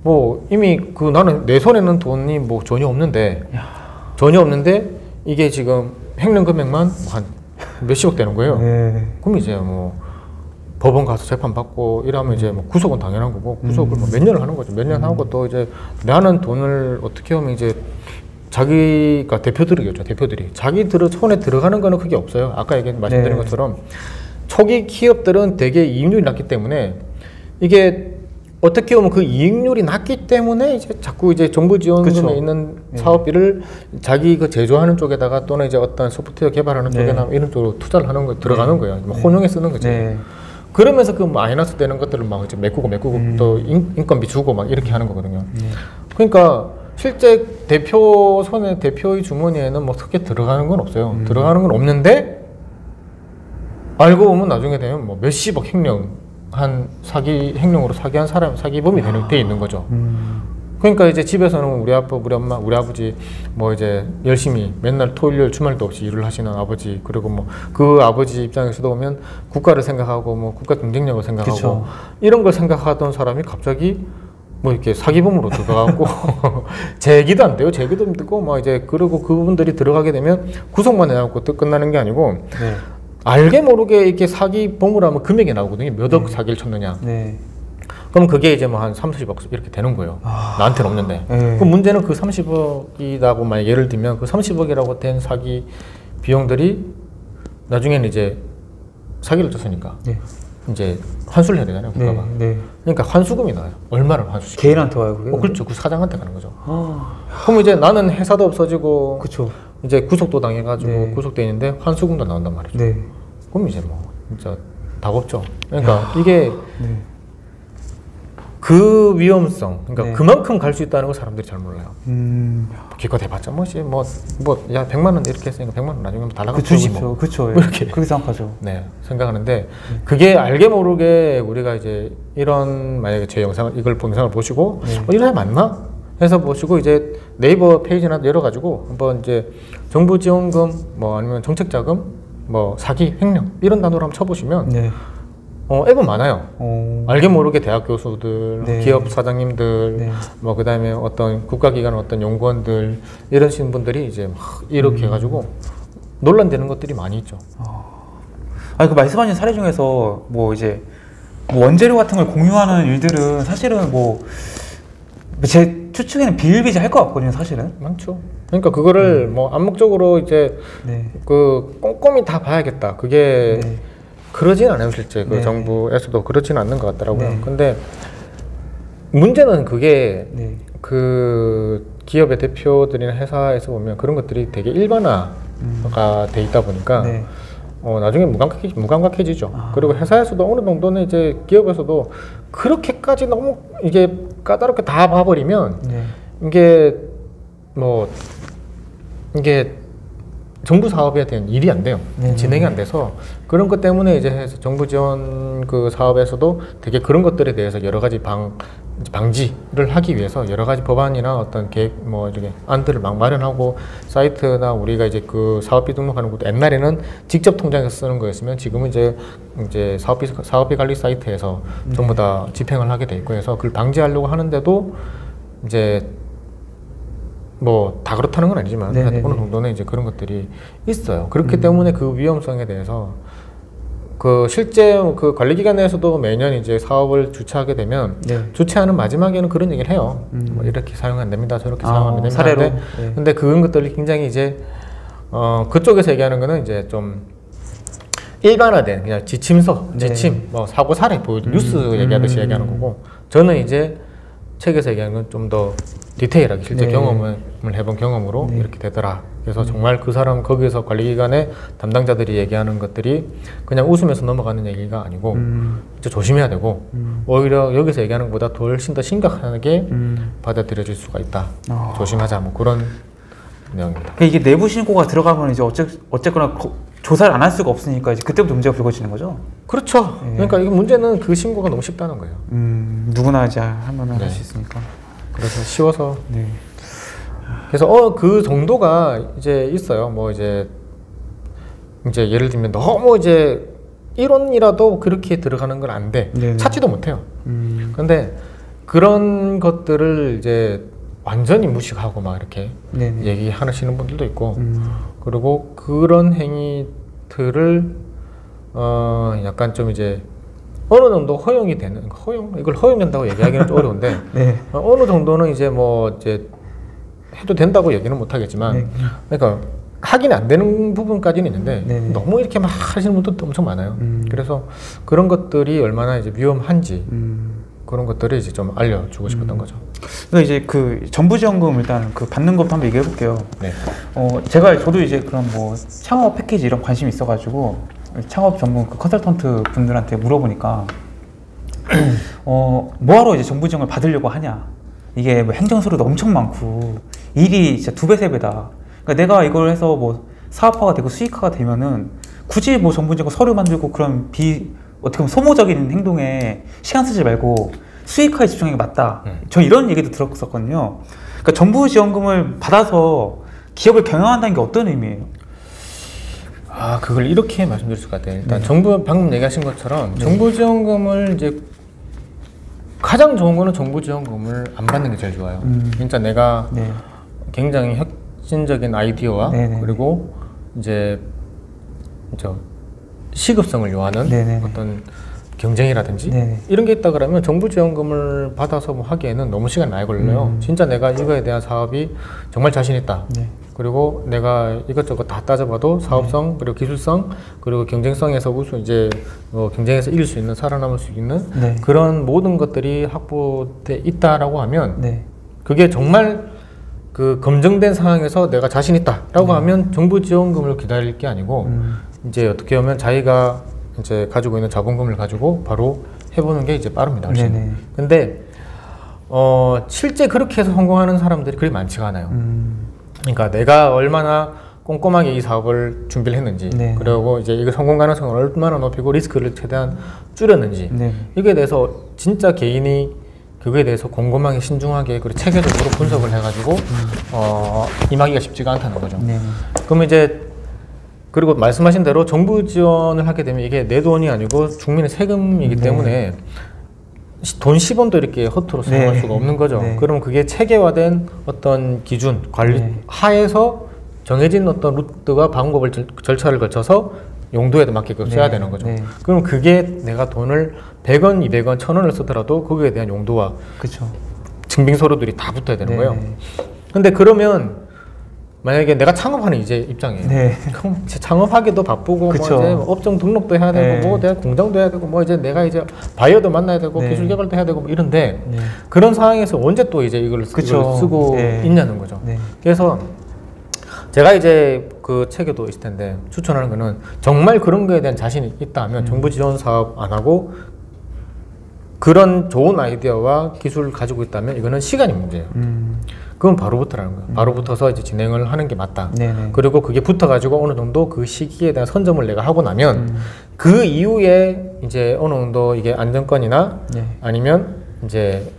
뭐 이미 그 나는 내 손에는 돈이 뭐 전혀 없는데 전혀 없는데 이게 지금 횡령 금액만 뭐한 몇십억 되는 거예요. 네. 그럼 이제 뭐 법원 가서 재판 받고 이러면 이제 뭐 구속은 당연한 거고 구속을 뭐 몇 년을 하는 거죠. 몇 년 하고 또 이제 나는 돈을 어떻게 하면 이제 자기가 대표들이겠죠. 대표들이 자기들 손에 들어가는 거는 크게 없어요. 아까 얘기 말씀드린 네. 것처럼 초기 기업들은 되게 이익률이 낮기 때문에 이게 어떻게 보면 그 이익률이 낮기 때문에 이제 자꾸 이제 정부 지원금에 그쵸. 있는 네. 사업비를 자기 그 제조하는 쪽에다가 또는 이제 어떤 소프트웨어 개발하는 네. 쪽에나 이런 쪽으로 투자를 하는 거 들어가는 거예요. 뭐 혼용에 쓰는 거죠. 네. 그러면서 그 마이너스 되는 것들을 막 이제 메꾸고 메꾸고 음. 또 인, 인건비 주고 막 이렇게 하는 거거든요. 네. 그러니까 실제 대표 손에 대표의 주머니에는 뭐 크게 들어가는 건 없어요. 음. 들어가는 건 없는데 알고 보면 나중에 되면 뭐 몇십억 횡령 한 사기 횡령으로 사기한 사람 사기범이 되는 돼 있는 거죠. 음. 그러니까 이제 집에서는 우리 아빠, 우리 엄마, 우리 아버지 뭐 이제 열심히 맨날 토요일 주말도 없이 일을 하시는 아버지 그리고 뭐 그 아버지 입장에서도 보면 국가를 생각하고 뭐 국가 경쟁력을 생각하고 그쵸. 이런 걸 생각하던 사람이 갑자기 뭐 이렇게 사기범으로 들어가고 재기도 안 돼요. 재기도 힘들고 막 이제 그리고 그분들이 들어가게 되면 구속만 해갖고 또 끝나는 게 아니고 네. 알게 모르게 이렇게 사기범을 하면 금액이 나오거든요. 몇억 사기를 쳤느냐. 네. 그럼 그게 이제 뭐 한 30억 이렇게 되는 거예요. 나한테는 없는데. 네. 그 문제는 그 30억이라고 만약 예를 들면 그 30억이라고 된 사기 비용들이 나중에는 이제 사기를 쳤으니까 네. 이제 환수를 해야 되잖아요, 네. 국가가. 네. 그러니까 환수금이 나요. 얼마를 환수시켜? 개인한테 와요, 그게? 어, 그렇죠. 그 사장한테 가는 거죠. 아. 그럼 이제 나는 회사도 없어지고 그쵸. 이제 구속도 당해가지고 네. 구속돼 있는데 환수금도 나온단 말이죠. 네. 그럼 이제 뭐 진짜 답 없죠. 그러니까 이게 네. 그 위험성, 그러니까 네. 그만큼 갈 수 있다는 걸 사람들이 잘 몰라요. 음. 기껏 해봤자 뭐지 뭐 뭐 야 100만 원 이렇게 했으니까 100만 원 나중에 뭐 달라고 그 주십시오. 그쵸. 예. 이렇게. 그렇게 생각하죠. 네 생각하는데 그게 알게 모르게 우리가 이제 이런 만약에 제 영상을 이걸 영상을 보시고 네. 어, 이런 애 맞나 해서 보시고 이제 네이버 페이지나 열어가지고 한번 이제 정부 지원금 뭐 아니면 정책 자금 뭐 사기 횡령 이런 단어로 한번 쳐보시면 네. 어 앱은 많아요. 어. 알게 모르게 대학 교수들, 네. 기업 사장님들, 네. 뭐 그다음에 어떤 국가기관 어떤 연구원들 이런 신 분들이 이제 막 이렇게 음. 해가지고 논란되는 것들이 많이 있죠. 아니 그 말씀하신 사례 중에서 뭐 이제 뭐 원재료 같은 걸 공유하는 일들은 사실은 뭐 제 추측에는 비일비재할 것 같거든요, 사실은. 많죠. 그러니까 그거를 뭐 암묵적으로 이제 네. 그 꼼꼼히 다 봐야겠다. 그게 네. 그러진 않아요, 실제 그 네. 정부에서도 그렇지는 않는 것 같더라고요. 네. 근데 문제는 그게 네. 그 기업의 대표들이나 회사에서 보면 그런 것들이 되게 일반화가 돼 있다 보니까 네. 어, 나중에 무감각해, 무감각해지죠. 아. 그리고 회사에서도 어느 정도는 이제 기업에서도 그렇게까지 너무 이게 까다롭게 다 봐버리면 네. 이게 뭐 이게 정부 사업에 대한 일이 안 돼요. 네. 진행이 안 돼서 그런 것 때문에 이제 정부 지원 그 사업에서도 되게 그런 것들에 대해서 여러 가지 방 방지를 하기 위해서 여러 가지 법안이나 어떤 계획 뭐 이렇게 안들을 막 마련하고 사이트나 우리가 이제 그 사업비 등록하는 것도 옛날에는 직접 통장에서 쓰는 거였으면 지금은 이제 이제 사업비 사업비 관리 사이트에서 전부 다 집행을 하게 돼 있고 해서 그걸 방지하려고 하는데도 이제 뭐 다 그렇다는 건 아니지만 네네네. 하여튼 어느 정도는 이제 그런 것들이 있어요. 그렇기 때문에 그 위험성에 대해서 그 실제 그 관리기관 내에서도 매년 이제 사업을 주최하게 되면 네. 주최하는 마지막에는 그런 얘기를 해요. 뭐 이렇게 사용이 안 됩니다. 저렇게 아, 사용하면 됩니다. 사례로? 근데, 네. 근데 그런 것들이 굉장히 이제 어 그쪽에서 얘기하는 거는 이제 좀 일반화된 그냥 지침서, 네. 지침, 뭐 사고 사례 보여 뉴스 얘기하듯이 음. 얘기하는 거고 저는 이제 책에서 얘기하는 건 좀 더 디테일하게 실제 네. 경험을 해본 경험으로 네. 이렇게 되더라. 그래서 정말 그 사람 거기서 관리기관의 담당자들이 얘기하는 것들이 그냥 웃으면서 넘어가는 얘기가 아니고 음. 진짜 조심해야 되고 오히려 여기서 얘기하는 것보다 더 훨씬 더 심각하게 음. 받아들여질 수가 있다. 아. 조심하자. 뭐 그런 내용입니다. 그러니까 이게 내부 신고가 들어가면 이제 어째, 어쨌거나 거- 조사를 안 할 수가 없으니까 이제 그때부터 문제가 불거지는 거죠. 그렇죠. 예. 그러니까 이 문제는 그 신고가 너무 쉽다는 거예요. 음, 누구나 이제 하면 네. 할수 있으니까. 그래서 쉬워서 네. 그래서 어 그 정도가 이제 있어요. 뭐 이제 이제 예를 들면 너무 이제 1원이라도 그렇게 들어가는 건 안 돼. 네네. 찾지도 못해요. 음, 근데 그런 것들을 이제 완전히 무식하고 막 이렇게 네네. 얘기하시는 분들도 있고 음, 그리고 그런 행위 프로젝트를 어 약간 좀 이제 어느 정도 허용이 되는 허용 이걸 허용된다고 얘기하기는 좀 어려운데 네. 어, 어느 정도는 이제 뭐 이제 해도 된다고 얘기는 못 하겠지만 네. 그러니까 확인이 안 되는 부분까지는 있는데 네, 네. 너무 이렇게 막 하시는 분들도 엄청 많아요. 음. 그래서 그런 것들이 얼마나 이제 위험한지 음. 그런 것들을 이제 좀 알려주고 싶었던 거죠. 그래서 이제 그 정부 지원금 일단 그 받는 것부터 한번 얘기해 볼게요. 네. 어 제가 저도 이제 그런 뭐 창업 패키지 이런 관심이 있어가지고 창업 전문 그 컨설턴트 분들한테 물어보니까 어 뭐하러 이제 정부 지원을 받으려고 하냐 이게 뭐 행정서류도 엄청 많고 일이 진짜 두 배 세 배다. 그러니까 내가 이걸 해서 뭐 사업화가 되고 수익화가 되면은 굳이 뭐 정부 지원 서류 만들고 그런 비 어떻게 보면 소모적인 행동에 시간 쓰지 말고 수익화에 집중하는 게 맞다. 음. 저 이런 얘기도 들었었거든요. 그러니까 정부 지원금을 받아서 기업을 경영한다는 게 어떤 의미예요? 아 그걸 이렇게 말씀드릴 수 같아요. 일단 네. 정부 방금 얘기하신 것처럼 정부 지원금을 이제 가장 좋은 거는 정부 지원금을 안 받는 게 제일 좋아요. 음. 진짜 내가 네. 굉장히 혁신적인 아이디어와 네네. 그리고 이제 저 시급성을 요하는 네네. 어떤 경쟁이라든지 네네. 이런 게 있다 그러면 정부 지원금을 받아서 뭐 하기에는 너무 시간 많이 걸려요. 음. 진짜 내가 이거에 대한 사업이 정말 자신 있다. 네. 그리고 내가 이것저것 다 따져봐도 사업성 그리고 기술성 그리고 경쟁성에서 우수 이제 어, 경쟁에서 이길 수 있는 살아남을 수 있는 네. 그런 모든 것들이 확보돼 있다라고 하면 네. 그게 정말 그 검증된 상황에서 내가 자신 있다라고 하면 정부 지원금을 기다릴 게 아니고 음. 이제 어떻게 보면 자기가 이제 가지고 있는 자본금을 가지고 바로 해보는 게 이제 빠릅니다. 훨씬. 네네. 근데 어 실제 그렇게 해서 성공하는 사람들이 그리 많지가 않아요. 음. 그러니까 내가 얼마나 꼼꼼하게 이 사업을 준비를 했는지 네. 그리고 이제 이거 성공 가능성을 얼마나 높이고 리스크를 최대한 줄였는지 네. 이거에 대해서 진짜 개인이 그거에 대해서 곰곰하게 신중하게 그리고 체계적으로 분석을 해가지고 어, 임하기가 쉽지가 않다는 거죠. 네. 그러면 이제 그리고 말씀하신 대로 정부 지원을 하게 되면 이게 내 돈이 아니고 국민의 세금이기 네. 때문에 시- 돈 10원도 이렇게 허투루 사용할 네. 수가 없는 거죠. 네. 그럼 그게 체계화된 어떤 기준, 관리 네. 하에서 정해진 어떤 루트와 방법을 절, 절차를 거쳐서 용도에 맞게끔 써야 네. 되는 거죠. 네. 그럼 그게 내가 돈을 100원, 200원, 1000원을 쓰더라도 거기에 대한 용도와 그렇죠. 증빙 서류들이 다 붙어야 되는 네. 거예요. 근데 그러면 만약에 내가 창업하는 이제 입장이에요. 네. 그럼 창업하기도 바쁘고 그쵸. 뭐 이제 업종 등록도 해야 되고 네. 뭐 내가 공장도 해야 되고 뭐 이제 내가 이제 바이어도 만나야 되고 네. 기술 개발도 해야 되고 뭐 이런데 네. 그런 상황에서 언제 또 이제 이걸. 이걸 쓰고 네. 있냐는 거죠. 네. 그래서 제가 이제 그 책에도 있을 텐데 추천하는 거는 정말 그런 거에 대한 자신이 있다 하면 음. 정부 지원 사업 안 하고 그런 좋은 아이디어와 기술을 가지고 있다면 이거는 시간이 문제예요. 음. 그건 바로 붙으라는 거예요. 바로 붙어서 이제 진행을 하는 게 맞다. 네네. 그리고 그게 붙어가지고 어느 정도 그 시기에 대한 선점을 내가 하고 나면 음. 그 이후에 이제 어느 정도 이게 안정권이나 네. 아니면 이제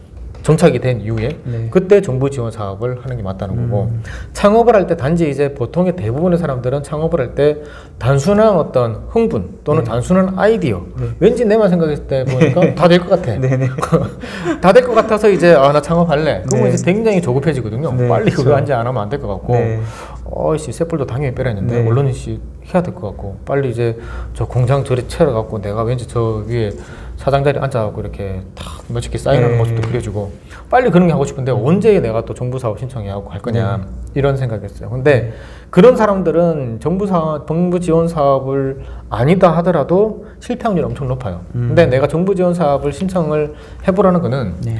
정착이 된 이후에 네. 그때 정부 지원 사업을 하는 게 맞다는 거고 음. 창업을 할 때 단지 이제 보통의 대부분의 사람들은 창업을 할 때 단순한 어떤 흥분 또는 단순한 아이디어 네. 왠지 내만 생각했을 때 보니까 다 될 것 같아 네네. 다될 것 같아서 이제 아 나 창업할래 그러면 네. 이제 굉장히 조급해지거든요 네, 빨리. 그거 한지 안 하면 안 될 것 같고 네. 어이씨 쇠뿔도 당연히 빼라 했는데 네. 얼른 씨 해야 될 것 같고 빨리 이제 저 공장 저리 채러 갖고 내가 왠지 저 위에 사장 자리 앉아갖고 이렇게 탁 멋있게 사인하는 네. 모습도 그려주고 빨리 그런 게 하고 싶은데 언제 내가 또 정부 사업 신청해 하고 갈 거냐 이런 생각했어요. 근데 그런 사람들은 정부 사 정부 지원 사업을 아니다 하더라도 실패 확률이 엄청 높아요. 근데 내가 정부 지원 사업을 신청을 해보라는 거는 네.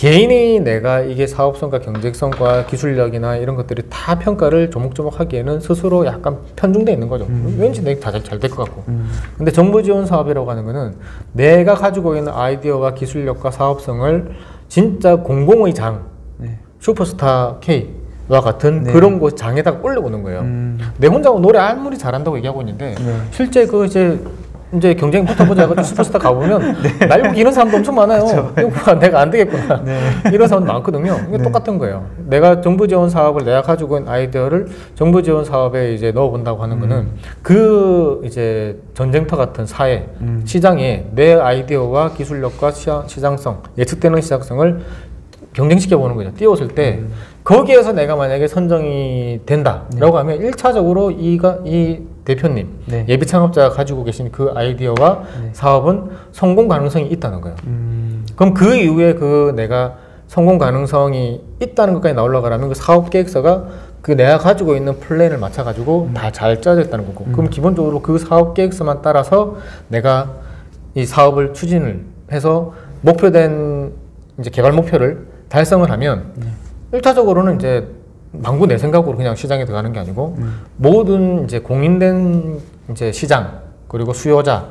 개인이 내가 이게 사업성과 경쟁성과 기술력이나 이런 것들이 다 평가를 조목조목 하기에는 스스로 약간 편중돼 있는 거죠. 왠지 내가 다잘될 것 같고. 음. 근데 정부 지원 사업이라고 하는 거는 내가 가지고 있는 아이디어와 기술력과 사업성을 진짜 공공의 장, 네. 슈퍼스타 K와 같은 네. 그런 곳 장에다가 올려보는 거예요. 음. 내 혼자 노래 아무리 잘한다고 얘기하고 있는데 네. 실제 그 이제 이제 경쟁 붙어보자 해가지고 슈퍼스타 가보면 날고 기는 사람도 엄청 많아요. 이거 내가 안 되겠구나. 네. 이런 사람도 많거든요. 이게 네. 똑같은 거예요. 내가 정부 지원 사업을 내가 가지고 있는 아이디어를 정부 지원 사업에 이제 넣어본다고 하는 거는 그 이제 전쟁터 같은 사회 음. 시장에 내 아이디어와 기술력과 시장, 시장성 예측되는 시장성을 경쟁시켜 보는 거죠. 띄웠을 때 거기에서 내가 만약에 선정이 된다라고 하면 일차적으로 이가 이 대표님, 네. 예비 창업자가 가지고 계신 그 아이디어와 네. 사업은 성공 가능성이 있다는 거예요. 음. 그럼 그 이후에 그 내가 성공 가능성이 있다는 것까지 나오려고 하면 그 사업 계획서가 그 내가 가지고 있는 플랜을 맞춰 가지고 다잘 짜져 있다는 거고 그럼 기본적으로 그 사업 계획서만 따라서 내가 이 사업을 추진을 해서 목표된 이제 개발 목표를 달성을 하면 일차적으로는 이제 망구 내 생각으로 그냥 시장에 들어가는 게 아니고 모든 이제 공인된 이제 시장 그리고 수요자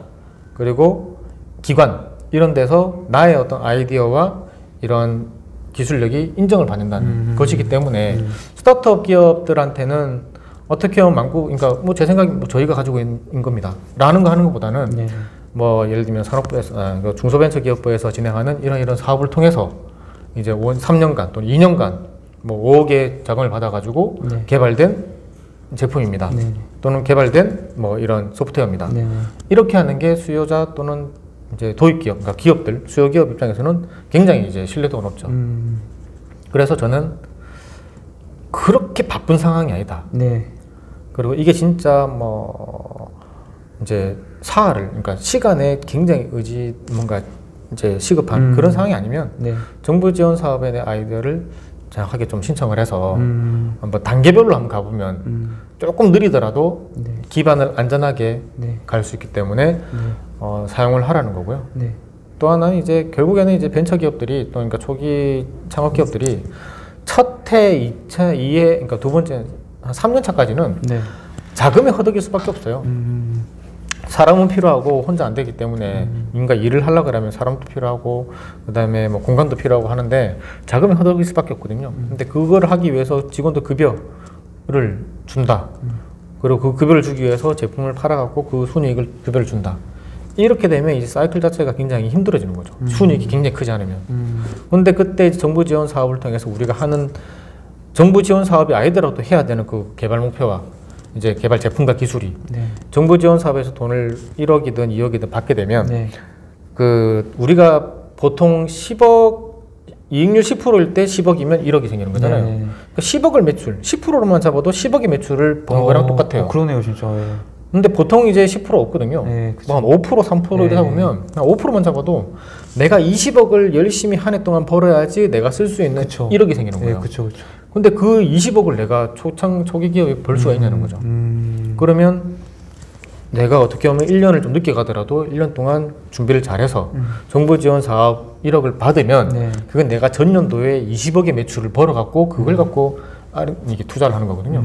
그리고 기관 이런 데서 나의 어떤 아이디어와 이런 기술력이 인정을 받는다는 것이기 때문에 스타트업 기업들한테는 어떻게 하면 망구 그러니까 뭐 제 생각이 뭐 저희가 가지고 있는 겁니다. 라는 거 하는 것보다는 네. 뭐 예를 들면 산업부에서 아, 그 중소벤처기업부에서 진행하는 이런 이런 사업을 통해서 이제 원 3년간 또는 2년간 뭐 5억의 자금을 받아가지고 네. 개발된 제품입니다. 네. 또는 개발된 뭐 이런 소프트웨어입니다. 네. 이렇게 하는 게 수요자 또는 이제 도입 기업, 그러니까 기업들, 수요 기업 입장에서는 굉장히 이제 신뢰도가 높죠. 음. 그래서 저는 그렇게 바쁜 상황이 아니다. 네. 그리고 이게 진짜 뭐 이제 사활을 그러니까 시간에 굉장히 의지 뭔가 이제 시급한 음. 그런 상황이 아니면 네. 정부 지원 사업에 대한 아이디어를 정확하게 좀 신청을 해서 음. 한번 단계별로 한번 가보면 음. 조금 느리더라도 네. 기반을 안전하게 네. 갈수 있기 때문에 네. 어, 사용을 하라는 거고요. 네. 또 하나는 이제 결국에는 이제 벤처 기업들이 또 그러니까 초기 창업 기업들이 첫 해, 이차, 이해 그러니까 두 번째 한 3년 차까지는 네. 자금에 허덕일 수밖에 없어요. 음. 사람은 필요하고 혼자 안 되기 때문에 뭔가 일을 하려 그러면 사람도 필요하고 그다음에 뭐 공간도 필요하고 하는데 자금이 허덕일 수밖에 없거든요. 근데 그걸 하기 위해서 직원도 급여를 준다. 그리고 그 급여를 주기 위해서 제품을 팔아갖고 그 순이익을 급여를 준다. 이렇게 되면 이제 사이클 자체가 굉장히 힘들어지는 거죠. 순이익이 굉장히 크지 않으면. 음. 근데 그때 정부 지원 사업을 통해서 우리가 하는 정부 지원 사업이 아니더라도 해야 되는 그 개발 목표와 이제 개발 제품과 기술이 네. 정부 지원 사업에서 돈을 1억이든 2억이든 받게 되면 네. 그 우리가 보통 10억 이익률 10%일 때 10억이면 1억이 생기는 거잖아요. 네. 그러니까 10억을 매출, 10%로만 잡아도 10억의 매출을 번 거랑 어, 똑같아요. 어, 그러네요, 진짜. 예. 근데 보통 이제 10% 없거든요. 네, 그쵸. 뭐한 5%, 3% 이렇게 네. 잡으면 그냥 5%만 잡아도 내가 20억을 열심히 한 해 동안 벌어야지 내가 쓸 수 있는 그쵸. 1억이 생기는 네, 거예요. 그렇죠, 그렇죠. 근데 그 20억을 내가 초창 초기 기업에 벌 수가 있냐는 거죠. 음. 그러면 내가 어떻게 하면 1년을 좀 늦게 가더라도 1년 동안 준비를 잘해서 정부 지원 사업 1억을 받으면 네. 그건 내가 전년도에 20억의 매출을 벌어갖고 그걸 갖고 아, 이게 투자를 하는 거거든요.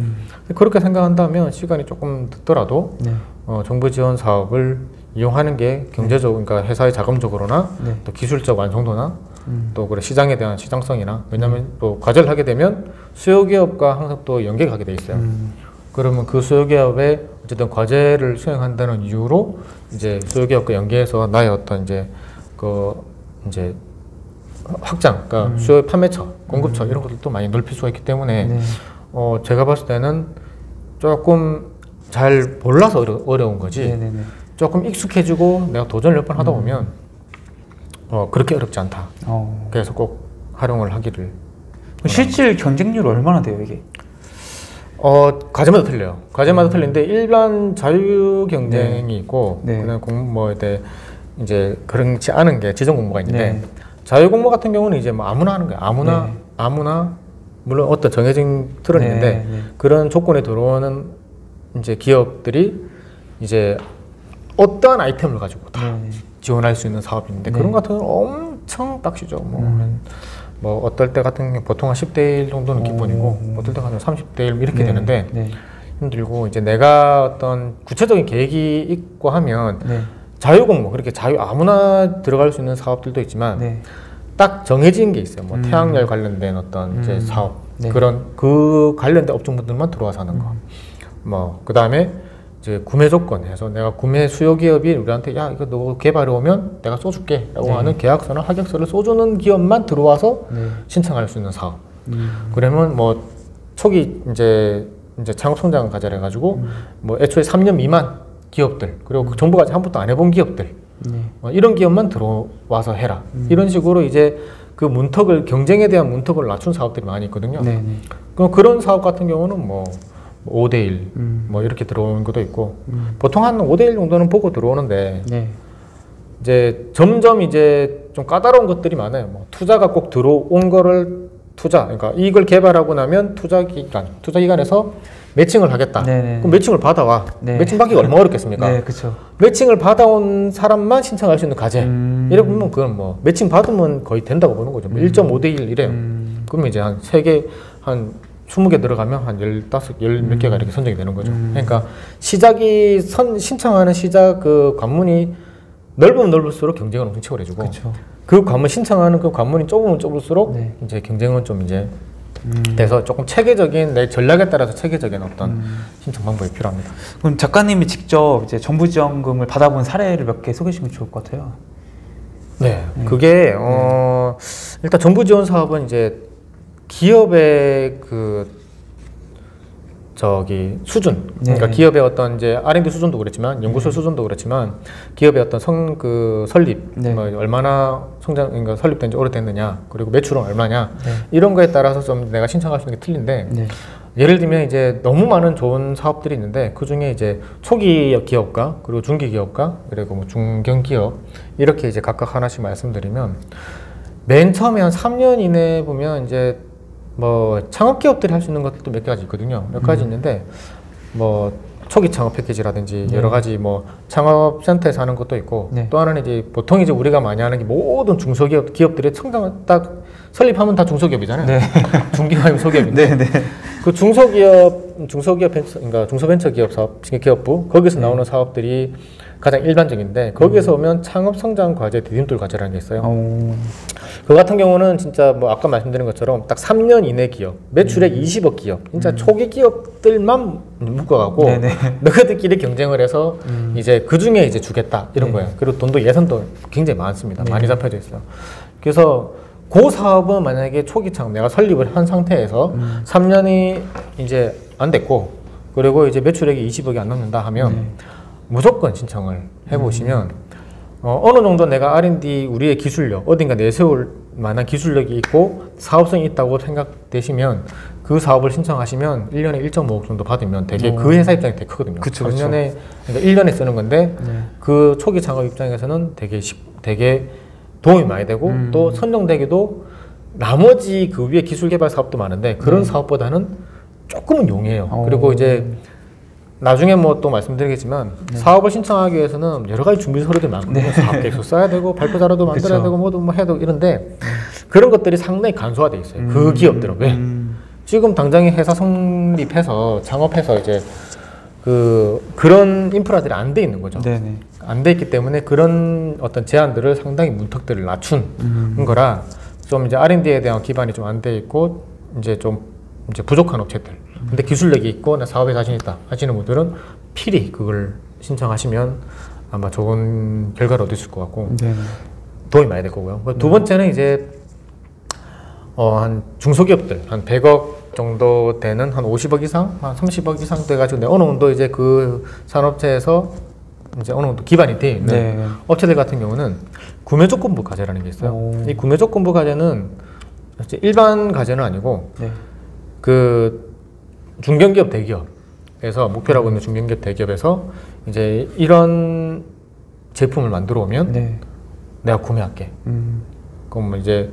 그렇게 생각한다면 시간이 조금 늦더라도 네. 어, 정부 지원 사업을 이용하는 게 경제적, 그러니까 회사의 자금적으로나 네. 또 기술적 완성도나 음. 또 그래 시장에 대한 시장성이나 왜냐하면 또 과제를 하게 되면 수요 기업과 항상 또 연계가 하게 돼 있어요. 음. 그러면 그 수요 기업의 어쨌든 과제를 수행한다는 이유로 이제 수요 기업과 연계해서 나의 어떤 이제 그 이제 확장, 그러니까 수요 판매처, 공급처 이런 것들도 많이 넓힐 수가 있기 때문에 네. 어 제가 봤을 때는 조금 잘 몰라서 어려, 어려운 거지 네네네. 조금 익숙해지고 내가 도전을 몇 번 하다 보면 어 그렇게 어렵지 않다. 어. 그래서 꼭 활용을 하기를. 실질 경쟁률 얼마나 돼요, 이게? 어 과제마다 틀려요. 과제마다 틀린데 일반 자유 경쟁이 있고 네. 그다음 공뭐 이제 이제 그렇지 않은 게 지정 공모가 있는데 네. 자유 공모 같은 경우는 이제 뭐 아무나 하는 거예요. 아무나 네. 아무나 물론 어떤 정해진 틀은 네, 있는데 네. 그런 조건에 들어오는 이제 기업들이 이제 어떠한 아이템을 가지고 다 네. 지원할 수 있는 사업인데 네. 그런 거 같은 경우는 엄청 빡시죠. 뭐, 음. 한- 뭐 어떨 때 같은 경우 보통 한 10대 1 정도는 기본이고 오. 어떨 때 가면 30대 1 이렇게 네. 되는데 네. 힘들고 이제 내가 어떤 구체적인 계획이 있고 하면 네. 자유 공모 그렇게 자유 아무나 들어갈 수 있는 사업들도 있지만 네. 딱 정해진 게 있어요. 뭐 음. 태양열 관련된 어떤 이제 음. 사업 네. 그런 그 관련된 업종분들만 들어와서 하는 거. 뭐 그다음에 이제 구매 조건 해서 내가 구매 수요 기업이 우리한테 야 이거 너 개발해 오면 내가 써줄게라고 네. 하는 계약서나 하객서를 써주는 기업만 들어와서 네. 신청할 수 있는 사업. 음. 그러면 뭐 초기 이제 이제 창업 성장 가자래 가지고 뭐 애초에 3년 미만 기업들 그리고 그 정부가 한 번도 안 해본 기업들 네. 어, 이런 기업만 들어와서 해라 이런 식으로 이제 그 문턱을 경쟁에 대한 문턱을 낮춘 사업들이 많이 있거든요. 네. 네. 그럼 그런 사업 같은 경우는 뭐 5 대 1 음. 뭐 이렇게 들어오는 것도 있고 보통 한 5 대 1 정도는 보고 들어오는데 네. 이제 점점 이제 좀 까다로운 것들이 많아요. 뭐 투자가 꼭 들어온 거를 투자, 그러니까 이걸 개발하고 나면 투자 기간, 투자 기관에서 매칭을 하겠다. 네네. 그럼 매칭을 받아와. 네. 매칭 받기가 얼마나 어렵겠습니까? 네, 그렇죠. 매칭을 받아온 사람만 신청할 수 있는 과제. 음. 이래 보면 그건 뭐 매칭 받으면 거의 된다고 보는 거죠. 뭐 1.5대 1 이래요. 음. 그러면 이제 한 세 개, 한 20개 들어가면 한 15, 10몇 개가 이렇게 선정이 되는 거죠. 음. 그러니까 시작이 선, 신청하는 시작 그 관문이 넓으면 넓을수록 경쟁은 엄청 치열해지고 그렇죠. 그 관문 신청하는 그 관문이 좁으면 좁을수록 네. 이제 경쟁은 좀 이제 음. 돼서 조금 체계적인 내 전략에 따라서 체계적인 어떤 신청 방법이 필요합니다. 그럼 작가님이 직접 이제 정부 지원금을 받아본 사례를 몇 개 소개해 주시면 좋을 것 같아요. 네, 그게 어 일단 정부 지원 사업은 이제 기업의 그 저기 수준, 그러니까 네. 기업의 어떤 이제 R&D 수준도 그렇지만 연구소 수준도 그렇지만 기업의 어떤 성 그 설립, 네. 뭐 얼마나 성장, 그러니까 설립된 지 오래됐느냐, 그리고 매출은 얼마냐 네. 이런 거에 따라서 좀 내가 신청할 수 있는 게 틀린데 네. 예를 들면 이제 너무 많은 좋은 사업들이 있는데 그 중에 이제 초기 기업가 그리고 중기 기업가 그리고 뭐 중견 기업 이렇게 이제 각각 하나씩 말씀드리면 맨 처음에 한 3년 이내에 보면 이제 뭐 창업 기업들이 할 수 있는 것도 몇 가지 있거든요. 몇 가지 있는데 뭐 초기 창업 패키지라든지 네. 여러 가지 뭐 창업 센터에서 하는 것도 있고 네. 또 하나는 이제 보통 이제 우리가 많이 하는 게 모든 중소기업 기업들의 성장 딱 설립하면 다 중소기업이잖아요. 네. 중기업이면 소기업인데 네, 네. 그 중소기업 중소기업 벤처 그러니까 중소벤처기업 사업 기업부 거기서 네. 나오는 사업들이 가장 일반적인데 거기에서 오면 창업 성장 과제 디딤돌 과제라는 게 있어요. 어, 그 같은 경우는 진짜 뭐 아까 말씀드린 것처럼 딱 3년 이내 기업 매출액 20억 기업 진짜 초기 기업들만 묶어가고 음. 네네. 너희들끼리 경쟁을 해서 음. 이제 그 중에 이제 주겠다 이런 네. 거예요. 그리고 돈도 예산도 굉장히 많습니다. 네. 많이 잡혀져 있어요. 그래서 그 사업은 만약에 초기 창업 내가 설립을 한 상태에서 음. 3년이 이제 안 됐고 그리고 이제 매출액이 20억이 안 넘는다 하면 네. 무조건 신청을 해보시면 어, 어느 정도 내가 R&D 우리의 기술력 어딘가 내세울 만한 기술력이 있고 사업성이 있다고 생각되시면 그 사업을 신청하시면 1년에 1.5억 정도 받으면 되게 그 회사 입장이 되게 크거든요. 그쵸, 그쵸. 3년에 그러니까 1년에 쓰는 건데 네. 그 초기 창업 입장에서는 되게 쉽- 되게 도움이 많이 되고 음. 또 선정되기도 나머지 그 위에 기술 개발 사업도 많은데 그런 네. 사업보다는 조금은 용이해요. 어. 그리고 이제 나중에 뭐 또 말씀드리겠지만 사업을 신청하기 위해서는 여러 가지 준비 서류들이 많거든요. 네. 사업 계획서 써야 되고 발표 자료도 만들어야. 되고 뭐도 뭐 해도 이런데 그런 것들이 상당히 간소화돼 있어요. 그 음. 기업들은 왜? 음, 지금 당장에 회사 성립해서 창업해서 이제 그 그런 인프라들이 안 돼 있는 거죠. 네네. 안돼 있기 때문에 그런 어떤 제한들을 상당히 문턱들을 낮춘 음. 거라 좀 이제 R&D에 대한 기반이 좀 안 돼 있고 이제 좀 이제 부족한 업체들. 근데 기술력이 있고 나 사업에 자신 있다 하시는 분들은 필히 그걸 신청하시면 아마 좋은 결과를 얻을 수 있을 것 같고 네네. 도움이 많이 될 거고요. 두 번째는 이제 어, 한 중소기업들 한 100억 정도 되는 한 50억 이상, 한 30억 이상 돼가지고 내 어느 정도 이제 그 산업체에서 이제 어느 정도 기반이 돼 있는 네. 업체들 같은 경우는 구매 조건부 과제라는 게 있어요. 오. 이 구매 조건부 과제는 일반 과제는 아니고 네. 그 중견기업 대기업에서 목표라고 있는 중견기업 대기업에서 이제 이런 제품을 만들어 오면 네. 내가 구매할게. 음, 그럼 뭐 이제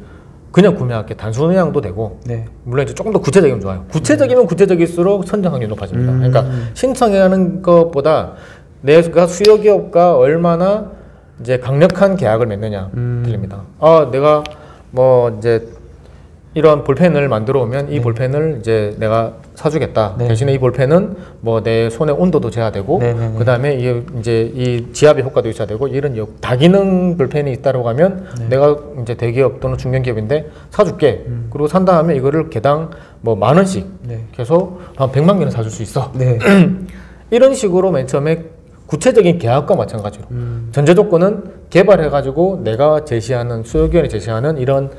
그냥 구매할게. 단순 의향도 되고 네. 물론 이제 조금 더 구체적이면 좋아요. 구체적이면 구체적일수록 선정 확률이 높아집니다. 음. 그러니까 신청하는 것보다 내가 수요 기업과 얼마나 이제 강력한 계약을 맺느냐 음. 틀립니다. 아 내가 뭐 이제 이런 볼펜을 만들어 오면 이 볼펜을 이제 내가 사주겠다. 네. 대신에 이 볼펜은 뭐 내 손의 온도도 제어되고 네, 네, 네. 그 다음에 이 이제 이 지압의 효과도 있어야 되고 이런 요- 다기능 볼펜이 있다고 하면 네. 내가 이제 대기업 또는 중견기업인데 사줄게. 음. 그리고 산 다음에 이거를 개당 뭐 만 원씩 네. 계속 한 100만 개는 사줄 수 있어. 네. 이런 식으로 맨 처음에 구체적인 계약과 마찬가지로 음, 전제 조건은 개발해 가지고 내가 제시하는 수요기관이 제시하는 이런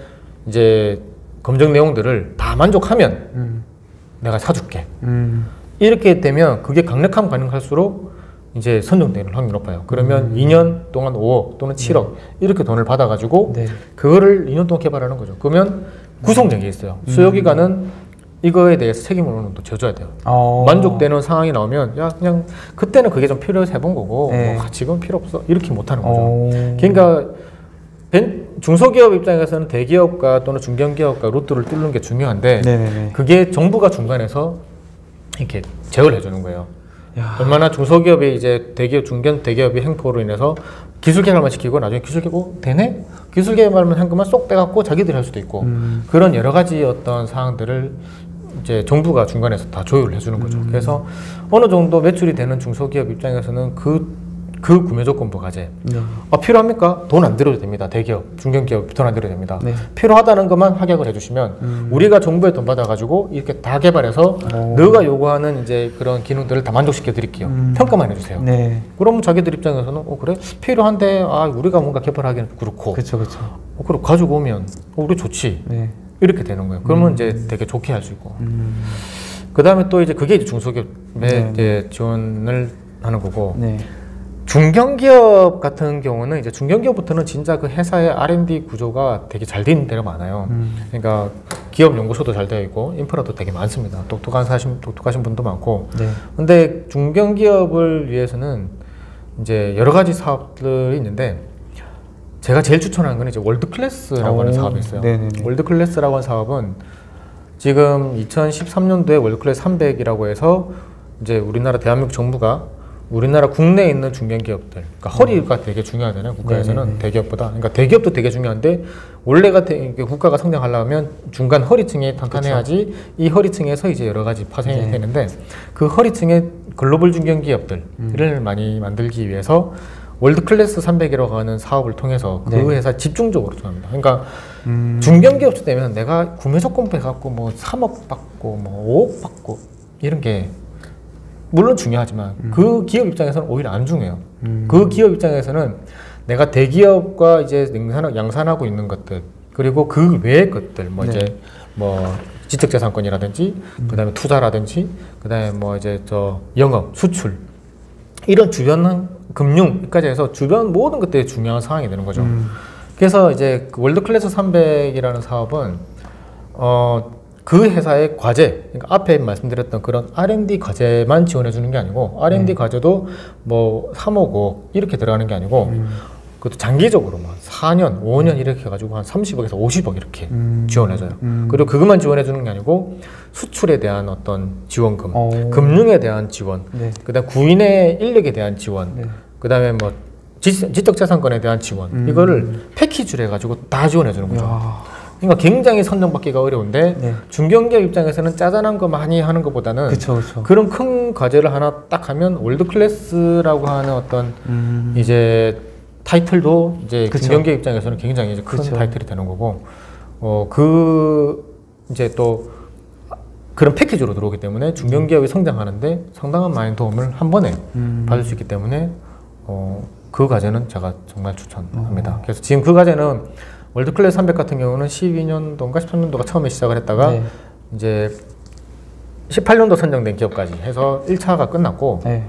이제 검증 내용들을 다 만족하면 음, 내가 사줄게. 음, 이렇게 되면 그게 강력함 가능할수록 이제 선정되는 확률이 높아요. 그러면 2년 동안 5억 또는 7억 이렇게 돈을 받아가지고 네. 그거를 2년 동안 개발하는 거죠. 그러면 구속력이 있어요. 수요기간은 이거에 대해서 책임을 어느 정도 져줘야 돼요. 어. 만족되는 상황이 나오면 야 그냥 그때는 그게 좀 필요해서 해본 거고 네. 뭐, 아, 지금 필요 없어 이렇게 못하는 거죠. 어. 그러니까 벤- 중소기업 입장에서는 대기업과 또는 중견기업과 루트를 뚫는 게 중요한데 네네네. 그게 정부가 중간에서 이렇게 제어를 해주는 거예요. 야. 얼마나 중소기업이 이제 대기업, 중견 대기업의 행포로 인해서 기술 개발만 시키고 나중에 기술 개발 어, 되네? 기술 개발만 한 것만 쏙 빼갖고 자기들이 할 수도 있고 음. 그런 여러 가지 어떤 사항들을 이제 정부가 중간에서 다 조율을 해주는 거죠. 음. 그래서 어느 정도 매출이 되는 중소기업 입장에서는 그, 그 구매 조건 부 과제. 네. 아, 필요합니까? 돈 안 들여도 됩니다. 대기업, 중견기업 돈 안 들여도 됩니다. 네. 필요하다는 것만 확약을 해주시면 음. 우리가 정부에 돈 받아가지고 이렇게 다 개발해서 오. 너가 요구하는 이제 그런 기능들을 다 만족시켜 드릴게요. 음. 평가만 해주세요. 네. 그럼 자기들 입장에서는 어 그래 필요한데 아 우리가 뭔가 개발하기는 그렇고 그렇죠, 그렇죠. 어, 그럼 가지고 오면 어, 우리 좋지 네. 이렇게 되는 거예요. 그러면 이제 되게 좋게 할 수 있고 음. 그 다음에 또 이제 그게 이제 중소기업에 네. 이제 지원을 하는 거고 네. 중견기업 같은 경우는 이제 중견기업부터는 진짜 그 회사의 R&D 구조가 되게 잘 된 데가 많아요. 음. 그러니까 기업 연구소도 잘 되어 있고 인프라도 되게 많습니다. 똑똑한 사신 독특하신 분도 많고. 네. 근데 중견기업을 위해서는 이제 여러 가지 사업들이 있는데 제가 제일 추천하는 건 이제 월드 클래스라고 하는 오, 사업이 있어요. 네네네. 월드 클래스라고 하는 사업은 지금 2013년도에 월드 클래스 300이라고 해서 이제 우리나라 대한민국 정부가 우리나라 국내에 있는 중견기업들, 그러니까 허리가 되게 중요하잖아요. 국가에서는 네네네. 대기업보다. 그러니까 대기업도 되게 중요한데 원래가 대- 이게 국가가 성장하려면 중간 허리층이 탄탄해야지 이 허리층에서 이제 여러 가지 파생이 네. 되는데 그 허리층의 글로벌 중견기업들을 많이 만들기 위해서 월드 클래스 300이라고 하는 사업을 통해서 그 네. 회사 집중적으로 투자합니다. 그러니까 음. 중견기업체 되면 내가 구매 조건부 해갖고 뭐 3억 받고 뭐 5억 받고 이런 게 물론 중요하지만 그 기업 입장에서는 오히려 안 중요해요. 음. 그 기업 입장에서는 내가 대기업과 이제 양산, 양산하고 있는 것들 그리고 그 외의 것들 뭐 네. 이제 뭐 지적재산권이라든지 그다음에 투자라든지 그다음에 뭐 이제 저 영업 수출 이런 주변 금융까지 해서 주변 모든 것들이 중요한 상황이 되는 거죠. 음. 그래서 이제 그 월드 클래스 300이라는 사업은 어 그 회사의 과제, 그러니까 앞에 말씀드렸던 그런 R&D 과제만 지원해 주는 게 아니고 R&D 과제도 뭐 3억 5억 이렇게 들어가는 게 아니고 그것도 장기적으로 막 4년, 5년 이렇게 해가지고 한 30억에서 50억 이렇게 음. 지원해줘요. 음. 그리고 그것만 지원해 주는 게 아니고 수출에 대한 어떤 지원금, 어. 금융에 대한 지원, 네. 그다음 구인의 인력에 대한 지원, 네. 그다음에 뭐 지, 지적재산권에 대한 지원 음. 이거를 패키지로 해가지고 다 지원해 주는 거죠. 야. 그러니까 굉장히 선정받기가 어려운데 네. 중견기업 입장에서는 짜잘한 거 많이 하는 것보다는 그쵸, 그쵸. 그런 큰 과제를 하나 딱 하면 월드 클래스라고 하는 어떤 음. 이제 타이틀도 이제 그쵸. 중견기업 입장에서는 굉장히 이제 큰 그쵸. 타이틀이 되는 거고 어 그 이제 또 그런 패키지로 들어오기 때문에 중견기업이 성장하는데 상당한 많은 도움을 한 번에 음. 받을 수 있기 때문에 어, 그 과제는 제가 정말 추천합니다. 어. 그래서 지금 그 과제는 월드 클래스 300 같은 경우는 12년도인가 13년도가 처음에 시작을 했다가 네. 이제 18년도 선정된 기업까지 해서 1차가 끝났고 네.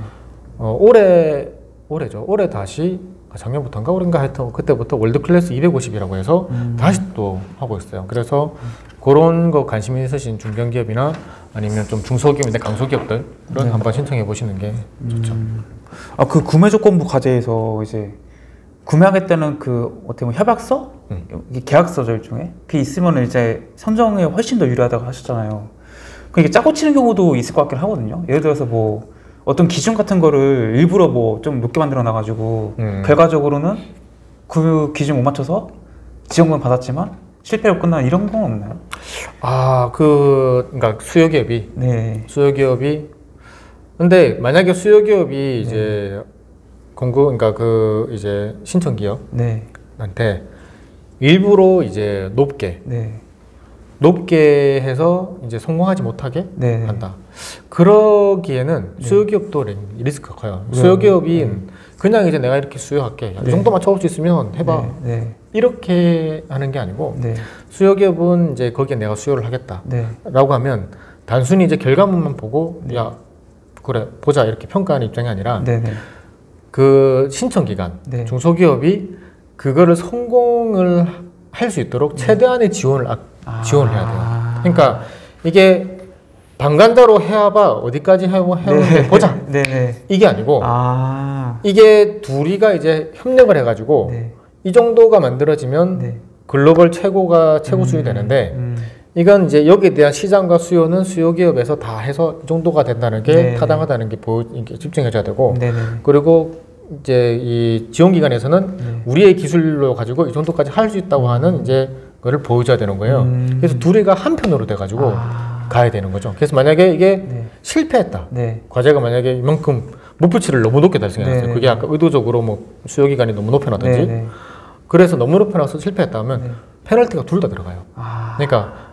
어, 올해 올해죠. 올해 다시 아, 작년부터인가 올해인가 하여튼 그때부터 월드 클래스 250이라고 해서 음. 다시 또 하고 있어요. 그래서 그런 거 관심 있으신 중견기업이나 아니면 좀 중소기업인데 강소기업들 그런 네. 한번 신청해 보시는 게 좋죠. 아, 그 구매 조건부 과제에서 이제 구매하겠다는 그 어떻게 보면 협약서, 음. 이게 계약서죠 일종의 그게 있으면 이제 선정에 훨씬 더 유리하다고 하셨잖아요. 그 이게 짜고 치는 경우도 있을 것 같긴 하거든요. 예를 들어서 뭐 어떤 기준 같은 거를 일부러 뭐 좀 높게 만들어 놔가지고 음. 결과적으로는 그 기준 못 맞춰서 지원금 받았지만 실패로 끝나는 이런 건 없나요? 아, 그 그러니까 수요 기업이 네. 수요 기업이 근데 만약에 수요 기업이 이제 공급 그러니까 그 이제 신청 기업한테 네. 일부러 이제 높게 네. 높게 해서 이제 성공하지 못하게 네. 한다. 그러기에는 수요 기업도 리- 리스크가 커요. 네. 수요 기업이 그냥 이제 내가 이렇게 수요할게. 야, 이 네. 정도 맞춰볼 수 있으면 해봐. 네. 이렇게 하는 게 아니고 네. 수요 기업은 이제 거기에 내가 수요를 하겠다. 네. 라고 하면 단순히 이제 결과물만 보고 야 그래 보자 이렇게 평가하는 입장이 아니라 네. 네. 그 신청 기간 네. 중소기업이 그거를 성공을 할 수 있도록 최대한의 지원을 아- 아. 지원을 해야 돼요. 그러니까 이게 방관자로 해봐 어디까지 해보 해보는데 보자 네네. 이게 아니고 아. 이게 둘이가 이제 협력을 해가지고 네. 이 정도가 만들어지면 네. 글로벌 최고가 최고 수준이 되는데 음. 이건 이제 여기에 대한 시장과 수요는 수요 기업에서 다 해서 이 정도가 된다는 게 네. 타당하다는 게 보, 이게 집중해줘야 되고 네네. 그리고 이제 이 지원 기관에서는 네. 우리의 기술로 가지고 이 정도까지 할 수 있다고 하는 이제 그걸 보여줘야 되는 거예요. 음. 그래서 둘이가 한 편으로 돼가지고 아. 가야 되는 거죠. 그래서 만약에 이게 네. 실패했다. 네. 과제가 만약에 이만큼 목표치를 너무 높게 달성해놨어요. 네. 그게 아까 의도적으로 뭐 수요 기간이 너무 높여놨든지 네네. 그래서 너무 높여놔서 실패했다면 네. 페널티가 둘 다 들어가요. 아. 그러니까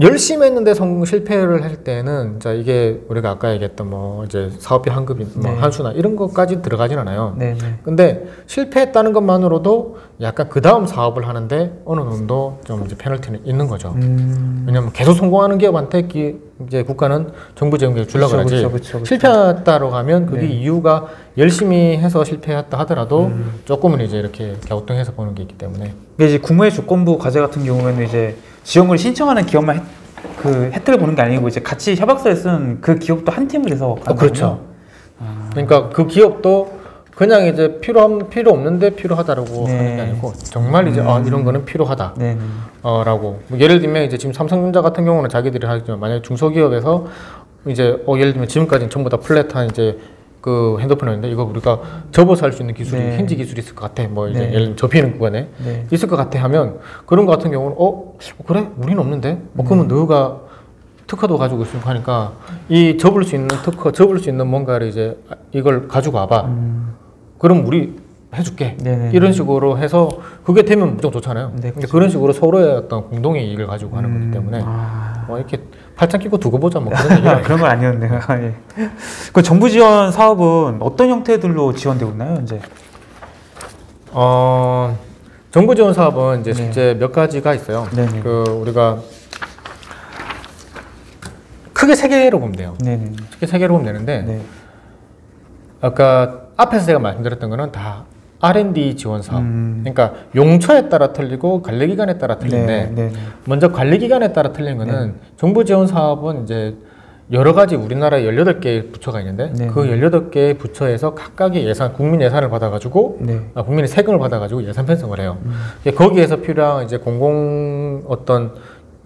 열심히 했는데 성공 실패를 할 때는 자 이게 우리가 아까 얘기했던 뭐 이제 사업비 환급이 뭐 네. 한수나 이런 것까지 들어가진 않아요. 네 네. 근데 실패했다는 것만으로도 약간 그 다음 사업을 하는데 어느 정도 좀 이제 페널티는 있는 거죠. 음. 왜냐면 계속 성공하는 기업한테 기, 이제 국가는 정부 지원금을 주려고 하지 그쵸. 실패했다로 가면 그게 네. 이유가 열심히 해서 실패했다 하더라도 음. 조금은 이제 이렇게 갸우뚱해서 보는 게 있기 때문에 근데 이제 국무회 주권부 과제 같은 경우에는 이제 지원을 신청하는 기업만 혜, 그 혜택을 보는 게 아니고 이제 같이 협약서에 쓴 그 기업도 한 팀을 해서 어, 그렇죠. 아. 그러니까 그 기업도 그냥 이제 필요함 필요 없는데 필요하다라고 네. 하는 게 아니고 정말 이제 아 이런 거는 필요하다. 네네. 어, 라고. 뭐 예를 들면 이제 지금 삼성전자 같은 경우는 자기들이 하지만 만약에 중소기업에서 이제 어, 예를 들면 지금까지는 전부 다 플랫한 이제 그 핸드폰이었는데 이거 우리가 접어서 할 수 있는 기술이 네. 힌지 기술이 있을 것 같아. 뭐 이제 네. 예를 들면 접히는 구간에 네. 있을 것 같아 하면 그런 거 같은 경우는 어 그래 우리는 없는데 어, 그러면 너가 특허도 가지고 있으니까 하니까 이 접을 수 있는 특허 접을 수 있는 뭔가를 이제 이걸 가지고 와봐. 음. 그럼 우리 해줄게. 네네. 이런 식으로 해서 그게 되면 무조건 좋잖아요. 네, 근데 그런 식으로 서로의 어떤 공동의 이익을 가지고 하는 거기 때문에 아. 뭐 이렇게 팔짱 끼고 두고 보자 뭐 그런 얘기는 그런 건 아니었네요. 아, 예. 그 정부 지원 사업은 어떤 형태들로 지원되고 있나요, 이제? 어 정부 지원 사업은 이제 네. 실제 몇 가지가 있어요. 네네. 그 우리가 크게 세 개로 보면 돼요. 네네. 크게 세 개로 보면 되는데 네. 아까 앞에서 제가 말씀드렸던 거는 다 R&D 지원 사업. 음. 그러니까 용처에 따라 틀리고 관리 기간에 따라 틀린데 네. 네. 먼저 관리 기간에 따라 틀린 거는 정부 지원 사업은 이제 여러 가지 우리나라에 18개의 부처가 있는데 네. 그 18개의 부처에서 각각의 예산, 국민 예산을 받아가지고 네. 아, 국민의 세금을 받아가지고 예산 편성을 해요. 음. 거기에서 필요한 이제 공공 어떤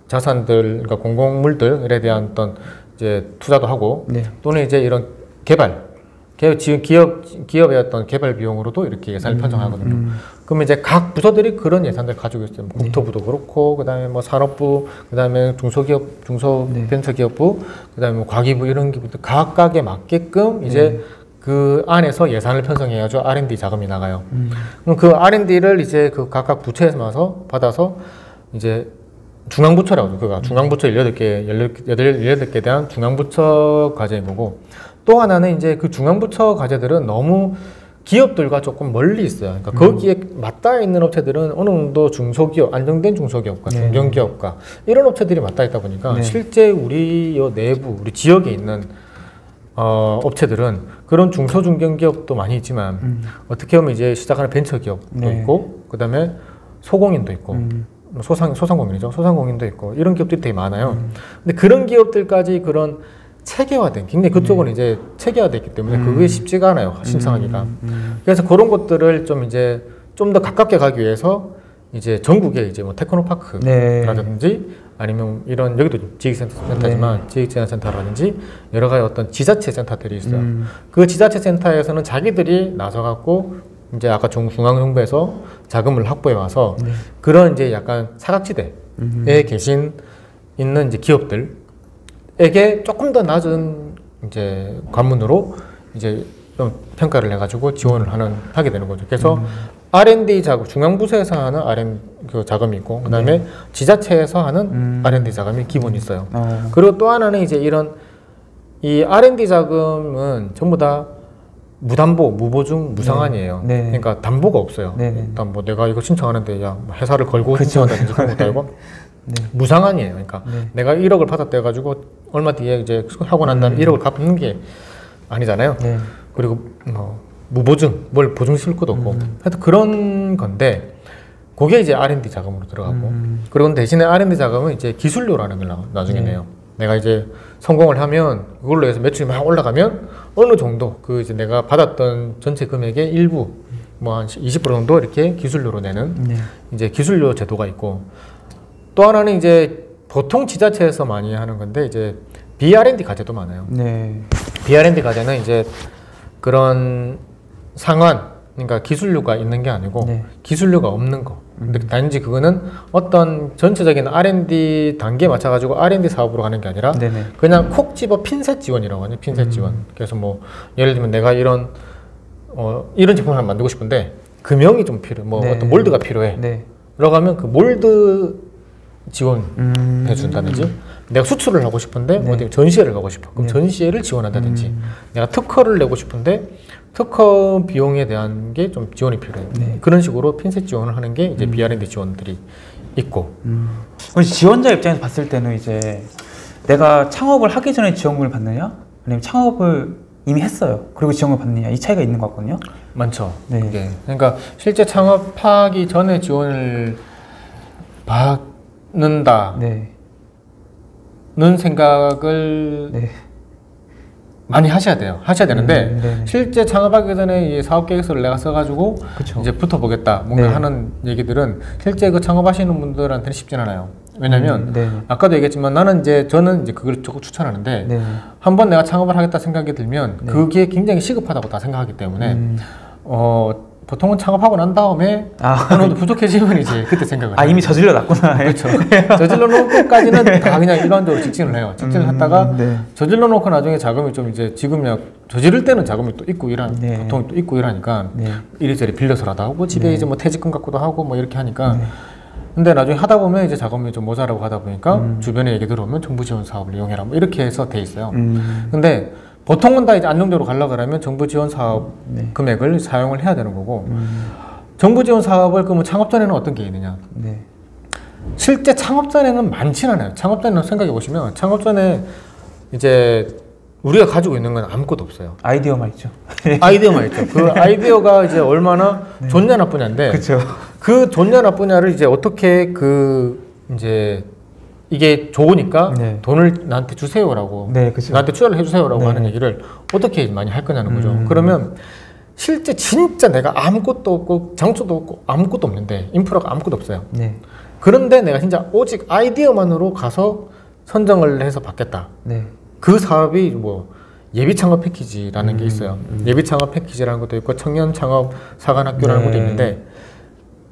자산들, 그러니까 공공물들에 대한 어떤 이제 투자도 하고 네. 또는 이제 이런 개발, 개- 지금 기업 기업의 어떤 개발 비용으로도 이렇게 예산을 편성하거든요. 음. 그러면 이제 각 부서들이 그런 예산들 가지고 있어요. 뭐 국토부도 그렇고, 그 다음에 뭐 산업부, 그 다음에 중소기업, 네. 중소벤처기업부, 그다음에 뭐 과기부 이런 기부들 각각에 맞게끔 이제 그 안에서 예산을 편성해야죠 R&D 자금이 나가요. 음. 그럼 그 R&D를 이제 그 각각 부처에서 와서 받아서 이제 중앙부처라고 하죠. 그가 중앙부처 18개, 18개 대한 중앙부처 과제인 거고 또 하나는 이제 그 중앙부처 과제들은 너무 기업들과 조금 멀리 있어요. 그러니까 거기에 맞닿아 있는 업체들은 어느 정도 중소기업, 안정된 중소기업과 네. 중견기업과 이런 업체들이 맞닿아 있다 보니까 네. 실제 우리 요 내부, 우리 지역에 있는 어, 업체들은 그런 중소 중견기업도 많이 있지만 음. 어떻게 보면 이제 시작하는 벤처기업도 네. 있고 그다음에 소공인도 있고 음. 뭐 소상 소상공인이죠 소상공인도 있고 이런 기업들이 되게 많아요. 음. 근데 그런 기업들까지 그런 체계화된 굉장히 그쪽은 네. 이제 체계화됐기 때문에 그게 쉽지가 않아요 신청하기가. 음. 그래서 그런 것들을 좀 이제 좀 더 가깝게 가기 위해서 이제 전국에 이제 뭐 테크노파크라든지 네. 아니면 이런 여기도 지식센터지만 지식재난센터라든지 여러 가지 어떤 지자체 센터들이 있어요. 음. 그 지자체 센터에서는 자기들이 나서 갖고 이제 아까 중- 중앙정부에서 자금을 확보해 와서 네. 그런 이제 약간 사각지대에 음. 계신 있는 이제 기업들 에게 조금 더 낮은 이제 관문으로 이제 좀 평가를 해가지고 지원을 하는 하게 되는 거죠. 그래서 음. R&D 자금 중앙부서에서 하는 R&D 그 자금이 있고 그 다음에 지자체에서 하는 네. 음. R&D 자금이 기본 있어요. 어. 그리고 또 하나는 이제 이런 이 R&D 자금은 전부 다 무담보, 무보증, 무상한이에요. 네. 그러니까 담보가 없어요. 네, 네. 일단 뭐 내가 이거 신청하는데 야뭐 회사를 걸고. 신청한다든지 그런 것도 아니고 네. 무상한이에요. 그러니까 네. 내가 1억을 받았다 해가지고 얼마 뒤에 이제 하고 난 다음에 1억을 갚는 게 아니잖아요. 네. 그리고 뭐 무보증, 뭘 보증실 것도 없고 하여튼 그런 건데 그게 이제 R&D 자금으로 들어가고 음. 그리고 대신에 R&D 자금은 이제 기술료라는 걸 나- 나중에 네. 내요. 내가 이제 성공을 하면 그걸로 해서 매출이 막 올라가면 어느 정도 그 이제 내가 받았던 전체 금액의 일부 뭐 한 20% 정도 이렇게 기술료로 내는 네. 이제 기술료 제도가 있고 또 하나는 이제 보통 지자체에서 많이 하는 건데 이제 B.R.N.D 과제도 많아요. 네. B.R.N.D 과제는 이제 그런 상환 그러니까 기술료가 있는 게 아니고 네. 기술료가 없는 거. 근데 단지 그거는 어떤 전체적인 R&D 단계에 맞춰 가지고 R&D 사업으로 가는 게 아니라 네네. 그냥 콕 집어 핀셋 지원이라고 하죠. 핀셋 지원. 그래서 뭐 예를 들면 내가 이런 어 이런 제품을 하나 만들고 싶은데 금형이 좀 필요해. 뭐 네. 어떤 몰드가 필요해. 네. 라고 하면 그 몰드 지원 음. 해준다든지 내가 수출을 하고 싶은데 네. 어디 전시회를 가고 싶어 그럼 네. 전시회를 지원한다든지 음. 내가 특허를 내고 싶은데 특허 비용에 대한 게 좀 지원이 필요해요 네. 그런 식으로 핀셋 지원을 하는 게 이제 B.R.N.D 지원들이 있고 그럼 지원자 입장에서 봤을 때는 이제 내가 창업을 하기 전에 지원금을 받느냐 아니면 창업을 이미 했어요 그리고 지원금을 받느냐 이 차이가 있는 것 같거든요 많죠 네. 그게 그러니까 실제 창업하기 전에 지원을 받 는다는 네. 생각을 네. 많이 하셔야 돼요 하셔야 되는데 음, 네. 실제 창업하기 전에 이 사업 계획서를 내가 써가지고 그쵸. 이제 붙어보겠다 뭔가 네. 하는 얘기들은 실제 그 창업하시는 분들한테는 쉽진 않아요. 왜냐면 음, 네. 아까도 얘기했지만 나는 이제 저는 이제 그걸 조금 추천하는데 네. 한번 내가 창업을 하겠다 생각이 들면 네. 그게 굉장히 시급하다고 다 생각하기 때문에 음. 어 보통은 창업하고 난 다음에 아. 어느 정도 부족해지면 이제 그때 생각을 아. 이미 저질러 놨구나 그렇죠. 저질러 놓고까지는 다 그냥 일반적으로 직진을 해요. 직진을 음, 했다가 네. 저질러 놓고 나중에 자금이 좀 이제 지금요 저지를 때는 자금이 또 있고 이라 네. 보통 또 있고 이러니까 네. 이리저리 빌려서라도 하고 집에 네. 이제 뭐 퇴직금 갖고도 하고 뭐 이렇게 하니까 네. 근데 나중에 하다 보면 이제 자금이 좀 모자라고 하다 보니까 음. 주변에 얘기 들어오면 정부 지원 사업을 이용해라 뭐 이렇게 해서 돼 있어요. 음. 근데 보통은 다 이제 안정적으로 가려 그러면 정부 지원 사업 네. 금액을 사용을 해야 되는 거고 음. 정부 지원 사업을 그러면 창업 전에는 어떤 게 있느냐? 네. 실제 창업 전에는 많지는 않아요. 창업 전에는 생각해 보시면 창업 전에 이제 우리가 가지고 있는 건 아무것도 없어요. 아이디어만 있죠 아이디어만 있죠. 그 아이디어가 이제 얼마나 좋냐 나쁘냐인데 그렇죠 그 좋냐 나쁘냐를 이제 어떻게 그 이제 이게 좋으니까 네. 돈을 나한테 주세요라고 네 그렇죠 나한테 투자를 해주세요라고 네. 하는 얘기를 어떻게 많이 할 거냐는 거죠. 음. 그러면 실제 진짜 내가 아무것도 없고 장소도 없고 아무것도 없는데 인프라가 아무것도 없어요. 네. 그런데 내가 진짜 오직 아이디어만으로 가서 선정을 해서 받겠다. 네. 그 사업이 뭐 예비 창업 패키지라는 음, 게 있어요. 예비 창업 패키지라는 것도 있고 청년 창업 사관학교라는 네. 것도 있는데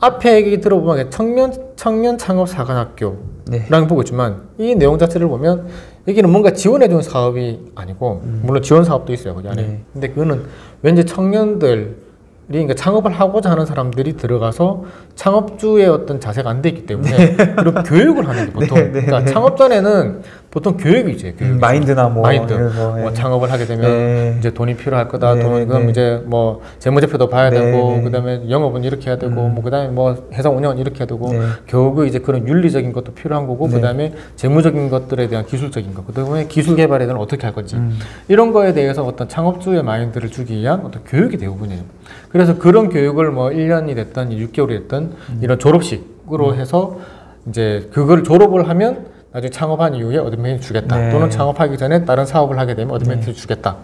앞에 얘기 들어보면 청년 청년 창업 사관학교라는 네. 거 보고 있지만 이 내용 자체를 보면 여기는 뭔가 지원해 주는 사업이 아니고 물론 지원 사업도 있어요 거기 안에. 음. 네. 근데 그거는 왠지 청년들 이 그러니까 창업을 하고자 하는 사람들이 들어가서 창업주의 어떤 자세가 안 돼 있기 때문에 그런 교육을 하는 게 보통 네, 네, 그러니까 네. 창업 전에는 보통 교육이지 교육. 음, 마인드나 뭐 마인드. 거, 뭐 예. 창업을 하게 되면 네. 이제 돈이 필요할 거다. 네, 돈 네, 그럼 네. 이제 뭐 재무제표도 봐야 네, 되고 네. 그다음에 영업은 이렇게 해야 되고 음. 뭐 그다음에 뭐 회사 운영은 이렇게 해야 되고 네. 교육의 이제 그런 윤리적인 것도 필요한 거고 네. 그다음에 재무적인 것들에 대한 기술적인 것 그다음에 기술 개발에 대한 어떻게 할 건지 음. 이런 거에 대해서 어떤 창업주의 마인드를 주기 위한 어떤 교육이 대부분이에요. 그래서 그런 교육을 뭐 1년이 됐든 6개월이 됐든 이런 졸업식으로 해서 이제 그걸 졸업을 하면 나중에 창업한 이후에 어드밴티지 주겠다. 네. 또는 창업하기 전에 다른 사업을 하게 되면 어드밴티지 주겠다.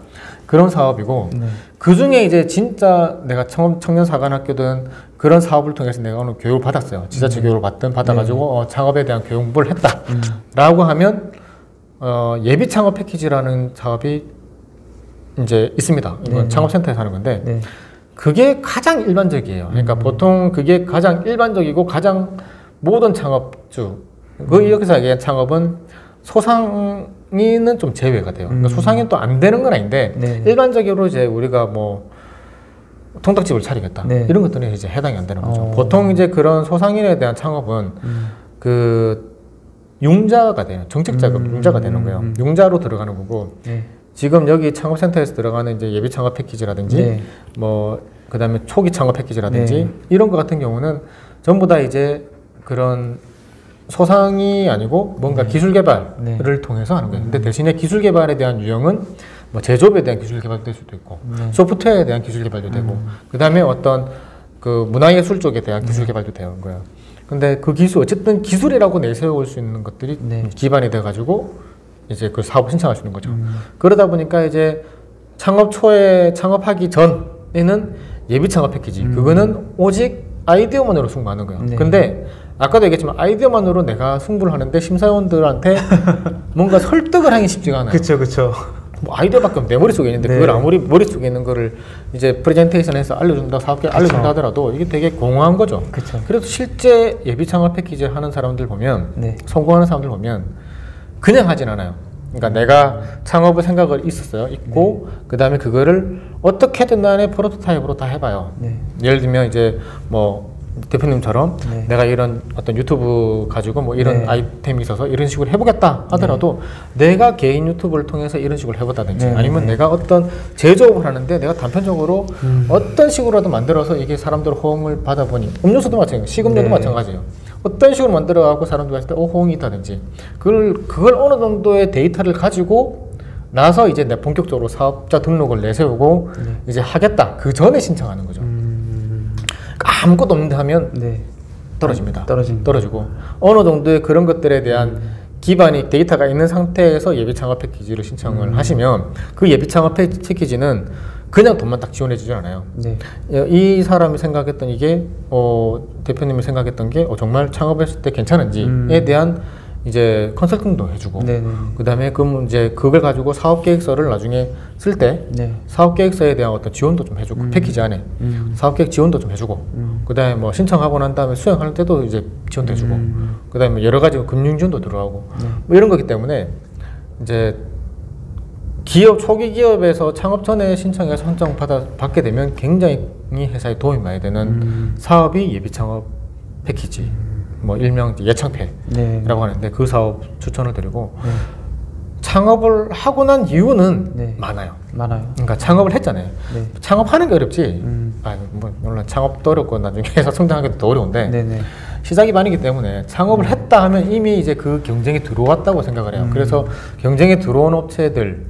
그런 사업이고 네. 그 중에 이제 진짜 내가 청업 청년 사관학교든 그런 사업을 통해서 내가 오늘 교육을 받았어요. 지자체 교육을 받든 받아가지고 어, 창업에 대한 교육 공부를 했다라고 하면 어, 예비 창업 패키지라는 사업이 이제 있습니다. 이건 네. 창업센터에서 하는 건데 네. 그게 가장 일반적이에요. 그러니까 보통 그게 가장 일반적이고 가장 모든 창업주 그 여기서 얘기한 창업은 소상인은 좀 제외가 돼요. 그러니까 음. 소상인 또 안 되는 건 아닌데 네. 일반적으로 이제 우리가 뭐 통닭집을 차리겠다 네. 이런 것들은 이제 해당이 안 되는 거죠. 어. 보통 이제 그런 소상인에 대한 창업은 음. 그 융자가 되는 정책 자금 음. 융자가 되는 거예요. 음. 융자로 들어가는 거고 네. 지금 여기 창업센터에서 들어가는 이제 예비 창업 패키지라든지 네. 뭐 그다음에 초기 창업 패키지라든지 네. 이런 거 같은 경우는 전부 다 이제 그런 소상이 아니고 뭔가 기술 개발을 네. 통해서 하는 거예요. 근데 대신에 기술 개발에 대한 유형은 뭐 제조업에 대한 기술 개발도 될 수도 있고 네. 소프트웨어에 대한 기술 개발도 되고 그다음에 어떤 그 문화예술 쪽에 대한 기술 개발도 되는 거예요. 근데 그 기술 어쨌든 기술이라고 내세울 수 있는 것들이 네. 기반이 돼 가지고 이제 그 사업을 신청하시는 거죠. 그러다 보니까 이제 창업 초에 창업하기 전에는 예비 창업 패키지 그거는 오직 아이디어만으로 승부하는 거예요. 네. 근데 아까도 얘기했지만 아이디어만으로 내가 승부를 하는데 심사위원들한테 뭔가 설득을 하기 쉽지가 않아요. 그쵸 그쵸. 뭐 아이디어밖에 없- 내 머릿속에 있는데 네. 그걸 아무리 머릿속에 있는 거를 이제 프레젠테이션에서 알려준다 사업계 알려준다 하더라도 이게 되게 공허한 거죠. 그쵸. 그래도 실제 예비 창업 패키지 하는 사람들 보면 네. 성공하는 사람들 보면 그냥 하진 않아요. 그러니까 내가 창업을 생각을 있었어요. 있고 그다음에 그거를 어떻게든 간에 프로토타입으로 다 해봐요. 네. 예를 들면 이제 뭐 대표님처럼 네. 내가 이런 어떤 유튜브 가지고 뭐 이런 네. 아이템이 있어서 이런 식으로 해보겠다 하더라도 내가 개인 유튜브를 통해서 이런 식으로 해보다든지 네, 아니면 네. 내가 어떤 제조업을 하는데 내가 단편적으로 음. 어떤 식으로라도 만들어서 이게 사람들 호응을 받아보니 음료수도 마찬가지 식음료도 네. 마찬가지예요 어떤 식으로 만들어 갖고 사람들이 했을 때 어, 호응이 있다든지 그걸 그걸 어느 정도의 데이터를 가지고 나서 이제 내 본격적으로 사업자 등록을 내세우고 네. 이제 하겠다 그 전에 신청하는 거죠 아무것도 없는데 하면 네. 떨어집니다. 떨어집니다. 떨어지고 어느 정도의 그런 것들에 대한 기반이 데이터가 있는 상태에서 예비 창업 패키지를 신청을 하시면 그 예비 창업 패- 패키지는 그냥 돈만 딱 지원해 주지 않아요. 네. 이 사람이 생각했던 이게 어, 대표님이 생각했던 게 어, 정말 창업했을 때 괜찮은지에 음. 대한 이제 컨설팅도 해주고 네네. 그다음에 그 이제 그걸 가지고 사업 계획서를 나중에 쓸때 네. 사업 계획서에 대한 어떤 지원도 좀 해주고 음. 패키지 안에 음. 사업 계획 지원도 좀 해주고 음. 그다음에 뭐 신청하고 난 다음에 수행할 때도 이제 지원도 해주고 음. 그다음에 여러 가지 금융 지원도 들어가고 네. 뭐 이런 거기 때문에 이제 기업 초기 기업에서 창업 전에 신청해서 선정 받아 받게 되면 굉장히 회사에 도움이 많이 되는 음. 사업이 예비 창업 패키지 뭐 일명 예창패라고 네. 하는데 그 사업 추천을 드리고 네. 창업을 하고 난 이유는 네. 많아요. 많아요. 그러니까 창업을 했잖아요. 네. 창업하는 게 어렵지. 음. 아, 뭐 물론 창업도 어렵고 나중에 회사 성장하기도 더 어려운데 네네. 시작이 반이기 때문에 창업을 했다 하면 이미 이제 그 경쟁이 들어왔다고 생각을 해요. 음. 그래서 경쟁에 들어온 업체들은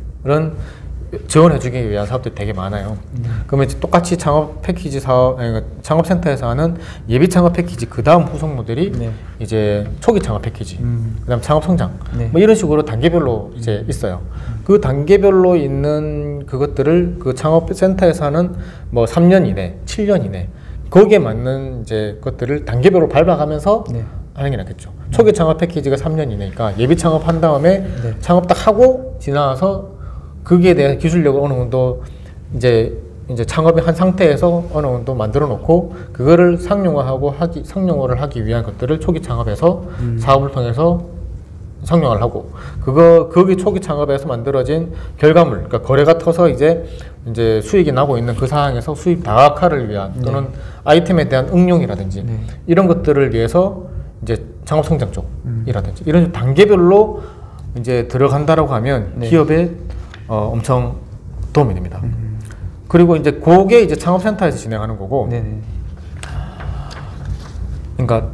지원해주기 위한 사업들이 되게 많아요. 음. 그러면 이제 똑같이 창업 패키지 사업, 아니, 그러니까 창업센터에서 하는 예비 창업 패키지 그 다음 후속 모델이 네. 이제 초기 창업 패키지, 음. 그다음 창업 성장, 네. 뭐 이런 식으로 단계별로 이제 있어요. 그 단계별로 있는 그것들을 그 창업센터에서 하는 뭐 3년 이내, 7년 이내 거기에 맞는 이제 것들을 단계별로 밟아가면서 네. 하는 게 낫겠죠. 초기 창업 패키지가 3년 이내니까 예비 창업 한 다음에 네. 창업 딱 하고 지나서 거기에 대한 기술력을 어느 정도 이제 이제 창업을 한 상태에서 어느 정도 만들어 놓고 그거를 상용화하고 하기 상용화를 하기 위한 것들을 초기 창업에서 음. 사업을 통해서 상용화를 하고 그거 거기 초기 창업에서 만들어진 결과물 그러니까 거래가 터서 이제 이제 수익이 나고 있는 그 상황에서 수익 다각화를 위한 또는 아이템에 대한 응용이라든지 네. 이런 것들을 위해서 이제 창업 성장 쪽이라든지 이런 단계별로 이제 들어간다라고 하면 네. 기업에 어, 엄청 도움이 됩니다. 그리고 이제 그게 이제 창업센터에서 진행하는 거고 네네. 그러니까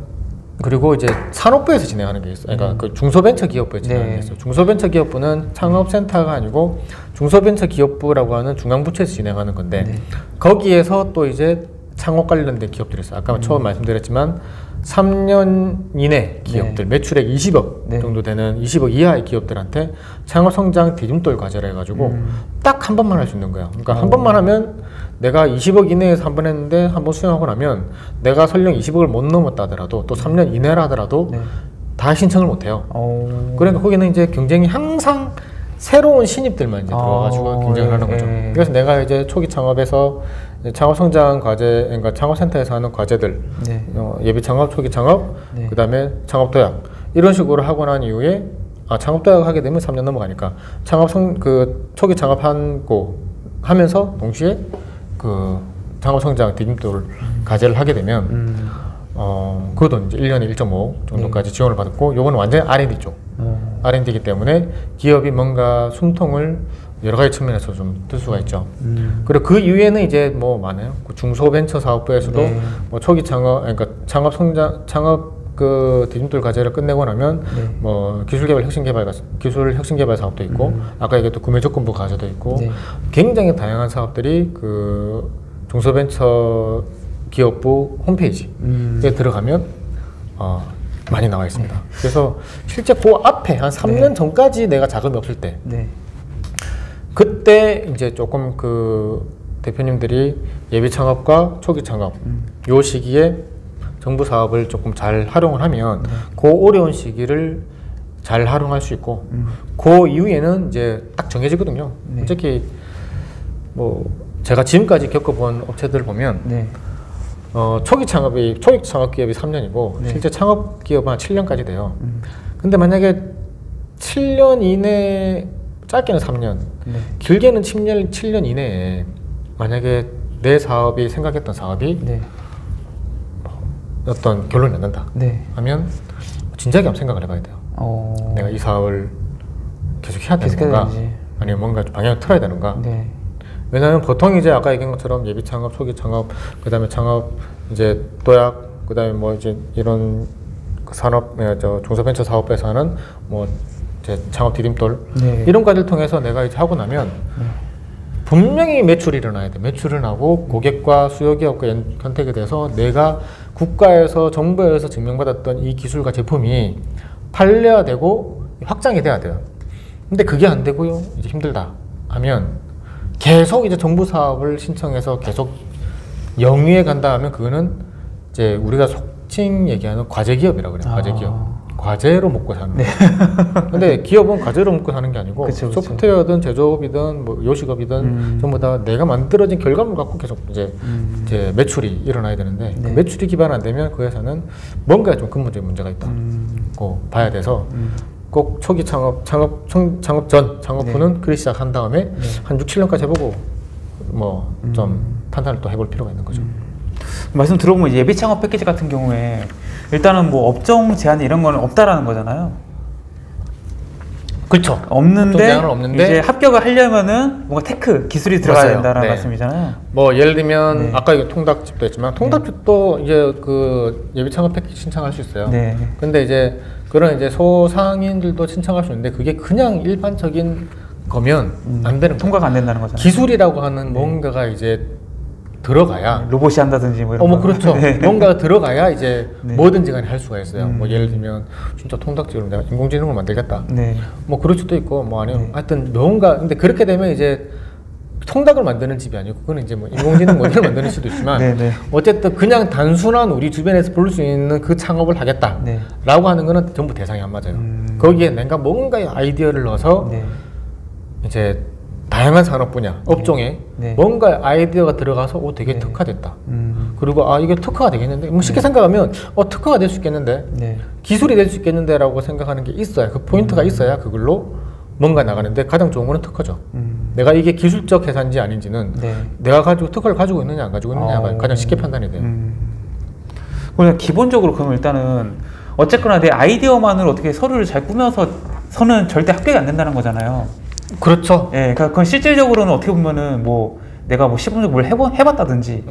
그리고 이제 산업부에서 진행하는 게 있어요. 그러니까 그 중소벤처기업부에서 진행하는 네. 게 있어요. 중소벤처기업부는 창업센터가 아니고 중소벤처기업부라고 하는 중앙부처에서 진행하는 건데 네. 거기에서 또 이제 창업 관련된 기업들이 있어요. 아까 처음 말씀드렸지만 3년 이내 기업들 매출액 20억 네. 정도 되는 20억 이하의 기업들한테 창업 성장 디딤돌 과제를 해가지고 음. 딱한 번만 할 수 있는 거예요. 그러니까 한 번만 하면 내가 20억 이내에서 한 번 했는데 한 번 수행하고 나면 내가 설령 20억을 못 넘었다 하더라도 또 3년 이내라 하더라도 네. 다 신청을 못 해요. 어. 그러니까 거기는 이제 경쟁이 항상 새로운 신입들만 이제 아, 들어가지고 경쟁을 하는 거죠. 예. 그래서 내가 이제 초기 창업에서 창업 성장 과제, 그러니까 창업센터에서 하는 과제들, 네. 어, 예비 창업, 초기 창업, 네. 그다음에 창업 도약 이런 식으로 하고 난 이후에 아 창업 도약 하게 되면 3년 넘어가니까 창업 성 그 초기 창업하고 하면서 동시에 그 창업 성장 디딤돌 과제를 하게 되면 음. 어 그것도 이제 1년에 1.5 정도까지 지원을 받았고 요거는 완전히 R&D 쪽 어. R&D이기 때문에 기업이 뭔가 숨통을 여러 가지 측면에서 좀 뜰 수가 있죠. 음. 그리고 그 이후에는 이제 뭐 많아요. 그 중소벤처 사업부에서도 네. 뭐 초기 창업, 그러니까 창업 성장, 창업 그 디딤돌 과제를 끝내고 나면 네. 뭐 기술 개발 혁신 개발 가- 기술 혁신 개발 사업도 있고 아까 얘기했던 구매 조건부 과제도 있고 음. 네. 굉장히 다양한 사업들이 그 중소벤처 기업부 홈페이지에 음. 들어가면 어, 많이 나와 있습니다. 그래서 실제 그 앞에 한 3년 전까지 내가 자금이 없을 때 네. 그때 이제 조금 그 대표님들이 예비 창업과 초기 창업 요 시기에 정부 사업을 조금 잘 활용을 하면 그 어려운 시기를 잘 활용할 수 있고 그 이후에는 이제 딱 정해지거든요. 네. 특히 뭐 제가 지금까지 겪어본 업체들 보면 네. 어, 초기 창업이 초기 창업 기업이 3년이고 네. 실제 창업 기업은 한 7년까지 돼요. 근데 만약에 7년 이내 짧게는 3년, 네. 길게는 7년 7년 이내에 만약에 내 사업이 생각했던 사업이 네. 어떤 결론이 안 난다 네. 하면 진작에 한번 생각을 해봐야 돼요. 어. 내가 이 사업을 계속 해야 되는 건가? 아니면 뭔가 좀 방향을 틀어야 되는가? 네. 왜냐하면 보통 이제 아까 얘기한 것처럼 예비 창업, 초기 창업, 그다음에 창업 이제 도약, 그다음에 뭐 이제 이런 그 산업, 예, 저 중소벤처 사업에서 하는 뭐이 제 창업 디딤돌 네. 이런 과를 통해서 내가 이제 하고 나면 분명히 매출이 일어나야 돼. 매출을 나고 고객과 수요 기업과 연- 컨택이 돼서 내가 국가에서 정부에서 증명받았던 이 기술과 제품이 팔려야 되고 확장이 돼야 돼요. 근데 그게 안 되고요. 이제 힘들다 하면 계속 이제 정부 사업을 신청해서 계속 영위에 간다 하면 그거는 이제 우리가 속칭 얘기하는 과제 기업이라고 그래요. 과제 아. 기업. 과제로 먹고 사는 거예요. 근데 기업은 과제로 먹고 사는 게 아니고 그쵸, 그쵸. 소프트웨어든 제조업이든 뭐 요식업이든 음. 전부 다 내가 만들어진 결과물 갖고 계속 이제 음. 이제 매출이 일어나야 되는데 그 네. 매출이 기반 안 되면 그 회사는 뭔가 좀 근본적인 문제가 있다. 음. 고 봐야 돼서 음. 꼭 초기 창업, 창업, 청- 창업 전, 창업 네. 후는 그리 시작한 다음에 한 6, 7년까지 해보고 뭐 좀 음. 판단을 또 해볼 필요가 있는 거죠. 말씀 들어보면 예비 창업 패키지 같은 경우에 일단은 뭐 업종 제한 이런 거는 없다라는 거잖아요. 그렇죠. 없는데 없는데 이제 합격을 하려면은 뭔가 테크 기술이 들어가야 맞아요. 된다는 네. 말씀이잖아요. 뭐 예를 들면 네. 아까 이거 통닭집도 했지만 통닭집도 이제 그 예비 창업 패키지 신청할 수 있어요. 네. 근데 이제 그런 이제 소상인들도 신청할 수 있는데 그게 그냥 일반적인 거면 안 되는 거예요. 통과가 안 된다는 거잖아요. 기술이라고 하는 뭔가가 이제 들어가야 로봇이 한다든지 뭐 이런 어뭐 거. 그렇죠. 네. 뭔가가 들어가야 이제 네. 뭐든지 간에 할 수가 있어요. 음. 뭐 예를 들면 진짜 통닭집으로 내가 인공지능을 만들겠다. 네. 뭐 그럴 수도 있고 뭐 아니면 네. 하여튼 뭔가 근데 그렇게 되면 이제 통닭을 만드는 집이 아니고 그거는 이제 뭐 인공지능 모델을 만드는 수도 있지만 네, 네. 어쨌든 그냥 단순한 우리 주변에서 볼 수 있는 그 창업을 하겠다라고 네. 하는 거는 전부 대상이 안 맞아요. 음. 거기에 내가 뭔가 아이디어를 넣어서 네. 이제 다양한 산업 분야, 업종에 네. 뭔가 아이디어가 들어가서 오 되게 네. 특화됐다. 음. 그리고 아 이게 특화가 되겠는데 뭐 쉽게 생각하면 어 특화가 될 수 있겠는데 네. 기술이 될 수 있겠는데라고 생각하는 게 있어야 그 포인트가 있어야 그걸로 뭔가 나가는데 가장 좋은 거는 특허죠. 음. 내가 이게 기술적 회사인지 아닌지는 네. 내가 가지고 특허를 가지고 있느냐 안 가지고 있느냐가 어. 가장 쉽게 판단이 돼요. 음. 그냥 기본적으로 그럼 일단은 어쨌거나 내 아이디어만으로 어떻게 서류를 잘 꾸며서 서는 절대 합격이 안 된다는 거잖아요. 그렇죠. 예, 그러니까 그건 실질적으로는 어떻게 보면은 뭐 내가 뭐 시범적으로 뭘 해보, 해봤다든지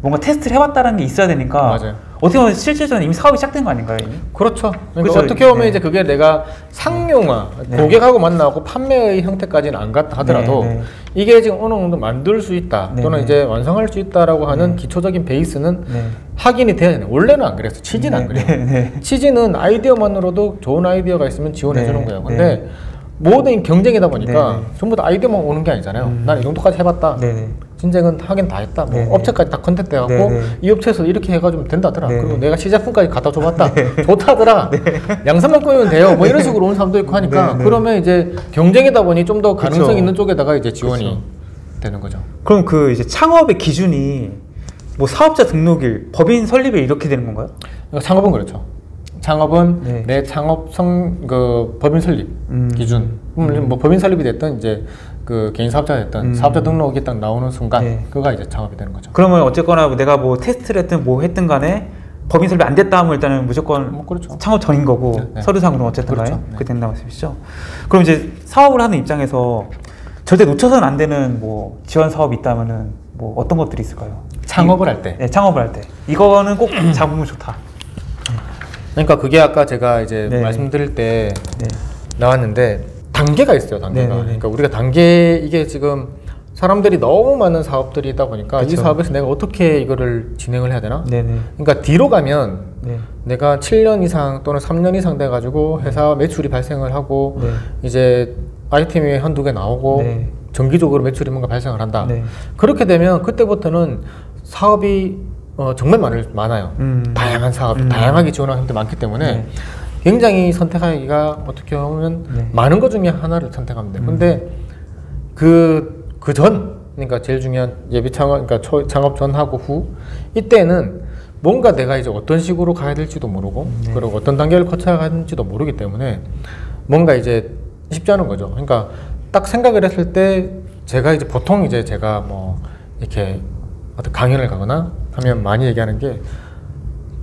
뭔가 테스트를 해봤다는 게 있어야 되니까 맞아요. 어떻게 보면 실질적으로 이미 사업이 시작된 거 아닌가요? 이미? 그렇죠. 그러니까 그렇죠. 어떻게 보면 네. 이제 그게 내가 상용화, 네. 고객하고 만나고 판매의 형태까지는 안 갔다 하더라도 네, 네. 이게 지금 어느 정도 만들 수 있다 네, 또는 네. 이제 완성할 수 있다라고 하는 기초적인 베이스는 네. 확인이 돼야 되는 원래는 안 그랬어. 취지는 안 네, 그래요. 네, 네. 취지는 아이디어만으로도 좋은 아이디어가 있으면 지원해 네, 주는 거예요. 네. 근데 모든 경쟁이다 보니까 네, 네. 전부 다 아이디어만 오는 게 아니잖아요. 난 이 정도까지 해봤다. 네, 네. 진작은 하긴 다 했다. 뭐 네, 네. 업체까지 다 contact 돼 갖고 네, 네. 이 업체에서 이렇게 해가지고 된다더라. 네, 그리고 네. 내가 시제품까지 갖다 줘봤다. 좋다더라. 양산만 꾸미면 돼요. 뭐 이런 식으로 오는 사람도 있고 하니까. 그러면 이제 경쟁이다 보니 좀 더 가능성 그쵸. 있는 쪽에다가 이제 지원이 그쵸. 되는 거죠. 그럼 그 이제 창업의 기준이 뭐 사업자 등록일, 법인 설립일 이렇게 되는 건가요? 창업은 그렇죠. 창업은 네. 내 창업 성 그 법인 설립 음. 기준. 음. 뭐 법인 설립이 됐든 이제 그 개인 사업자가 됐든 음. 사업자 등록이 딱 나오는 순간 네. 그가 이제 창업이 되는 거죠. 그러면 어쨌거나 내가 뭐 테스트를 했든 뭐 했든 간에 법인 설립 안 됐다 하면 일단은 무조건 뭐 그렇죠. 창업 전인 거고 네, 네. 서류상으로 어쨌든 간에 그렇죠. 네. 그렇게 된다는 말씀이시죠. 그럼 이제 사업을 하는 입장에서 절대 놓쳐서는 안 되는 뭐 지원 사업이 있다면은 뭐 어떤 것들이 있을까요? 창업을 할 때. 네, 창업을 할 때. 이거는 꼭 잡으면 좋다. 그러니까 그게 아까 제가 이제 네. 말씀드릴 때 네. 나왔는데 단계가 있어요 단계가 네네네. 그러니까 우리가 단계 이게 지금 사람들이 너무 많은 사업들이 있다 보니까 이 그쵸. 사업에서 내가 어떻게 이거를 진행을 해야 되나 네네. 그러니까 뒤로 가면 네. 내가 7년 이상 또는 3년 이상 돼 가지고 회사 매출이 발생을 하고 네. 이제 아이템이 한두 개 나오고 네. 정기적으로 매출이 뭔가 발생을 한다. 네. 그렇게 되면 그때부터는 사업이 어, 정말 많을, 많아요. 음. 다양한 사업, 음. 다양하게 지원하는 사람들이 많기 때문에 네. 굉장히 선택하기가 어떻게 보면 네. 음. 많은 것 중에 하나를 선택하면 돼요. 근데 그, 그 전, 그러니까 제일 중요한 예비 창업, 그러니까 초, 창업 전하고 후, 이때는 뭔가 내가 이제 어떤 식으로 가야 될지도 모르고, 네. 그리고 어떤 단계를 거쳐야 하는지도 모르기 때문에 뭔가 이제 쉽지 않은 거죠. 그러니까 딱 생각을 했을 때 제가 이제 보통 이제 제가 뭐 이렇게 어떤 강연을 가거나 하면 많이 얘기하는 게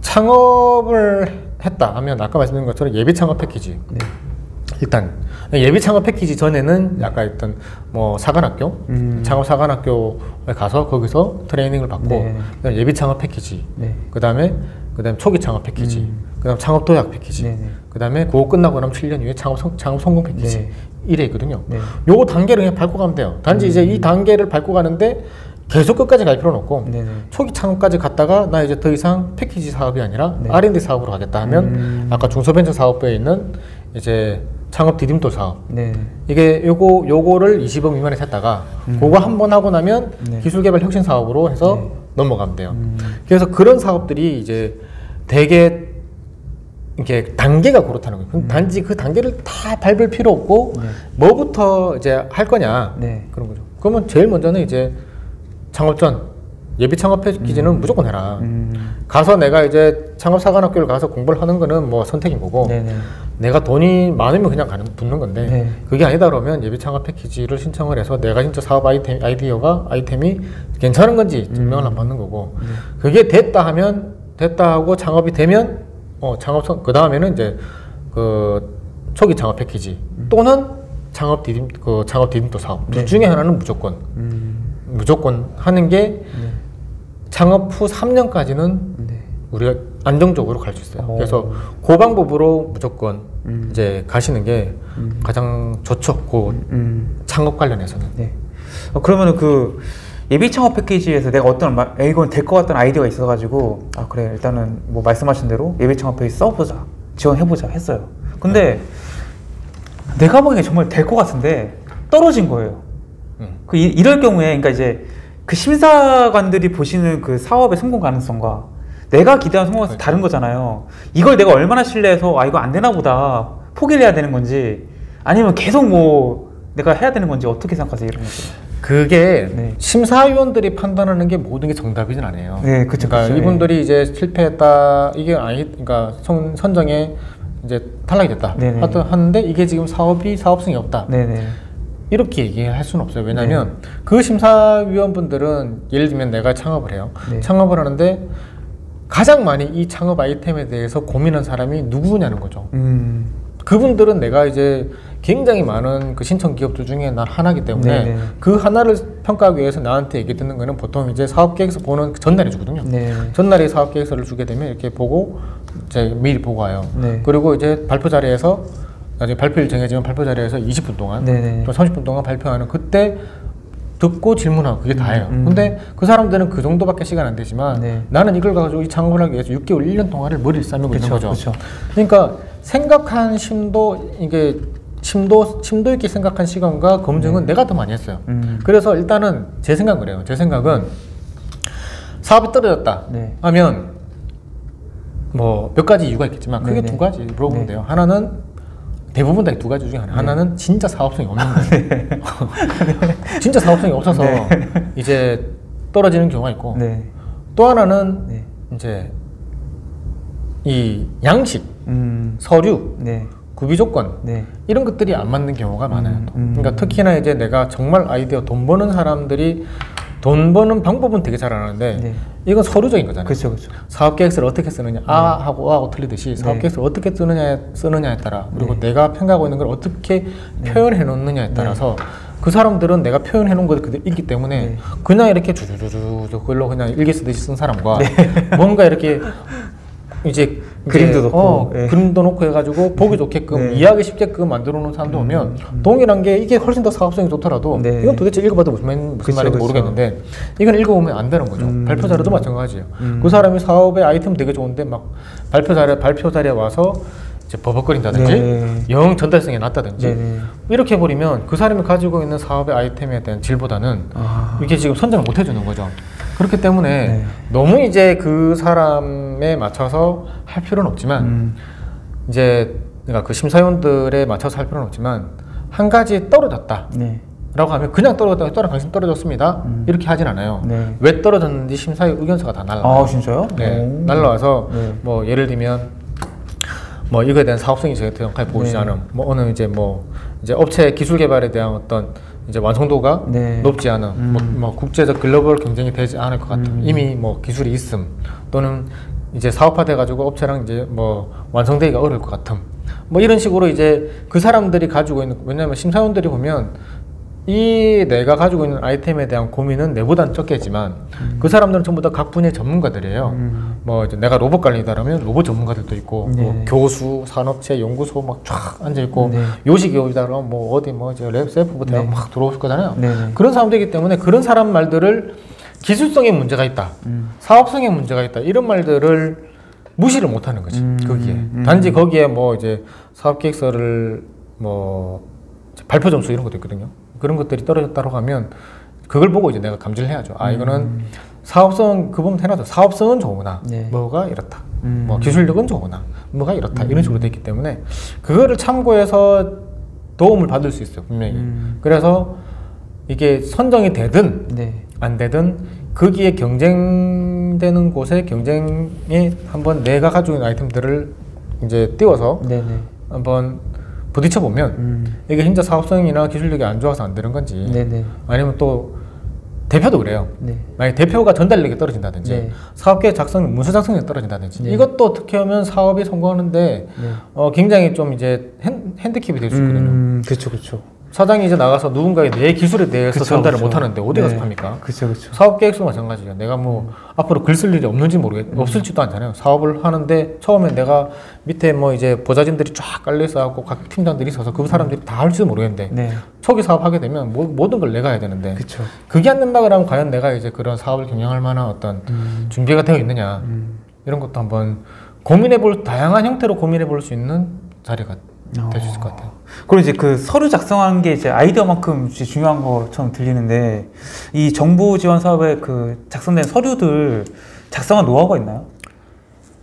창업을 했다 하면 아까 말씀드린 것처럼 예비 창업 패키지. 네. 일단 예비 창업 패키지 전에는 아까 있던 뭐 사관학교 음. 창업 사관학교에 가서 거기서 트레이닝을 받고 네. 예비 창업 패키지 네. 그다음에 그다음에 초기 창업 패키지 음. 그다음 창업 도약 패키지 네네. 그다음에 그거 끝나고 나면 7년 후에 창업 성, 창업 성공 패키지 네. 이래 있거든요. 네. 요거 단계를 그냥 밟고 가면 돼요. 단지 이제 이 단계를 밟고 가는데 계속 끝까지 갈 필요는 없고 네네. 초기 창업까지 갔다가 나 이제 더 이상 패키지 사업이 아니라 네. R&D 사업으로 가겠다 하면 음. 아까 중소벤처 사업부에 있는 이제 창업 디딤돌 사업 네. 이게 요거 요거를 20억 미만에 샀다가 그거 한 번 하고 나면 음. 네. 기술 개발 혁신 사업으로 해서 네. 넘어가면 돼요. 음. 그래서 그런 사업들이 이제 되게 이렇게 단계가 그렇다는 거예요. 근데 단지 그 단계를 다 밟을 필요 없고 음. 네. 뭐부터 이제 할 거냐 네. 그런 거죠. 그러면 제일 먼저는 이제 창업 전 예비 창업 패키지는 무조건 해라. 음. 가서 내가 이제 창업 사관학교를 가서 공부를 하는 거는 뭐 선택인 거고 네네. 내가 돈이 많으면 그냥 가는 붙는 건데 네. 그게 아니다 그러면 예비 창업 패키지를 신청을 해서 내가 진짜 사업 아이템 아이디어가 아이템이 괜찮은 건지 증명을 안 받는 거고 그게 됐다 하면 됐다 하고 창업이 되면 어 창업 그 다음에는 이제 그 초기 창업 패키지 또는 창업 디딤 그 창업 디딤돌 사업 둘 네. 중에 하나는 무조건 음. 무조건 하는 게 네. 창업 후 3년까지는 네. 우리가 안정적으로 갈 수 있어요. 오. 그래서 그 방법으로 무조건 음. 이제 가시는 게 음. 가장 좋죠. 그 음. 창업 관련해서는. 네. 어, 그러면은 그 예비 창업 패키지에서 내가 어떤 마, 야, 이건 될 것 같다는 아이디어가 있어가지고 아 그래 일단은 뭐 말씀하신 대로 예비 창업 패키지 써보자 지원해보자 했어요. 근데 내가 보기엔 정말 될 것 같은데 떨어진 거예요. 음. 그 이, 이럴 경우에 그러니까 이제 그 심사관들이 보시는 그 사업의 성공 가능성과 내가 기대한 성공가 그렇죠. 다른 거잖아요. 이걸 내가 얼마나 신뢰해서 아 이거 안 되나 보다 포기를 해야 되는 건지 아니면 계속 뭐 내가 해야 되는 건지 어떻게 생각하세요 이런 것들? 그게 네. 심사위원들이 판단하는 게 모든 게 정답이진 않아요. 네, 그쵸, 그러니까 그쵸, 이분들이 이제 실패했다 이게 아니, 그러니까 선, 선정에 이제 탈락이 됐다. 네네. 하여튼 하는데 이게 지금 사업이 사업성이 없다. 네네. 이렇게 얘기할 수는 없어요. 왜냐하면 그 심사위원분들은 예를 들면 내가 창업을 해요. 네. 창업을 하는데 가장 많이 이 창업 아이템에 대해서 고민한 사람이 누구냐는 거죠. 음. 그분들은 내가 이제 굉장히 많은 그 신청 기업들 중에 난 하나이기 때문에 네네. 그 하나를 평가하기 위해서 나한테 얘기 듣는 거는 보통 이제 사업 계획서 보는 그 전날에 주거든요. 네. 전날에 사업 계획서를 주게 되면 이렇게 보고 이제 미리 보고 와요. 네. 그리고 이제 발표 자리에서 나중에 발표일 정해지면 발표 자리에서 20분 동안 네네. 또 30분 동안 발표하는 그때 듣고 질문하고 그게 다예요. 음. 근데 그 사람들은 그 정도밖에 시간 안 되지만 네. 나는 이걸 가지고 이 창업을 하기 위해서 6개월, 1년 동안을 머리를 싸매고 있는 그쵸, 거죠. 그쵸. 그러니까 생각한 심도 이게 심도 심도 있게 생각한 시간과 검증은 내가 더 많이 했어요. 네. 음. 그래서 일단은 제 생각은 그래요. 제 생각은 사업이 떨어졌다 네. 하면 뭐 몇 가지 이유가 있겠지만 크게 네네. 두 가지 물어보면 네. 돼요. 하나는 대부분 다 두 가지 중에 하나. 하나는 진짜 사업성이 없는 거예요. 진짜 사업성이 없어서 네. 이제 떨어지는 경우가 있고 네. 또 하나는 네. 이제 이 양식, 음. 서류, 네. 구비 조건 네. 이런 것들이 안 맞는 경우가 많아요. 또. 음. 그러니까 특히나 이제 내가 정말 아이디어 돈 버는 사람들이 돈 버는 방법은 되게 잘 아는데 네. 이건 서류적인 거잖아요. 그렇죠, 그렇죠. 사업 계획서를 어떻게 쓰느냐, 아 하고 아하고 틀리듯이 사업 네. 계획서를 어떻게 쓰느냐에 쓰느냐에 따라 그리고 네. 내가 평가하고 있는 걸 어떻게 표현해 놓느냐에 따라서 그 사람들은 내가 표현해 놓은 걸 그대로 읽기 때문에 네. 그냥 이렇게 주주주주 그걸로 그냥 일기 쓰듯이 쓴 사람과 뭔가 이렇게 이제 그림도 이제, 넣고, 어, 예. 그림도 놓고 해가지고 보기 좋게끔 네. 음, 이해하기 쉽게끔 만들어 놓은 사람도 오면 동일한 게 이게 훨씬 더 사업성이 좋더라도 네. 이건 도대체 읽어봐도 무슨, 말- 무슨 그쵸, 말인지 그쵸. 모르겠는데 이건 읽어보면 안 되는 거죠. 음. 발표 자료도 마찬가지예요. 음. 그 사람이 사업의 아이템 되게 좋은데 막 발표 자료 발표 자리에 와서 이제 버벅거린다든지 네. 영 전달성이 낮다든지 네네. 이렇게 해버리면 그 사람이 가지고 있는 사업의 아이템에 대한 질보다는 아. 이게 지금 선정을 못 해주는 거죠. 그렇기 때문에 네. 너무 이제 그 사람에 맞춰서 할 필요는 없지만 음. 이제 그러니까 그 심사위원들에 맞춰서 할 필요는 없지만 한 가지 떨어졌다. 네. 라고 하면 그냥 떨어졌다, 떨어 당신 떨어졌습니다. 음. 이렇게 하진 않아요. 네. 왜 떨어졌는지 심사위 의견서가 다 날라와요. 아 진짜요? 네, 오. 날라와서 네. 뭐 예를 들면 뭐 이거에 대한 사업성이 정확하게 보이지 네. 않음, 뭐 어느 이제 뭐 이제 업체 기술 개발에 대한 어떤 이제 완성도가 네. 높지 않은 음. 뭐, 뭐 국제적 글로벌 경쟁이 되지 않을 것 같은 이미 뭐 기술이 있음 또는 이제 사업화돼 가지고 업체랑 이제 뭐 완성되기가 어려울 것 같음 뭐 이런 식으로 이제 그 사람들이 가지고 있는 왜냐하면 심사위원들이 보면 이 내가 가지고 있는 아이템에 대한 고민은 내보다는 적겠지만 그 사람들은 전부 다 각 분야의 전문가들이에요. 음. 뭐 이제 내가 로봇 관리다라면 로봇 전문가들도 있고 네. 뭐 교수, 산업체, 연구소 막 쫙 앉아 있고 네. 요식이다라면 뭐 어디 뭐 이제 랩 셀프부터 네. 막 들어올 거잖아요. 네, 네. 그런 사람들이기 때문에 그런 사람 말들을 기술성에 문제가 있다, 음. 사업성에 문제가 있다 이런 말들을 무시를 못하는 거지 음, 거기에 음. 단지 거기에 뭐 이제 사업 계획서를 뭐 발표 점수 이런 것도 있거든요. 그런 것들이 떨어졌다고 하면 그걸 보고 이제 내가 감지를 해야죠. 아 이거는 사업성 그 부분 해놔도 사업성은 좋으나 음. 네. 뭐가 이렇다. 음. 뭐 기술력은 좋으나 뭐가 이렇다 이런 식으로 됐기 때문에 그거를 참고해서 도움을 받을 수 있어요 분명히. 음. 그래서 이게 선정이 되든 네. 안 되든 거기에 경쟁되는 곳에 경쟁에 한번 내가 가지고 있는 아이템들을 이제 띄워서 네네. 한번 부딪혀 보면 음. 이게 진짜 사업성이나 기술력이 안 좋아서 안 되는 건지 네네. 아니면 또 대표도 그래요. 네. 만약 대표가 전달력이 떨어진다든지 네. 사업계획 작성 문서 작성력이 떨어진다든지 네. 이것도 어떻게 하면 사업이 성공하는데 네. 어, 굉장히 좀 이제 핸, 핸디캡이 될 수 있거든요. 음, 그렇죠, 그렇죠. 사장이 이제 나가서 누군가의 내 기술에 대해서 그쵸, 전달을 그쵸. 못 하는데 어디 가서 네. 팝니까? 그렇죠, 그렇죠. 사업 계획서 마찬가지예요. 내가 뭐 앞으로 글 쓸 일이 없는지 모르겠, 없을지도 않잖아요. 사업을 하는데 처음에 내가 밑에 뭐 이제 보좌진들이 쫙 깔려 있어갖고 각 팀장들이 있어서 그 사람들이 다 할지도 모르겠는데 네. 초기 사업하게 되면 모, 모든 걸 내가 해야 되는데 그렇죠. 그게 안 된다 그러면 과연 내가 이제 그런 사업을 경영할 만한 어떤 준비가 되어 있느냐 음. 이런 것도 한번 고민해 볼 다양한 형태로 고민해 볼 수 있는 자리가 될 수 있을 것 같아요. 그리고 이제 그 서류 작성하는 게 이제 아이디어만큼 이제 중요한 것처럼 들리는데 이 정부 지원 사업에 그 작성된 서류들 작성한 노하우가 있나요?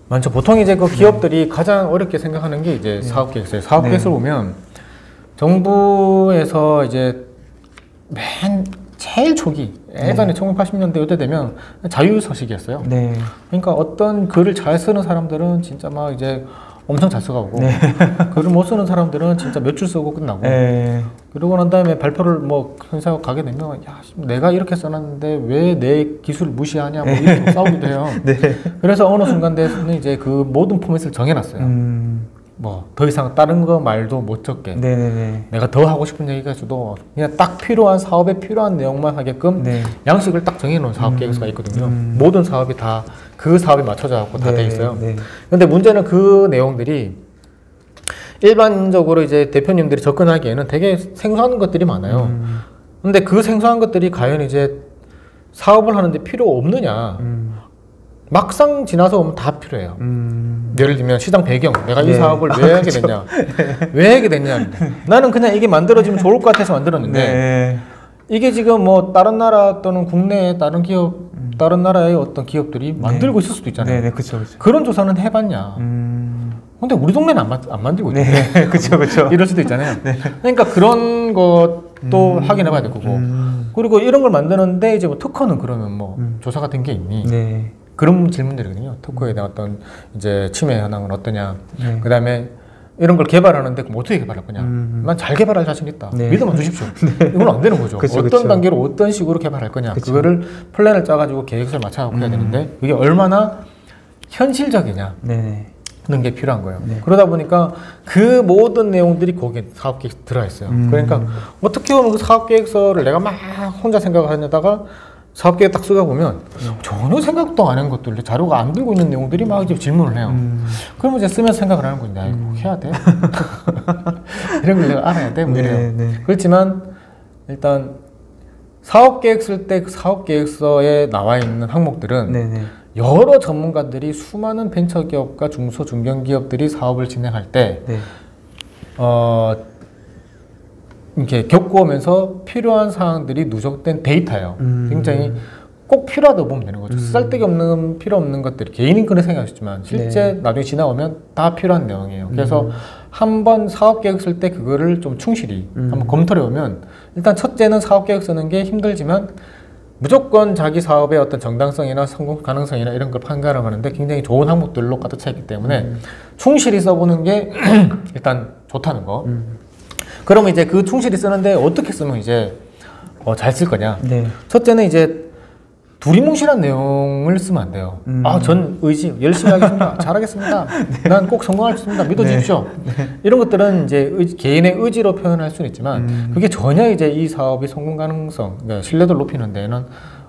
많죠. 보통 이제 그 기업들이 가장 어렵게 생각하는 게 이제 사업 계획서예요. 사업 네. 계획서를 보면 정부에서 이제 맨 제일 초기 예전에 1980년대 이때 되면 자유서식이었어요. 네. 그러니까 어떤 글을 잘 쓰는 사람들은 진짜 막 이제 엄청 잘 써가고 글을 못 쓰는 사람들은 진짜 몇 줄 쓰고 끝나고 네. 그러고 난 다음에 발표를 뭐 행사하고 가게 되면 야 씨, 내가 이렇게 써놨는데 왜 내 기술을 무시하냐 뭐 이렇게 싸우기도 해요. 네. 그래서 어느 순간 돼서는 이제 그 모든 포맷을 정해놨어요. 음. 뭐 더 이상 다른 거 말도 못 적게 네네네. 내가 더 하고 싶은 얘기가 있어도 그냥 딱 필요한 사업에 필요한 내용만 하게끔 네. 양식을 딱 정해놓은 사업 계획서가 있거든요. 음. 모든 사업이 다 그 사업에 맞춰져 갖고 다돼 네, 있어요. 네. 근데 문제는 그 내용들이 일반적으로 이제 대표님들이 접근하기에는 되게 생소한 것들이 많아요. 음. 근데 그 생소한 것들이 과연 이제 사업을 하는데 필요 없느냐? 음. 막상 지나서 보면 다 필요해요. 음. 예를 들면 시장 배경, 내가 이 네. 사업을 아, 왜 하게 됐냐? 왜 하게 됐냐? 나는 그냥 이게 만들어지면 좋을 것 같아서 만들었는데 네. 이게 지금 뭐 다른 나라 또는 국내의 다른 기업, 다른 나라의 어떤 기업들이 만들고 있을 수도 있잖아요. 네네. 그렇죠. 그런 조사는 해봤냐? 음. 근데 우리 동네는 안, 만- 안 만들고 있대. 네. 그렇죠, 그렇죠. 이럴 수도 있잖아요. 그러니까 그런 것도 확인해봐야 될 거고. 음. 그리고 이런 걸 만드는데 이제 뭐 특허는 그러면 뭐 음. 조사 같은 게 있니? 네. 그런 질문들이거든요. 특허에 대한 어떤 이제 침해 현황은 어떠냐. 네. 그 다음에 이런 걸 개발하는데 그럼 어떻게 개발할 거냐. 음. 난잘 개발할 자신 있다. 네. 믿어만 주십시오. 이건 안 되는 거죠. 그쵸, 어떤 그쵸. 단계로 어떤 식으로 개발할 거냐. 그쵸. 음. 그거를 플랜을 짜가지고 계획서를 맞춰갖고 해야 되는데 그게 얼마나 현실적이냐. 네네. 하는 게 필요한 거예요. 네. 그러다 보니까 그 모든 내용들이 거기에 사업 계획 들어가 있어요. 음. 그러니까 어떻게 보면 그 사업 계획서를 내가 막 혼자 생각을 하다가 사업 계획 딱 쓰다 보면 전혀 생각도 안 한 것들 자료가 안 들고 있는 내용들이 막 이제 질문을 해요. 음. 그러면 이제 쓰면서 생각을 하는 거지. 나 이거 꼭 해야 돼? 이런 걸 내가 알아야 돼? 뭐 이래요. 네, 네. 그렇지만 일단 사업 계획 쓸 때 그 사업 계획서에 나와 있는 항목들은 네, 네. 여러 전문가들이 수많은 벤처 기업과 중소 중견 기업들이 사업을 진행할 때 네. 어, 이렇게 겪어오면서 필요한 사항들이 누적된 데이터예요. 음. 굉장히 꼭 필요하다고 보면 되는 거죠. 쓸데기 없는 필요 없는 것들 개인인 그런 생각이지만 실제 네. 나중에 지나오면 다 필요한 내용이에요. 그래서 음. 한번 사업 계획 쓸 때 그거를 좀 충실히 음. 한번 검토해 보면 일단 첫째는 사업 계획 쓰는 게 힘들지만 무조건 자기 사업의 어떤 정당성이나 성공 가능성이나 이런 걸 판가름 하는데 굉장히 좋은 항목들로 가득 차 있기 때문에 음. 충실히 써보는 게 일단 좋다는 거. 음. 그러면 이제 그 충실히 쓰는데 어떻게 쓰면 이제 어, 잘 쓸 거냐? 네. 첫째는 이제 두리뭉실한 내용을 쓰면 안 돼요. 음. 아, 전 의지 열심히 하겠습니다. 잘하겠습니다. 난꼭 성공할 수 있습니다. 믿어주십시오. 이런 것들은 이제 의- 개인의 의지로 표현할 수는 있지만 음. 그게 전혀 이제 이 사업의 성공 가능성, 그러니까 신뢰도를 높이는 데는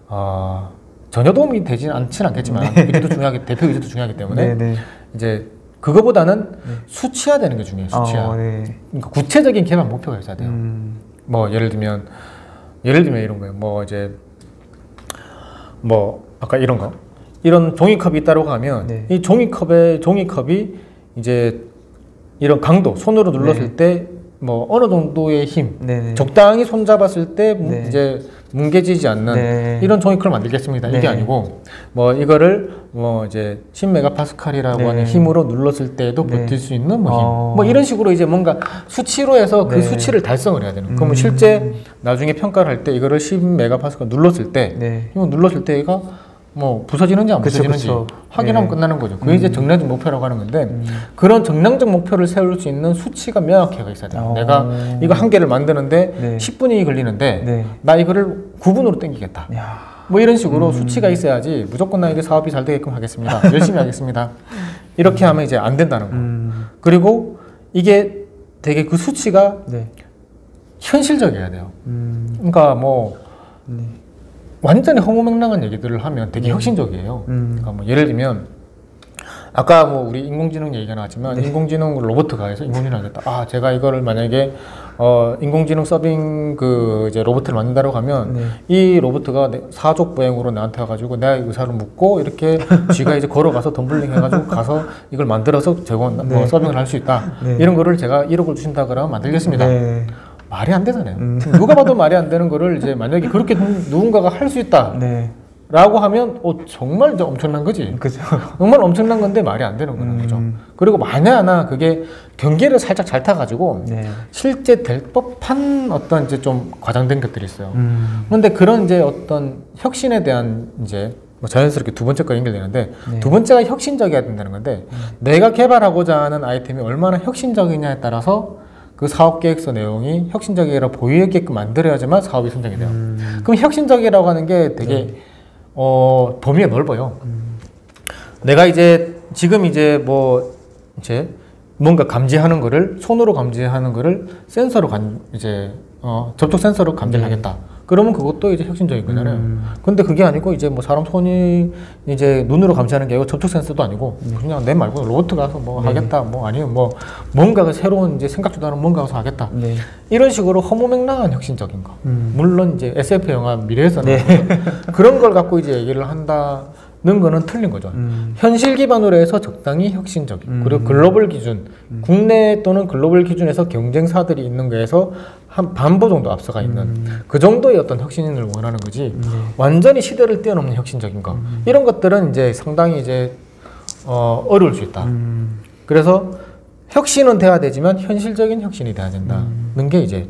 어, 전혀 도움이 되지는 않지는 않겠지만 의지도 중요하기 대표 의지도 중요하기 때문에 네, 네. 이제 그거보다는 수치화되는 게 중요해요. 수치화. 어, 네. 그러니까 구체적인 개발 목표가 있어야 돼요. 음. 뭐 예를 들면 예를 들면 이런 거예요. 뭐 이제 뭐 아까 이런 거 이런 종이컵이 있다고 하면 네. 이 종이컵의 종이컵이 이제 이런 강도 손으로 눌렀을 때 뭐 어느 정도의 힘 네, 네. 적당히 손 잡았을 때 무- 네. 이제 뭉개지지 않는 네. 이런 종이컵을 만들겠습니다. 네. 이게 아니고 뭐 이거를 뭐 이제 10메가파스칼이라고 네. 하는 힘으로 눌렀을 때도 네. 버틸 수 있는 뭐 힘. 어. 뭐 이런 식으로 이제 뭔가 수치로 해서 그 네. 수치를 달성을 해야 되는. 거예요. 그러면 음. 실제 나중에 평가를 할 때 이거를 10메가파스칼 눌렀을 때 네. 이거 눌렀을 때 얘가 뭐 부서지는지 안 부서지는지 그쵸. 확인하면 네. 끝나는 거죠. 그게 이제 정량적 목표라고 하는 건데 음. 그런 정량적 목표를 세울 수 있는 수치가 명확해가 있어야 돼요. 어. 내가 이거 한 개를 만드는데 네. 10분이 걸리는데 네. 나 이거를 9분으로 땡기겠다. 야. 뭐 이런 식으로 음. 수치가 있어야지 무조건 나 이게 사업이 잘 되게끔 하겠습니다. 열심히 하겠습니다. 이렇게 하면 이제 안 된다는 거. 음. 그리고 이게 되게 그 수치가 네. 현실적이어야 돼요. 음. 그러니까 뭐 네. 완전히 허무맹랑한 얘기들을 하면 되게 혁신적이에요. 음. 그러니까 뭐 예를 들면 아까 뭐 우리 인공지능 얘기가 나왔지만 네. 인공지능 로봇가 해서 인공지능 하겠다. 아 제가 이거를 만약에 어 인공지능 서빙 그 이제 로봇을 만든다고 하면 네. 이 로봇가 내- 사족 보행으로 나한테 와가지고 내가 의사를 묻고 이렇게 쥐가 이제 걸어가서 덤블링 해가지고 가서 이걸 만들어서 제공 뭐 네. 서빙을 할 수 있다. 네. 이런 거를 제가 1억을 주신다 그러면 만들겠습니다. 네. 말이 안 되잖아요. 음. 누가 봐도 말이 안 되는 거를 이제 만약에 그렇게 누- 누군가가 할 수 있다. 네. 라고 하면 어, 정말 엄청난 거지. 그죠. 정말 엄청난 건데 말이 안 되는 거는 음. 거죠. 그리고 만에 하나 그게 경계를 살짝 잘 타가지고 네. 실제 될 법한 어떤 이제 좀 과장된 것들이 있어요. 음. 그런데 그런 이제 어떤 혁신에 대한 이제 뭐 자연스럽게 두 번째가 연결되는데 네. 두 번째가 혁신적이어야 된다는 건데 내가 개발하고자 하는 아이템이 얼마나 혁신적이냐에 따라서 그 사업 계획서 내용이 혁신적이라 보이게끔 만들어야지만 사업이 선정이 돼요. 음. 그럼 혁신적이라고 하는 게 되게 어, 범위가 넓어요. 내가 이제 지금 이제 뭐 이제 뭔가 감지하는 거를 손으로 감지하는 거를 센서로 감 이제 어, 접촉 센서로 감지를 하겠다. 그러면 그것도 이제 혁신적인 거잖아요. 음. 근데 그게 아니고 이제 뭐 사람 손이 이제 눈으로 감지하는 게 아니고 접촉 센서도 아니고 그냥 내 말고 로봇 가서 뭐 하겠다. 뭐 아니면 뭐 뭔가가 새로운 이제 생각지도 않은 뭔가 가서 하겠다. 네. 이런 식으로 허무맹랑한 혁신적인 거. 음. 물론 이제 SF 영화 미래에서 네. 그런 걸 갖고 이제 얘기를 한다 는 거는 틀린 거죠. 음. 현실 기반으로 해서 적당히 혁신적인 음. 그리고 글로벌 기준, 국내 또는 글로벌 기준에서 경쟁사들이 있는 거에서 한 반보 정도 앞서가 있는 음. 그 정도의 어떤 혁신을 원하는 거지 네. 완전히 시대를 뛰어넘는 혁신적인 거 음. 이런 것들은 이제 상당히 이제 어, 어려울 수 있다. 음. 그래서 혁신은 돼야 되지만 현실적인 혁신이 돼야 된다는 음. 게 이제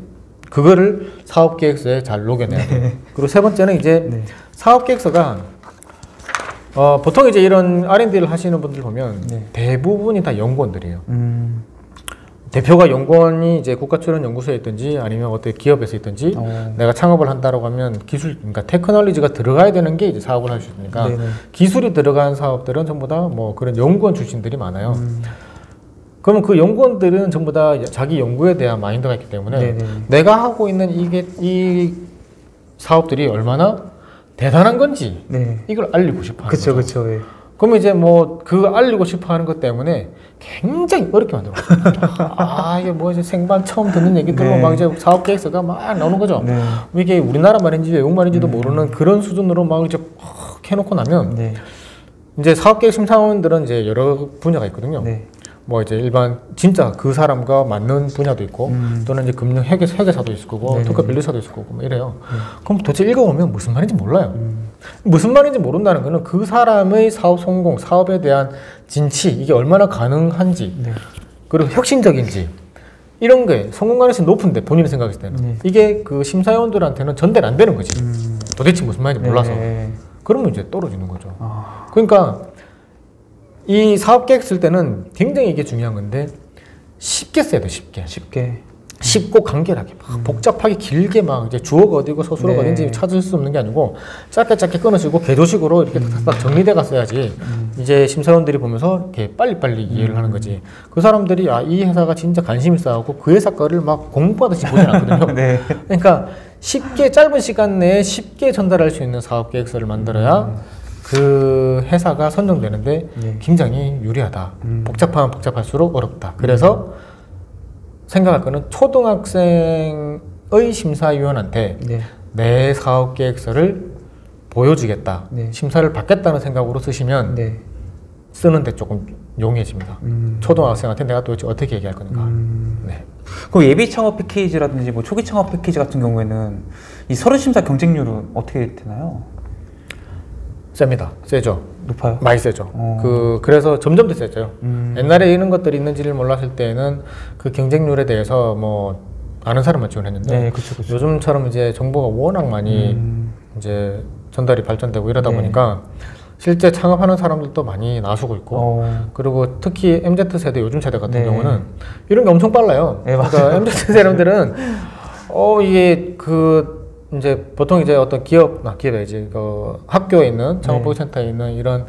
그거를 사업 계획서에 잘 녹여내야 돼요. 그리고 세 번째는 이제 네. 사업 계획서가 어, 보통 이제 이런 R&D를 하시는 분들 보면 네. 대부분이 다 연구원들이에요. 음. 대표가 연구원이 이제 국가출연연구소에 있든지 아니면 어떤 기업에서 있든지 어. 내가 창업을 한다라고 하면 기술, 그러니까 테크놀로지가 들어가야 되는 게 이제 사업을 할 수 있으니까 네네. 기술이 들어간 사업들은 전부 다 뭐 그런 연구원 출신들이 많아요. 음. 그러면 그 연구원들은 전부 다 자기 연구에 대한 마인드가 있기 때문에 네네. 내가 하고 있는 이게 이 사업들이 얼마나 대단한 건지 네. 이걸 알리고 싶어 하는 그쵸, 거죠. 그쵸. 예. 그러면 이제 뭐 그 알리고 싶어 하는 것 때문에 굉장히 어렵게 만들어. 아 이게 뭐 이제 생반 처음 듣는 얘기들로 네. 막 이제 사업 계획서가 막 나오는 거죠. 네. 이게 우리나라 말인지 외국 말인지도 모르는 그런 수준으로 막 이제 확 해놓고 나면 네. 이제 사업 계획 심사원들은 이제 여러 분야가 있거든요. 네. 뭐 이제 일반 진짜 그 사람과 맞는 분야도 있고 음. 또는 이제 금융 회계 회계사도 있을 거고 네네. 특허 변리사도 있을 거고 뭐 이래요. 그럼 도대체 읽어보면 무슨 말인지 몰라요. 음. 무슨 말인지 모른다는 거는 그 사람의 사업 성공, 사업에 대한 진치 이게 얼마나 가능한지 네. 그리고 혁신적인지 이런 게 성공 가능성이 높은데 본인이 생각했을 때는 네. 이게 그 심사위원들한테는 전달 안 되는 거지. 음. 도대체 무슨 말인지 몰라서 네. 그러면 이제 떨어지는 거죠. 아. 그러니까 이 사업 계획 쓸 때는 굉장히 이게 중요한 건데 쉽게 써야 돼 쉽게 쉽게. 쉽고 간결하게 막 복잡하게 길게 막 이제 주어가 어디고 서술어가 음. 네. 어딘지 찾을 수 없는 게 아니고 짧게 짧게 끊어지고 개조식으로 이렇게 딱 정리돼가 써야지 음. 이제 심사위원들이 보면서 이렇게 빨리빨리 이해를 하는 거지 그 사람들이 아 이 회사가 진짜 관심 있어 하고 그 회사 거를 막 공부하듯이 보진 않거든요 네. 그러니까 쉽게 짧은 시간 내에 쉽게 전달할 수 있는 사업 계획서를 만들어야 그 회사가 선정되는데 네. 굉장히 유리하다. 음. 복잡하면 복잡할수록 어렵다. 그래서 생각할 거는 초등학생의 심사위원한테 네. 내 사업 계획서를 보여주겠다. 네. 심사를 받겠다는 생각으로 쓰시면 네. 쓰는데 조금 용이해집니다. 음. 초등학생한테 내가 도대체 어떻게 얘기할 건가. 음. 네. 그럼 예비 창업 패키지라든지 뭐 초기 창업 패키지 같은 경우에는 이 서류 심사 경쟁률은 어떻게 되나요? 셉니다. 세죠. 높아요? 많이 세죠. 어. 그 그래서 점점 더 세져요. 음. 옛날에 이런 것들이 있는지를 몰랐을 때는 그 경쟁률에 대해서 뭐 아는 사람만 지원했는데 네, 그렇죠, 그렇죠. 요즘처럼 이제 정보가 워낙 많이 음. 이제 전달이 발전되고 이러다 네. 보니까 실제 창업하는 사람들도 많이 나서고 있고 어. 그리고 특히 MZ 세대 요즘 세대 같은 네. 경우는 이런 게 엄청 빨라요. 네, 그러니까. MZ 사람들은 어 이게 그 이제 보통 이제 어떤 기업 아 기업이지 그 학교에 있는 네. 창업보센터에 있는 이런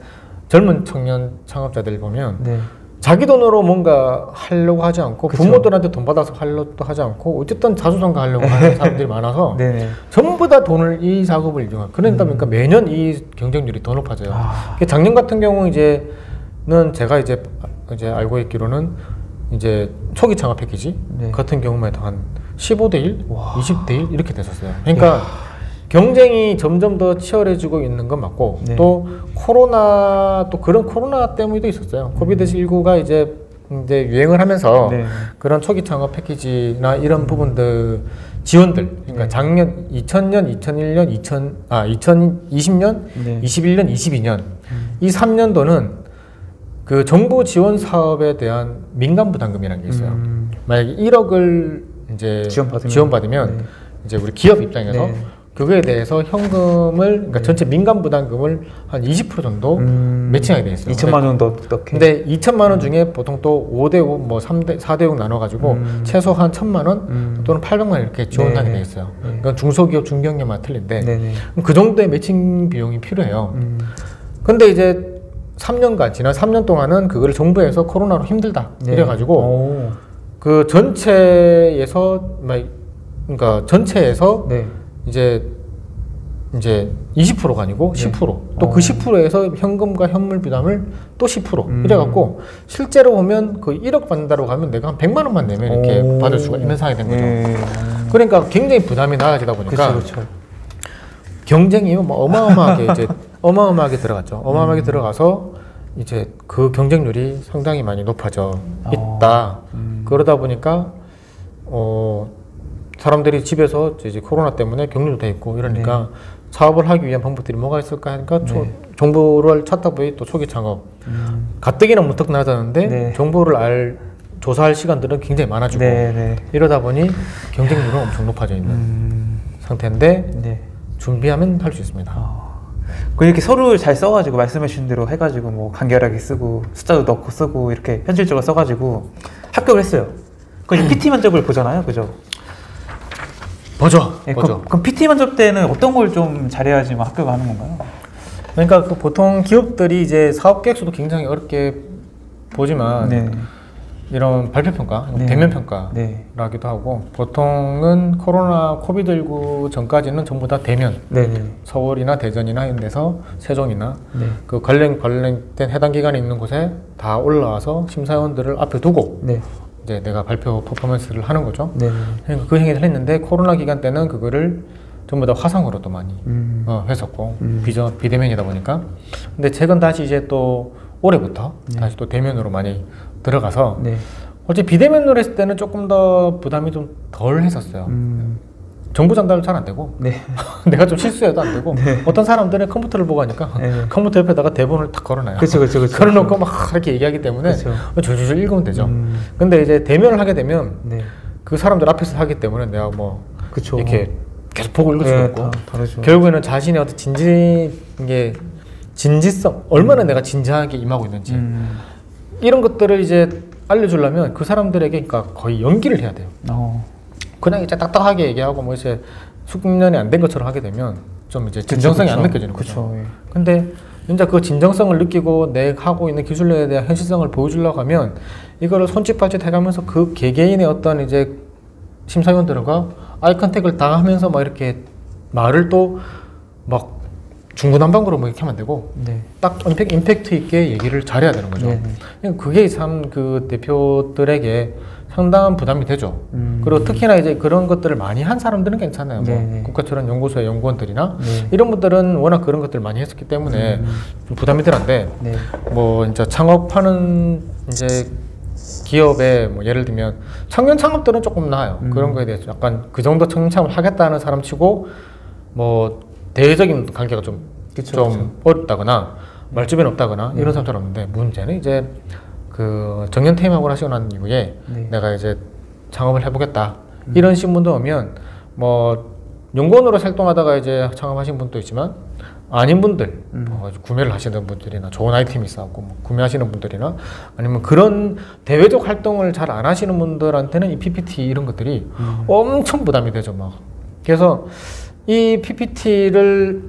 젊은 청년 창업자들 보면 네. 자기 돈으로 뭔가 하려고 하지 않고 그쵸. 부모들한테 돈 받아서 하려고 하지 않고 어쨌든 자수성가 하려고 하는 사람들이 많아서 네네. 전부 다 돈을 이 작업을 이용한 그러다 보니까 매년 이 경쟁률이 더 높아져요. 음. 아. 그 작년 같은 경우 이제는 제가 이제 이제 알고 있기로는 이제 초기 창업 패키지 네. 같은 경우만 해도 한 15대 1, 와. 20대 1 이렇게 됐었어요. 그러니까 경쟁이 점점 더 치열해지고 있는 건 맞고 네. 또 코로나 또 그런 코로나 때문에도 있었어요. 코비드 19가 이제 이제 유행을 하면서 네. 그런 초기 창업 패키지나 이런 부분들 지원들 그러니까 네. 작년 2000년, 2001년, 2000, 아 2020년, 네. 21년, 22년 이 3년도는 그 정부 지원 사업에 대한 민간 부담금이라는 게 있어요. 음. 만약에 1억을 이제 지원받으면. 지원받으면 네. 이제 우리 기업 입장에서 네. 그거에 대해서 현금을 그러니까 전체 민간 부담금을 한 20% 정도 음. 매칭하게 돼 있어요. 2천만 원더 넣게. 근데 2천만 원 중에 보통 또 5대 5, 뭐 3대 4대 6 나눠 가지고 음. 최소 한 1천만 원 음. 또는 800만 원 이렇게 지원하게 네. 돼 있어요. 네. 이건 중소기업, 중견기업만 틀린데 네네. 그럼 그 정도의 매칭 비용이 필요해요. 음. 근데 이제 3년간 지난 3년 동안은 그거를 정부에서 코로나로 힘들다 네. 이래 가지고 오. 그 전체에서 막 그러니까 전체에서 네. 이제 이제 20%가 아니고 네. 10%. 또그 어. 10%에서 현금과 현물 부담을 또 10% 음. 이래갖고 실제로 보면 그 1억 받는다고 가면 내가 한 100만 원만 내면 이렇게 오. 받을 수가 있는 상황이 된 거죠. 네. 그러니까 굉장히 부담이 나아지다 보니까 그렇죠, 그렇죠. 경쟁이 뭐 어마어마하게 이제 어마어마하게 들어갔죠. 어마어마하게 들어가서 이제 그 경쟁률이 상당히 많이 높아져 어. 있다. 음. 그러다 보니까 어 사람들이 집에서 이제 코로나 때문에 격리도 돼 있고 이러니까 사업을 하기 위한 방법들이 뭐가 있을까 하니까 초- 네. 정보를 찾다 보니 또 초기 창업 음. 가뜩이나 문턱 낮았는데 네. 정보를 알 조사할 시간들은 굉장히 많아지고 네네. 이러다 보니 경쟁률은 엄청 높아져 있는 음. 상태인데 네. 준비하면 할 수 있습니다. 아. 그 이렇게 서류를 잘 써가지고 말씀하신 대로 해가지고 뭐 간결하게 쓰고 숫자도 넣고 쓰고 이렇게 현실적으로 써가지고 합격을 했어요. 그 PT 면접을 보잖아요, 그죠? 보죠, 예, 보죠. 그럼, 그럼 PT 면접 때는 어떤 걸 좀 잘해야지 뭐 합격을 하는 건가요? 그러니까 그 보통 기업들이 이제 사업 계획서도 굉장히 어렵게 보지만 네. 이런 발표 평가, 네. 대면 평가. 네. 라기도 하고 보통은 코로나 코비드 19 전까지는 전부 다 대면 네. 네. 서울이나 대전이나 이런 데서 세종이나 네. 그 관련 관련된 해당 기관에 있는 곳에 다 올라와서 심사위원들을 앞에 두고 네. 이제 내가 발표 퍼포먼스를 하는 거죠. 네. 그러니까 그 행위를 했는데 코로나 기간 때는 그거를 전부 다 화상으로 또 많이 음. 어, 했었고 음. 비저 비대면이다 보니까 근데 최근 다시 이제 또 올해부터 네. 다시 또 대면으로 많이 들어가서 네. 어째 비대면으로 했을 때는 조금 더 부담이 좀 덜 했었어요. 음. 정보 전달도 잘 안 되고 네. 내가 좀 실수해도 안 되고 어떤 사람들은 컴퓨터를 보고 하니까 네. 컴퓨터 옆에다가 대본을 딱 걸어놔요. 그렇죠, 그렇죠, 그렇죠. 걸어놓고 막 이렇게 얘기하기 때문에 그렇죠. 줄줄줄 읽으면 되죠. 음. 근데 이제 대면을 하게 되면 네. 그 사람들 앞에서 하기 때문에 내가 뭐 그렇죠. 이렇게 계속 보고 읽을 수도 네, 없고 다 다르죠. 결국에는 자신의 어떤 진지 이게 진지성 얼마나 내가 진지하게 임하고 있는지 음. 이런 것들을 이제 알려주려면 그 사람들에게 그러니까 거의 연기를 해야 돼요. 어. 그냥 이제 딱딱하게 얘기하고 뭐 이제 숙련이 안 된 것처럼 하게 되면 좀 이제 진정성이 안 느껴지는 거죠. 그렇죠. 예. 근데 진짜 그 진정성을 느끼고 내 하고 있는 기술력에 대한 현실성을 보여주려고 하면 이거를 손짓발짓 해가면서 그 개개인의 어떤 이제 심사위원들과 아이 컨택을 다 하면서 막 이렇게 말을 또 막 중구난방으로 뭐 이렇게 하면 안 되고 네. 딱 임팩, 임팩트 있게 얘기를 잘해야 되는 거죠. 네. 그냥 그게 참 그 대표들에게 상당한 부담이 되죠. 음. 그리고 특히나 이제 그런 것들을 많이 한 사람들은 괜찮아요. 뭐 네, 네. 국가철원 연구소의 연구원들이나 네. 이런 분들은 워낙 그런 것들을 많이 했었기 때문에 음. 좀 부담이 덜한데 네. 뭐 이제 창업하는 이제 기업에 뭐 예를 들면 청년 창업들은 조금 나아요. 음. 그런 거에 대해서 약간 그 정도 청년 창업을 하겠다는 사람 치고 뭐 대외적인 관계가 좀 그쵸, 좀 그쵸. 어렵다거나 말주변 없다거나 이런 사람들 없는데 문제는 이제 그 정년 퇴임하고 하시고 난 이후에 네. 내가 이제 창업을 해보겠다. 이런 신분도 오면 뭐 연구원으로 활동하다가 이제 창업하신 분도 있지만 아닌 분들 뭐 구매를 하시는 분들이나 좋은 아이템이 있어갖고 뭐 구매하시는 분들이나 아니면 그런 대외적 활동을 잘 안 하시는 분들한테는 이 PPT 이런 것들이 엄청 부담이 되죠 막. 그래서 이 PPT를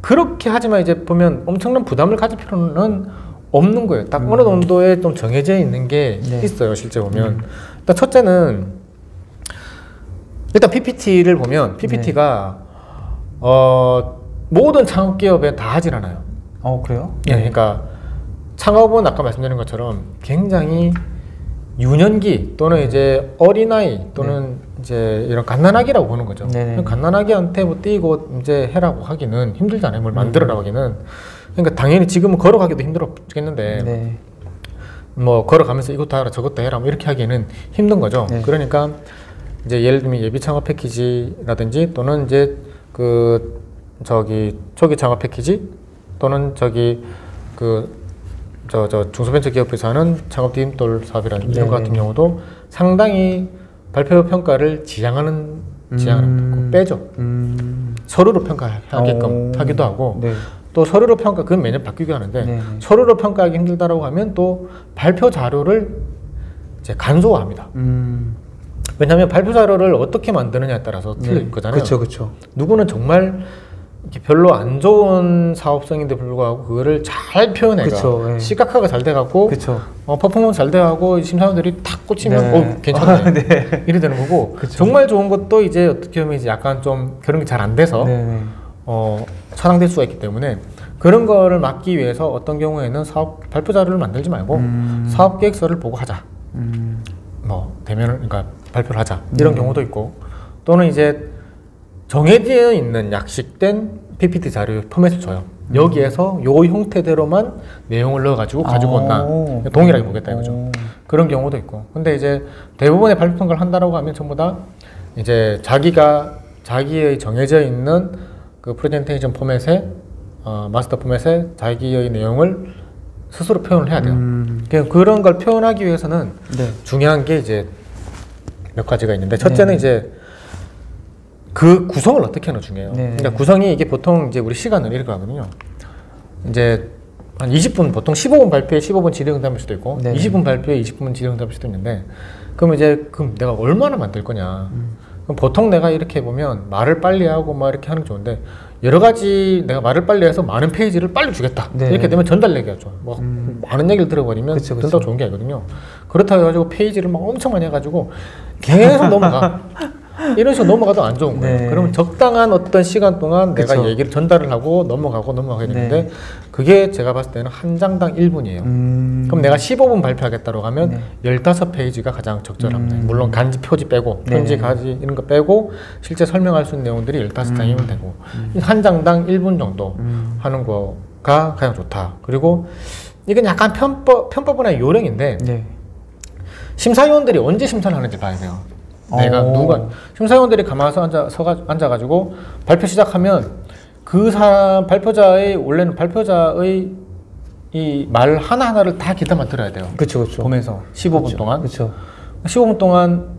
그렇게 하지만 이제 보면 엄청난 부담을 가질 필요는 없는 거예요. 딱 어느 정도의 좀 정해져 있는 게 네. 있어요. 실제 보면 일단 첫째는 일단 PPT를 보면 PPT가 어 모든 창업 기업에 다 하질 않아요. 어 그래요? 예, 그러니까 창업은 아까 말씀드린 것처럼 굉장히 유년기 또는 이제 어린아이 또는 이제 이런 갓난아기라고 보는 거죠. 네네. 갓난아기한테 뭐 띄고 이제 해라고 하기는 힘들잖아요. 뭘 만들어라고 하기는. 그러니까 당연히 지금은 걸어가기도 힘들었겠는데 네. 뭐 걸어가면서 이것도 해라 저것도 해라 뭐 이렇게 하기는 힘든 거죠. 네. 그러니까 이제 예를 들면 예비 창업 패키지라든지 또는 이제 그 저기 초기 창업 패키지 또는 저기 그 저 저 중소벤처 기업에서 하는 창업 디딤돌 사업이라는 이런 것 네네. 같은 경우도 상당히 발표 평가를 지향하는 지향을 음. 합니다. 빼죠. 음. 서류로 평가하게끔 어. 하기도 하고 네. 또 서류로 평가 그건 매년 바뀌게 하는데 네. 서류로 평가하기 힘들다라고 하면 또 발표 자료를 이제 간소화합니다. 음. 왜냐하면 발표 자료를 어떻게 만드느냐에 따라서 틀릴 거잖아요. 그렇죠, 그렇죠. 누구는 정말 별로 안 좋은 사업성인데 불구하고 그거를 잘 표현해가 그쵸, 예. 시각화가 잘 돼갖고 그렇죠. 어, 퍼포먼스 잘 돼가고 심사위원들이 탁 꽂히면 네. 어 괜찮네 네. 이래 되는 거고 그쵸. 정말 좋은 것도 이제 어떻게 보면 이제 약간 좀 그런 게 잘 안 돼서 네, 네. 어, 차단될 수가 있기 때문에 그런 거를 막기 위해서 어떤 경우에는 사업 발표 자료를 만들지 말고 음. 사업 계획서를 보고 하자. 음. 뭐 대면을 그러니까 발표를 하자 이런 경우도 있고 또는 이제 정해져 있는 약식된 PPT 자료 포맷을 줘요. 여기에서 요 형태대로만 내용을 넣어가지고 가지고 온다. 오. 동일하게 보겠다 이거죠. 오. 그런 경우도 있고. 근데 이제 대부분의 발표 평가를 한다라고 하면 전부 다 이제 자기가 자기의 정해져 있는 그 프레젠테이션 포맷에 어, 마스터 포맷에 자기의 내용을 스스로 표현을 해야 돼요. 음. 그냥 그런 걸 표현하기 위해서는 네. 중요한 게 이제 몇 가지가 있는데 첫째는 네. 이제 그 구성을 어떻게 하는 가 중요해요. 네. 그러니까 구성이 이게 보통 이제 우리 시간을 이렇게 하거든요. 이제 한 20분 보통 15분 발표에 15분 질의응답일 수도 있고 네. 20분 발표에 20분 질의응답일 수도 있는데 그럼 이제 그럼 내가 얼마나 만들 거냐. 음. 그럼 보통 내가 이렇게 보면 말을 빨리 하고 막 이렇게 하는 게 좋은데 여러 가지 내가 말을 빨리 해서 많은 페이지를 빨리 주겠다. 네. 이렇게 되면 전달내기가 좋아. 뭐 많은 얘기를 들어버리면 그쵸, 그쵸. 전달 좋은 게 아니거든요. 그렇다고 해가지고 페이지를 막 엄청 많이 해가지고 계속 넘어가. 이런 식으로 넘어가도 안 좋은 거예요. 네. 그러면 적당한 어떤 시간 동안 그쵸. 내가 얘기를 전달을 하고 넘어가고 넘어가게 되는데 그게 제가 봤을 때는 한 장당 1분이에요. 음. 그럼 내가 15분 발표하겠다고 하면 네. 15페이지가 가장 적절합니다. 음. 물론 간지 표지 빼고 네. 편지 가지 이런 거 빼고 실제 설명할 수 있는 내용들이 15장이면 음. 되고 한 장당 1분 정도 하는 거가 가장 좋다. 그리고 이건 약간 편법 편법이나 요령인데 네. 심사위원들이 언제 심사를 하는지 봐야 돼요. 내가 오. 누가 심사위원들이 가만히 앉아 서가 앉아가지고 발표 시작하면 그 사람 발표자의 원래는 발표자의 이 말 하나 하나를 다 기타만 들어야 돼요. 그렇죠, 그렇죠. 보면서 15분 동안 그렇죠. 15분 동안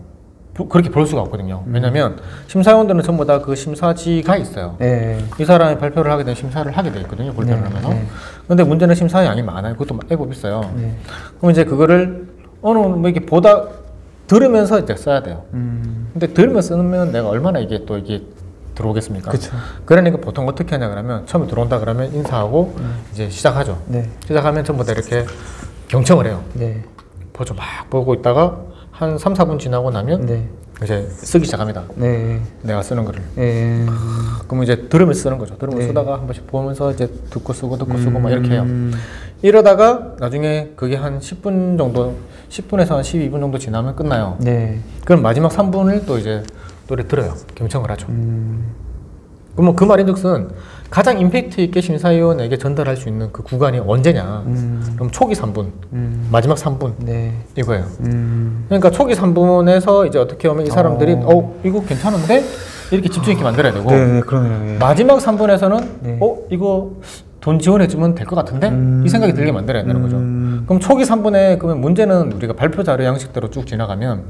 보- 그렇게 볼 수가 없거든요. 왜냐하면 심사위원들은 전부 다 그 심사지가 있어요. 네. 이 사람이 발표를 하게 되면 심사를 하게 돼 있거든요. 불편을 네, 하면서. 네. 근데 문제는 심사 양이 많아요. 그것도 애법 있어요. 네. 그럼 이제 그거를 어느 뭐 이렇게 보다 들으면서 이제 써야 돼요. 음. 근데 들으면서 쓰면 내가 얼마나 이게 또 이게 들어오겠습니까? 그쵸. 그러니까 보통 어떻게 하냐 그러면 처음에 들어온다 그러면 인사하고 음. 이제 시작하죠. 네. 시작하면 전부 다 이렇게 경청을 해요. 네. 보죠. 막 보고 있다가 한 3, 4분 지나고 나면 네. 이제 쓰기 시작합니다. 네. 내가 쓰는 거를. 네. 그러면 이제 들으면서 쓰는 거죠. 들으면서 네. 쓰다가 한 번씩 보면서 이제 듣고 쓰고 듣고 쓰고 막 이렇게 해요. 음. 이러다가 나중에 그게 한 10분 정도, 10분에서 한 12분 정도 지나면 끝나요. 네. 그럼 마지막 3분을 또 이제 노래 들어요. 경청을 하죠. 음. 그러면 그 말인즉슨 가장 임팩트 있게 심사위원에게 전달할 수 있는 그 구간이 언제냐? 음. 그럼 초기 3분, 음. 마지막 3분 네. 이거예요. 음. 그러니까 초기 3분에서 이제 어떻게 하면 이 사람들이 어. 어, 이거 괜찮은데 이렇게 집중 있게 만들어야 되고 네, 네, 그러네요. 예. 마지막 3분에서는 네. 어 이거 돈 지원해주면 될 것 같은데 음. 이 생각이 들게 만들어야 되는 거죠. 음. 그럼 초기 3분에 그러면 문제는 우리가 발표 자료 양식대로 쭉 지나가면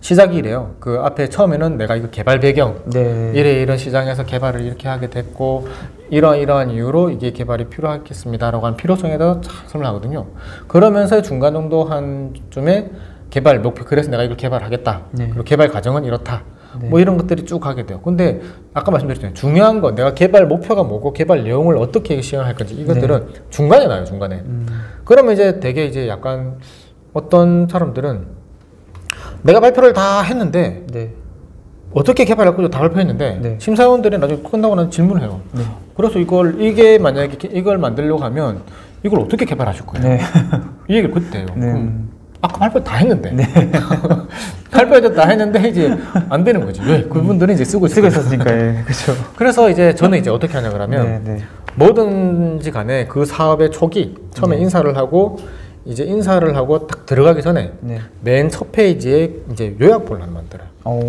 시작이 이래요. 그 앞에 처음에는 내가 이거 개발 배경 네. 이래 이런 시장에서 개발을 이렇게 하게 됐고 이러 이러한 이유로 이게 개발이 필요하겠습니다라고 하는 필요성에 대해서 쫙 설명하거든요. 그러면서 중간 정도 한 쯤에 개발 목표 그래서 내가 이걸 개발하겠다. 네. 그리고 개발 과정은 이렇다. 네. 뭐 이런 것들이 쭉 하게 돼요. 근데 아까 말씀드렸잖아요. 중요한 건 내가 개발 목표가 뭐고 개발 내용을 어떻게 시행할 건지 이것들은 중간에 나요. 중간에. 네. 음. 그러면 이제 되게 이제 약간 어떤 사람들은 내가 발표를 다 했는데 네. 어떻게 개발할 건지 다 발표했는데 네. 심사위원들이 나중에 끝나고 나서 질문을 해요. 네. 그래서 이걸 이게 만약에 게- 이걸 만들려고 하면 이걸 어떻게 개발하실 거예요? 네. 이 얘기를 그때 해요. 네. 그럼 아까 발표 다 했는데 발표 이제 다 했는데 이제 안 되는 거지. 왜? 그분들은 이제 쓰고 쓰고. 있었으니까 예. 그렇죠. 그래서 이제 저는 이제 어떻게 하냐 그러면 네, 네. 뭐든지 간에 그 사업의 초기 처음에 인사를 하고 이제 인사를 하고 딱 들어가기 전에 네. 맨첫 페이지에 이제 요약본을 만들어요. 오.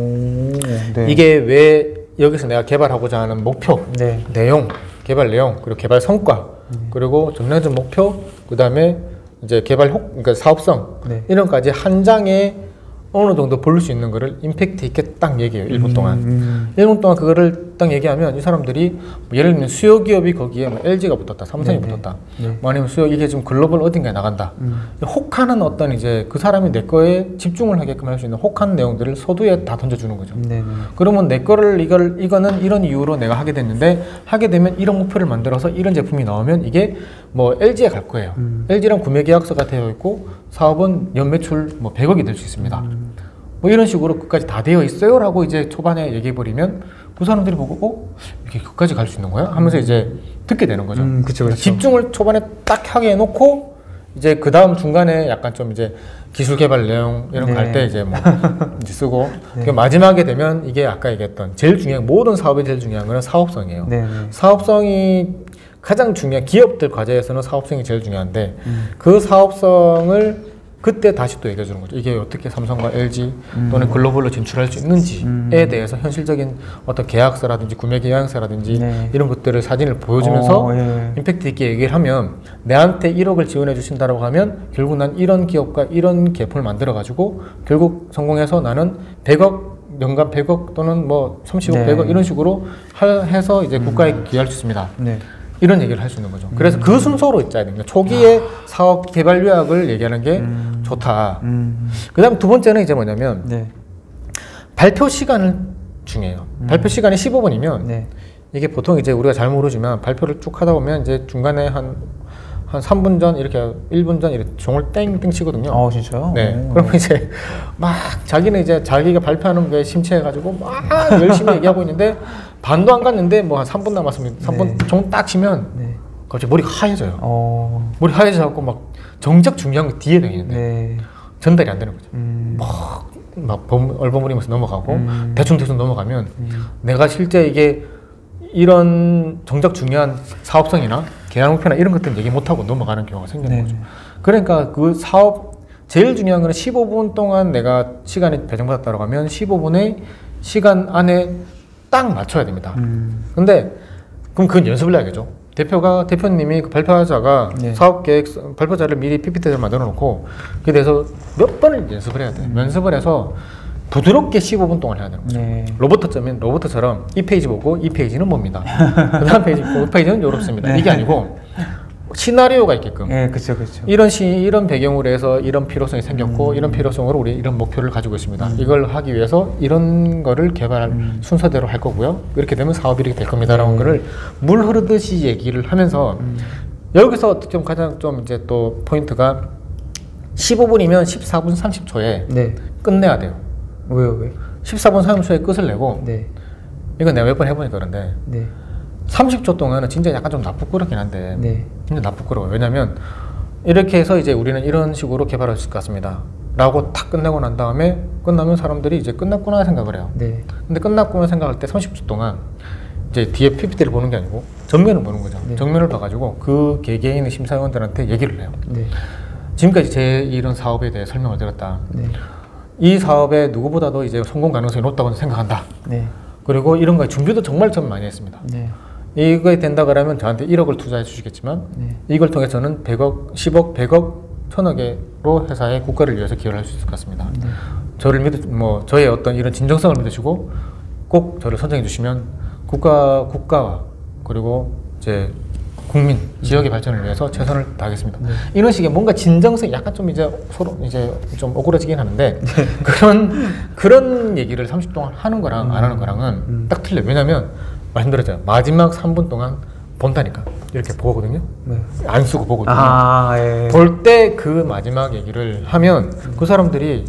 네. 이게 왜 여기서 내가 개발하고자 하는 목표, 네. 내용, 개발 내용, 그리고 개발 성과, 그리고 전략적 목표, 그 다음에 이제 개발 효, 그러니까 사업성 네. 이런까지 한 장에 어느 정도 볼수 있는 거를 임팩트 있게 딱 얘기해요. 1분 동안. 음. 1분 동안 그거를 딱 얘기하면 이 사람들이 뭐 예를 들면 수요 기업이 거기에 뭐 LG가 붙었다, 삼성이 네, 네. 붙었다, 네. 뭐 아니면 수요 이게 지금 글로벌 어딘가에 나간다. 음. 혹하는 어떤 이제 그 사람이 내 거에 집중을 하게끔 할 수 있는 혹하는 내용들을 서두에 다 던져주는 거죠. 네, 네. 그러면 내 거를 이걸 이거는 이런 이유로 내가 하게 됐는데 하게 되면 이런 목표를 만들어서 이런 제품이 나오면 이게 뭐 LG에 갈 거예요. 음. LG랑 구매 계약서가 되어 있고 사업은 연 매출 뭐 100억이 될 수 있습니다. 음. 뭐 이런 식으로 끝까지 다 되어 있어요라고 이제 초반에 얘기해 버리면 그 사람들이 보고 어 이게 끝까지 갈 수 있는 거야 하면서 이제 듣게 되는 거죠. 음, 그쵸, 그쵸. 집중을 초반에 딱 하게 해놓고 이제 그 다음 중간에 약간 좀 이제 기술 개발 내용 이런 거할 네. 때 이제 뭐 이제 쓰고 그 마지막에 되면 이게 아까 얘기했던 제일 중요한 모든 사업에 제일 중요한 거는 사업성이에요. 네, 네. 사업성이 가장 중요한 기업들 과제에서는 사업성이 제일 중요한데 음. 그 사업성을 그때 다시 또 얘기해 주는 거죠. 이게 어떻게 삼성과 LG 음. 또는 글로벌로 진출할 수 있는지에 대해서 현실적인 어떤 계약서라든지 구매 계약서라든지 네. 이런 것들을 사진을 보여주면서 어, 예. 임팩트 있게 얘기를 하면 내한테 1억을 지원해 주신다고 하면 결국 난 이런 기업과 이런 계획을 만들어 가지고 결국 성공해서 나는 100억 연간 100억 또는 뭐 30억 네. 100억 이런 식으로 하- 해서 이제 국가에 기여할 수 있습니다. 네. 이런 얘기를 할 수 있는 거죠. 그래서 그 순서로 있어야 됩니다. 초기에 사업 개발 요약을 얘기하는 게 좋다. 음. 그다음 두 번째는 이제 뭐냐면 네. 발표 시간은 중요해요. 발표 시간이 15분이면 네. 이게 보통 이제 우리가 잘 모르지만 발표를 쭉 하다 보면 이제 중간에 한, 한 3분 전 이렇게 1분 전 이렇게 종을 땡땡 치거든요. 어 진짜요? 네. 오. 그러면 이제 막 자기는 이제 자기가 발표하는 거에 심취해가지고 막 열심히 얘기하고 있는데 반도 안 갔는데 뭐 한 3분 남았으면 3분 네. 종딱 치면 네. 갑자기 머리가 하얘져요. 어. 머리 하얘져갖고 막 정작 중요한 거 뒤에 다니는데 네. 전달이 안 되는 거죠. 음. 막 범- 얼버무리면서 넘어가고 음. 대충 대충 넘어가면 내가 실제 이게 이런 정작 중요한 사업성이나 계약 목표나 이런 것들 얘기 못 하고 넘어가는 경우가 생기는 네. 거죠. 그러니까 그 사업 제일 중요한 거는 15분 동안 내가 시간이 배정받았다고 하면 15분의 시간 안에 딱 맞춰야 됩니다. 음. 근데 그럼 그건 연습을 해야겠죠. 대표가 대표님이 그 발표자가 네. 사업 계획 발표자를 미리 PPT를 만들어 놓고 그에 대해서 몇 번을 연습을 해야 돼. 요 연습을 해서 부드럽게 15분 동안 해야 되는 거죠. 네. 로봇처럼은 로봇처럼 이 페이지 보고 이 페이지는 뭡니다. 그다음 페이지 보고 이 페이지는 요렇습니다. 네. 이게 아니고 시나리오가 있게끔 네, 그렇죠, 그렇죠. 이런 시 이런 배경으로 해서 이런 필요성이 생겼고 이런 필요성으로 우리 이런 목표를 가지고 있습니다. 이걸 하기 위해서 이런 거를 개발할 순서대로 할 거고요. 이렇게 되면 사업이 이렇게 될 겁니다라는 거를 물 흐르듯이 얘기를 하면서 여기서 어떻게 좀 가장 좀 이제 또 포인트가 15분이면 14분 30초에 네. 끝내야 돼요. 왜요, 왜? 14분 30초에 끝을 내고 네. 이건 내가 몇 번 해보니까 그런데 네. 30초 동안은 진짜 약간 좀 나쁘꾸럽긴 한데 네. 진짜 나쁘꾸러워 왜냐면 이렇게 해서 이제 우리는 이런 식으로 개발할 수 있을 것 같습니다 라고 탁 끝내고 난 다음에 끝나면 사람들이 이제 끝났구나 생각을 해요 네. 근데 끝났구나 생각할 때 30초 동안 이제 뒤에 PPT를 보는 게 아니고 정면을 보는 거죠 네. 정면을 봐가지고 그 개개인의 심사위원들한테 얘기를 해요 네. 지금까지 제 이런 사업에 대해 설명을 드렸다 네. 이 사업에 누구보다도 이제 성공 가능성이 높다고 생각한다 네. 그리고 이런 거에 준비도 정말 좀 많이 했습니다 네. 이거에 된다 그러면 저한테 1억을 투자해 주시겠지만 네. 이걸 통해 저는 100억, 10억, 100억, 1000억으로 회사의 국가를 위해서 기여를 할 수 있을 것 같습니다. 네. 저를 믿으 뭐 저의 어떤 이런 진정성을 믿으시고 꼭 저를 선정해 주시면 국가 국가와 그리고 이제 국민 지역의 발전을 위해서 최선을 다하겠습니다. 네. 이런 식의 뭔가 진정성 약간 좀 이제 서로 이제 좀 오그라지긴 하는데 네. 그런 그런 얘기를 30분 동안 하는 거랑 안 하는 거랑은 음. 딱 틀려. 요 왜냐면 말씀드렸잖아요. 마지막 3분 동안 본다니까 이렇게 보거든요. 네. 안 쓰고 보거든요. 아, 예. 볼때 그 마지막 얘기를 하면 그 사람들이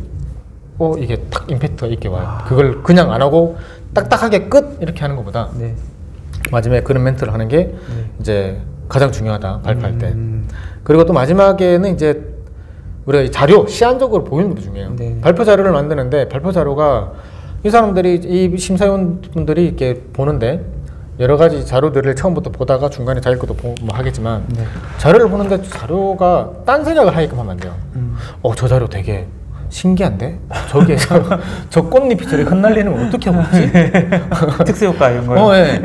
어 이게 딱 임팩트가 있게 와요. 그걸 그냥 안 하고 딱딱하게 끝 이렇게 하는 것보다 네. 마지막에 그런 멘트를 하는 게 이제 가장 중요하다 발표할 때. 음. 그리고 또 마지막에는 이제 우리가 이 자료 시안적으로 보이는 것도 중요해요. 네. 발표 자료를 만드는데 발표 자료가 이 사람들이 이 심사위원 분들이 이렇게 보는데 여러 가지 자료들을 처음부터 보다가 중간에 자기 것도 보, 뭐 하겠지만 네. 자료를 보는데 자료가 딴 생각을 하게끔 하면 안 돼요. 음. 어저 자료 되게 신기한데 저게 저 꽃잎이 저리 흩날리는 걸 어떻게 보지? 특수 효과 이런 거. 어, 예.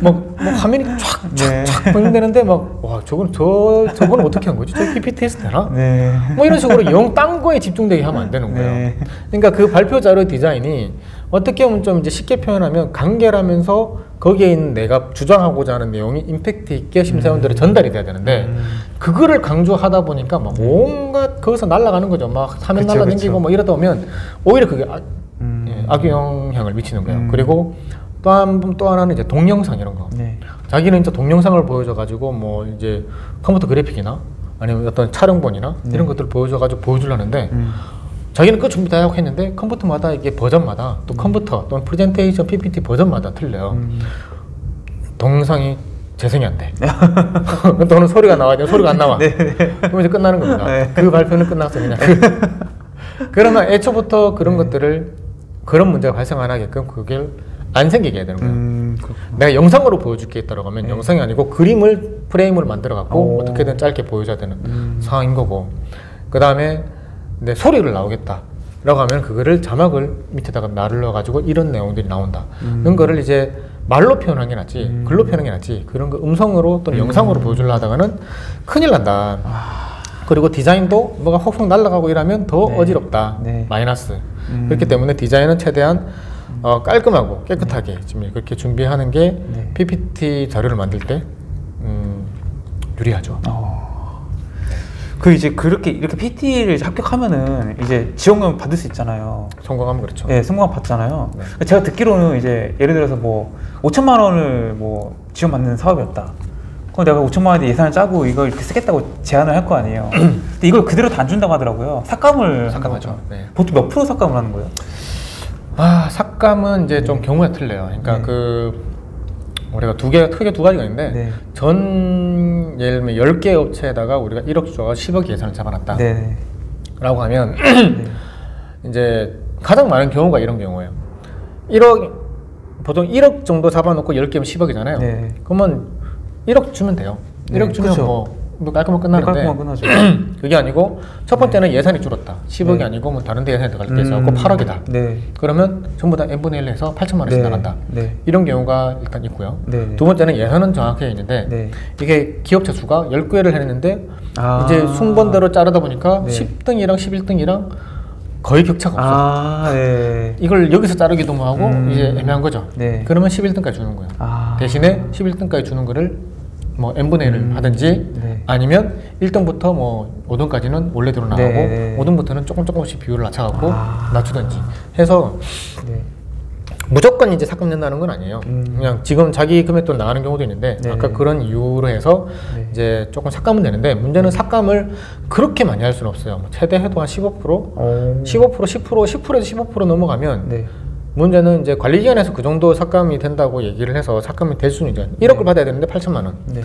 막, 막 화면이 네. 쫙쫙쫙 보이는데 막, 와, 저건, 저, 저건 어떻게 한 거지? 저 PPT에서 되나? 네. 뭐 이런 식으로 영 딴 거에 집중되게 하면 안 되는 거예요. 네. 그러니까 그 발표 자료 디자인이 어떻게 보면 좀 이제 쉽게 표현하면 간결하면서 거기에 있는 내가 주장하고자 하는 내용이 임팩트 있게 심사위원들에 전달이 돼야 되는데 음. 그거를 강조하다 보니까 막 온갖 거기서 날아가는 거죠. 막 날아다니고 그쵸. 뭐 이러다 보면 오히려 그게 악, 음. 예, 악영향을 미치는 거예요. 음. 그리고 또 한 또 하나는 이제 동영상 이런 거. 네. 자기는 이제 동영상을 보여줘가지고 뭐 이제 컴퓨터 그래픽이나 아니면 어떤 촬영본이나 네. 이런 것들을 보여줘가지고 보여주려는데 음. 자기는 그 준비 다 하고 했는데 컴퓨터마다 이게 버전마다 또 컴퓨터 또는 프레젠테이션 PPT 버전마다 틀려요. 음. 동영상이 재생이 안 돼. 또는 소리가 나와야 돼. 소리가 안 나와. 네. 그럼 이제 끝나는 겁니다. 네. 그 발표는 끝났어 그냥. 그, 그러면 애초부터 그런 네. 것들을 그런 문제가 발생 안 하게끔 그게 안 생기게 해야 되는 거예요. 음. 내가 영상으로 보여줄게 있다고 하면 영상이 아니고 그림을 프레임을 만들어 갖고 오. 어떻게든 짧게 보여줘야 되는 음. 상황인 거고 그 다음에 내 소리를 나오겠다 라고 하면 그거를 자막을 밑에다가 말을 넣어 가지고 이런 내용들이 나온다 이런 거를 이제 말로 표현하는 게 낫지 글로 표현하는 게 낫지 그런 거 음성으로 또는 영상으로 보여주려 하다가는 큰일 난다 그리고 디자인도 뭐가 훅훅 날아가고 이러면 더 네. 어지럽다 네. 마이너스 음. 그렇기 때문에 디자인은 최대한 어, 깔끔하고 깨끗하게 지금 그렇게 준비하는 게 네. PPT 자료를 만들 때 음, 유리하죠. 어. 그 이제 그렇게 이렇게 PT를 합격하면은 이제 지원금 받을 수 있잖아요. 성공하면 그렇죠. 예, 성공학 받잖아요. 네. 제가 듣기로는 이제 예를 들어서 뭐 5천만 원을 뭐 지원받는 사업이었다. 그럼 내가 5천만 원에 예산을 짜고 이걸 이렇게 쓰겠다고 제안을 할 거 아니에요. 근데 이걸 그대로 다 안 준다고 하더라고요. 삭감을 삭감하죠. 네. 보통 몇 프로 삭감을 하는 거예요? 아 삭감은 이제 좀 경우가 틀려요. 그러니까 네. 그 우리가 두 개 크게 두 가지가 있는데 네. 전 예를 들면 10개 업체에다가 우리가 1억 줘가 10억 예산을 잡아놨다. 네. 라고 하면 네. 이제 가장 많은 경우가 이런 경우예요. 1억 보통 1억 정도 잡아놓고 10개면 10억이잖아요. 네. 그러면 1억 주면 돼요. 1억 네, 주면 그쵸. 뭐, 뭐 깔끔하게 끝나는데 깔끔하게 끝나죠. 그게 아니고 첫 번째는 예산이 줄었다. 10억이 네. 아니고 뭐 다른 데 예산이 들어갈 때 있어서 음, 8억이다. 네. 그러면 전부 다 n분의 1로 해서 8천만 원씩 네. 나간다. 네. 이런 경우가 일단 있고요. 네, 네. 두 번째는 예산은 정확하게 있는데 네. 이게 기업체 수가 10개를 했는데 아. 이제 순번대로 자르다 보니까 네. 10등이랑 11등이랑 거의 격차가 없어. 아, 네. 이걸 여기서 자르기 도 뭐하고 음. 이제 애매한 거죠. 네. 그러면 11등까지 주는 거예요. 아. 대신에 11등까지 주는 거를 뭐 n분의 1을 음. 하든지 네. 아니면 1등부터 뭐 5등까지는 원래대로 나가고 네, 네. 5등부터는 조금 조금씩 비율을 낮춰갖고 아. 낮추든지 해서 네. 무조건 이제 삭감 낸다는 건 아니에요. 음. 그냥 지금 자기 금액대로 나가는 경우도 있는데 네. 아까 그런 이유로 해서 네. 이제 조금 삭감은 되는데 문제는 삭감을 그렇게 많이 할 수는 없어요. 뭐 최대 해도 한 15%, 오. 15%? 15%, 10%, 10%에서 15% 넘어가면 네. 문제는 이제 관리기관에서 그 정도 삭감이 된다고 얘기를 해서 삭감이 될 수는 있죠. 1억을 받아야 되는데 8천만 원. 네.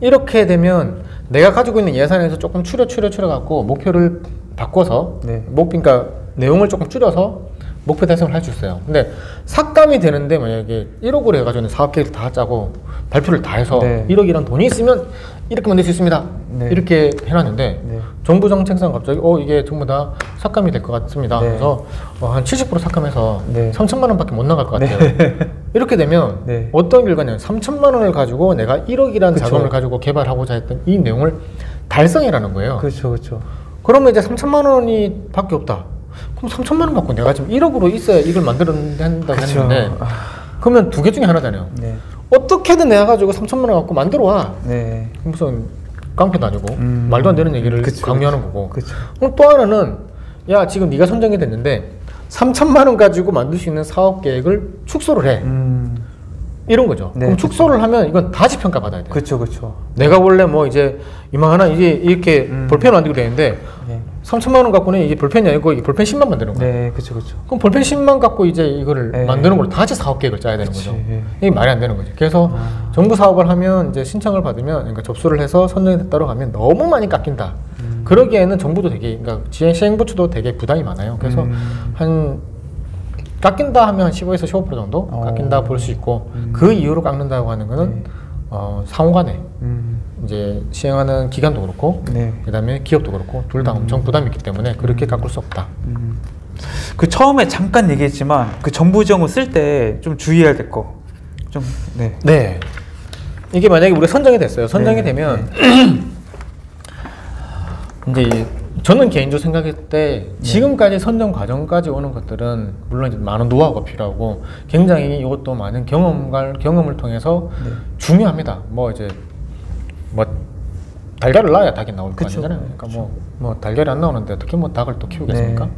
이렇게 되면 내가 가지고 있는 예산에서 조금 추려 추려 추려 갖고 목표를 바꿔서 네. 목 그러니까 내용을 조금 줄여서 목표 달성을 할 수 있어요. 근데 삭감이 되는데 만약에 1억으로 해가지고 사업 계획을 다 짜고 발표를 다 해서 네. 1억이란 돈이 있으면 이렇게 만들 수 있습니다. 네. 이렇게 해놨는데 네. 정부 정책상 갑자기 어 이게 전부 다 삭감이 될 것 같습니다. 네. 그래서 어, 한70% 삭감해서 네. 3천만 원밖에 못 나갈 것 같아요. 이렇게 되면 네. 어떤 결과냐면 3천만 원을 가지고 내가 1억이라는 그쵸. 자금을 가지고 개발하고자 했던 이 내용을 달성이라는 거예요. 그렇죠, 그렇죠. 그러면 이제 3천만 원이 밖에 없다. 그럼 3천만 원 갖고 내가 지금 1억으로 있어야 이걸 만들어낸다고 그쵸. 했는데 아. 그러면 두 개 중에 하나잖아요. 네. 어떻게든 내가 가지고 3천만 원 갖고 만들어 와. 네. 무슨 깡패도 아니고 음. 말도 안 되는 얘기를 그쵸, 강요하는 그쵸. 거고. 그쵸. 그럼 또 하나는 야 지금 네가 선정이 됐는데 3천만 원 가지고 만들 수 있는 사업 계획을 축소를 해. 음. 이런 거죠. 네, 그럼 그쵸. 축소를 하면 이건 다시 평가 받아야 돼. 요 그렇죠, 그렇죠. 내가 원래 뭐 이제 이만한 이제 이렇게 음. 볼펜을 만들게 되는데 네. 3천만 원 갖고는 이게 볼펜이 아니고 이게 볼펜 10만 만드는 거야. 네, 그렇죠, 그렇죠. 그럼 볼펜 10만 갖고 이제 이거를 네. 만드는 걸로 다시 사업 계획을 짜야 되는 그치, 거죠. 예. 이게 말이 안 되는 거죠. 그래서 아. 정부 사업을 하면 이제 신청을 받으면 그러니까 접수를 해서 선정이 됐다고 하면 너무 많이 깎인다. 음. 그러기에는 정부도 되게 그러니까 지행 시행부처도 되게 부담이 많아요. 그래서 음. 한 깎인다 하면 한 15에서 15% 정도 어. 깎인다 볼 수 있고 음. 그 이후로 깎는다고 하는 거는 네. 어, 상호간에 음. 이제 시행하는 기관도 그렇고 네. 그다음에 기업도 그렇고 둘다 엄청 부담이 있기 때문에 그렇게 깎을 수 없다. 음. 그 처음에 잠깐 얘기했지만 그 정부 지원금 쓸 때 좀 주의해야 될 거. 좀 네. 네. 이게 만약에 우리가 선정이 됐어요. 선정이 네, 되면 이제 이- 저는 개인적으로 생각할 때 네. 지금까지 선정 과정까지 오는 것들은 물론 이제 많은 노하우가 필요하고 굉장히 이것도 많은 경험과 경험을 통해서 네. 중요합니다. 뭐 이제 뭐 달걀을 낳아야 닭이 나올 거 그쵸. 아니잖아요. 그러니까 뭐, 뭐 달걀이 안 나오는데 어떻게 뭐 닭을 또 키우겠습니까? 네.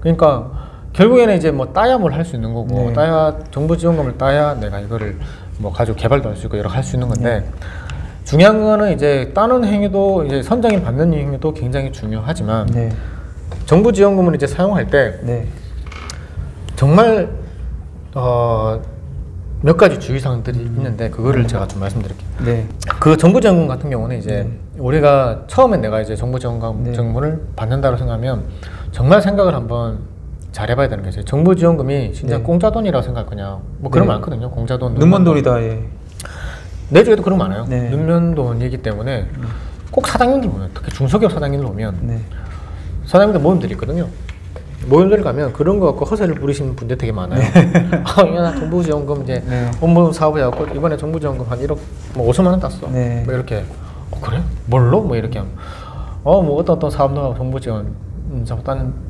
그러니까 결국에는 이제 뭐 따야 뭘 할 수 있는 거고 네. 따야 정부 지원금을 따야 내가 이거를 뭐 가지고 개발도 할 수 있고 여러 할 수 있는 건데 네. 중요한 거는 이제 따는 행위도 이제 선정이 받는 행위도 굉장히 중요하지만 네. 정부 지원금을 이제 사용할 때 네. 정말 어, 몇 가지 주의사항들이 있는데 그거를 제가 좀 말씀드릴게요. 네. 그 정부 지원금 같은 경우는 이제 우리가 처음에 내가 이제 정부 지원금 네. 정부를 받는다고 생각하면 정말 생각을 한번 잘 해봐야 되는 게 있어요. 정부 지원금이 진짜 네. 공짜 돈이라고 생각할 거냐? 뭐 그런 네. 말 많거든요. 공짜 돈, 눈먼 돌이다. 예. 내 주에도 그런 거 많아요. 네. 눈면 돈이기 때문에 꼭 사장님들 보면 특히 중소기업 사장님들 보면 네. 사장님들 모임들이 있거든요. 모임들 가면 그런 거 갖고 허세를 부리시는 분들 되게 많아요. 아, 야, 나 정부 지원금 이제 네. 업무 사업 해갖고 이번에 정부 지원금 한 1억 뭐 5천만 원 땄어. 네. 뭐 이렇게 어, 그래? 뭘로? 뭐 이렇게 하면 어뭐 어떤 어떤 사업 나가 정부 지원 음, 저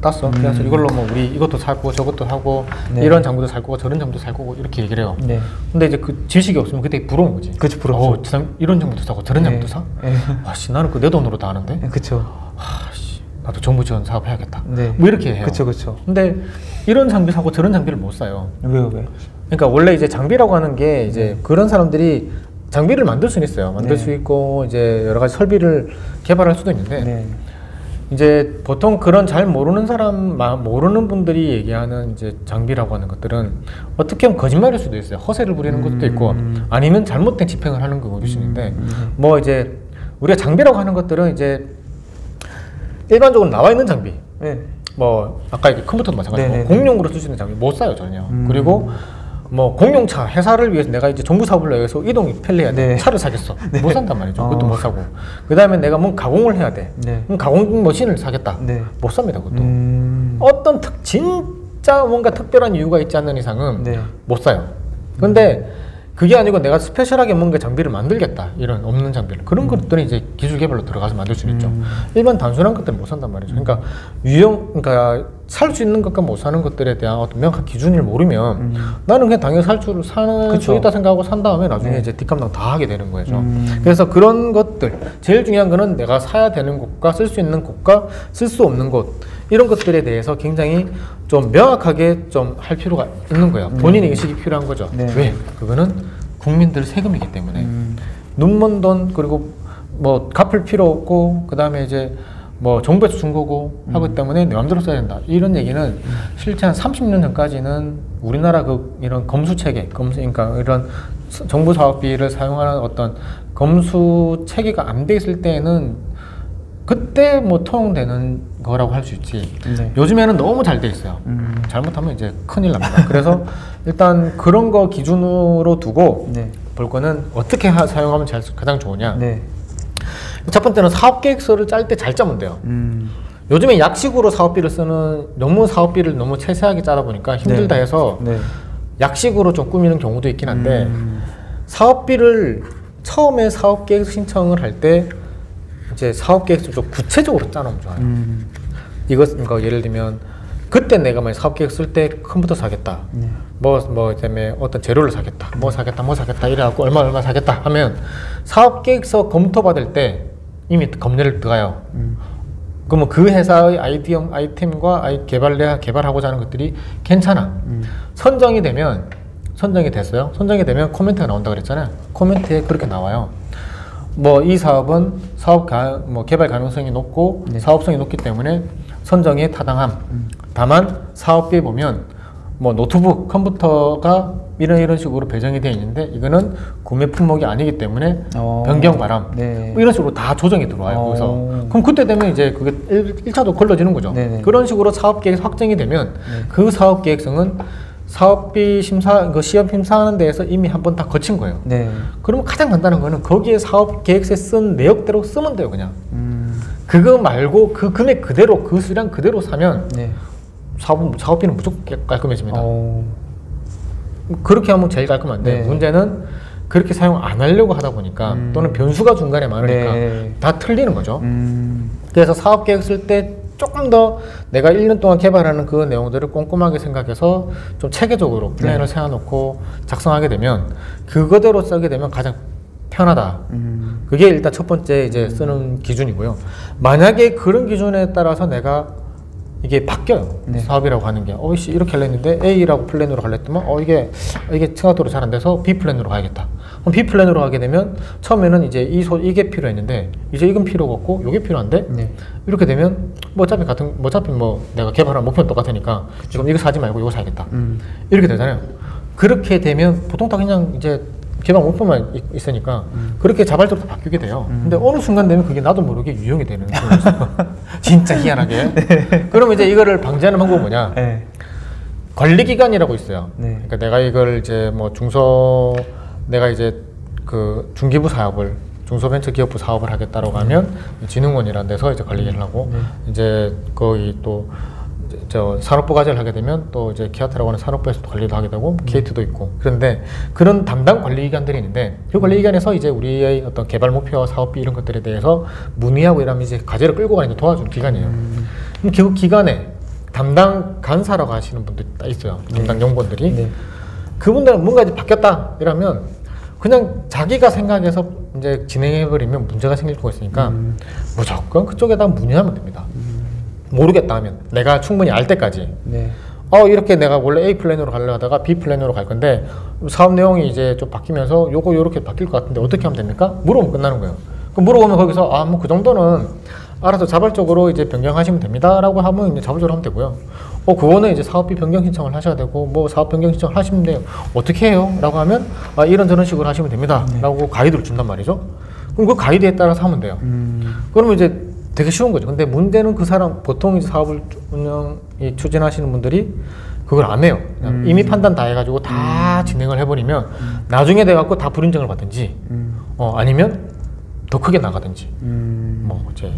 땄어. 그래서 이걸로 뭐 우리 이것도 사고 저것도 사고 네. 이런 장비도 살 거고 저런 장비도 살 거고 이렇게 얘기를 해요. 네. 근데 이제 그 지식이 없으면 그때 부러운 거지. 그치, 부럽죠. 어, 이런 장비도 사고 저런 네. 장비도 사? 네. 아씨 나는 그 내 돈으로 다 하는데. 아씨 나도 정부 지원 사업 해야겠다. 네. 뭐 이렇게 해요. 그쵸, 그쵸. 근데 이런 장비 사고 저런 장비를 못 사요. 왜요, 왜? 그러니까 원래 이제 장비라고 하는 게 이제 그런 사람들이 장비를 만들 수는 있어요. 만들 네. 수 있고 이제 여러 가지 설비를 개발할 수도 있는데 네. 이제 보통 그런 잘 모르는 사람 마- 모르는 분들이 얘기하는 이제 장비라고 하는 것들은 어떻게 보면 거짓말일 수도 있어요. 허세를 부리는 것도 있고 아니면 잘못된 집행을 하는 경우도 있는데 뭐 이제 우리가 장비라고 하는 것들은 이제 일반적으로 나와 있는 장비 네. 뭐 아까 얘기 컴퓨터도 마찬가지고 네네네. 공용으로 쓸 수 있는 장비 못 사요 전혀. 음. 그리고 뭐 공용차 회사를 위해서 내가 이제 정부 사업을 위해서 이동이 편리해야 돼 네. 차를 사겠어 못 산단 말이죠. 그것도 어. 못 사고 그 다음에 내가 뭔 가공을 해야 돼. 네. 그럼 가공 머신을 사겠다. 네. 못 삽니다 그것도. 음. 어떤 특 진짜 뭔가 특별한 이유가 있지 않는 이상은 네. 못 사요. 근데 그게 아니고 내가 스페셜하게 뭔가 장비를 만들겠다 이런 없는 장비를 그런 것들은 이제 기술 개발로 들어가서 만들 수는 있죠. 일반 단순한 것들은 못 산단 말이죠. 그러니까 유형 그러니까 살 수 있는 것과 못 사는 것들에 대한 어떤 명확한 기준을 모르면 나는 그냥 당연히 살 줄 사는 수 그쵸. 있다 생각하고 산 다음에 나중에 네. 이제 뒷감당 다 하게 되는 거죠. 음. 그래서 그런 것들 제일 중요한 거는 내가 사야 되는 곳과 쓸 수 있는 곳과 쓸 수 없는 곳 이런 것들에 대해서 굉장히 좀 명확하게 좀 할 필요가 있는 거예요. 본인의 의식이 필요한 거죠. 네. 왜? 그거는 국민들 세금이기 때문에 음. 눈먼 돈 그리고 뭐 갚을 필요 없고 그 다음에 이제 뭐 정부에서 준 거고 음. 하기 때문에 내 마음대로 써야 된다 이런 얘기는 실제 한 30년 전까지는 우리나라 그 이런 검수 체계 검수 그러니까 이런 스- 정부 사업비를 사용하는 어떤 검수 체계가 안 돼 있을 때에는 그때 뭐 통용되는 거라고 할 수 있지 네. 요즘에는 너무 잘 돼 있어요 음. 잘못하면 이제 큰일 납니다 그래서 일단 그런 거 기준으로 두고 네. 볼 거는 어떻게 하- 사용하면 잘, 가장 좋으냐. 네. 첫 번째는 사업 계획서를 짤 때 잘 짜면 돼요. 음. 요즘에 약식으로 사업비를 쓰는 너무 사업비를 너무 세세하게 짜다 보니까 힘들다 네. 해서 네. 약식으로 좀 꾸미는 경우도 있긴 한데 음. 사업비를 처음에 사업 계획 신청을 할 때 이제 사업 계획서를 좀 구체적으로 짜놓으면 좋아요. 음. 이것 그러니까 예를 들면 그때 내가 만약 사업 계획 쓸 때 컴퓨터 사겠다. 네. 뭐, 뭐, 그다음에 어떤 재료를 사겠다. 뭐 사겠다, 뭐 사겠다. 이래 갖고 얼마, 얼마 사겠다 하면 사업 계획서 검토 받을 때 이미 검열을 들어가요. 음. 그러면 그 회사의 아이디어, 아이템과 아이 개발, 내가 개발하고자 하는 것들이 괜찮아. 음. 선정이 되면, 선정이 됐어요. 선정이 되면 코멘트가 나온다 그랬잖아요. 코멘트에 그렇게 나와요. 뭐 이 사업은 사업 가, 뭐 개발 가능성이 높고 네. 사업성이 높기 때문에 선정에 타당함. 다만 사업비에 보면 뭐 노트북, 컴퓨터가 이런 이런 식으로 배정이 되어 있는데 이거는 구매 품목이 아니기 때문에 어. 변경 바람. 네. 뭐 이런 식으로 다 조정이 들어와요. 어. 거기서. 그럼 그때 되면 이제 그게 일 1차도 걸러지는 거죠. 네네. 그런 식으로 사업 계획 확정이 되면 네. 그 사업 계획성은 사업비 심사, 그 시험 심사하는 데에서 이미 한 번 다 거친 거예요. 네. 그러면 가장 간단한 거는 거기에 사업 계획서에 쓴 내역대로 쓰면 돼요, 그냥. 음. 그거 말고 그 금액 그대로 그 수량 그대로 사면 네. 사업 사업비는 무조건 깨- 깔끔해집니다. 어. 그렇게 하면 제일 깔끔한데 네. 문제는 그렇게 사용 안 하려고 하다 보니까 음. 또는 변수가 중간에 많으니까 네. 다 틀리는 거죠. 음. 그래서 사업 계획 쓸 때 조금 더 내가 1년 동안 개발하는 그 내용들을 꼼꼼하게 생각해서 좀 체계적으로 플랜을 네. 세워놓고 작성하게 되면 그거대로 쓰게 되면 가장 편하다. 음. 그게 일단 첫 번째 이제 쓰는 기준이고요. 만약에 그런 기준에 따라서 내가 이게 바뀌어요. 네. 사업이라고 하는 게, 어이씨, 이렇게 하려 했는데 A라고 플랜으로 가려 했더만, 어, 이게, 이게 생각대로 잘 안 돼서 B 플랜으로 가야겠다. 그럼 B 플랜으로 가게 되면, 처음에는 이제 이 소, 이게 필요했는데, 이제 이건 필요가 없고, 이게 필요한데, 네. 이렇게 되면, 뭐 어차피 같은, 뭐 어차피 뭐 내가 개발한 목표는 똑같으니까, 지금 이거 사지 말고 이거 사야겠다. 음. 이렇게 되잖아요. 그렇게 되면 보통 다 그냥 이제 목표만 있- 있으니까 그렇게 자발적으로 다 바뀌게 돼요. 근데 어느 순간 되면 그게 나도 모르게 유형이 되는 거예요. 진짜 희한하게. 그러면 이제 이거를 방지하는 방법은 뭐냐? 네. 관리 기관이라고 있어요. 네. 그러니까 내가 이걸 이제 뭐 중소 내가 이제 그 중기부 사업을 중소벤처기업부 사업을 하겠다라고 하면 진흥원이라는 데서 이제 관리를 하고 이제 거의 또 저 산업부 과제를 하게 되면 또 이제 키아트라고 하는 산업부에서 또 관리도 하게 되고 게이트도 있고 그런데 그런 담당 관리기관들이 있는데 그 관리기관에서 이제 우리의 어떤 개발 목표와 사업비 이런 것들에 대해서 문의하고 이러면 이제 과제를 끌고 가는 데 도와주는 기관이에요. 그럼 그 기간에 담당 간사라고 하시는 분들이 딱 있어요. 담당 연구원들이. 네. 그분들은 뭔가 이제 바뀌었다 이러면 그냥 자기가 생각해서 이제 진행해버리면 문제가 생길 수가 있으니까 음. 무조건 그쪽에다 문의하면 됩니다. 모르겠다 하면 내가 충분히 알 때까지 네. 어 이렇게 내가 원래 A 플랜으로 가려 하다가 B 플랜으로 갈 건데 사업 내용이 이제 좀 바뀌면서 요거 요렇게 바뀔 것 같은데 어떻게 하면 됩니까? 물어보면 끝나는 거예요. 그럼 물어보면 거기서 아 뭐 그 정도는 알아서 자발적으로 이제 변경하시면 됩니다라고 하면 이제 자발적으로 하면 되고요. 어 그거는 이제 사업비 변경 신청을 하셔야 되고 뭐 사업 변경 신청을 하시면 돼요. 어떻게 해요?라고 하면 아 이런 저런 식으로 하시면 됩니다.라고 가이드를 준단 말이죠. 그럼 그 가이드에 따라서 하면 돼요. 그러면 이제 되게 쉬운 거죠. 근데 문제는 그 사람 보통 사업을 운영 이 추진하시는 분들이 그걸 안 해요. 그냥 이미 판단 다 해가지고 다 진행을 해버리면 나중에 돼갖고 다 불인정을 받든지 어 아니면 더 크게 나가든지 뭐 이제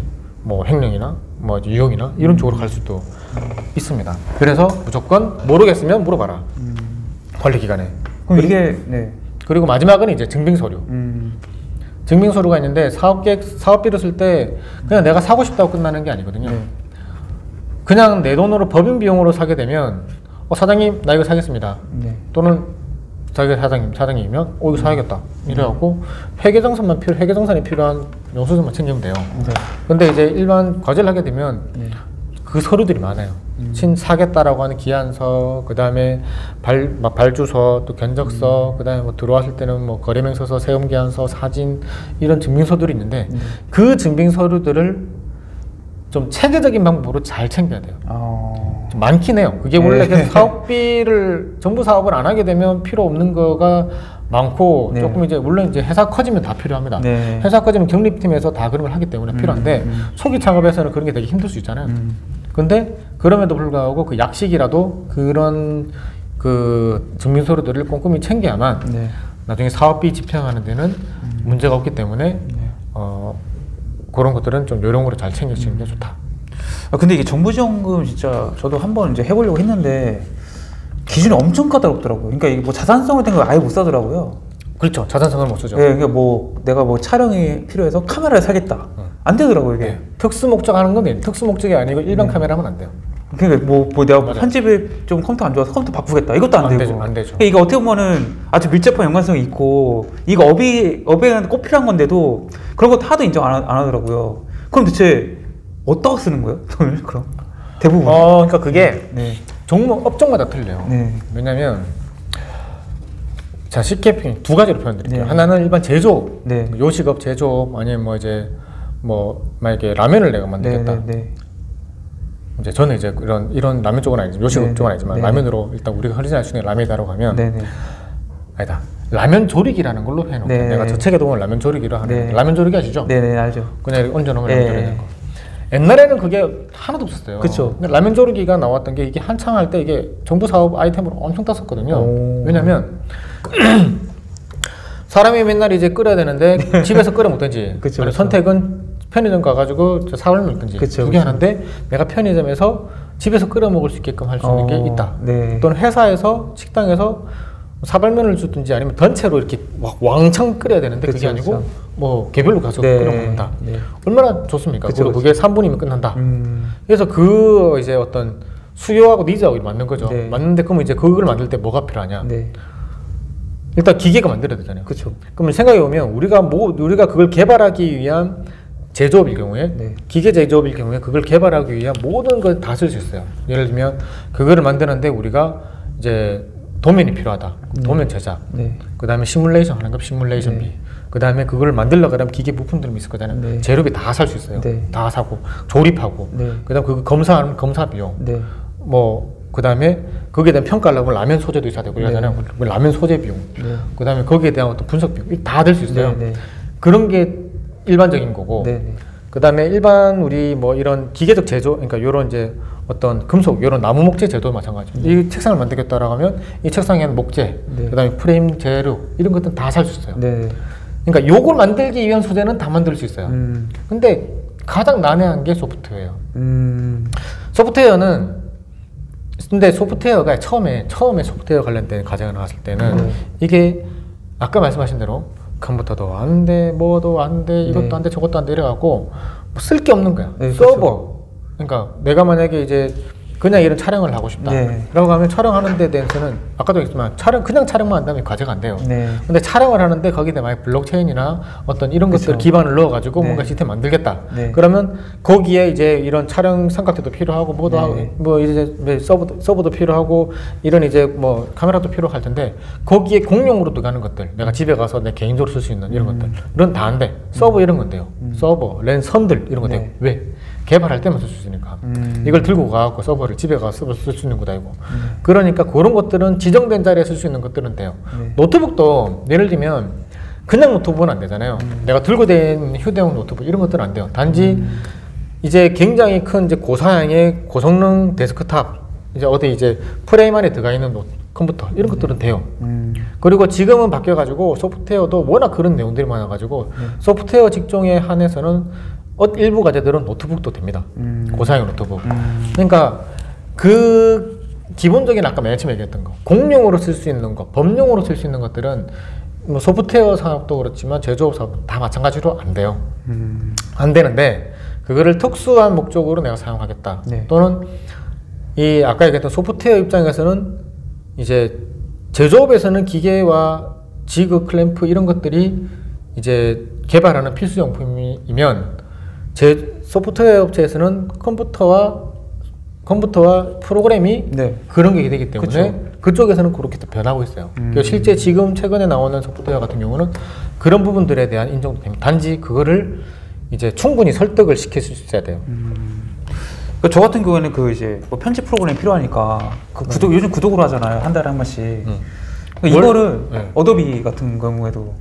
뭐 횡령이나 뭐 이제 유용이나 이런 쪽으로 갈 수도 있습니다. 그래서 무조건 모르겠으면 물어봐라. 관리 기관에. 그럼 이게 네. 그리고 마지막은 이제 증빙 서류. 음. 증빙 서류가 있는데 사업 계획 사업비를 쓸 때 그냥 내가 사고 싶다고 끝나는 게 아니거든요. 네. 그냥 내 돈으로 법인 비용으로 사게 되면 어 사장님 나 이거 사겠습니다. 네. 또는 자기 사장님 사장님이면 어 이거 사야겠다 이래갖고 회계정산만 필요 회계정산이 필요한 영수증만 챙기면 돼요. 네. 근데 이제 일반 과제를 하게 되면 네. 그 서류들이 많아요. 친 사겠다라고 하는 기한서, 그 다음에 발, 막 발주서, 또 견적서, 그 다음에 뭐 들어왔을 때는 뭐 거래명서서, 세움기한서, 사진, 이런 증빙서들이 있는데 그 증빙서류들을 좀 체계적인 방법으로 잘 챙겨야 돼요. 어. 좀 많긴 해요. 그게 원래 네. 사업비를 정부 사업을 안 하게 되면 필요 없는 거가 많고 네. 조금 이제 물론 이제 회사 커지면 다 필요합니다. 네. 회사 커지면 경립팀에서 다 그런 걸 하기 때문에 필요한데 초기 창업에서는 그런 게 되게 힘들 수 있잖아요. 음. 근데 그럼에도 불구하고 그 약식이라도 그런 그 증빙서류들을 꼼꼼히 챙겨야만 네. 나중에 사업비 집행하는 데는 문제가 없기 때문에 어, 그런 것들은 좀 요령으로 잘 챙겨주시는 게 좋다. 아 근데 이게 정부지원금 진짜 저도 한번 이제 해보려고 했는데 기준이 엄청 까다롭더라고요. 그러니까 이게 뭐 자산성을 된 걸 아예 못 사더라고요. 그렇죠. 자산성을 못 쓰죠. 네, 그러니까 뭐 내가 뭐 촬영이 필요해서 카메라를 사겠다. 안 되더라고요 이게. 네. 특수 목적 하는 건 특수 목적이 아니고 일반 카메라 하면 안 돼요. 그러니까 뭐, 뭐 내가 맞아요. 편집에 좀 컴퓨터 안 좋아서 컴퓨터 바꾸겠다. 이것도 안, 안 되고. 되죠, 안 되죠. 그러니까 이게 어떻게 보면은 아주 밀접한 연관성이 있고 이거 업이 업에는 꼭 필요한 건데도 그런 것도 하도 인정 안, 하, 안 하더라고요. 그럼 대체 어디다가 쓰는 거예요? 돈을 그럼 대부분. 어, 그러니까 그게 네. 종목 업종마다 틀려요. 네. 왜냐면 자 쉽게 두 가지로 표현드릴게요. 네. 하나는 일반 제조업, 네. 요식업 제조업 아니면 뭐 이제 뭐 만약에 라면을 내가 네, 만들겠다. 이제 저는 이제 이런 이런 라면 쪽은 아니지만 요식업 네, 쪽은 네. 아니지만 네. 라면으로 일단 우리가 흔히 알수 있는 라면이다라고 하면 네, 네. 아니다. 라면 조리기라는 걸로 해놓고 네. 내가 저 책에 보면 라면 조리기로 하는 네. 거. 라면 조리기 아시죠? 네, 네, 알죠. 그냥 이렇게 얹어놓으면 네. 라면 조리는 거. 옛날에는 그게 하나도 없었어요. 그쵸. 근데 라면 조리기가 나왔던 게 이게 한창 할 때 이게 정부 사업 아이템으로 엄청 땄었거든요. 오. 왜냐면 사람이 맨날 이제 끓여야 되는데 집에서 끓여 그쵸. 선택은 편의점 가가지고 저 사발 먹든지 두 개. 하는데 내가 편의점에서 집에서 끓여 먹을 수 있게끔 할 수 있는 게 어, 있다. 네. 또는 회사에서 식당에서 사발면을 주든지 아니면 전체로 이렇게 막 왕창 끓여야 되는데 그게 그쵸, 아니고 그쵸. 뭐 개별로 가서 네. 끓여 먹는다. 네. 얼마나 좋습니까? 그쵸, 그리고 그게 3분이면 끝난다. 음. 그래서 그 이제 어떤 수요하고 니즈하고 맞는 거죠. 네. 맞는데 그러면 이제 그걸 만들 때 뭐가 필요하냐? 네. 일단 기계가 만들어야 되잖아요. 그렇죠. 그러면 생각해 보면 우리가 뭐 우리가 그걸 개발하기 위한 제조업일 경우에 네. 기계 제조업일 경우에 그걸 개발하기 위한 모든 걸 다 쓸 수 있어요. 예를 들면 그거를 만드는데 우리가 이제 도면이 필요하다. 도면 제작. 네. 그 다음에 시뮬레이션 하는 거 시뮬레이션비. 네. 그 다음에 그걸 만들려 그러면 기계 부품들이 있을 거잖아요. 네. 재료비 다 살 수 있어요. 네. 다 사고 조립하고. 네. 그 다음 그 검사하는 검사 비용. 네. 뭐 그다음에 거기에 대한 평가를 하고 라면 소재도 있어야 되고 이러잖아요. 그 라면 소재 비용. 네. 그다음에 거기에 대한 어떤 분석 비용 다 될 수 있어요. 그런 게 일반적인 거고. 네, 네. 그다음에 일반 우리 뭐 이런 기계적 제조 그러니까 요런 이제 어떤 금속 요런 나무 목재 제도 마찬가지. 이 책상을 만들겠다라고 하면 이 책상에는 목재, 네. 그다음에 프레임 재료 이런 것들 다 살 수 있어요. 네. 그러니까 요걸 만들기 위한 소재는 다 만들 수 있어요. 음. 근데 가장 난해한 게 소프트웨어. 음. 소프트웨어는 근데 소프트웨어가 처음에 처음에 소프트웨어 관련된 과제가 나왔을 때는 네. 이게 아까 말씀하신 대로 컴퓨터도 안 돼, 뭐도 안 돼, 이것도 네. 안 돼, 저것도 안 돼 이래갖고 뭐 쓸 게 없는 거야. 네, 서버, 그러니까 내가 만약에 이제 그냥 이런 촬영을 하고 싶다. 네. 라고 하면 촬영하는 데 대해서는 아까도 얘기했지만 촬영 그냥 촬영만 한다면 과제가 안 돼요. 네. 근데 촬영을 하는데 거기에 만약 블록체인이나 어떤 이런 것들 그쵸. 기반을 넣어 가지고 네. 뭔가 시스템 만들겠다. 네. 그러면 거기에 이제 이런 촬영 삼각대도 필요하고 뭐도 네. 하고 뭐 이제 뭐 서버도, 서버도 필요하고 이런 이제 뭐 카메라도 필요할 텐데 거기에 공용으로 들어가는 것들 내가 집에 가서 내 개인적으로 쓸 수 있는 이런 음. 것들 이런 다안 돼. 서버 이런 건데요. 서버, 랜 선들 이런 거 돼요. 네. 왜? 개발할 때만 쓸 수 있으니까. 음. 이걸 들고 가갖고 서버를 집에 가서 쓸수 있는 것도 아니고. 그러니까 그런 것들은 지정된 자리에 쓸 수 있는 것들은 돼요. 네. 노트북도 예를 들면 그냥 노트북은 안 되잖아요. 음. 내가 들고 다니는 휴대용 노트북 이런 것들은 안 돼요. 단지 이제 굉장히 큰 이제 고사양의 고성능 데스크탑 이제 어디 이제 프레임 안에 들어가 있는 노, 컴퓨터 이런 것들은 돼요. 음. 그리고 지금은 바뀌어 가지고 소프트웨어도 워낙 그런 내용들이 많아 가지고 소프트웨어 직종에 한해서는 어, 일부 과제들은 노트북도 됩니다. 음. 고사양 노트북. 음. 그러니까 그 기본적인 아까 맨 처음에 얘기했던 거 공용으로 쓸 수 있는 거 범용으로 쓸 수 있는 것들은 뭐 소프트웨어 사업도 그렇지만 제조업 사업 다 마찬가지로 안 돼요. 음. 안 되는데 그거를 특수한 목적으로 내가 사용하겠다. 네. 또는 이 아까 얘기했던 소프트웨어 입장에서는 이제 제조업에서는 기계와 지그 클램프 이런 것들이 이제 개발하는 필수 용품이면 제 소프트웨어 업체에서는 컴퓨터와 컴퓨터와 프로그램이 네. 그런 게 되기 때문에 그쵸. 그쪽에서는 그렇게 또 변하고 있어요. 음. 실제 지금 최근에 나오는 소프트웨어 같은 경우는 그런 부분들에 대한 인정도 됩니다. 단지 그거를 이제 충분히 설득을 시킬 수 있어야 돼요. 그 저 같은 경우에는 그 이제 뭐 편집 프로그램 필요하니까 그 구독 요즘 구독으로 하잖아요 한 달에 한 번씩. 음. 그러니까 뭘- 이거를 네. 어도비 같은 경우에도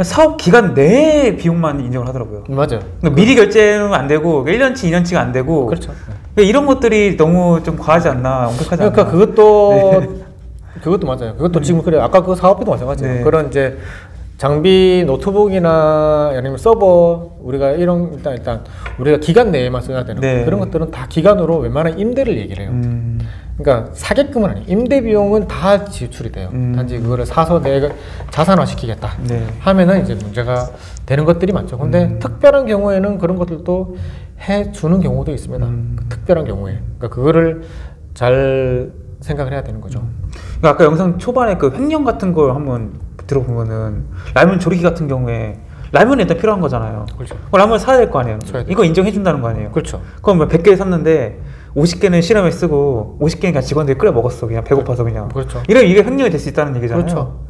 그러니까 사업 기간 내에 비용만 인정을 하더라고요. 맞아요. 그러니까 미리 결제는 안 되고 1년치, 2년치가 안 되고 그렇죠. 그러니까 이런 것들이 너무 좀 과하지 않나, 엄격하지 않나. 그러니까 그것도 그것도 맞아요. 그것도 지금 그래 아까 그 사업비도 마찬가지예요. 네. 그런 이제 장비 노트북이나 들면 서버 우리가 이런 일단 일단 우리가 기간 내에만 써야 되는 네. 거. 그런 것들은 다 기간으로 웬만한 임대를 얘기를 해요. 음, 그러니까 사게끔은 아니에요. 임대 비용은 다 지출이 돼요. 음. 단지 그거를 사서 내가 자산화 시키겠다 네. 하면은 이제 문제가 되는 것들이 많죠. 근데 음. 특별한 경우에는 그런 것들도 해 주는 경우도 있습니다. 음. 그 특별한 경우에. 그러니까 그거를 잘 생각을 해야 되는 거죠. 그러니까 아까 영상 초반에 그 횡령 같은 걸 한번 들어보면은 라면 조리기 같은 경우에 라면이 일단 필요한 거잖아요. 그렇죠. 라면 사야 될 거 아니에요. 이거 인정해 준다는 거 아니에요. 그렇죠. 그럼 뭐 100개 샀는데 50개는 실험에 쓰고 50개는 그냥 직원들이 끓여 먹었어. 그냥 배고파서 그냥. 그렇죠. 이러면 이게 횡령이 될 수 있다는 얘기잖아요. 그렇죠.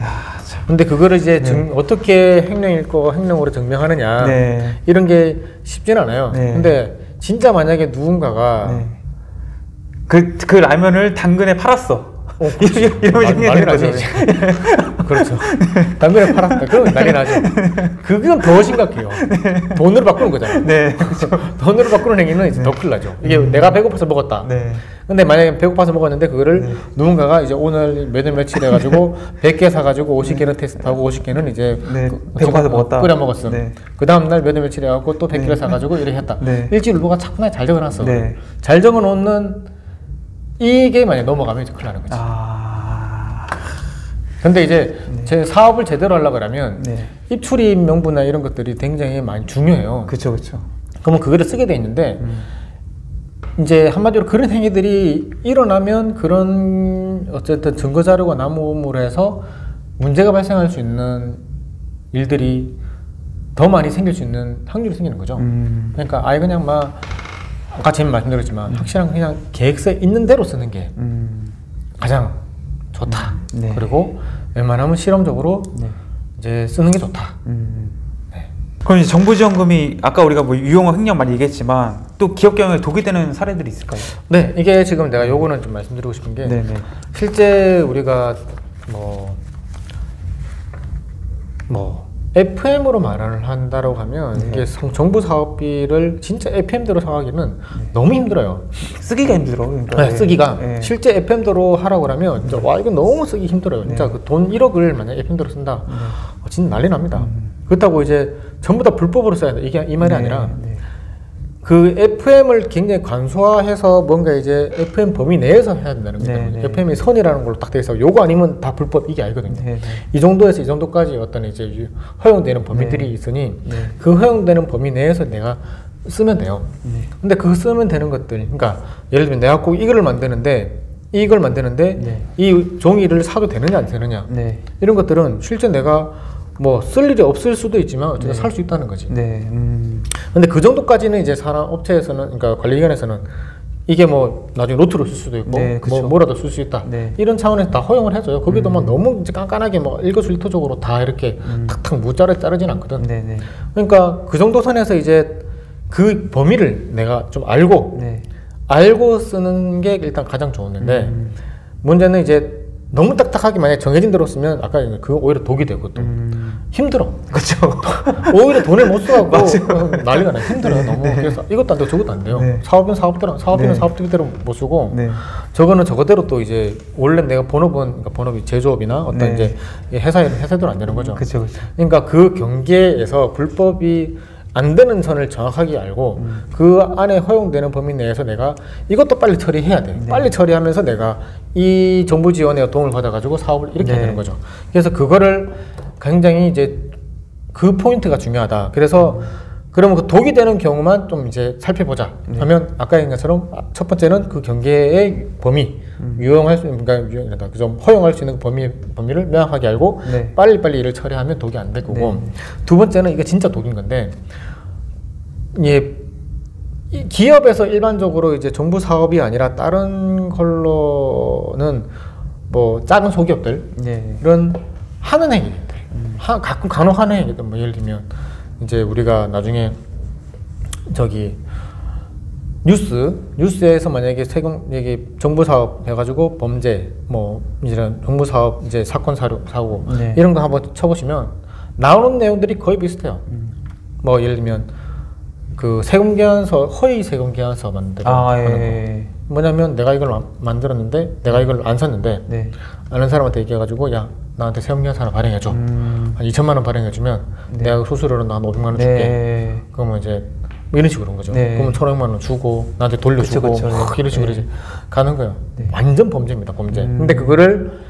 야, 참. 근데 그거를 이제 네. 증- 어떻게 횡령일 거 횡령으로 증명하느냐 네. 이런 게 쉽진 않아요. 네. 근데 진짜 만약에 누군가가 네. 그, 그 라면을 당근에 팔았어. 어, 이러- 이러면 난- 난리. 나죠. 그렇죠. 당근에 팔았다. 그러면 난리 나죠. 그건 더 심각해요. 돈으로 바꾸는 거잖아요. 네. 그렇죠. 돈으로 바꾸는 행위는 이제 더 큰일 나죠. 이게 내가 배고파서 먹었다. 네. 근데 만약에 배고파서 먹었는데 그거를 네. 누군가가 이제 오늘 몇월 며칠 해가지고 100개 사가지고 50개는 테스트하고 50개는 이제 네, 그- 배고파서 그- 먹었다. 끓여 먹었음. 네. 그 다음날 몇월 며칠 해가지고 또 100개를 네. 사가지고 이렇게 했다. 네. 일주일 누가 차분하게 잘 적어놨어. 네. 잘 적어놓는 이게 만약에 넘어가면 이제 큰일 나는 거지. 아. 근데 이제 제 사업을 제대로 하려고 그러면 네. 입출입 명부나 이런 것들이 굉장히 많이 중요해요. 그쵸, 그쵸. 그러면 그거를 쓰게 돼 있는데 음. 이제 한마디로 그런 행위들이 일어나면 그런 어쨌든 증거 자료가 남음으로 해서 문제가 발생할 수 있는 일들이 더 많이 생길 수 있는 확률이 생기는 거죠. 음. 그러니까 아예 그냥 막 아까前말씀드렸지만 확실한 그냥 계획서에 있는 대로 쓰는 게 음. 가장 좋다. 네. 그리고 웬만하면 실험적으로 네. 이제 쓰는 게 좋다. 음. 네. 그럼 이제 정부 지원금이 아까 우리가 뭐 유용한 횡령 많이 얘기했지만 또 기업 경영에 독이 되는 사례들이 있을까요? 네, 이게 지금 내가 요거는 좀 말씀드리고 싶은 게 네네. 실제 우리가 뭐, 뭐, FM으로 말을 한다고 하면 네. 이게 성- 정부 사업비를 진짜 FM대로 사가기는 너무 힘들어요. 쓰기가 힘들어. 그러니까. 네, 쓰기가. 네. 실제 FM대로 하라고 그러면 진짜 와, 이거 너무 쓰기 힘들어요. 진짜 네. 그돈 1억을 만약 FM대로 쓴다. 어, 진짜 난리 납니다. 음. 그렇다고 이제 전부 다 불법으로 써야 돼. 이게 이 말이 네, 아니라 네. 그 FM을 굉장히 간소화해서 뭔가 이제 FM 범위 내에서 해야 된다는 거죠. 네, 네. FM이 선이라는 걸로 딱 돼 있어. 요거 아니면 다 불법 이게 아니거든요. 네, 네. 이 정도에서 이 정도까지 어떤 이제 유- 허용되는 범위들이 있으니 네. 그 허용되는 범위 내에서 내가 쓰면 돼요. 네. 근데 그 쓰면 되는 것들, 그러니까 예를 들면 내가 꼭 이걸 만드는데 이걸 만드는데 네. 이 종이를 사도 되느냐 안 되느냐 네. 이런 것들은 실제 내가 뭐 쓸 일이 없을 수도 있지만 어쨌든 네. 살수 있다는 거지. 네. 음. 근데 그 정도까지는 이제 사람 업체에서는 그러니까 관리기관에서는 이게 뭐 나중에 노트로 쓸 수도 있고 네, 뭐. 뭐라도 쓸 수 있다 네. 이런 차원에서 다 허용을 해줘요. 거기도 막 너무 이제 깐깐하게 뭐 일거수일투족으로 다 이렇게 탁탁 무자를 자르진 않거든. 네, 네. 그러니까 그 정도 선에서 이제 그 범위를 내가 좀 알고 네. 알고 쓰는 게 일단 가장 좋은데 음. 문제는 이제 너무 딱딱하게 만약 정해진 대로 쓰면 아까 그 오히려 독이 되고 또 음. 힘들어. 그렇죠. 오히려 돈을 못 써갖고 어, 난리가 나 힘들어요 너무 그래서 이것도 안 되고 저것도 안 돼요 네. 사업은 사업대로 사업비는 네. 사업대로 못 쓰고 네. 저거는 저거대로 또 이제 원래 내가 본업은 그러니까 본업이 제조업이나 어떤 네. 이제 회사에 회사대로 안 되는 거죠. 그렇죠. 그러니까 그 경계에서 불법이 안 되는 선을 정확하게 알고 음. 그 안에 허용되는 범위 내에서 내가 이것도 빨리 처리해야 돼. 네. 빨리 처리하면서 내가 이 정부 지원에 도움을 받아가지고 사업을 이렇게 네. 되는 거죠. 그래서 그거를 굉장히 이제 그 포인트가 중요하다. 그래서 그러면 그 독이 되는 경우만 좀 이제 살펴보자. 네. 하면 아까 얘기한 것처럼 첫 번째는 그 경계의 범위, 음. 유용할 수 있는 그러니까 유용, 그좀 허용할 수 있는 그 범위 범위를 명확하게 알고 네. 빨리빨리 일을 처리하면 독이 안 될 거고 네. 두 번째는 이게 진짜 독인 건데 예, 이 기업에서 일반적으로 이제 정부 사업이 아니라 다른 걸로는 뭐 작은 소기업들 네. 이런 하는 행위들 하, 가끔 간혹 하는 행위들 뭐 예를 들면 이제 우리가 나중에 저기 뉴스 뉴스에서 만약에 세금 이게 정부 사업 해가지고 범죄 뭐 이런 정부 사업 이제 사건 사료 사고 네. 이런 거 한번 쳐보시면 나오는 내용들이 거의 비슷해요. 뭐 예를 들면 그 세금 계산서 허위 세금 계산서 만들어 아, 하는 거. 예. 뭐냐면 내가 이걸 만- 만들었는데 내가 이걸 안 샀는데 네. 아는 사람한테 얘기해가지고 야 나한테 세금 계산서 하나 발행해줘 음. 한 2천만 원 발행해주면 네. 내가 수수료로 한 500만 원 줄게 네. 그러면 이제 뭐 이런 식으로 그런 거죠 네. 그러면 1,500만 원 주고 나한테 돌려주고 그쵸, 그쵸. 막 이런 식으로 네. 이제 가는 거예요 네. 완전 범죄입니다 범죄 음. 근데 그거를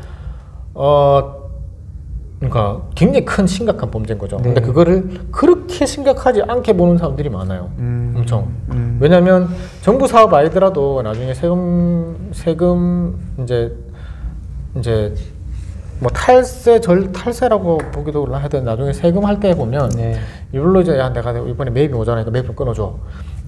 어 그러니까 굉장히 큰 심각한 범죄인 거죠 네. 근데 그거를 그렇게 심각하지 않게 보는 사람들이 많아요 음. 엄청 음. 왜냐하면 정부 사업 아니더라도 나중에 세금 세금 이제 이제 뭐 탈세 절 탈세라고 보기도 하여튼 나중에 세금 할 때 보면 네. 이걸로 이제 야 내가 이번에 매입이 오잖아니까 매입 좀 끊어줘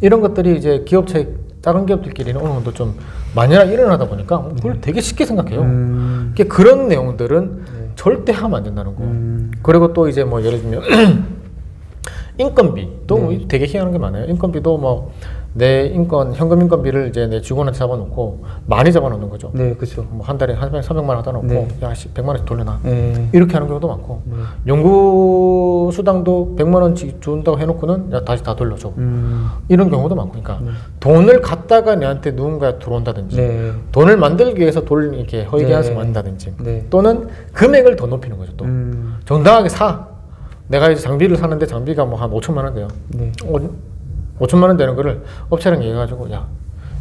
이런 것들이 이제 기업체 다른 기업들끼리는 어느 정도 좀 만연하게 일어나다 보니까 그걸 되게 쉽게 생각해요. 음. 이게 그런 내용들은 네. 절대 하면 안 된다는 거. 음. 그리고 또 이제 뭐 예를 들면 인건비 또 네. 되게 희한한 게 많아요. 인건비도 뭐 내 인건 현금 인건비를 이제 내 직원한테 잡아놓고 많이 잡아놓는 거죠. 네, 그렇죠. 뭐 한 달에 한 300만 원 하다 놓고 네. 야씨 100만 원씩 돌려놔. 네. 이렇게 하는 경우도 많고 네. 연구 수당도 100만 원씩 준다고 해놓고는 야 다시 다 돌려줘. 음. 이런 경우도 많고, 그러니까 네. 돈을 갖다가 내한테 누군가 들어온다든지, 네. 돈을 만들기 위해서 돌 이렇게 허위 계산서 네. 만든다든지, 네. 또는 금액을 더 높이는 거죠. 또 음. 정당하게 사. 내가 이제 장비를 사는데 장비가 뭐 한 5천만 원 돼요. 네. 오, 5천만 원 되는 거를 업체랑 얘기해가지고 야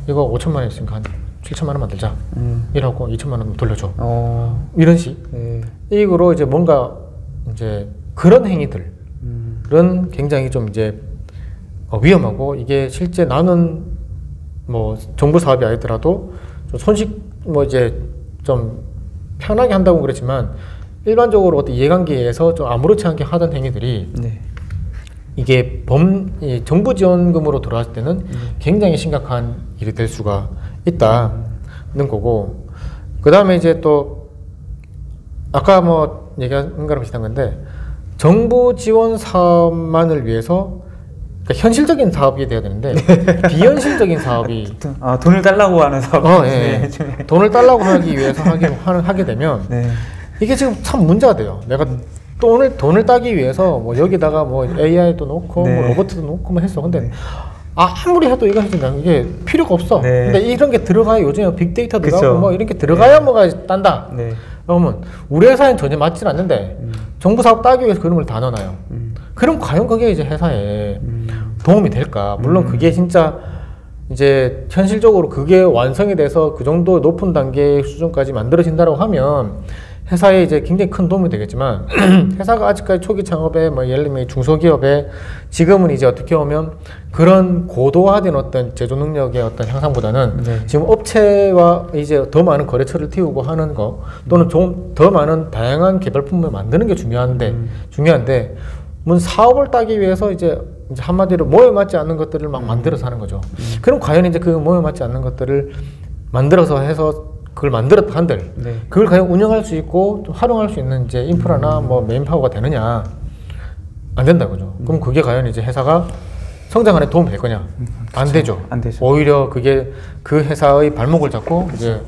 이거 5천만 원 있으니까 한 7천만 원 만들자. 음. 이라고 2천만 원 돌려줘. 어. 이런 식. 네. 이익으로 이제 뭔가 이제 그런 행위들은 음. 굉장히 좀 이제 어, 위험하고 이게 실제 나는 뭐 정부 사업이 아니더라도 좀 손식 뭐 이제 좀 편하게 한다고 그랬지만 일반적으로 어떤 이해관계에서 좀 아무렇지 않게 하던 행위들이 네. 이게 범이 정부 지원금으로 돌아왔을 때는 굉장히 심각한 일이 될 수가 있다는 거고 그 다음에 이제 또 아까 뭐 얘기한 거랑 비슷한 건데 정부 지원 사업만을 위해서 그러니까 현실적인 사업이 돼야 되는데 비현실적인 사업이 아, 돈을 달라고 하는 사업. 어, 예. 네. 돈을 달라고 하기 위해서 하게, 하게 되면 네. 이게 지금 참 문제가 돼요. 내가 돈을 돈을 따기 위해서 뭐 여기다가 뭐 AI도 놓고 네. 뭐 로봇도 놓고 뭐 했어. 근데 아무리 해도 이거 해준다 이게 필요가 없어. 네. 근데 이런 게 들어가야 요즘에 빅데이터. 들어가고 뭐 이런 게 들어가야 뭐가 딴다. 네. 그러면 우리 회사엔 전혀 맞지는 않는데 정부 사업 따기 위해서 그런 걸 다 넣어놔요. 음. 그럼 과연 그게 이제 회사에 음. 도움이 될까? 물론 그게 진짜 이제 현실적으로 그게 완성이 돼서 그 정도 높은 단계의 수준까지 만들어진다고 하면 회사에 이제 굉장히 큰 도움이 되겠지만 회사가 아직까지 초기 창업에 뭐 예를 들면 중소기업에 지금은 이제 어떻게 보면 그런 고도화된 어떤 제조 능력의 어떤 향상보다는 네. 지금 업체와 이제 더 많은 거래처를 띄우고 하는 거 또는 좀 더 많은 다양한 개발품을 만드는 게 중요한데 중요한데 문 사업을 따기 위해서 이제 한마디로 모여 맞지 않는 것들을 막 만들어서 하는 거죠. 그럼 과연 이제 그 모여 맞지 않는 것들을 만들어서 해서 그걸 만들었다 한들 네. 그걸 과연 운영할 수 있고 좀 활용할 수 있는 이제 인프라나 뭐 메인 파워가 되느냐 안 된다 그죠. 그럼 그게 과연 이제 회사가 성장하는 데 도움이 될 거냐? 안 되죠. 안 되죠. 오히려 그게 그 회사의 발목을 잡고 이제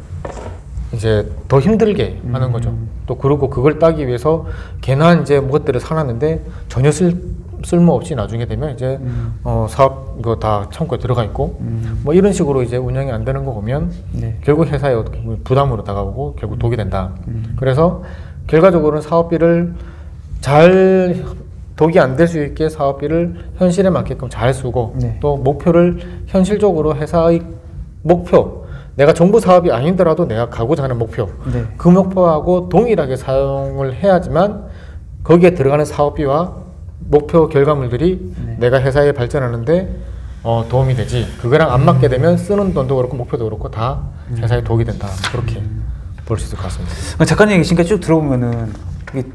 이제 더 힘들게 하는 거죠. 또 그리고 그걸 따기 위해서 괜한 이제 무것들을 사놨는데 전혀 쓸 쓸모 없이 나중에 되면 이제 어 사업 이거 다 창고에 들어가 있고 뭐 이런 식으로 이제 운영이 안 되는 거 보면 네. 결국 회사에 어떻게 보면 부담으로 다가오고 결국 독이 된다. 그래서 결과적으로는 사업비를 잘 독이 안 될 수 있게 사업비를 현실에 맞게끔 잘 쓰고 네. 또 목표를 현실적으로 회사의 목표 내가 정부 사업이 아니더라도 내가 가고자 하는 목표 네. 그 목표하고 동일하게 사용을 해야지만 거기에 들어가는 사업비와 목표 결과물들이 네. 내가 회사에 발전하는데 어, 도움이 되지 그거랑 안 맞게 되면 쓰는 돈도 그렇고 목표도 그렇고 다 회사에 도움이 된다 그렇게 볼 수 있을 것 같습니다. 어, 작가님 지금까지 쭉 들어보면은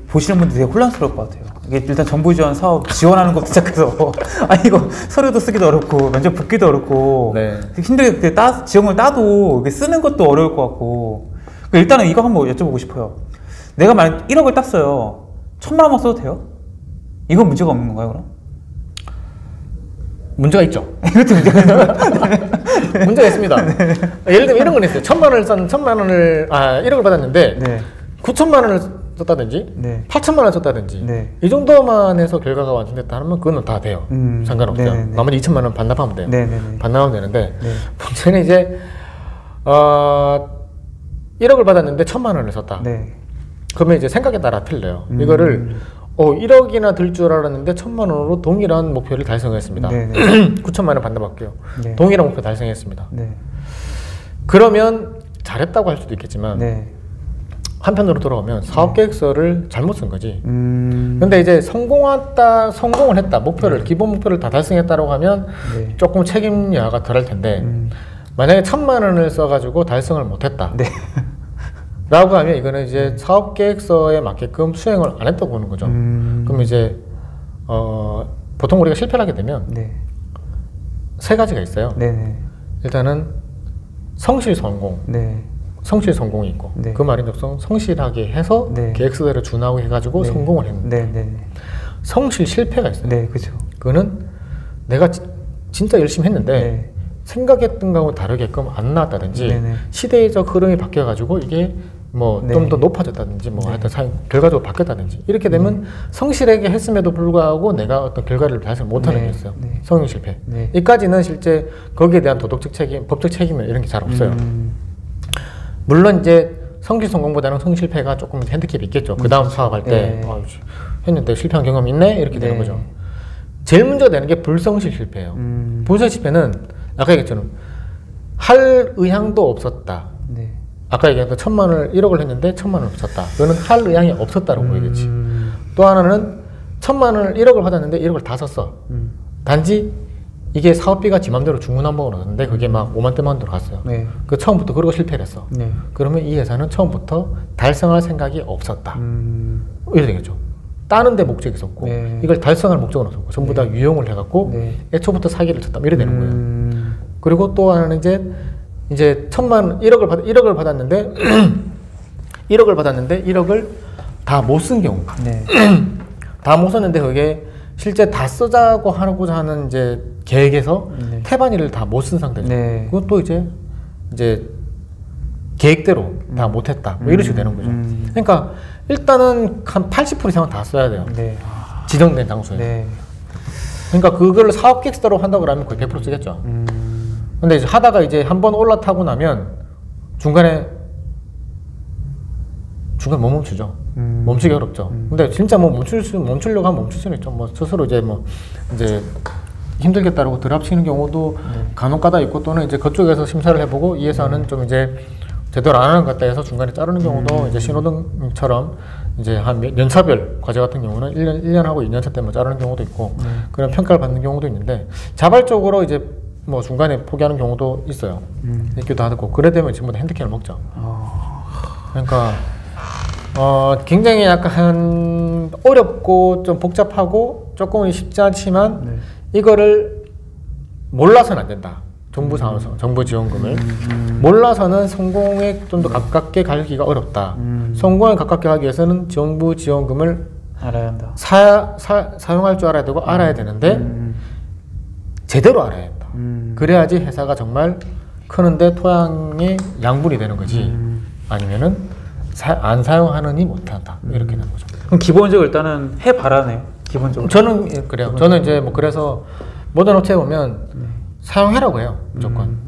보시는 분들 되게 혼란스러울 것 같아요. 이게 일단 정부 지원 사업 지원하는 것부터 시작해서 아니 이거 서류도 쓰기도 어렵고 면접 붙기도 어렵고 네. 힘들게 따, 지원을 따도 쓰는 것도 어려울 것 같고 그 일단은 이거 한번 여쭤보고 싶어요. 내가 만약 1억을 땄어요. 천만 원만 써도 돼요? 이건 문제가 없는 건가요 그럼? 문제가 있죠. 이것도 문제가 문제가 있습니다. 예를 들면 이런 건 있어요. 천만 원을 싼 천만 원을 아 1억을 받았는데 네. 9천만 원을 썼다든지 네. 8천만 원 썼다든지 네. 이 정도만 해서 결과가 완성됐다 하면 그거는 다 돼요. 음, 상관없어요. 네네네. 나머지 2천만 원 반납하면 돼요. 네네네. 반납하면 되는데 네. 문제는 이제 어 1억을 받았는데 천만 원을 썼다. 네. 그러면 이제 생각에 따라 틀려요. 음. 이거를 어 1억이나 들 줄 알았는데 천만 원으로 동일한 목표를 달성했습니다. 네네. 9천만 원 반납할게요. 네. 동일한 목표 달성했습니다. 네. 그러면 잘했다고 할 수도 있겠지만 네. 한편으로 돌아오면 사업 계획서를 잘못 쓴 거지. 음. 근데 이제 성공했다, 성공을 했다, 목표를 기본 목표를 다 달성했다고 하면 네. 조금 책임야가 덜할 텐데 음. 만약에 천만 원을 써가지고 달성을 못했다. 네. 라고 하면 이거는 이제 사업 계획서에 맞게끔 수행을 안 했다고 보는 거죠. 음. 그럼 이제 어, 보통 우리가 실패를 하게 되면 네. 세 가지가 있어요. 네네. 일단은 성실 성공, 네. 성실 성공이 있고 네. 그 말인즉슨 성실하게 해서 네. 계획서대로 준하고 해가지고 네. 성공을 했는데 네, 네, 성실 실패가 있어요. 네, 그죠. 그거는 내가 지- 진짜 열심히 했는데 네. 생각했던 거하고 다르게끔 안 나왔다든지. 시대적 흐름이 바뀌어가지고 이게 뭐좀 네. 더 높아졌다든지 뭐 네. 하여튼 사- 결과적으로 바뀌었다든지 이렇게 되면 성실하게 했음에도 불구하고 내가 어떤 결과를 달성 못하는 네. 게 있어요. 네. 성공 실패. 네. 이까지는 실제 거기에 대한 도덕적 책임, 법적 책임 이런 게 잘 없어요. 음, 물론 이제 성실 성공보다는 성실패가 조금 핸디캡이 있겠죠. 그 다음 사업할 때 네. 어, 했는데 실패한 경험이 있네 이렇게 되는 네. 거죠. 제일 문제가 되는 게 불성실 실패예요. 음. 불성실 실패는 아까 얘기했처럼 할 의향도 없었다. 네. 아까 얘기했던 천만 원을 1억을 했는데 천만 원을 썼다. 그거는 할 의향이 없었다고 보이겠지. 음, 또 하나는 천만 원을 1억을 받았는데 1억을 다 썼어. 음, 단지 이게 사업비가 지 맘대로 중구 난방으로 왔는데 그게 막 5만 대만 들어갔어요. 네. 그 처음부터 그러고 실패를 했어. 네. 그러면 이 회사는 처음부터 달성할 생각이 없었다. 음, 이래 되겠죠. 따는 데 목적이 있었고 네. 이걸 달성할 목적은 없었고 전부 다 유용을 해갖고 네. 애초부터 사기를 쳤다. 이래 되는 거예요. 음, 그리고 또 하나는 이제 이제 천만 1억을 받 1억을 받았는데 1억을 받았는데 1억을 다 못 쓴 경우 네. 다 못 썼는데 그게 실제 다 쓰자고 하고자 하는 이제 계획에서 네. 태반이를 다 못 쓴 상태죠. 네. 그것도 이제 이제 계획대로 다 못했다. 뭐 이런 식으로 되는 거죠. 음. 그러니까 일단은 한 80% 이상은 다 써야 돼요. 네. 지정된 장소에. 네. 그러니까 그걸 사업 계획서로 한다고 하면 거의 100% 쓰겠죠. 음, 근데 이제 하다가 이제 한번 올라타고 나면 중간에 중간 못 멈추죠. 음. 멈추기 어렵죠. 근데 진짜 뭐 멈출 수 멈추려고 하면 멈출 수는 있죠. 뭐 스스로 이제 뭐 이제 힘들겠다라고 드랍치는 경우도 네. 간혹가다 있고 또는 이제 그쪽에서 심사를 해보고 이 회사는 좀 이제 제대로 안 하는 것 같다 해서 중간에 자르는 경우도 이제 신호등처럼 이제 한 몇- 연차별 과제 같은 경우는 1년, 1년하고 2년차 때문에 자르는 경우도 있고 그런 평가를 받는 경우도 있는데 자발적으로 이제 뭐 중간에 포기하는 경우도 있어요. 있기도 하고 그래 되면 지금 핸드캔을 먹죠. 그러니까 어 굉장히 약간 어렵고 좀 복잡하고 조금은 쉽지 않지만 이거를 몰라서는 안 된다. 정부 상황에서 정부 지원금을 몰라서는 성공에 좀 더 가깝게 가기가 어렵다. 성공에 가깝게 하기 위해서는 정부 지원금을 알아야 한다. 사, 사, 사용할 줄 알아야 되고 알아야 되는데 제대로 알아야. 음. 그래야지 회사가 정말 크는데 토양이 양분이 되는 거지. 아니면은 사, 안 사용하느니 못한다. 이렇게 되는 거죠. 그럼 기본적으로 일단은 해 봐라네요. 기본적으로. 저는 예, 그래요. 저는 이제 뭐 그래서 모든 업체에 보면 사용해라고 해요. 무조건.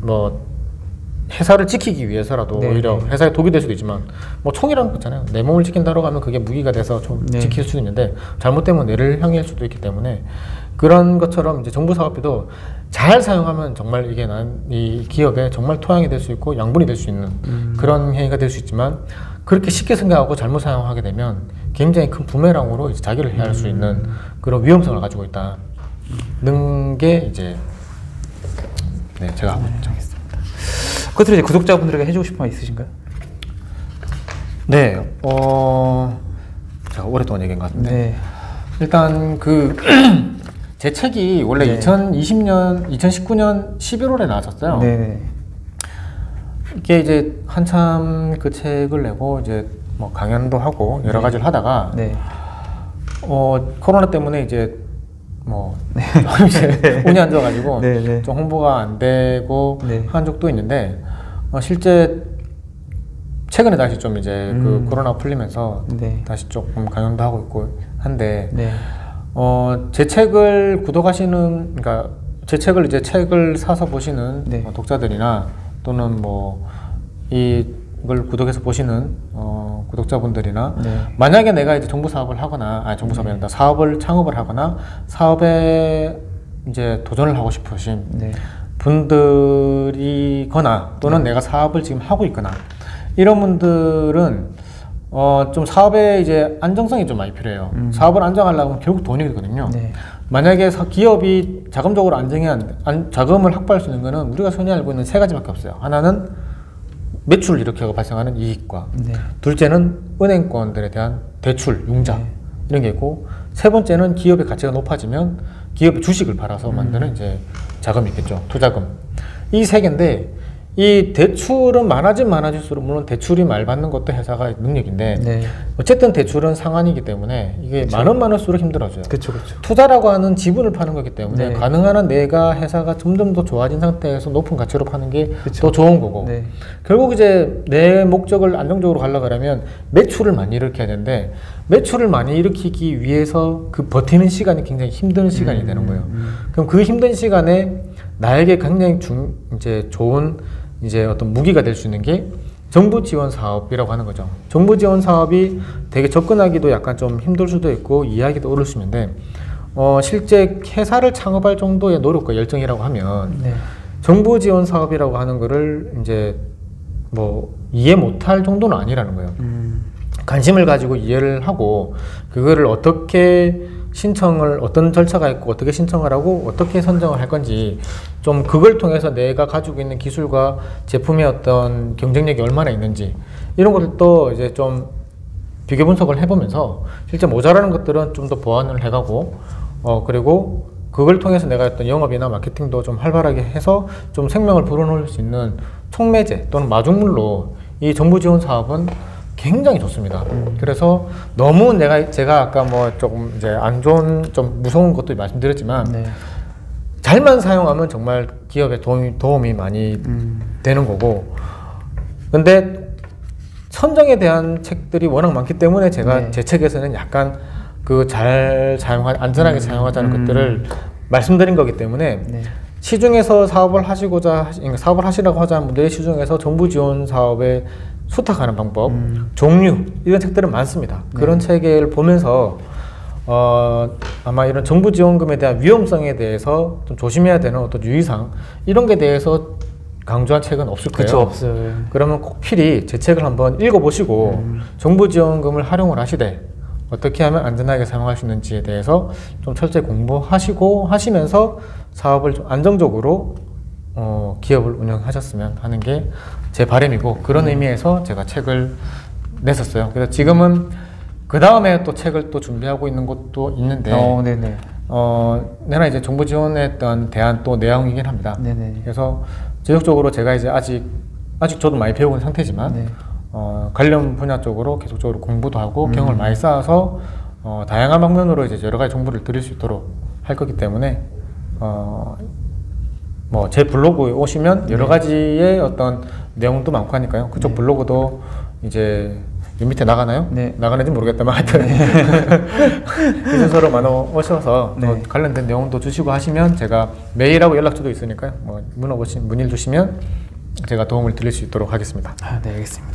뭐 회사를 지키기 위해서라도 네, 오히려 네. 회사에 독이 될 수도 있지만 뭐 총이라는 거 있잖아요. 내 몸을 지킨다고 하면 그게 무기가 돼서 좀 네. 지킬 수도 있는데 잘못되면 뇌를 향할 수도 있기 때문에 그런 것처럼 이제 정부 사업비도 잘 사용하면 정말 이게 난 이 기업에 정말 토양이 될 수 있고 양분이 될 수 있는 그런 행위가 될 수 있지만 그렇게 쉽게 생각하고 잘못 사용하게 되면 굉장히 큰 부메랑으로 이제 자기를 해할 수 있는 그런 위험성을 가지고 있다는 게 이제 네 제가 하고 있죠. 끝으로 이제 구독자분들에게 해주고 싶은 말 있으신가요? 네, 어 제가 오랫동안 얘기한 것 같은데 네. 일단 그 제 책이 원래 네. 2020년 2019년 11월에 나왔었어요. 네. 이게 이제 한참 그 책을 내고 이제 뭐 강연도 하고 여러 가지를 하다가 네. 어 코로나 때문에 이제 뭐 이제 운이 안 좋아가지고 네, 네. 좀 홍보가 안 되고 네. 한 적도 있는데 어, 실제 최근에 다시 좀 이제 그 음. 코로나 풀리면서 네. 다시 조금 강연도 하고 있고 한데 네. 어, 제 책을 구독하시는, 그러니까 제 책을 이제 책을 사서 보시는 네. 뭐 독자들이나 또는 뭐 이걸 구독해서 보시는 어, 구독자분들이나 네. 만약에 내가 이제 정부 사업을 하거나, 아 정부 사업이 아니라 사업을 창업을 하거나 사업에 이제 도전을 하고 싶으신 네. 분들이거나 또는 내가 사업을 지금 하고 있거나 이런 분들은 어 좀 사업에 이제 안정성이 좀 많이 필요해요. 사업을 안정하려면 결국 돈이 들거든요. 네. 만약에 사- 기업이 자금적으로 안정이 안, 안- 자금을 확보할 수 있는 거는 우리가 흔히 알고 있는 세 가지밖에 없어요. 하나는 매출을 일으켜 발생하는 이익과 네. 둘째는 은행권들에 대한 대출, 융자 이런 게 있고 세 번째는 기업의 가치가 높아지면 기업의 주식을 팔아서 만드는 이제 자금이 있겠죠. 투자금. 이 세 개인데 이 대출은 많아지면 많아질수록 물론 대출이 말 받는 것도 회사가 능력인데 네. 어쨌든 대출은 상한이기 때문에 이게 많으면 많을수록 힘들어져요. 그렇죠. 그렇죠. 투자라고 하는 지분을 파는 거기 때문에 네. 가능한 한 내가 회사가 점점 더 좋아진 상태에서 높은 가치로 파는 게더 그쵸. 좋은 거고 네. 결국 이제 내 목적을 안정적으로 가려고 하면 매출을 많이 일으켜야 되는데 매출을 많이 일으키기 위해서 그 버티는 시간이 굉장히 힘든 시간이 음, 되는 거예요. 그럼 그 힘든 시간에 나에게 굉장히 중 이제 좋은 이제 어떤 무기가 될 수 있는 게 정부 지원 사업이라고 하는 거죠. 정부 지원 사업이 되게 접근하기도 약간 좀 힘들 수도 있고 이해하기도 어려울 수 있는데 어 실제 회사를 창업할 정도의 노력과 열정이라고 하면 네. 정부 지원 사업이라고 하는 거를 이제 뭐 이해 못할 정도는 아니라는 거예요. 음. 관심을 가지고 이해를 하고 그거를 어떻게 신청을 어떤 절차가 있고 어떻게 신청을 하고 어떻게 선정을 할 건지 좀 그걸 통해서 내가 가지고 있는 기술과 제품의 어떤 경쟁력이 얼마나 있는지 이런 것들도 이제 좀 비교 분석을 해보면서 실제 모자라는 것들은 좀 더 보완을 해가고 어 그리고 그걸 통해서 내가 어떤 영업이나 마케팅도 좀 활발하게 해서 좀 생명을 불어넣을 수 있는 촉매제 또는 마중물로 이 정부 지원 사업은 굉장히 좋습니다. 그래서 너무 내가 제가 아까 뭐 조금 이제 안 좋은 좀 무서운 것도 말씀드렸지만 네. 잘만 사용하면 정말 기업에 도움이, 도움이 많이 음. 되는 거고 근데 선정에 대한 책들이 워낙 많기 때문에 제가 네. 제 책에서는 약간 그 잘 사용하 안전하게 사용하자는 음. 것들을 말씀드린 거기 때문에 네. 시중에서 사업을 하시고자 하시, 그러니까 사업을 하시라고 하자는 분들이 시중에서 정부 지원 사업에 수탁하는 방법, 음. 종류 이런 책들은 많습니다. 네. 그런 책을 보면서 어, 아마 이런 정부 지원금에 대한 위험성에 대해서 좀 조심해야 되는 어떤 유의사항 이런 게 대해서 강조한 책은 없을 거예요. 그쵸 없어요. 그러면 꼭 필히 제 책을 한번 읽어보시고 음. 정부 지원금을 활용을 하시되 어떻게 하면 안전하게 사용할 수 있는지에 대해서 좀 철저히 공부하시고 하시면서 사업을 좀 안정적으로 어, 기업을 운영하셨으면 하는 게 제 바람이고 그런 음. 의미에서 제가 책을 냈었어요. 그래서 지금은 그 다음에 또 책을 또 준비하고 있는 것도 있는데 어, 네네. 어, 내가 이제 정부 지원했던 대안 또 내용이긴 합니다. 네네. 그래서 지속적으로 제가 이제 아직 아직 저도 많이 배우고 있는 상태지만 네. 어, 관련 분야 쪽으로 계속적으로 공부도 하고 음. 경험을 많이 쌓아서 어, 다양한 방면으로 이제 여러 가지 정보를 드릴 수 있도록 할 거기 때문에 어, 뭐 제 블로그에 오시면 네. 여러 가지의 어떤 내용도 많고 하니까요. 그쪽 블로그도 이제 이 밑에 나가나요? 네. 나가는지 모르겠다만 하여튼 이 순서로 많이 오셔서 또 네. 관련된 내용도 주시고 하시면 제가 메일하고 연락처도 있으니까요. 뭐 문의 오신 문의 주시면 제가 도움을 드릴 수 있도록 하겠습니다. 아, 네 알겠습니다.